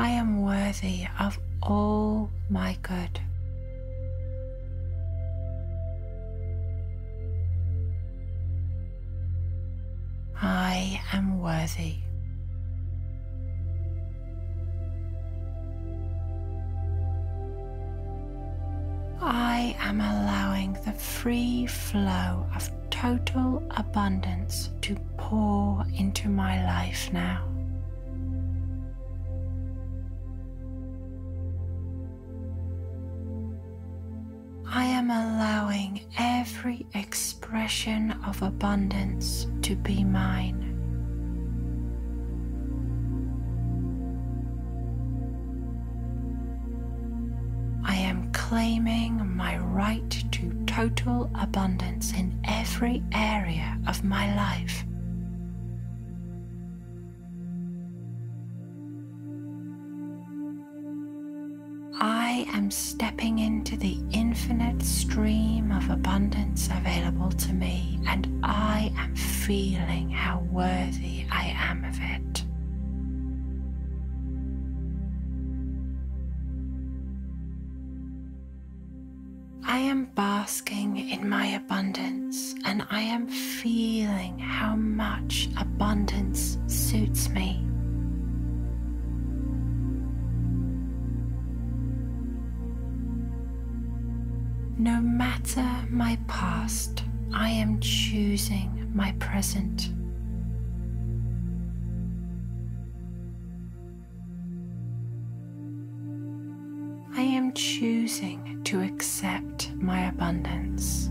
I am worthy of all my good. I am worthy. I am allowing the free flow of total abundance to pour into my life now. Every expression of abundance to be mine. I am claiming my right to total abundance in every area of my life. Am stepping into the infinite stream of abundance available to me, and I am feeling how worthy I am of it. I am basking in my abundance, and I am feeling how much abundance suits me. No matter my past, I am choosing my present. I am choosing to accept my abundance.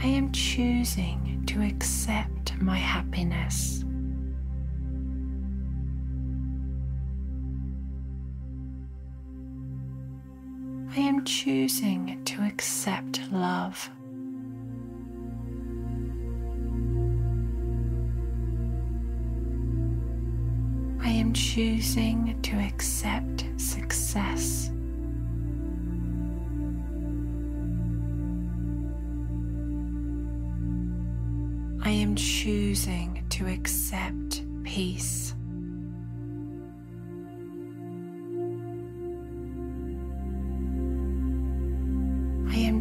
I am choosing to accept my happiness. Choosing to accept love. I am choosing to accept success. I am choosing to accept peace.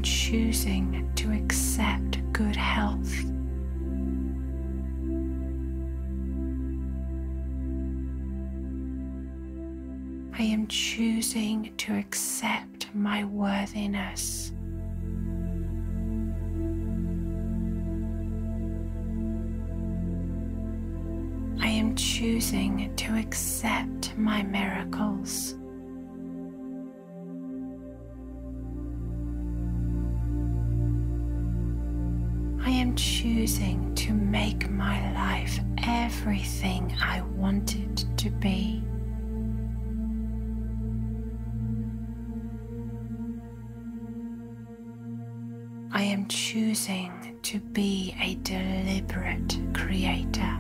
Choosing to accept good health. I am choosing to accept my worthiness. I am choosing to accept my miracles. Am choosing to make my life everything I want it to be. I am choosing choosing to be a deliberate creator.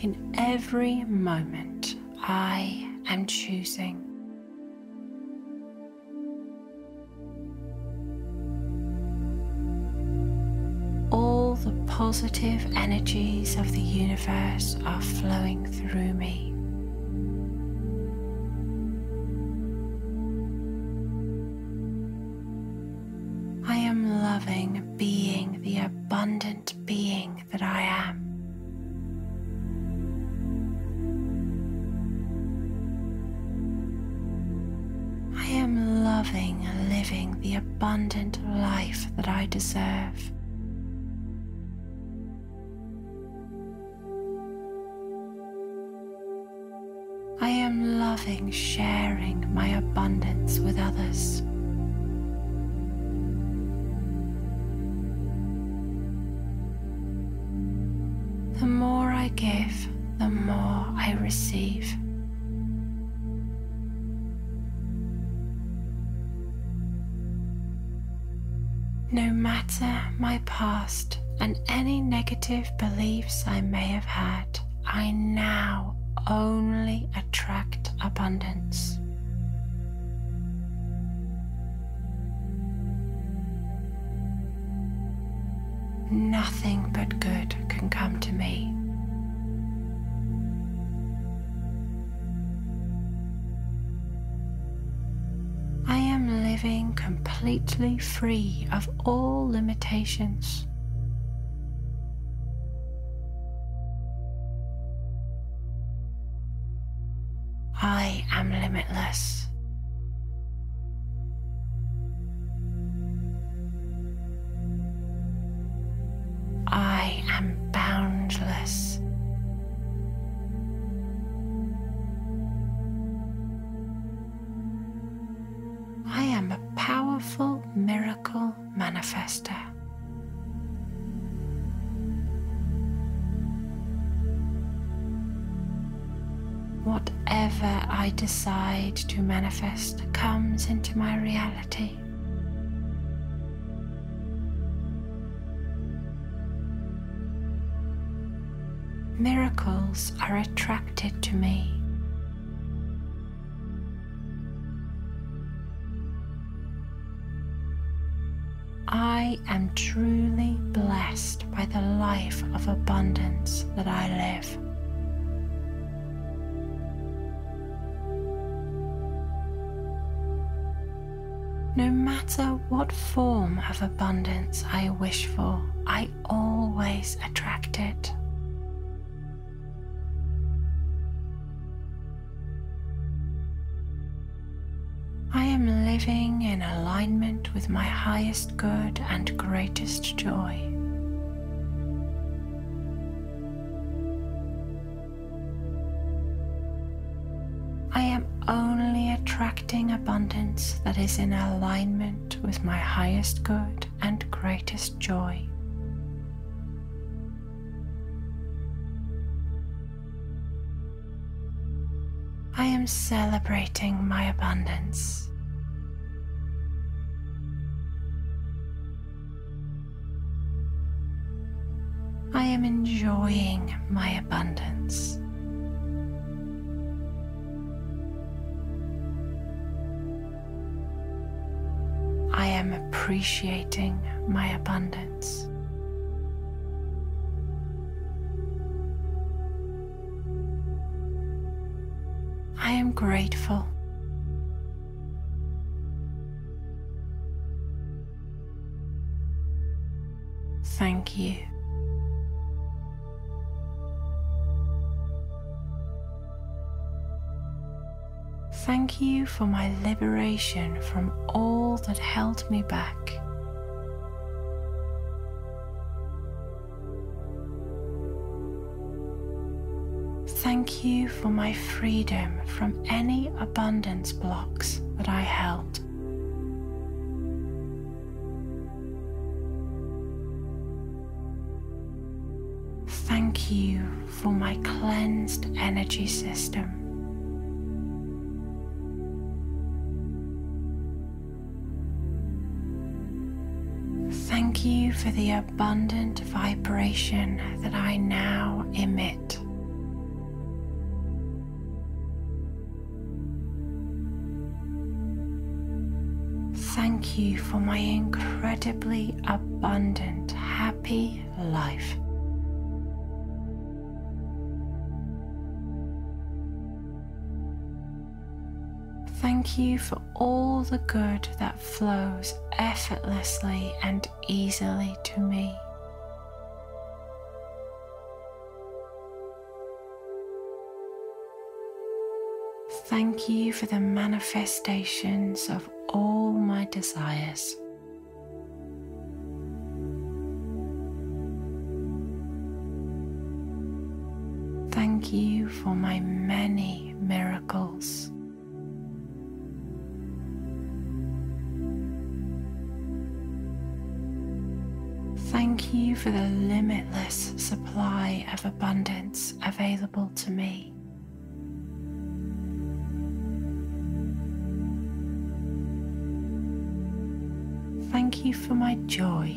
In every moment, I am choosing. Positive energies of the universe are flowing through me. Beliefs I may have had, I now only attract abundance. Nothing but good can come to me. I am living completely free of all limitations. Manifest comes into my reality. Miracles are attracted to me. I am truly blessed by the life of abundance that I live. No matter what form of abundance I wish for, I always attract it. I am living in alignment with my highest good and greatest joy. Attracting abundance that is in alignment with my highest good and greatest joy. I am celebrating my abundance. I am enjoying my abundance. I am appreciating my abundance. I am grateful. Thank you. Thank you for my liberation from all that held me back. Thank you for my freedom from any abundance blocks that I held. Thank you for my cleansed energy system. For the abundant vibration that I now emit. Thank you for my incredibly abundant, happy life. Thank you for all the good that flows effortlessly and easily to me. Thank you for the manifestations of all my desires. Thank you for my many miracles. Thank you for the limitless supply of abundance available to me. Thank you for my joy.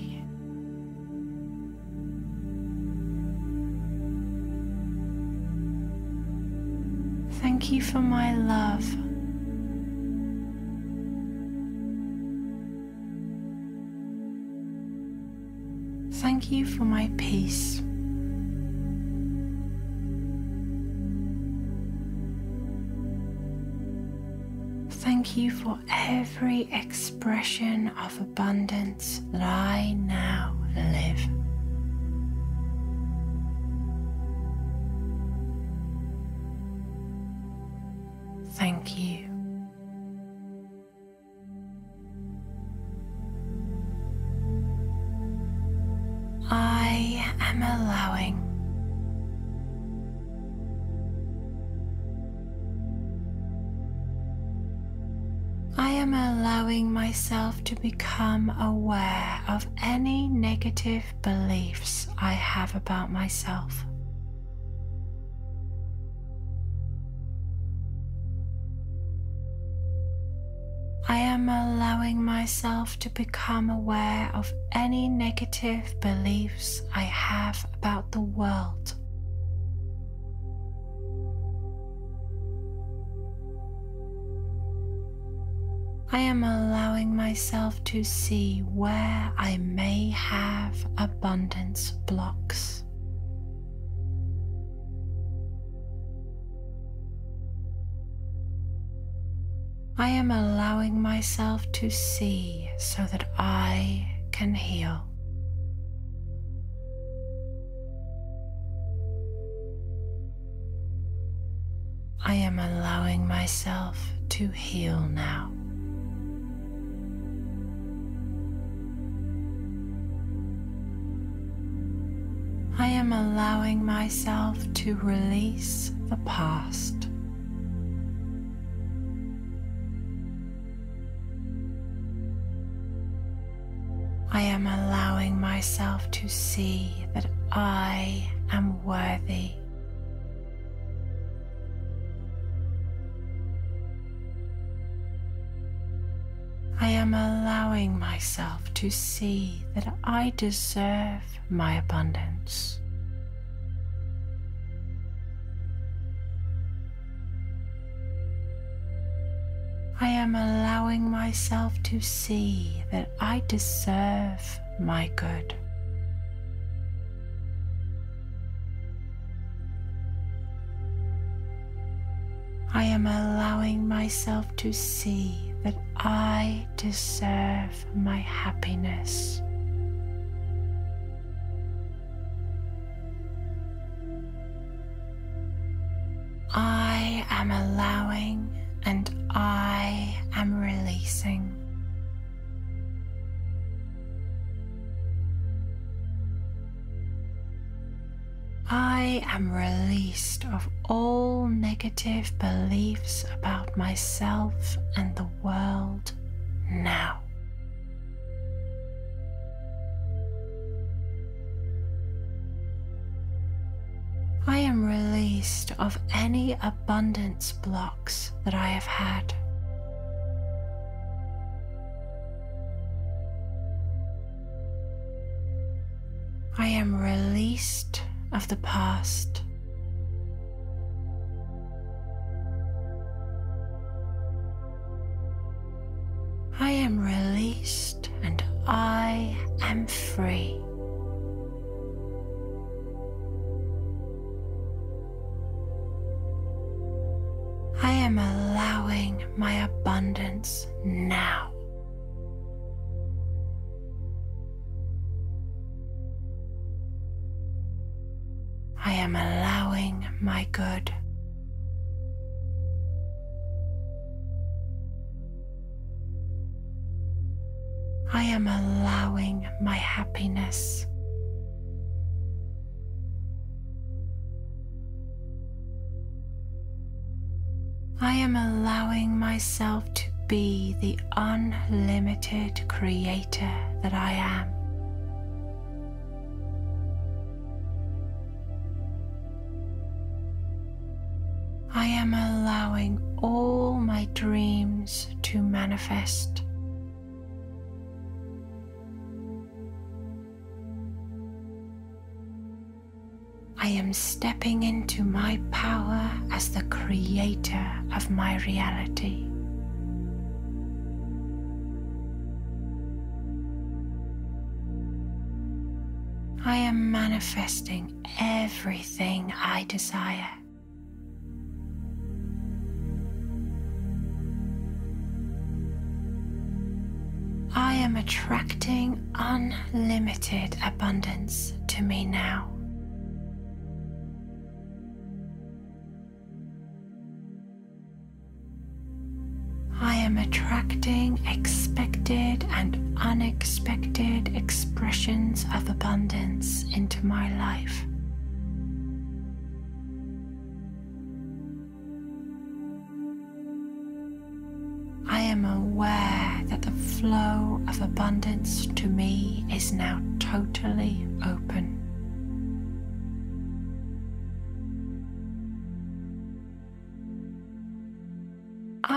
Thank you for my love. Thank you for my peace. Thank you for every expression of abundance that I now live. Become aware of any negative beliefs I have about myself. I am allowing myself to become aware of any negative beliefs I have about the world. I am allowing myself to see where I may have abundance blocks. I am allowing myself to see so that I can heal. I am allowing myself to heal now. Am allowing myself to release the past. I am allowing myself to see that I am worthy. I am allowing myself to see that I deserve my abundance. I am allowing myself to see that I deserve my good. I am allowing myself to see that I deserve my happiness. I am allowing and I am releasing. I am released of all negative beliefs about myself and the world now. Am released of any abundance blocks that I have had. I am released of the past. I am released and I am free. My abundance now. I am allowing my good. I am allowing my happiness. Myself to be the unlimited creator that I am. I am allowing all my dreams to manifest. I am stepping into my power as the creator of my reality. I am manifesting everything I desire. I am attracting unlimited abundance to me now. Attracting expected and unexpected expressions of abundance into my life. I am aware that the flow of abundance to me is now totally open.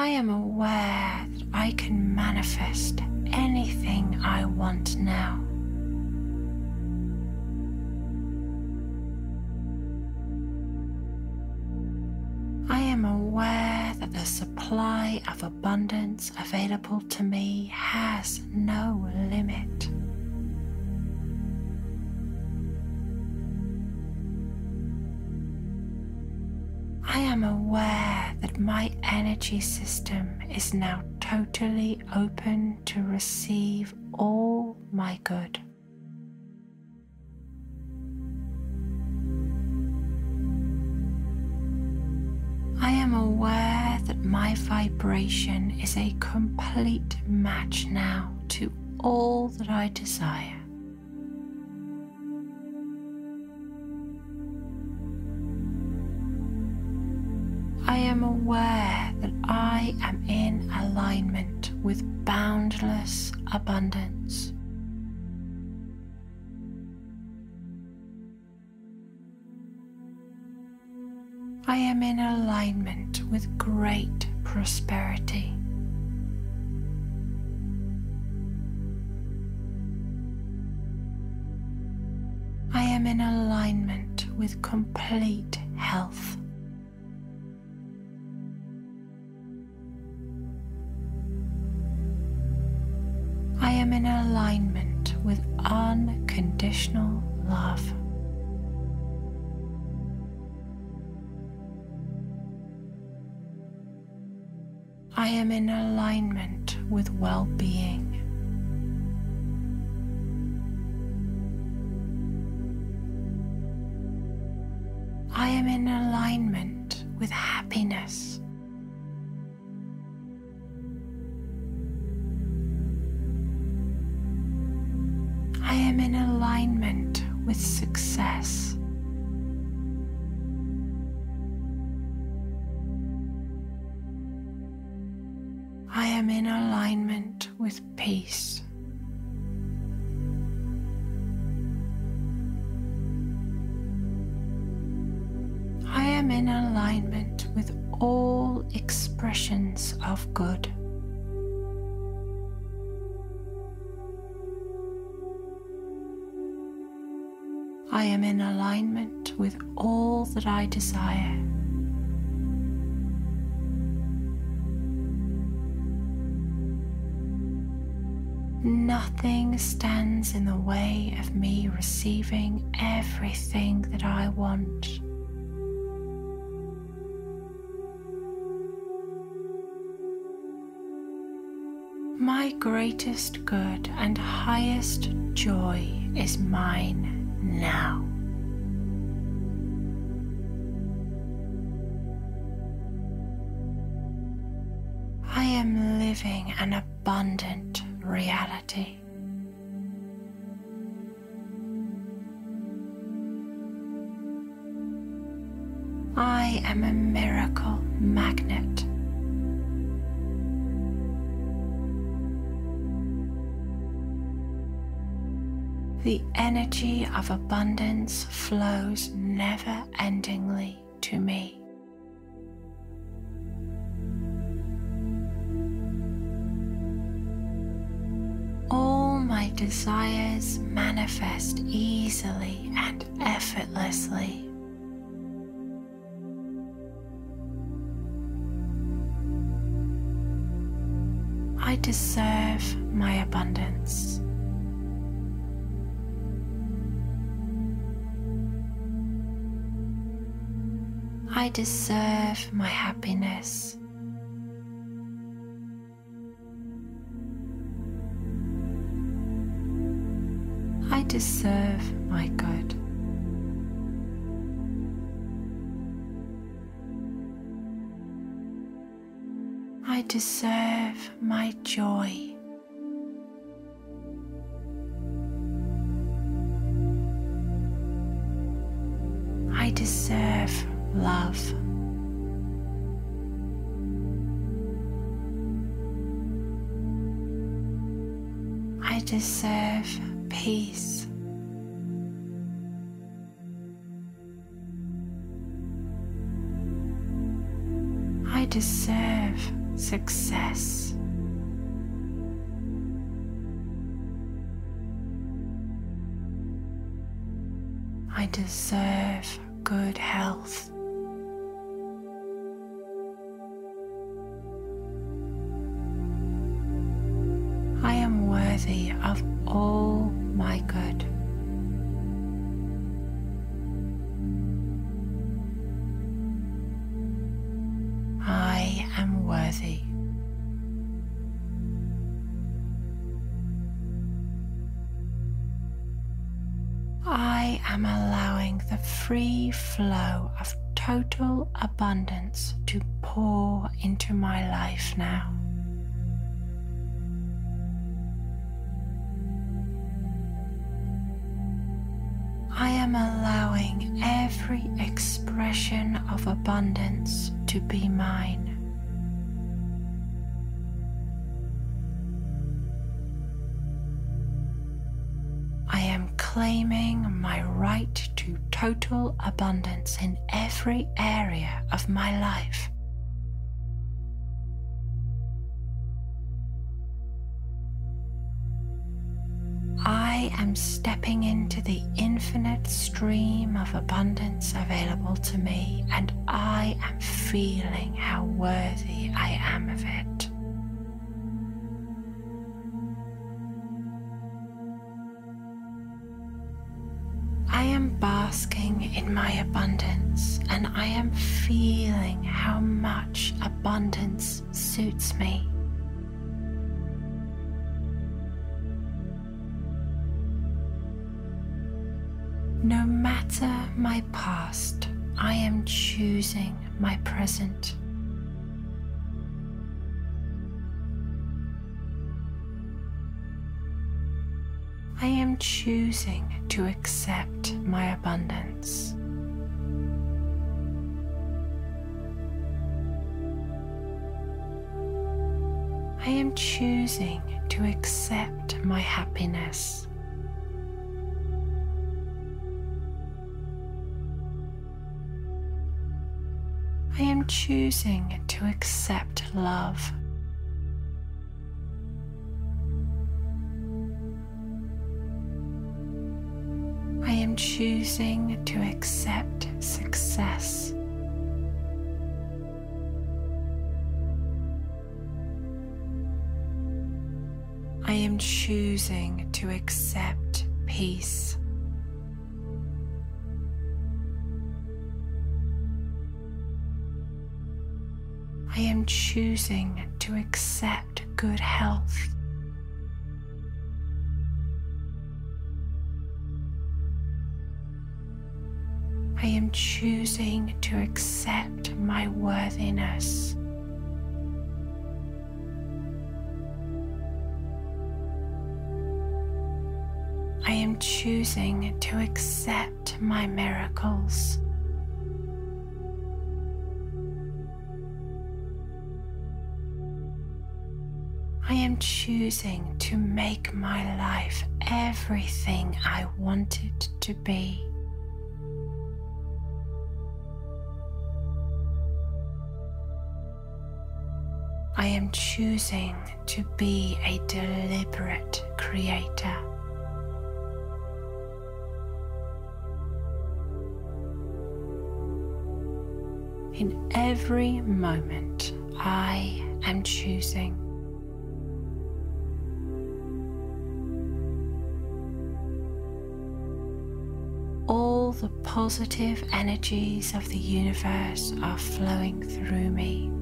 I am aware that I can manifest anything I want now. I am aware that the supply of abundance available to me has no limit. Am aware that my energy system is now totally open to receive all my good. I am aware that my vibration is a complete match now to all that I desire. Am aware that I am in alignment with boundless abundance. I am in alignment with great prosperity. I am in alignment with complete health. I am in alignment with unconditional love. I am in alignment with well being. I am in alignment with happiness. I am in alignment with success. I am in alignment with peace. I am in alignment with all expressions of good. I am in alignment with all that I desire. Nothing stands in the way of me receiving everything that I want. My greatest good and highest joy is mine now. I am living an abundant reality. I am a miracle magnet. The energy of abundance flows never endingly to me. All my desires manifest easily and effortlessly. I deserve my abundance. I deserve my happiness. I deserve my good. I deserve my joy. Deserve peace. I deserve success. I deserve good health. Flow of total abundance to pour into my life now. I am allowing every expression of abundance to be mine. I am claiming my right to total abundance in every area of my life. I am stepping into the infinite stream of abundance available to me, and I am feeling how worthy I am of it. Basking in my abundance, and I am feeling how much abundance suits me. No matter my past, I am choosing my present. I am choosing to accept my abundance. I am choosing to accept my happiness. I am choosing to accept love. Choosing to accept success. I am choosing to accept peace. I am choosing to accept good health. Choosing to accept my worthiness. I am choosing to accept my miracles. I am choosing to make my life everything I want it to be. Choosing to be a deliberate creator. In every moment, I am choosing. All the positive energies of the universe are flowing through me.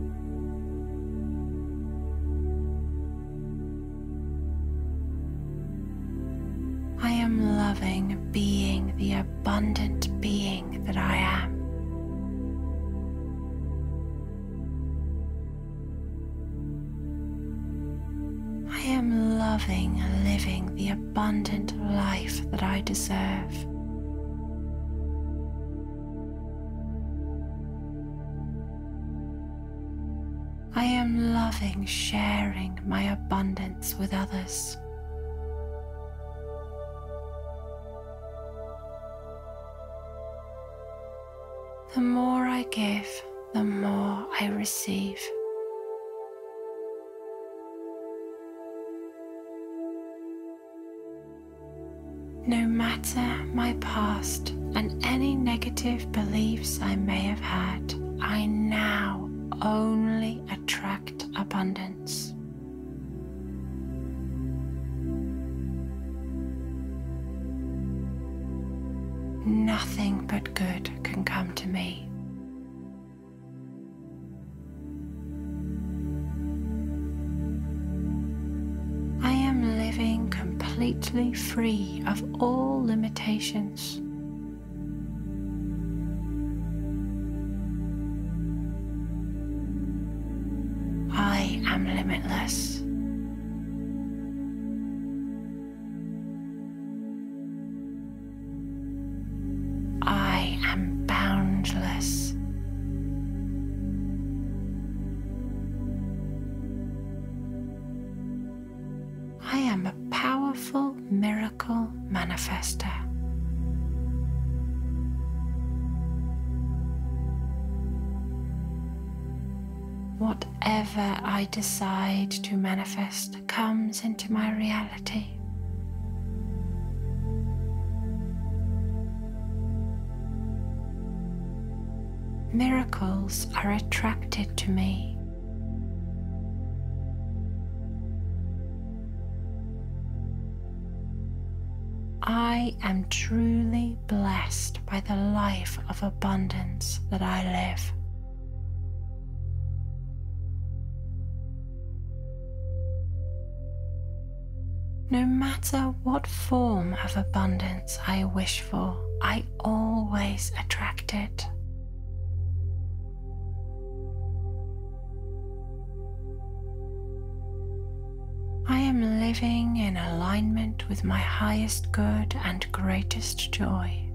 Limitations. I decide to manifest comes into my reality. Miracles are attracted to me. I am truly blessed by the life of abundance that I live. No matter what form of abundance I wish for, I always attract it. I am living in alignment with my highest good and greatest joy.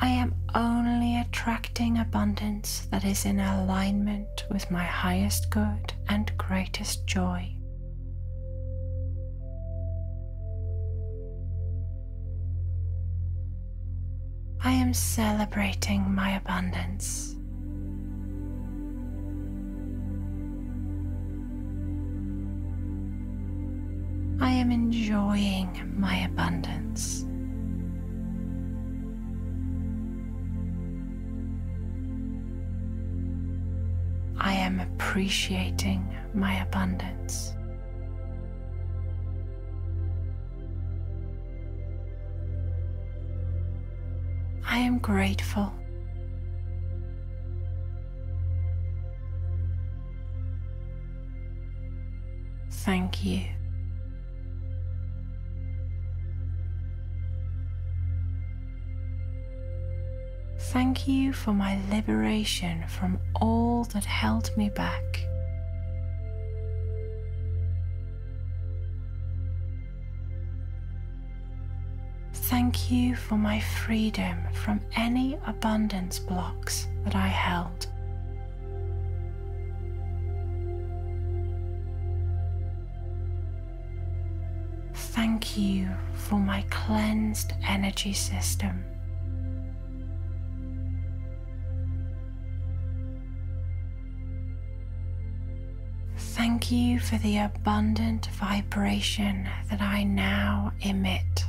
I am attracting abundance that is in alignment with my highest good and greatest joy. I am celebrating my abundance. I am enjoying my abundance. Appreciating my abundance. I am grateful. Thank you. Thank you for my liberation from all that held me back. Thank you for my freedom from any abundance blocks that I held. Thank you for my cleansed energy system. Thank you for the abundant vibration that I now emit.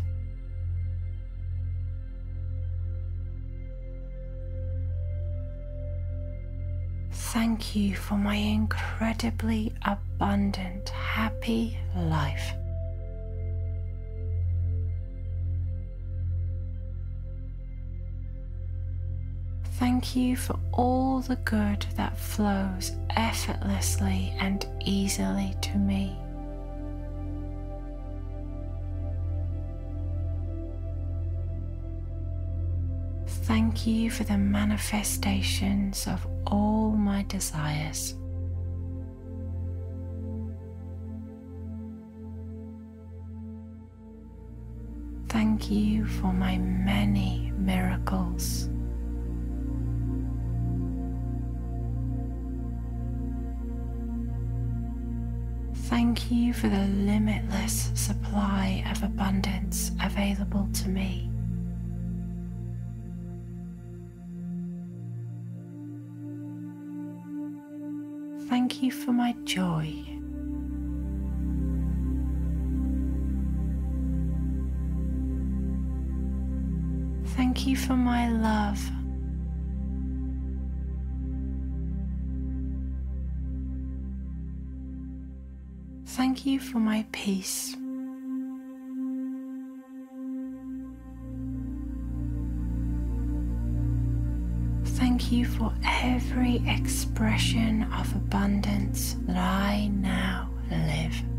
Thank you for my incredibly abundant, happy life. Thank you for all the good that flows effortlessly and easily to me. Thank you for the manifestations of all my desires. Thank you for my many miracles. Thank you for the limitless supply of abundance available to me. Thank you for my joy. Thank you for my love. Thank you for my peace. Thank you for every expression of abundance that I now live.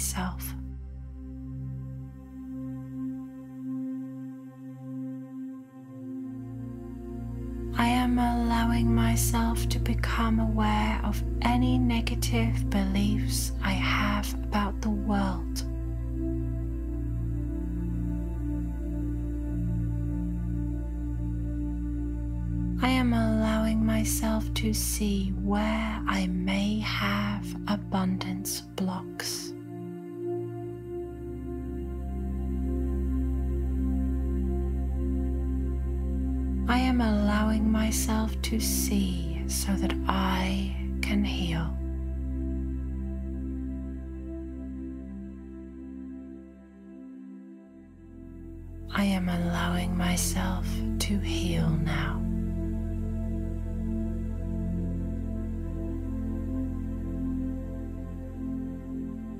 Myself. I am allowing myself to become aware of any negative beliefs I have about the world. I am allowing myself to see where I may have abundance blocks. Allowing myself to see so that I can heal. I am allowing myself to heal now.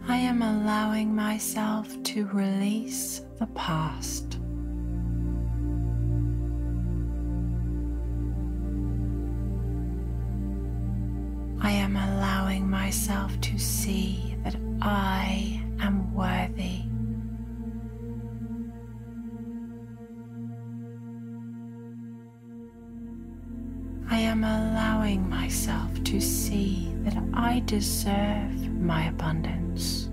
I am allowing myself to release the past. Myself to see that I am worthy. I am allowing myself to see that I deserve my abundance.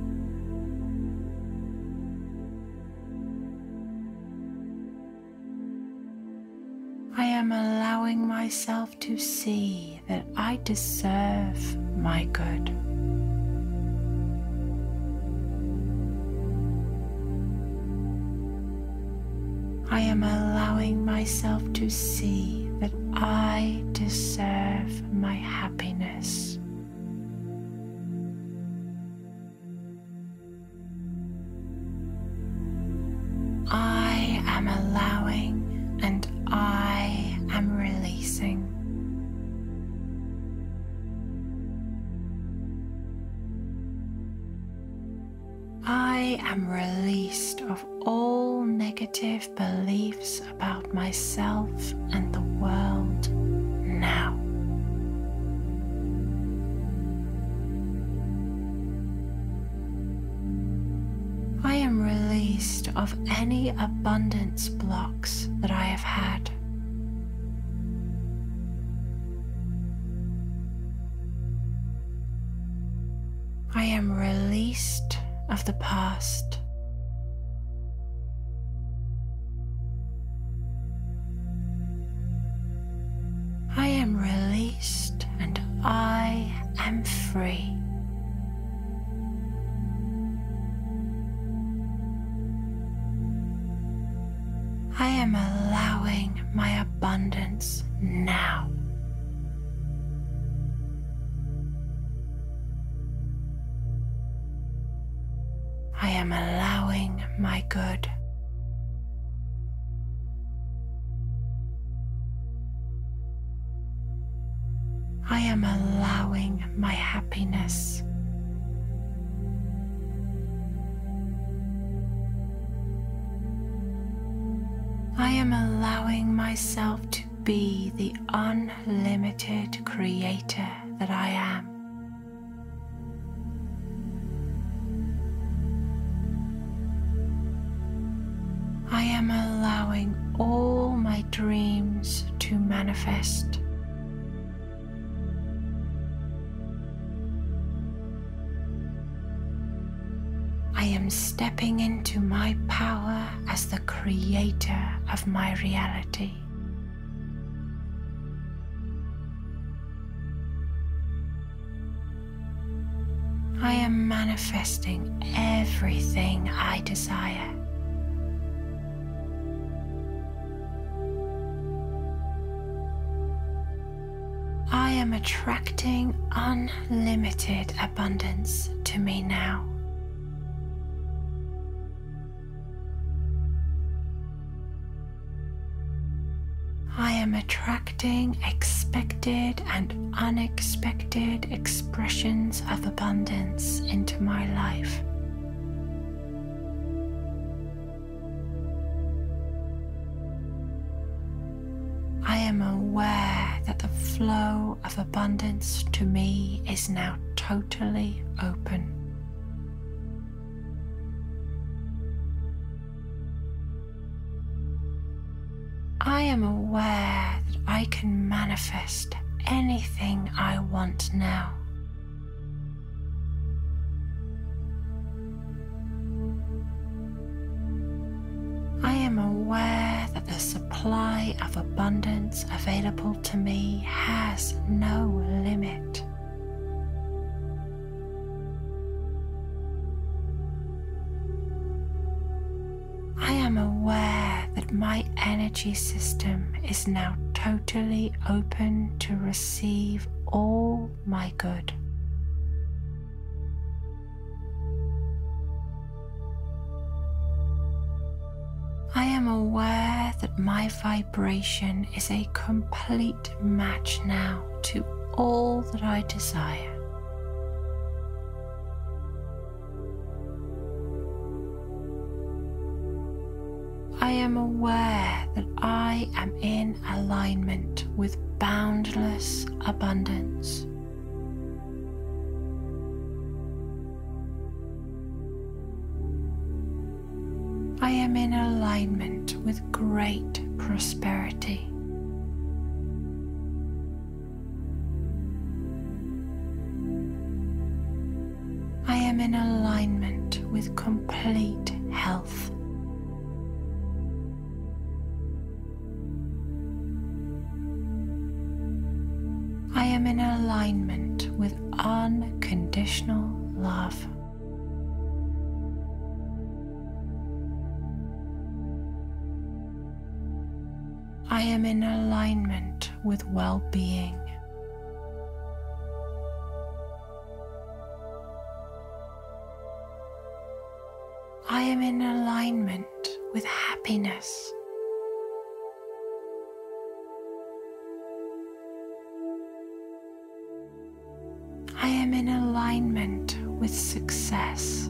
Myself to see that I deserve my good. I am allowing myself to see that I deserve my happiness. Am released of all negative beliefs about myself and the world now. I am released of any abundance blocks that I have had. I am released of the past. I am released and I am free. I am allowing my abundance now. Am allowing my good. I am allowing my happiness. I am allowing myself to be the unlimited creator that I am. Allowing all my dreams to manifest. I am stepping into my power as the creator of my reality. I am manifesting everything I desire. Am attracting unlimited abundance to me now. I am attracting expected and unexpected expressions of abundance into my life. I am aware that the flow of abundance to me is now totally open. I am aware that I can manifest anything I want now. I am aware that the supply of abundance available to me has no limit. I am aware that my energy system is now totally open to receive all my good. I am aware that my vibration is a complete match now to all that I desire. I am aware that I am in alignment with boundless abundance. I am in alignment with great prosperity. I am in alignment with complete health. I am in alignment with unconditional love. I am in alignment with well being. I am in alignment with happiness. I am in alignment with success.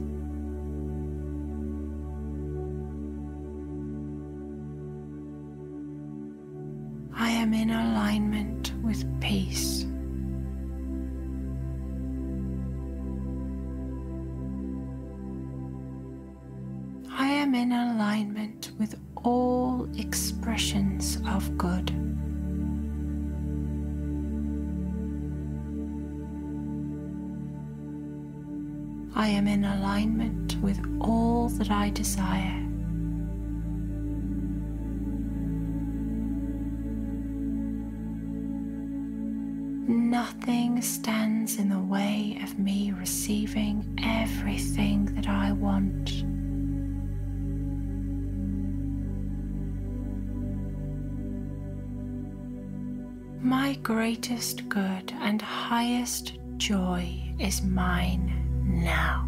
Greatest good and highest joy is mine now.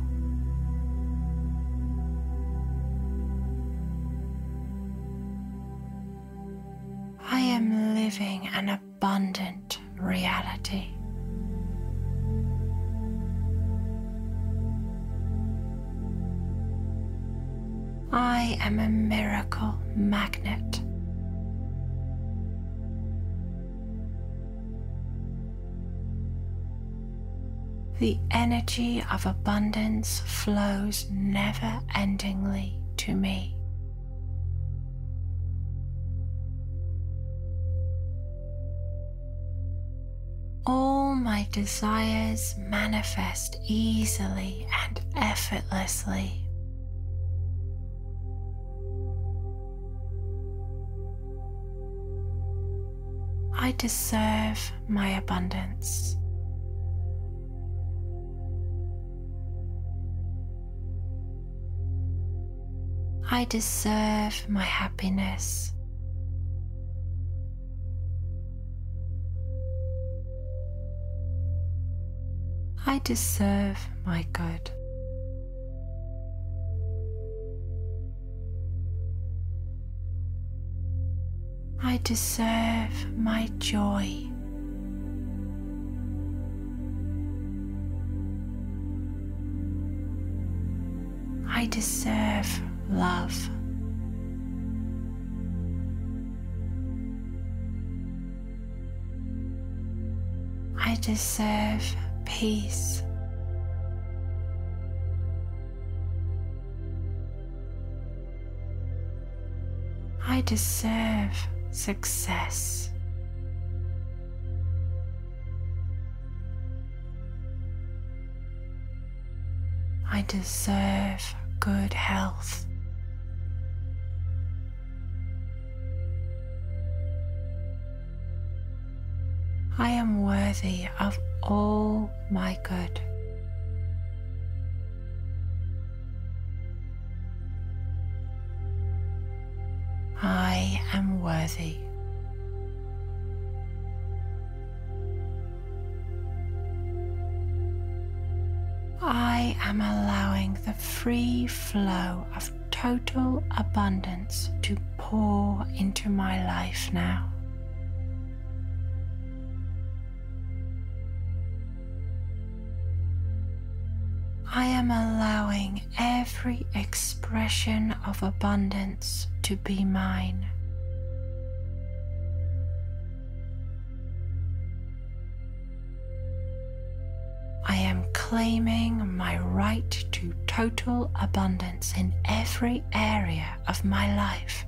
I am living an abundant reality. I am a miracle magnet. The energy of abundance flows never endingly to me. All my desires manifest easily and effortlessly. I deserve my abundance. I deserve my happiness. I deserve my good. I deserve my joy. I deserve love. I deserve peace. I deserve success. I deserve good health. I am worthy of all my good. I am worthy. I am allowing the free flow of total abundance to pour into my life now. Am allowing every expression of abundance to be mine. I am claiming my right to total abundance in every area of my life.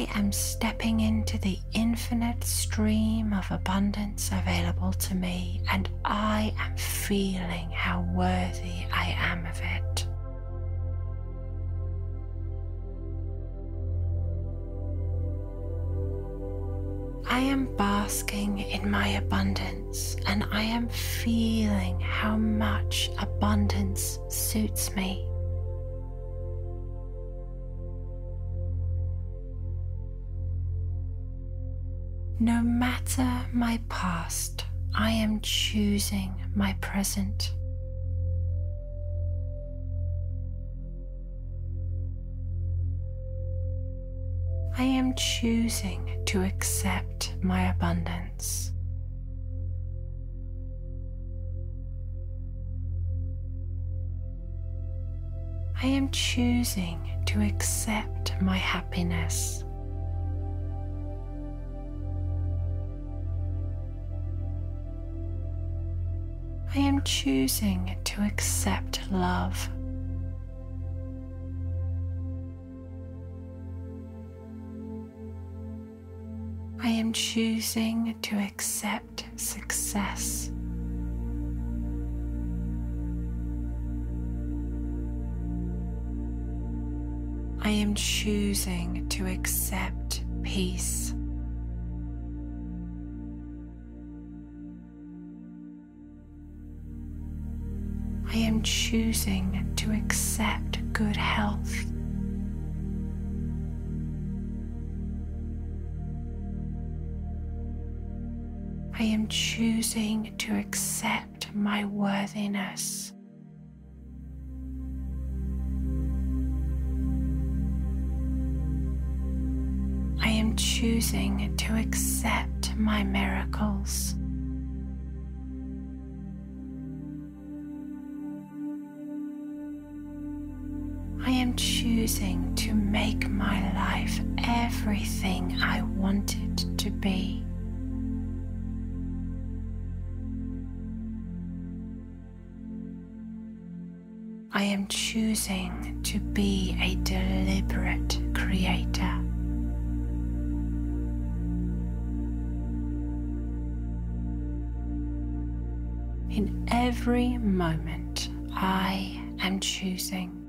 I am stepping into the infinite stream of abundance available to me, and I am feeling how worthy I am of it. I am basking in my abundance and I am feeling how much abundance suits me. No matter my past, I am choosing my present. I am choosing to accept my abundance. I am choosing to accept my happiness. I am choosing to accept love. I am choosing to accept success. I am choosing to accept peace. I am choosing to accept good health. I am choosing to accept my worthiness. I am choosing to accept my miracles. Choosing to make my life everything I want it to be. I am choosing to be a deliberate creator. In every moment, I am choosing.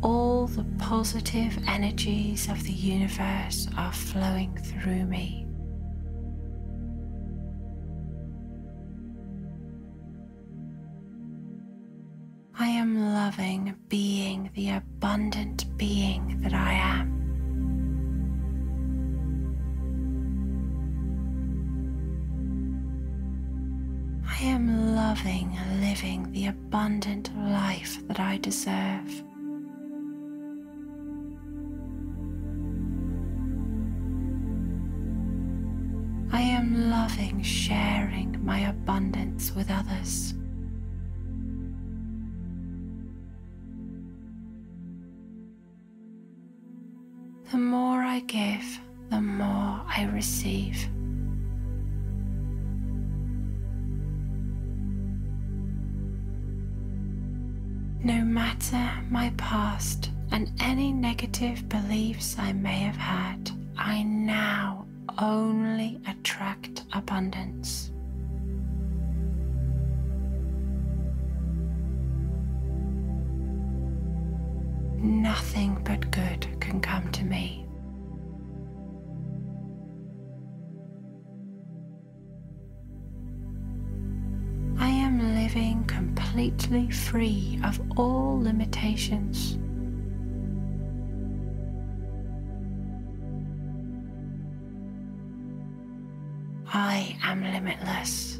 All the positive energies of the universe are flowing through me. I am loving being the abundant being that I am. I am loving living the abundant life that I deserve. Loving sharing my abundance with others. The more I give, the more I receive. No matter my past and any negative beliefs I may have had, I now only attract abundance. Nothing but good can come to me. I am living completely free of all limitations. Am limitless.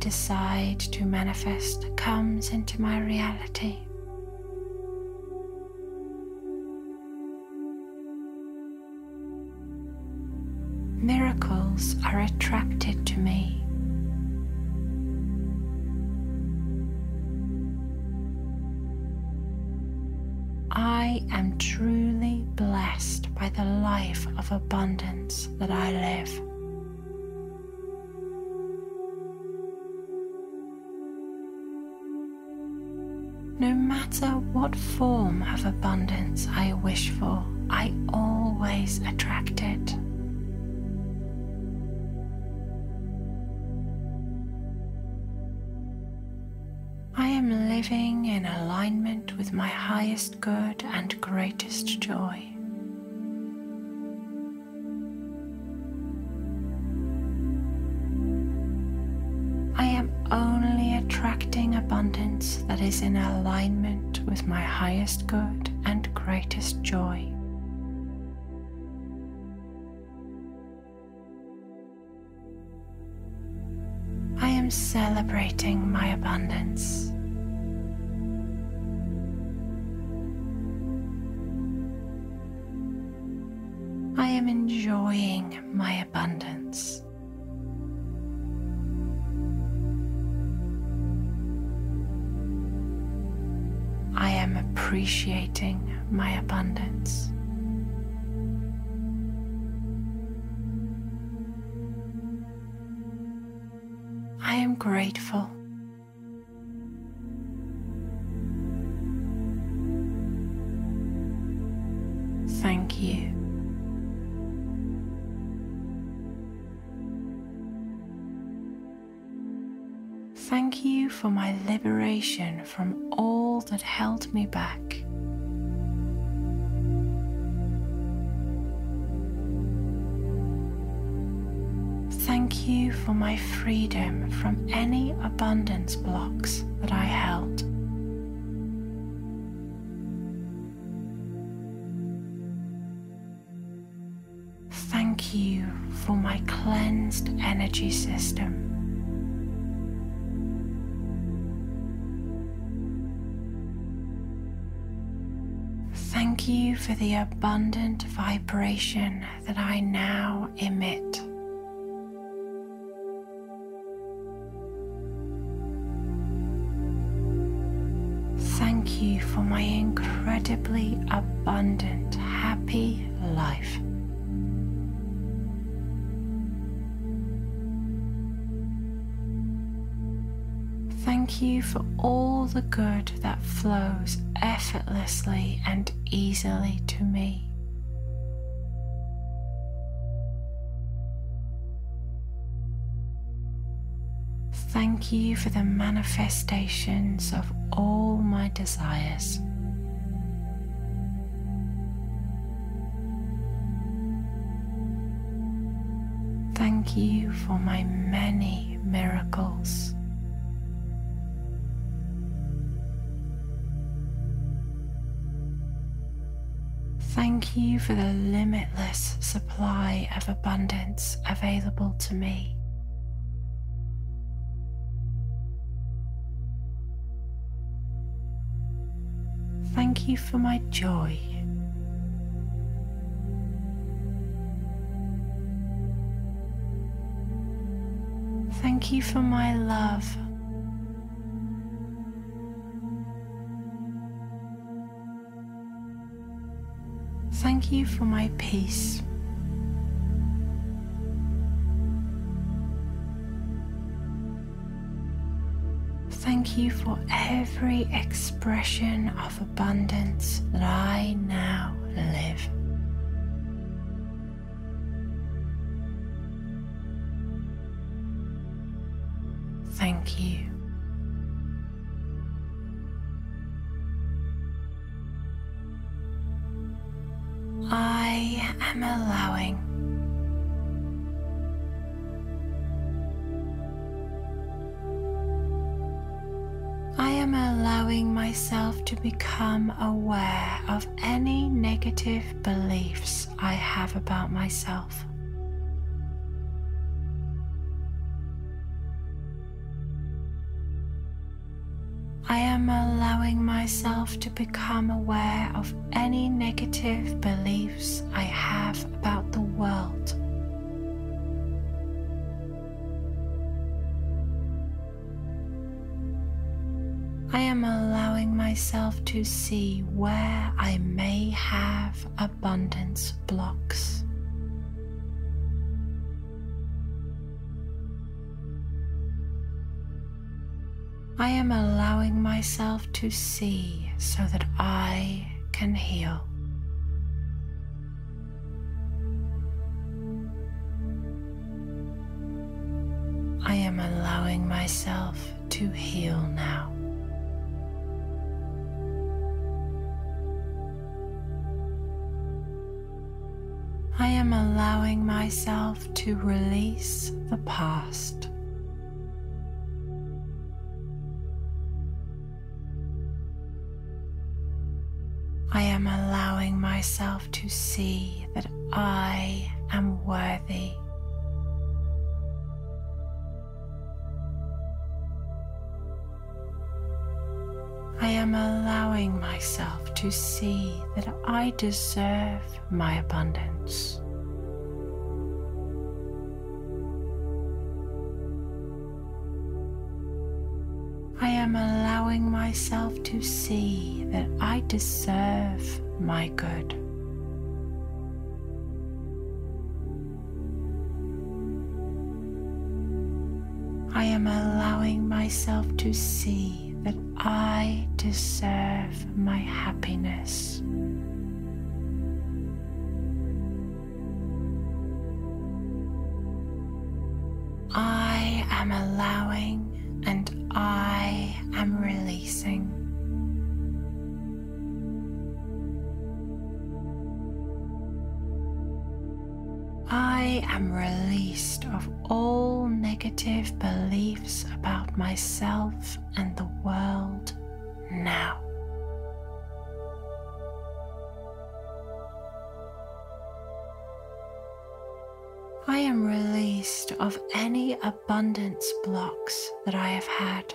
Decide to manifest comes into my reality. Miracles are attracted to me. I am truly blessed. by the life of abundance that I live. Matter what form of abundance I wish for, I always attract it. I am living in alignment with my highest good and greatest joy. That is in alignment with my highest good and greatest joy. I am celebrating my abundance. I am enjoying my abundance. Am appreciating my abundance. I am grateful. Thank you. Thank you for my liberation from all that held me back. Thank you for my freedom from any abundance blocks that I held. Thank you for my cleansed energy system. You for the abundant vibration that I now emit. Thank you for my incredibly abundant, happy life. Thank you for all the good that flows effortlessly and easily to me. Thank you for the manifestations of all my desires. Thank you for my many miracles. Thank you for the limitless supply of abundance available to me. Thank you for my joy. Thank you for my love. Thank you for my peace. Thank you for every expression of abundance that I now myself to become aware of any negative beliefs I have about the world. I am allowing myself to see where I may have abundance blocks. I am allowing myself to see so that I can heal. I am allowing myself to heal now. I am allowing myself to release the past. I am allowing myself to see that I am worthy. I am allowing myself to see that I deserve my abundance. Allowing myself to see that I deserve my good. I am allowing myself to see that I deserve my happiness. I am allowing I am releasing. I am released of all negative beliefs about myself and the world now. I am released of any abundance blocks that I have had.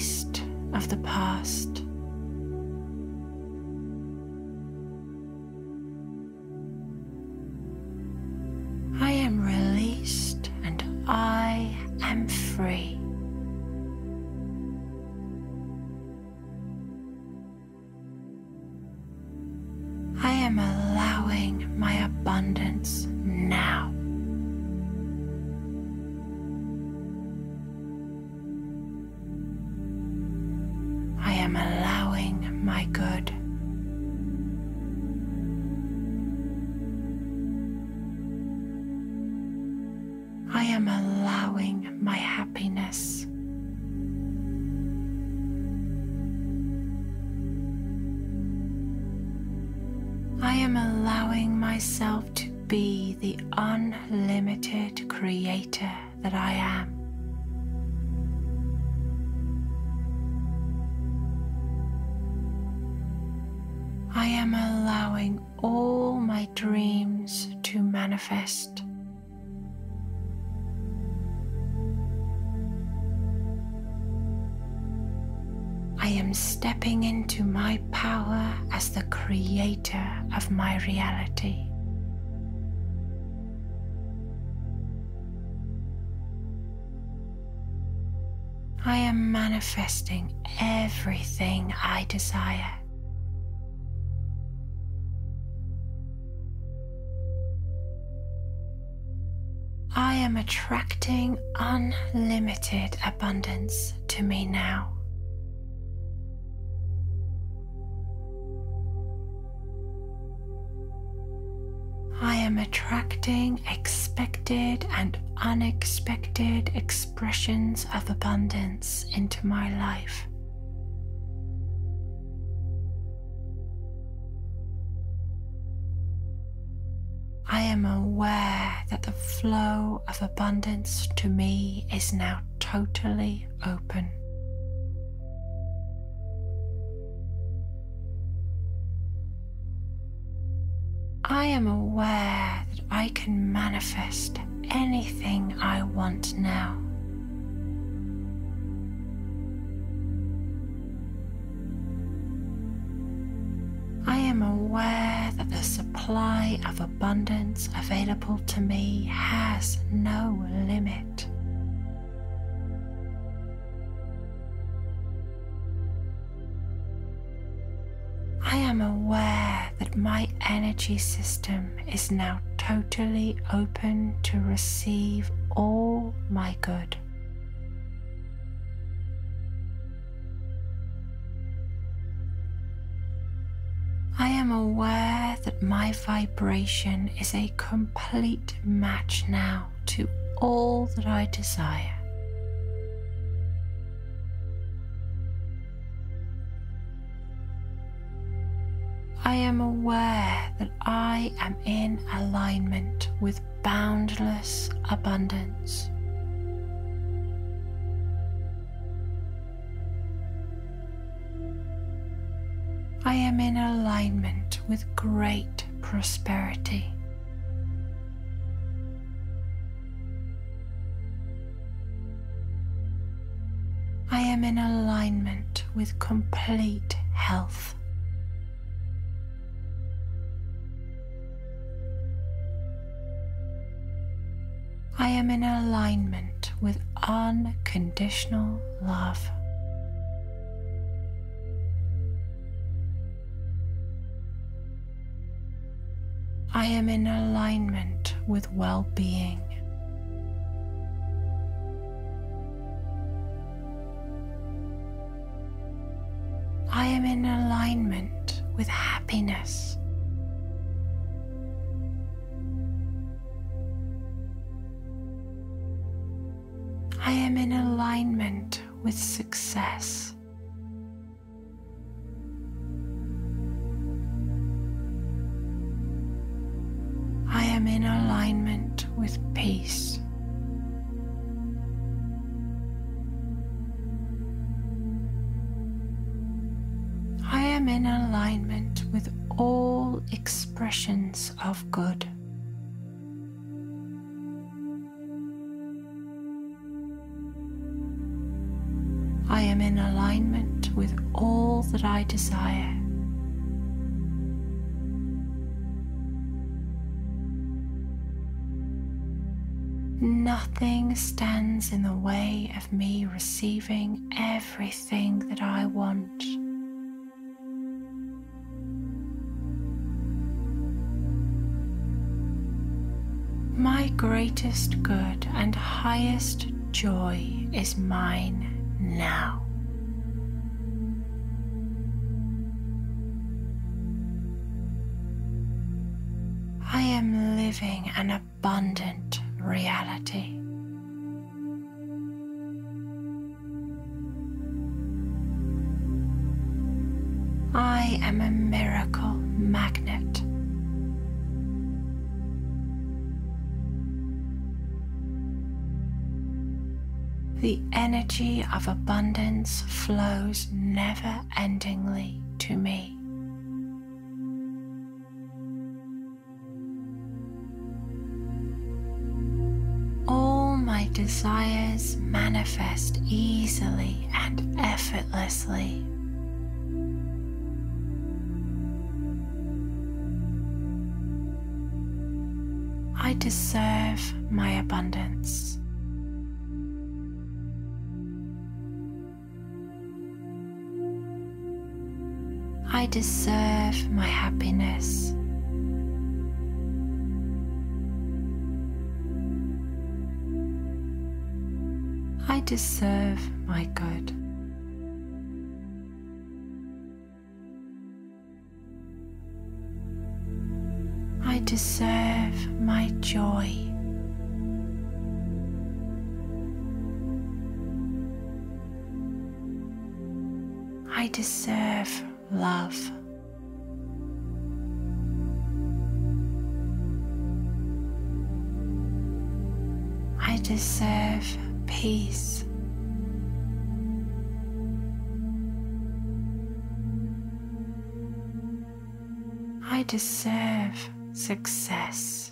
Released of the past. Creator of my reality. I am manifesting everything I desire. I am attracting unlimited abundance to me now. Am attracting expected and unexpected expressions of abundance into my life. I am aware that the flow of abundance to me is now totally open. I am aware that I can manifest anything I want now. I am aware that the supply of abundance available to me has no limit. I am aware that my energy system is now totally open to receive all my good. I am aware that my vibration is a complete match now to all that I desire. I am aware that I am in alignment with boundless abundance. I am in alignment with great prosperity. I am in alignment with complete health. I am in alignment with unconditional love. I am in alignment with well being. I am in alignment with happiness. I am in alignment with success. I am in alignment with peace. I am in alignment with all expressions of good. I desire. Nothing stands in the way of me receiving everything that I want. My greatest good and highest joy is mine now. Living an abundant reality. I am a miracle magnet. The energy of abundance flows never endingly to me. Desires manifest easily and effortlessly. I deserve my abundance. I deserve my happiness. Deserve my good. I deserve my joy. I deserve love. I deserve peace. I deserve success.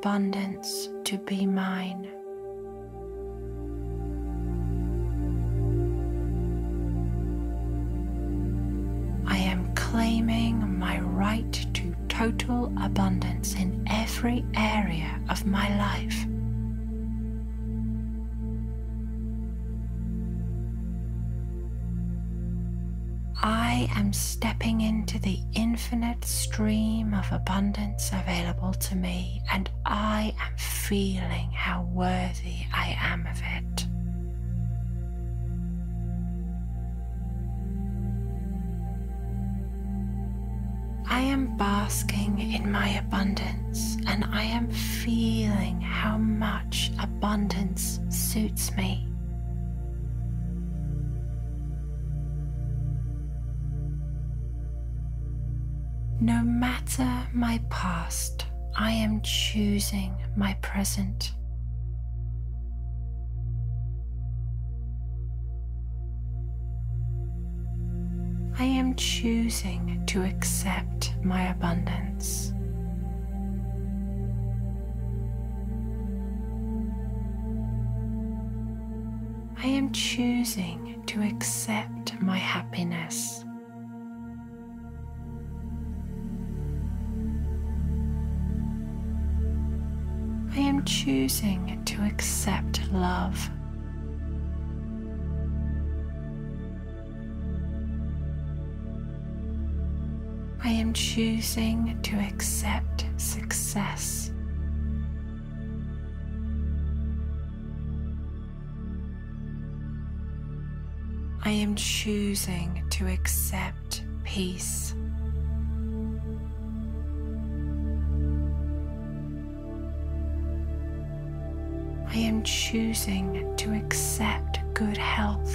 Abundance to be mine. I am claiming my right to total abundance in every area of my I am stepping into the infinite stream of abundance available to me, and I am feeling how worthy I am of it. I am basking in my abundance, and I am feeling how much abundance suits me. No matter my past, I am choosing my present. I am choosing to accept my abundance. I am choosing to accept my happiness. Choosing to accept love. I am choosing to accept success. I am choosing to accept peace. I am choosing to accept good health.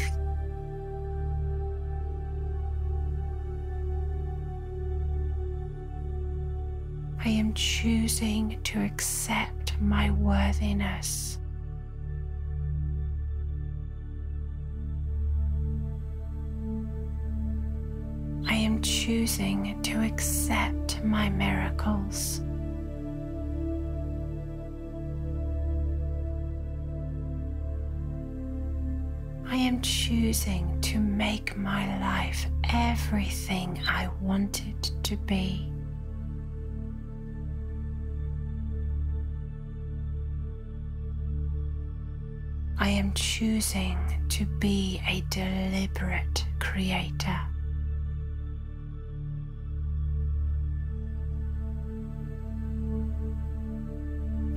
I am choosing to accept my worthiness. I am choosing to accept my miracles. Am choosing to make my life everything I want it to be. I am choosing to be a deliberate creator.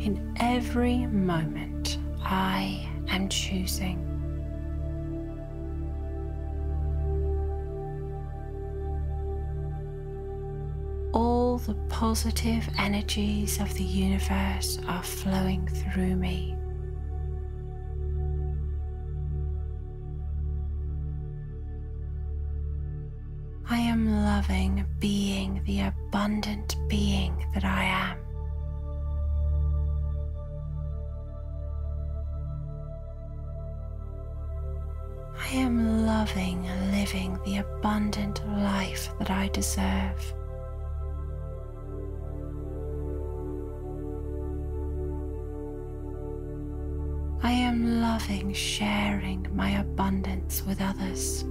In every moment, I am choosing. All the positive energies of the universe are flowing through me. I am loving being the abundant being that I am. I am loving living the abundant life that I deserve. Sharing my abundance with others.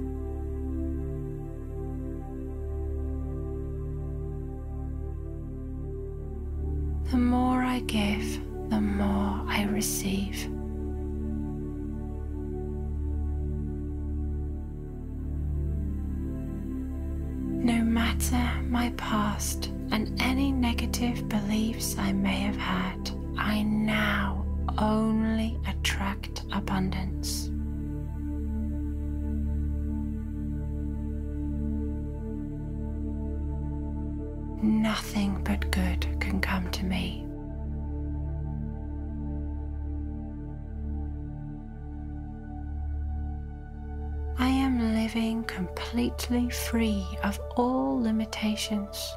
Limitations.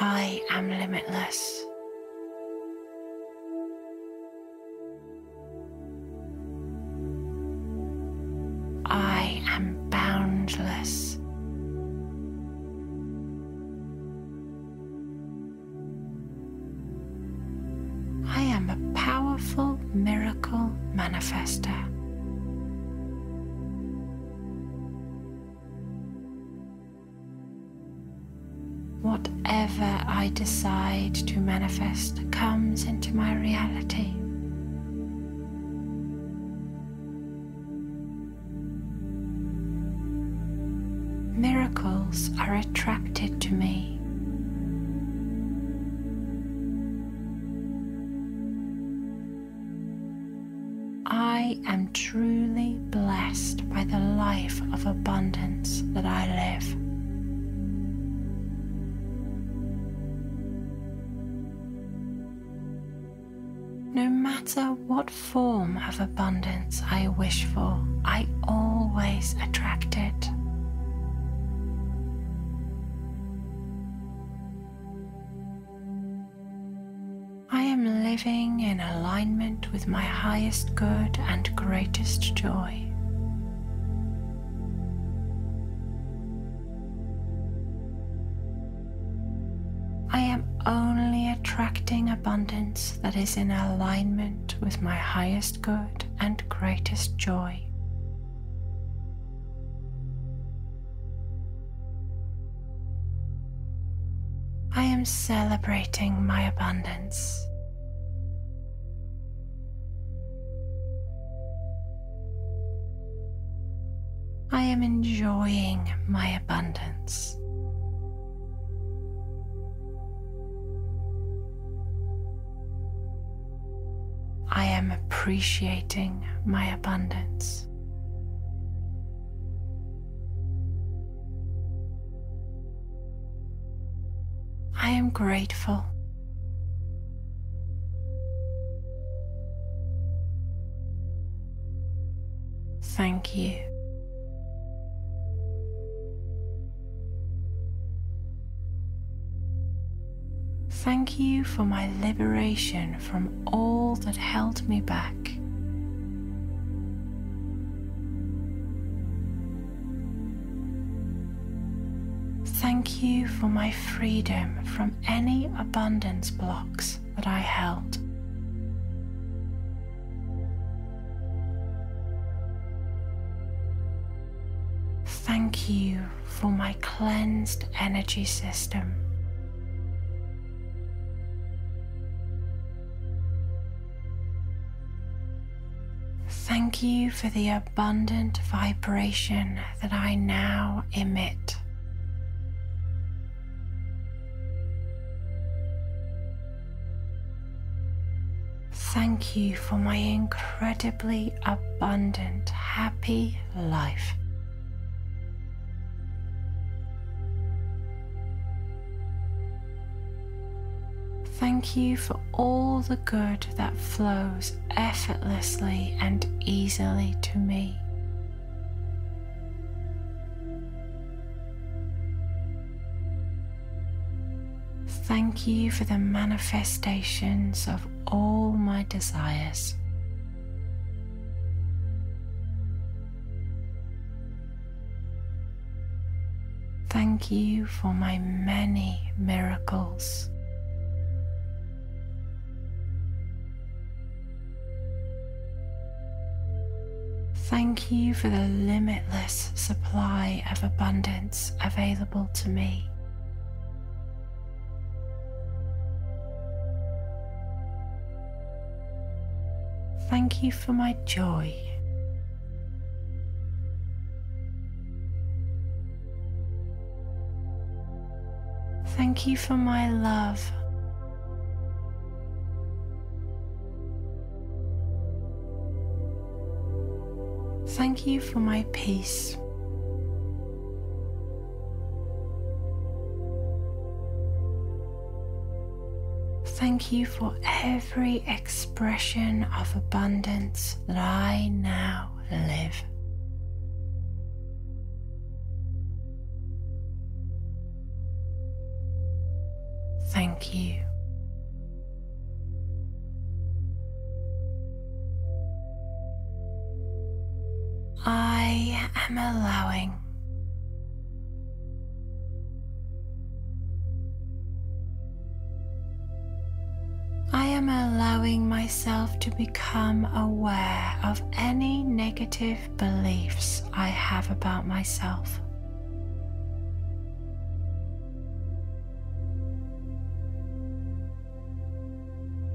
I am limitless. I am boundless. I am a powerful miracle manifester. Whatever I decide to manifest comes into my reality. With my highest good and greatest joy. I am only attracting abundance that is in alignment with my highest good and greatest joy. I am celebrating my abundance. Am enjoying my abundance. I am appreciating my abundance. I am grateful. Thank you. Thank you for my liberation from all that held me back. Thank you for my freedom from any abundance blocks that I held. Thank you for my cleansed energy system. Thank you for the abundant vibration that I now emit. Thank you for my incredibly abundant, happy life. Thank you for all the good that flows effortlessly and easily to me. Thank you for the manifestations of all my desires. Thank you for my many miracles. Thank you for the limitless supply of abundance available to me. Thank you for my joy. Thank you for my love. Thank you for my peace. Thank you for every expression of abundance that I now live. Thank you. Allowing myself to become aware of any negative beliefs I have about myself.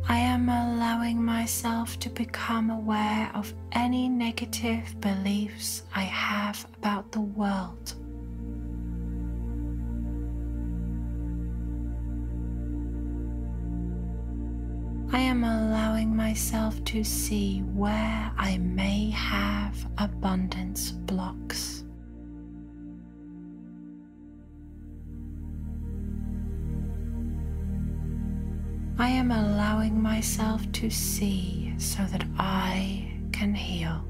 I am allowing myself to become aware of any negative beliefs I have about the world. I am allowing myself to see where I may have abundance blocks. I am allowing myself to see so that I can heal.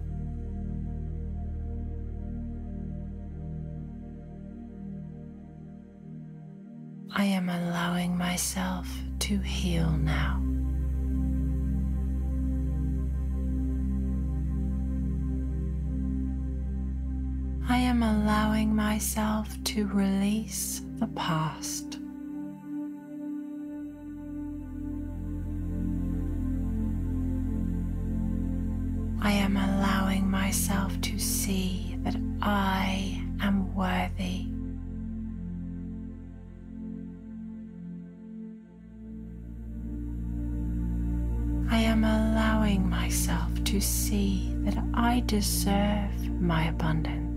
I am allowing myself to heal now. Am allowing myself to release the past. I am allowing myself to see that I am worthy. I am allowing myself to see that I deserve my abundance.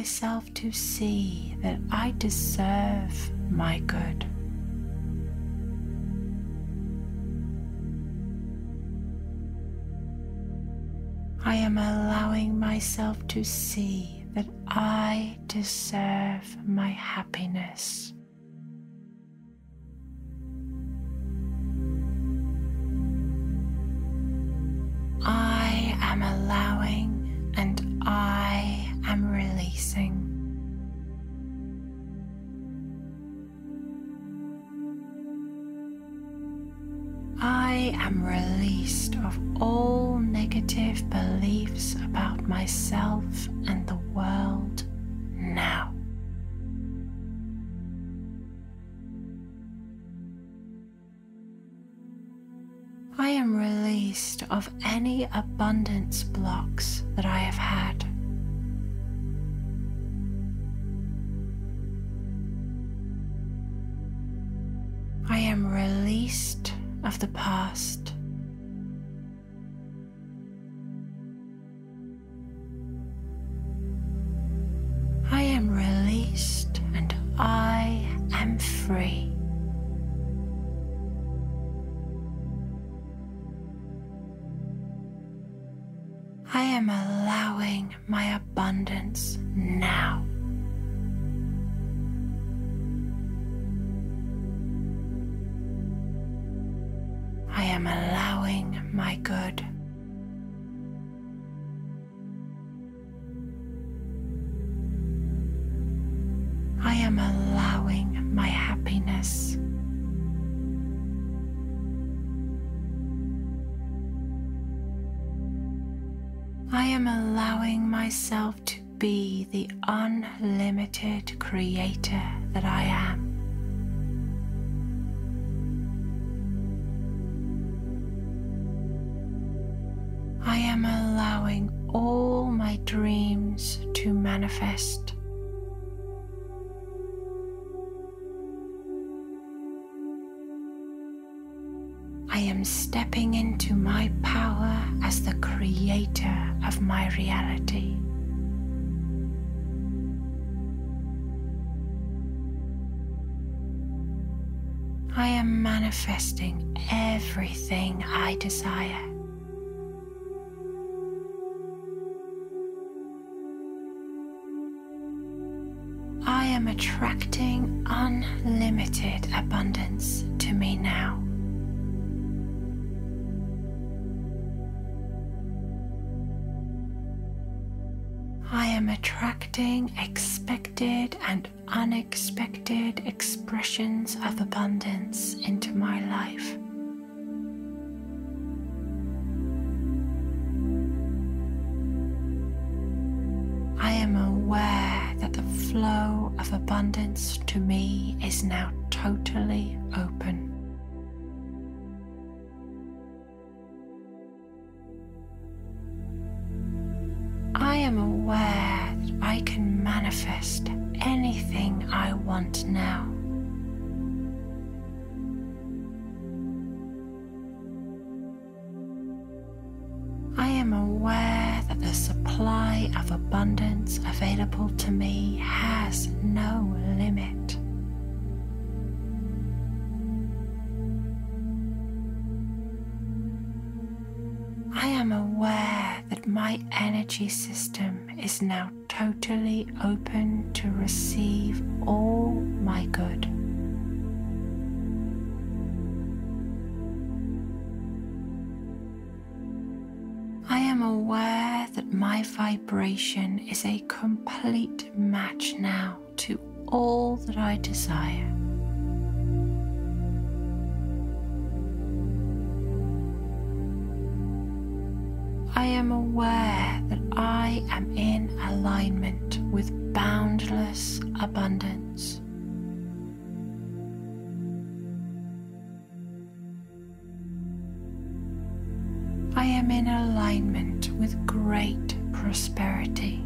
Myself to see that I deserve my good. I am allowing myself to see that I deserve my happiness. I am allowing I am released of all negative beliefs about myself and the world now. I am released of any abundance blocks that I have had. Of the past. Desire. I am attracting unlimited abundance to me now. I am attracting expected and unexpected expressions of abundance into my life. Of abundance to me is now totally open. Totally open to receive all my good. I am aware that my vibration is a complete match now to all that I desire. Aware that I am in alignment with boundless abundance. I am in alignment with great prosperity.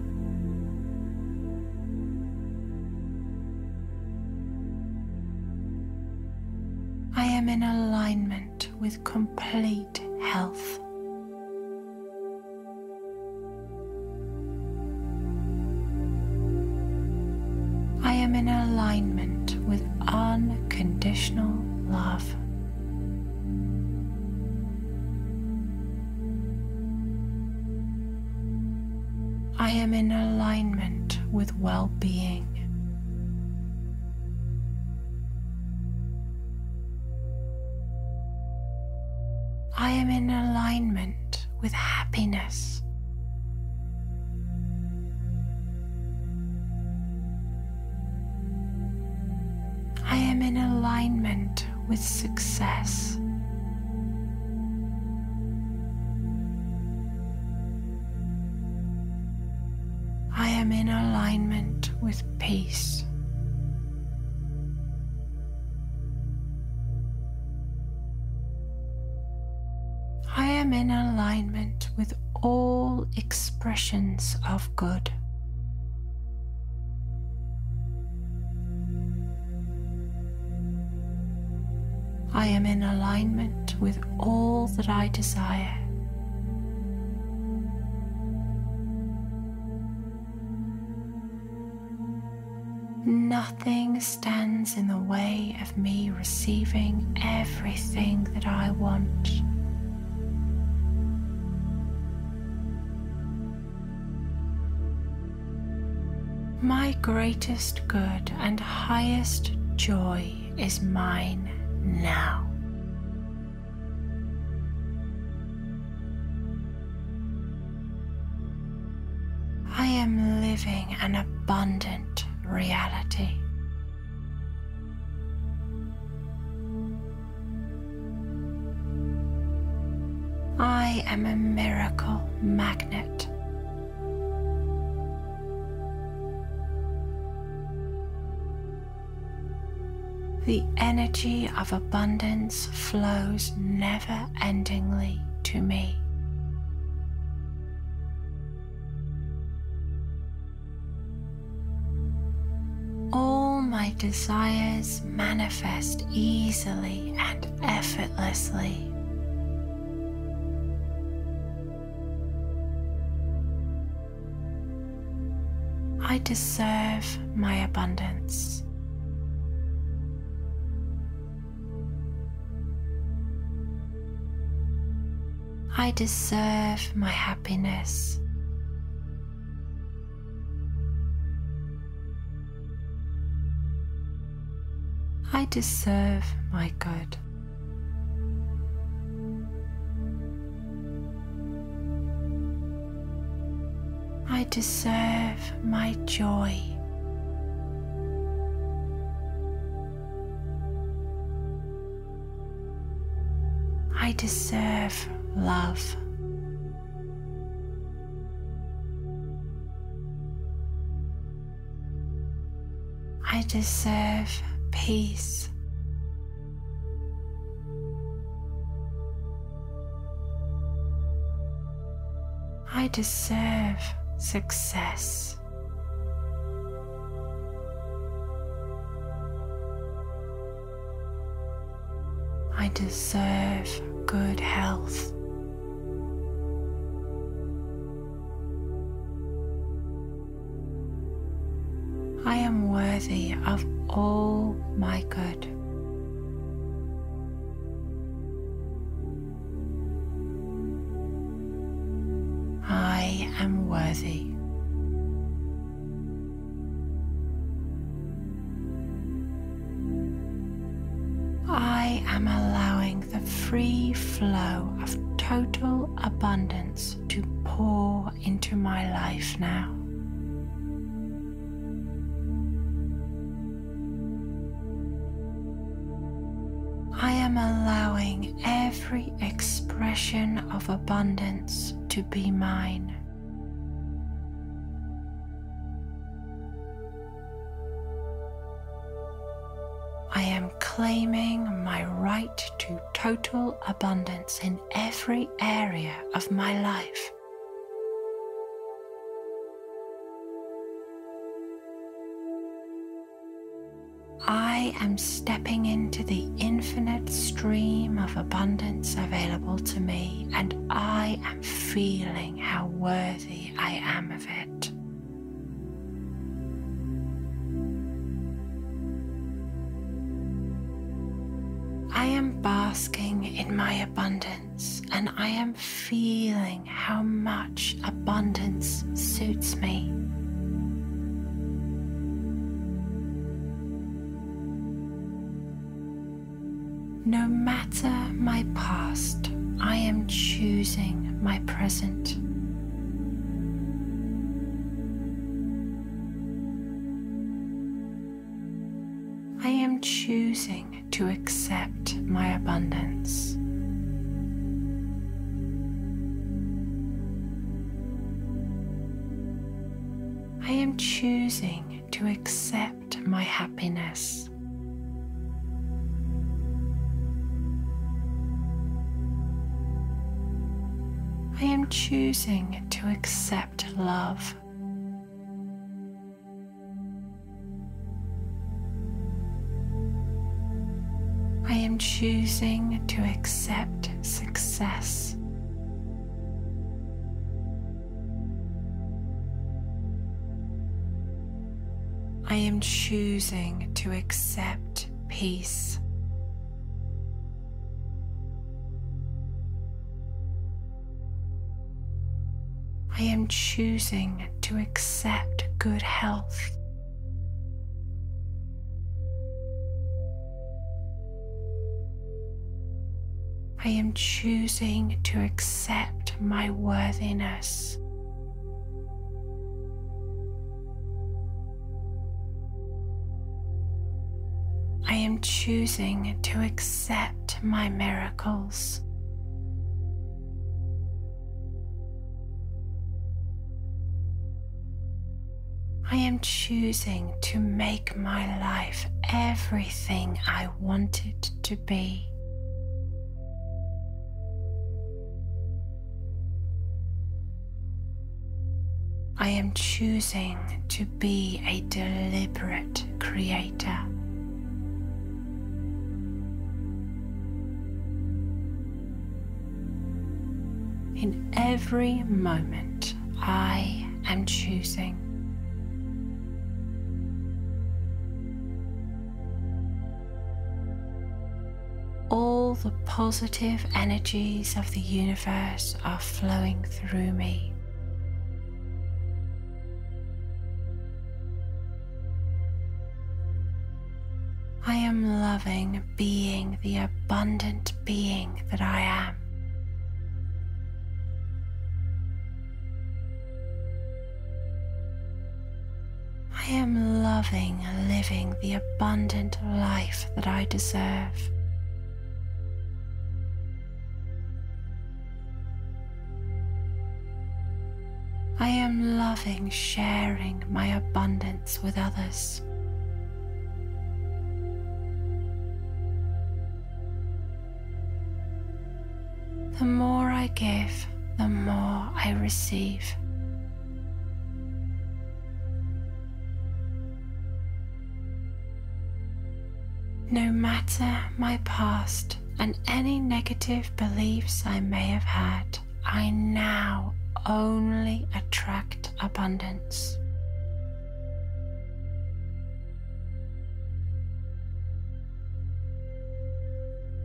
I am in alignment with complete health. Alignment with unconditional love. I am in alignment with well being. I am in alignment with happiness. Am in alignment with success. I am in alignment with peace. I am in alignment with all expressions of good. With all that I desire. Nothing stands in the way of me receiving everything that I want. My greatest good and highest joy is mine now. Energy of abundance flows never endingly to me. All my desires manifest easily and effortlessly. I deserve my abundance. I deserve my happiness. I deserve my good. I deserve my joy. I deserve love. I deserve peace. I deserve success. Deserve good health. I am worthy of all my good. I am worthy. Now. I am allowing every expression of abundance to be mine. I am claiming my right to total abundance in every area of my life. I am stepping into the infinite stream of abundance available to me, and I am feeling how worthy I am of it. I am basking in my abundance, and I am feeling how much abundance suits me. No matter my past, I am choosing my present. I am choosing to accept my abundance. I am choosing to accept my happiness. Choosing to accept love. I am choosing to accept success. I am choosing to accept peace. I am choosing to accept good health. I am choosing to accept my worthiness. I am choosing to accept my miracles. I am choosing to make my life everything I want it to be. I am choosing to be a deliberate creator. In every moment, I am choosing. All the positive energies of the universe are flowing through me. I am loving being the abundant being that I am. I am loving living the abundant life that I deserve. I am loving sharing my abundance with others. The more I give, the more I receive. No matter my past and any negative beliefs I may have had, I now only attract abundance.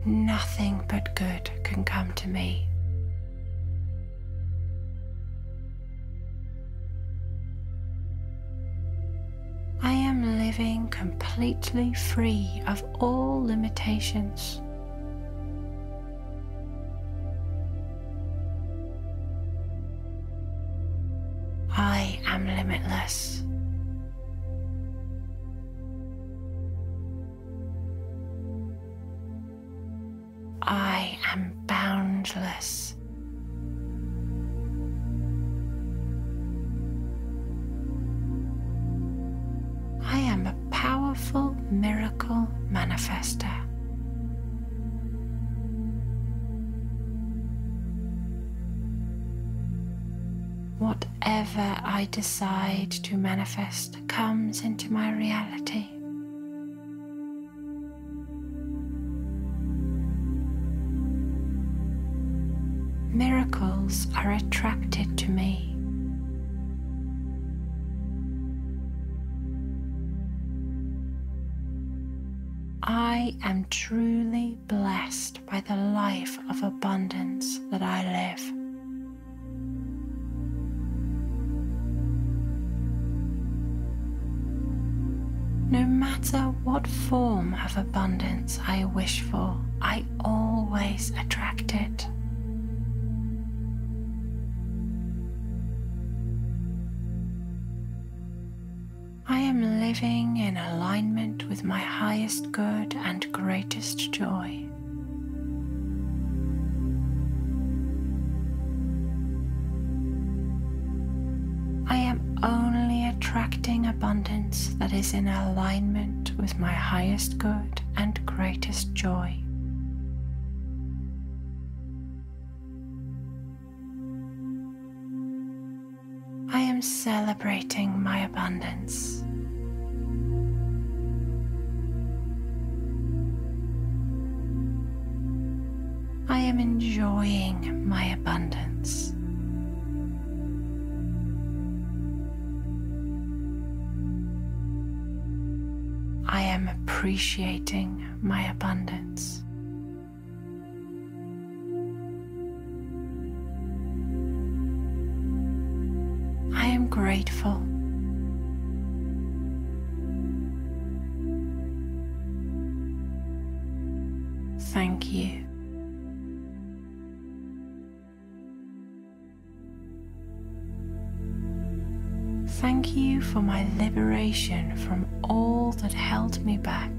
Nothing but good can come to me. I am living completely free of all limitations. Am limitless. I am boundless. I am a powerful miracle manifester. Whatever I decide to manifest comes into my reality. Miracles are attracted to me. I am truly blessed by the life of abundance that I live. No matter what form of abundance I wish for, I always attract it. I am living in alignment with my highest good and greatest joy. In alignment with my highest good and greatest joy. I am celebrating my abundance. I am enjoying my abundance. Appreciating my abundance. I am grateful. Thank you. Thank you for my liberation from all that held me back.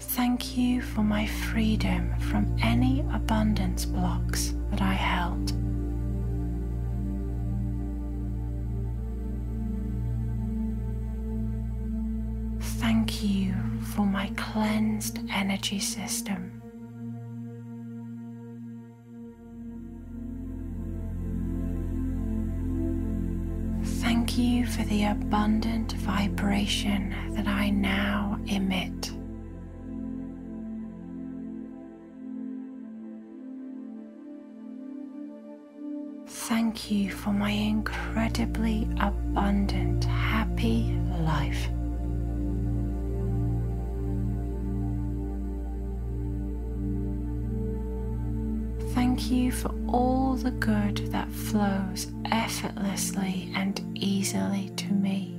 Thank you for my freedom from any abundance blocks that I held. Thank you for my cleansed energy system. For the abundant vibration that I now emit. Thank you for my incredibly abundant, happy life. Thank you for all the good that flows effortlessly and easily to me.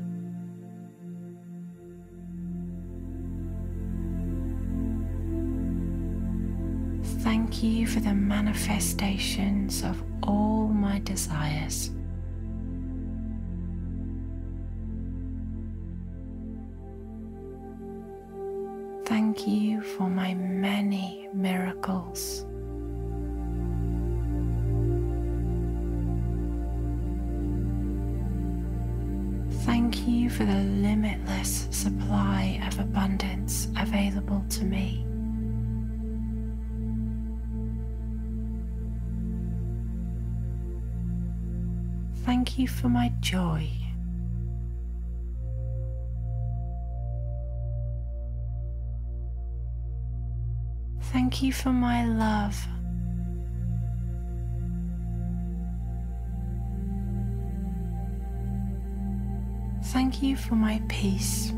Thank you for the manifestations of all my desires. Thank you for my many miracles. For the limitless supply of abundance available to me. Thank you for my joy. Thank you for my love. Thank you for my peace.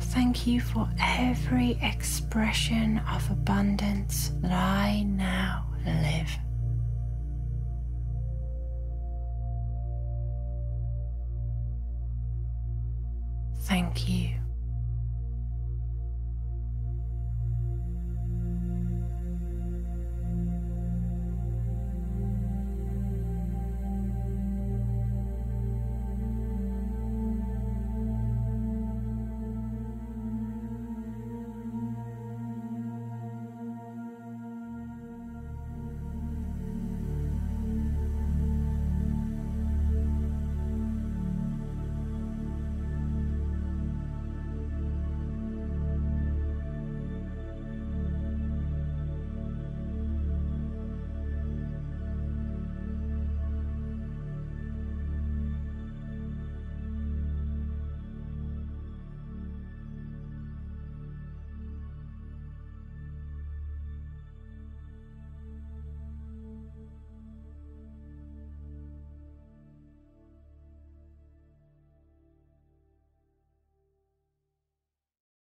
Thank you for every expression of abundance that I now live. Thank you.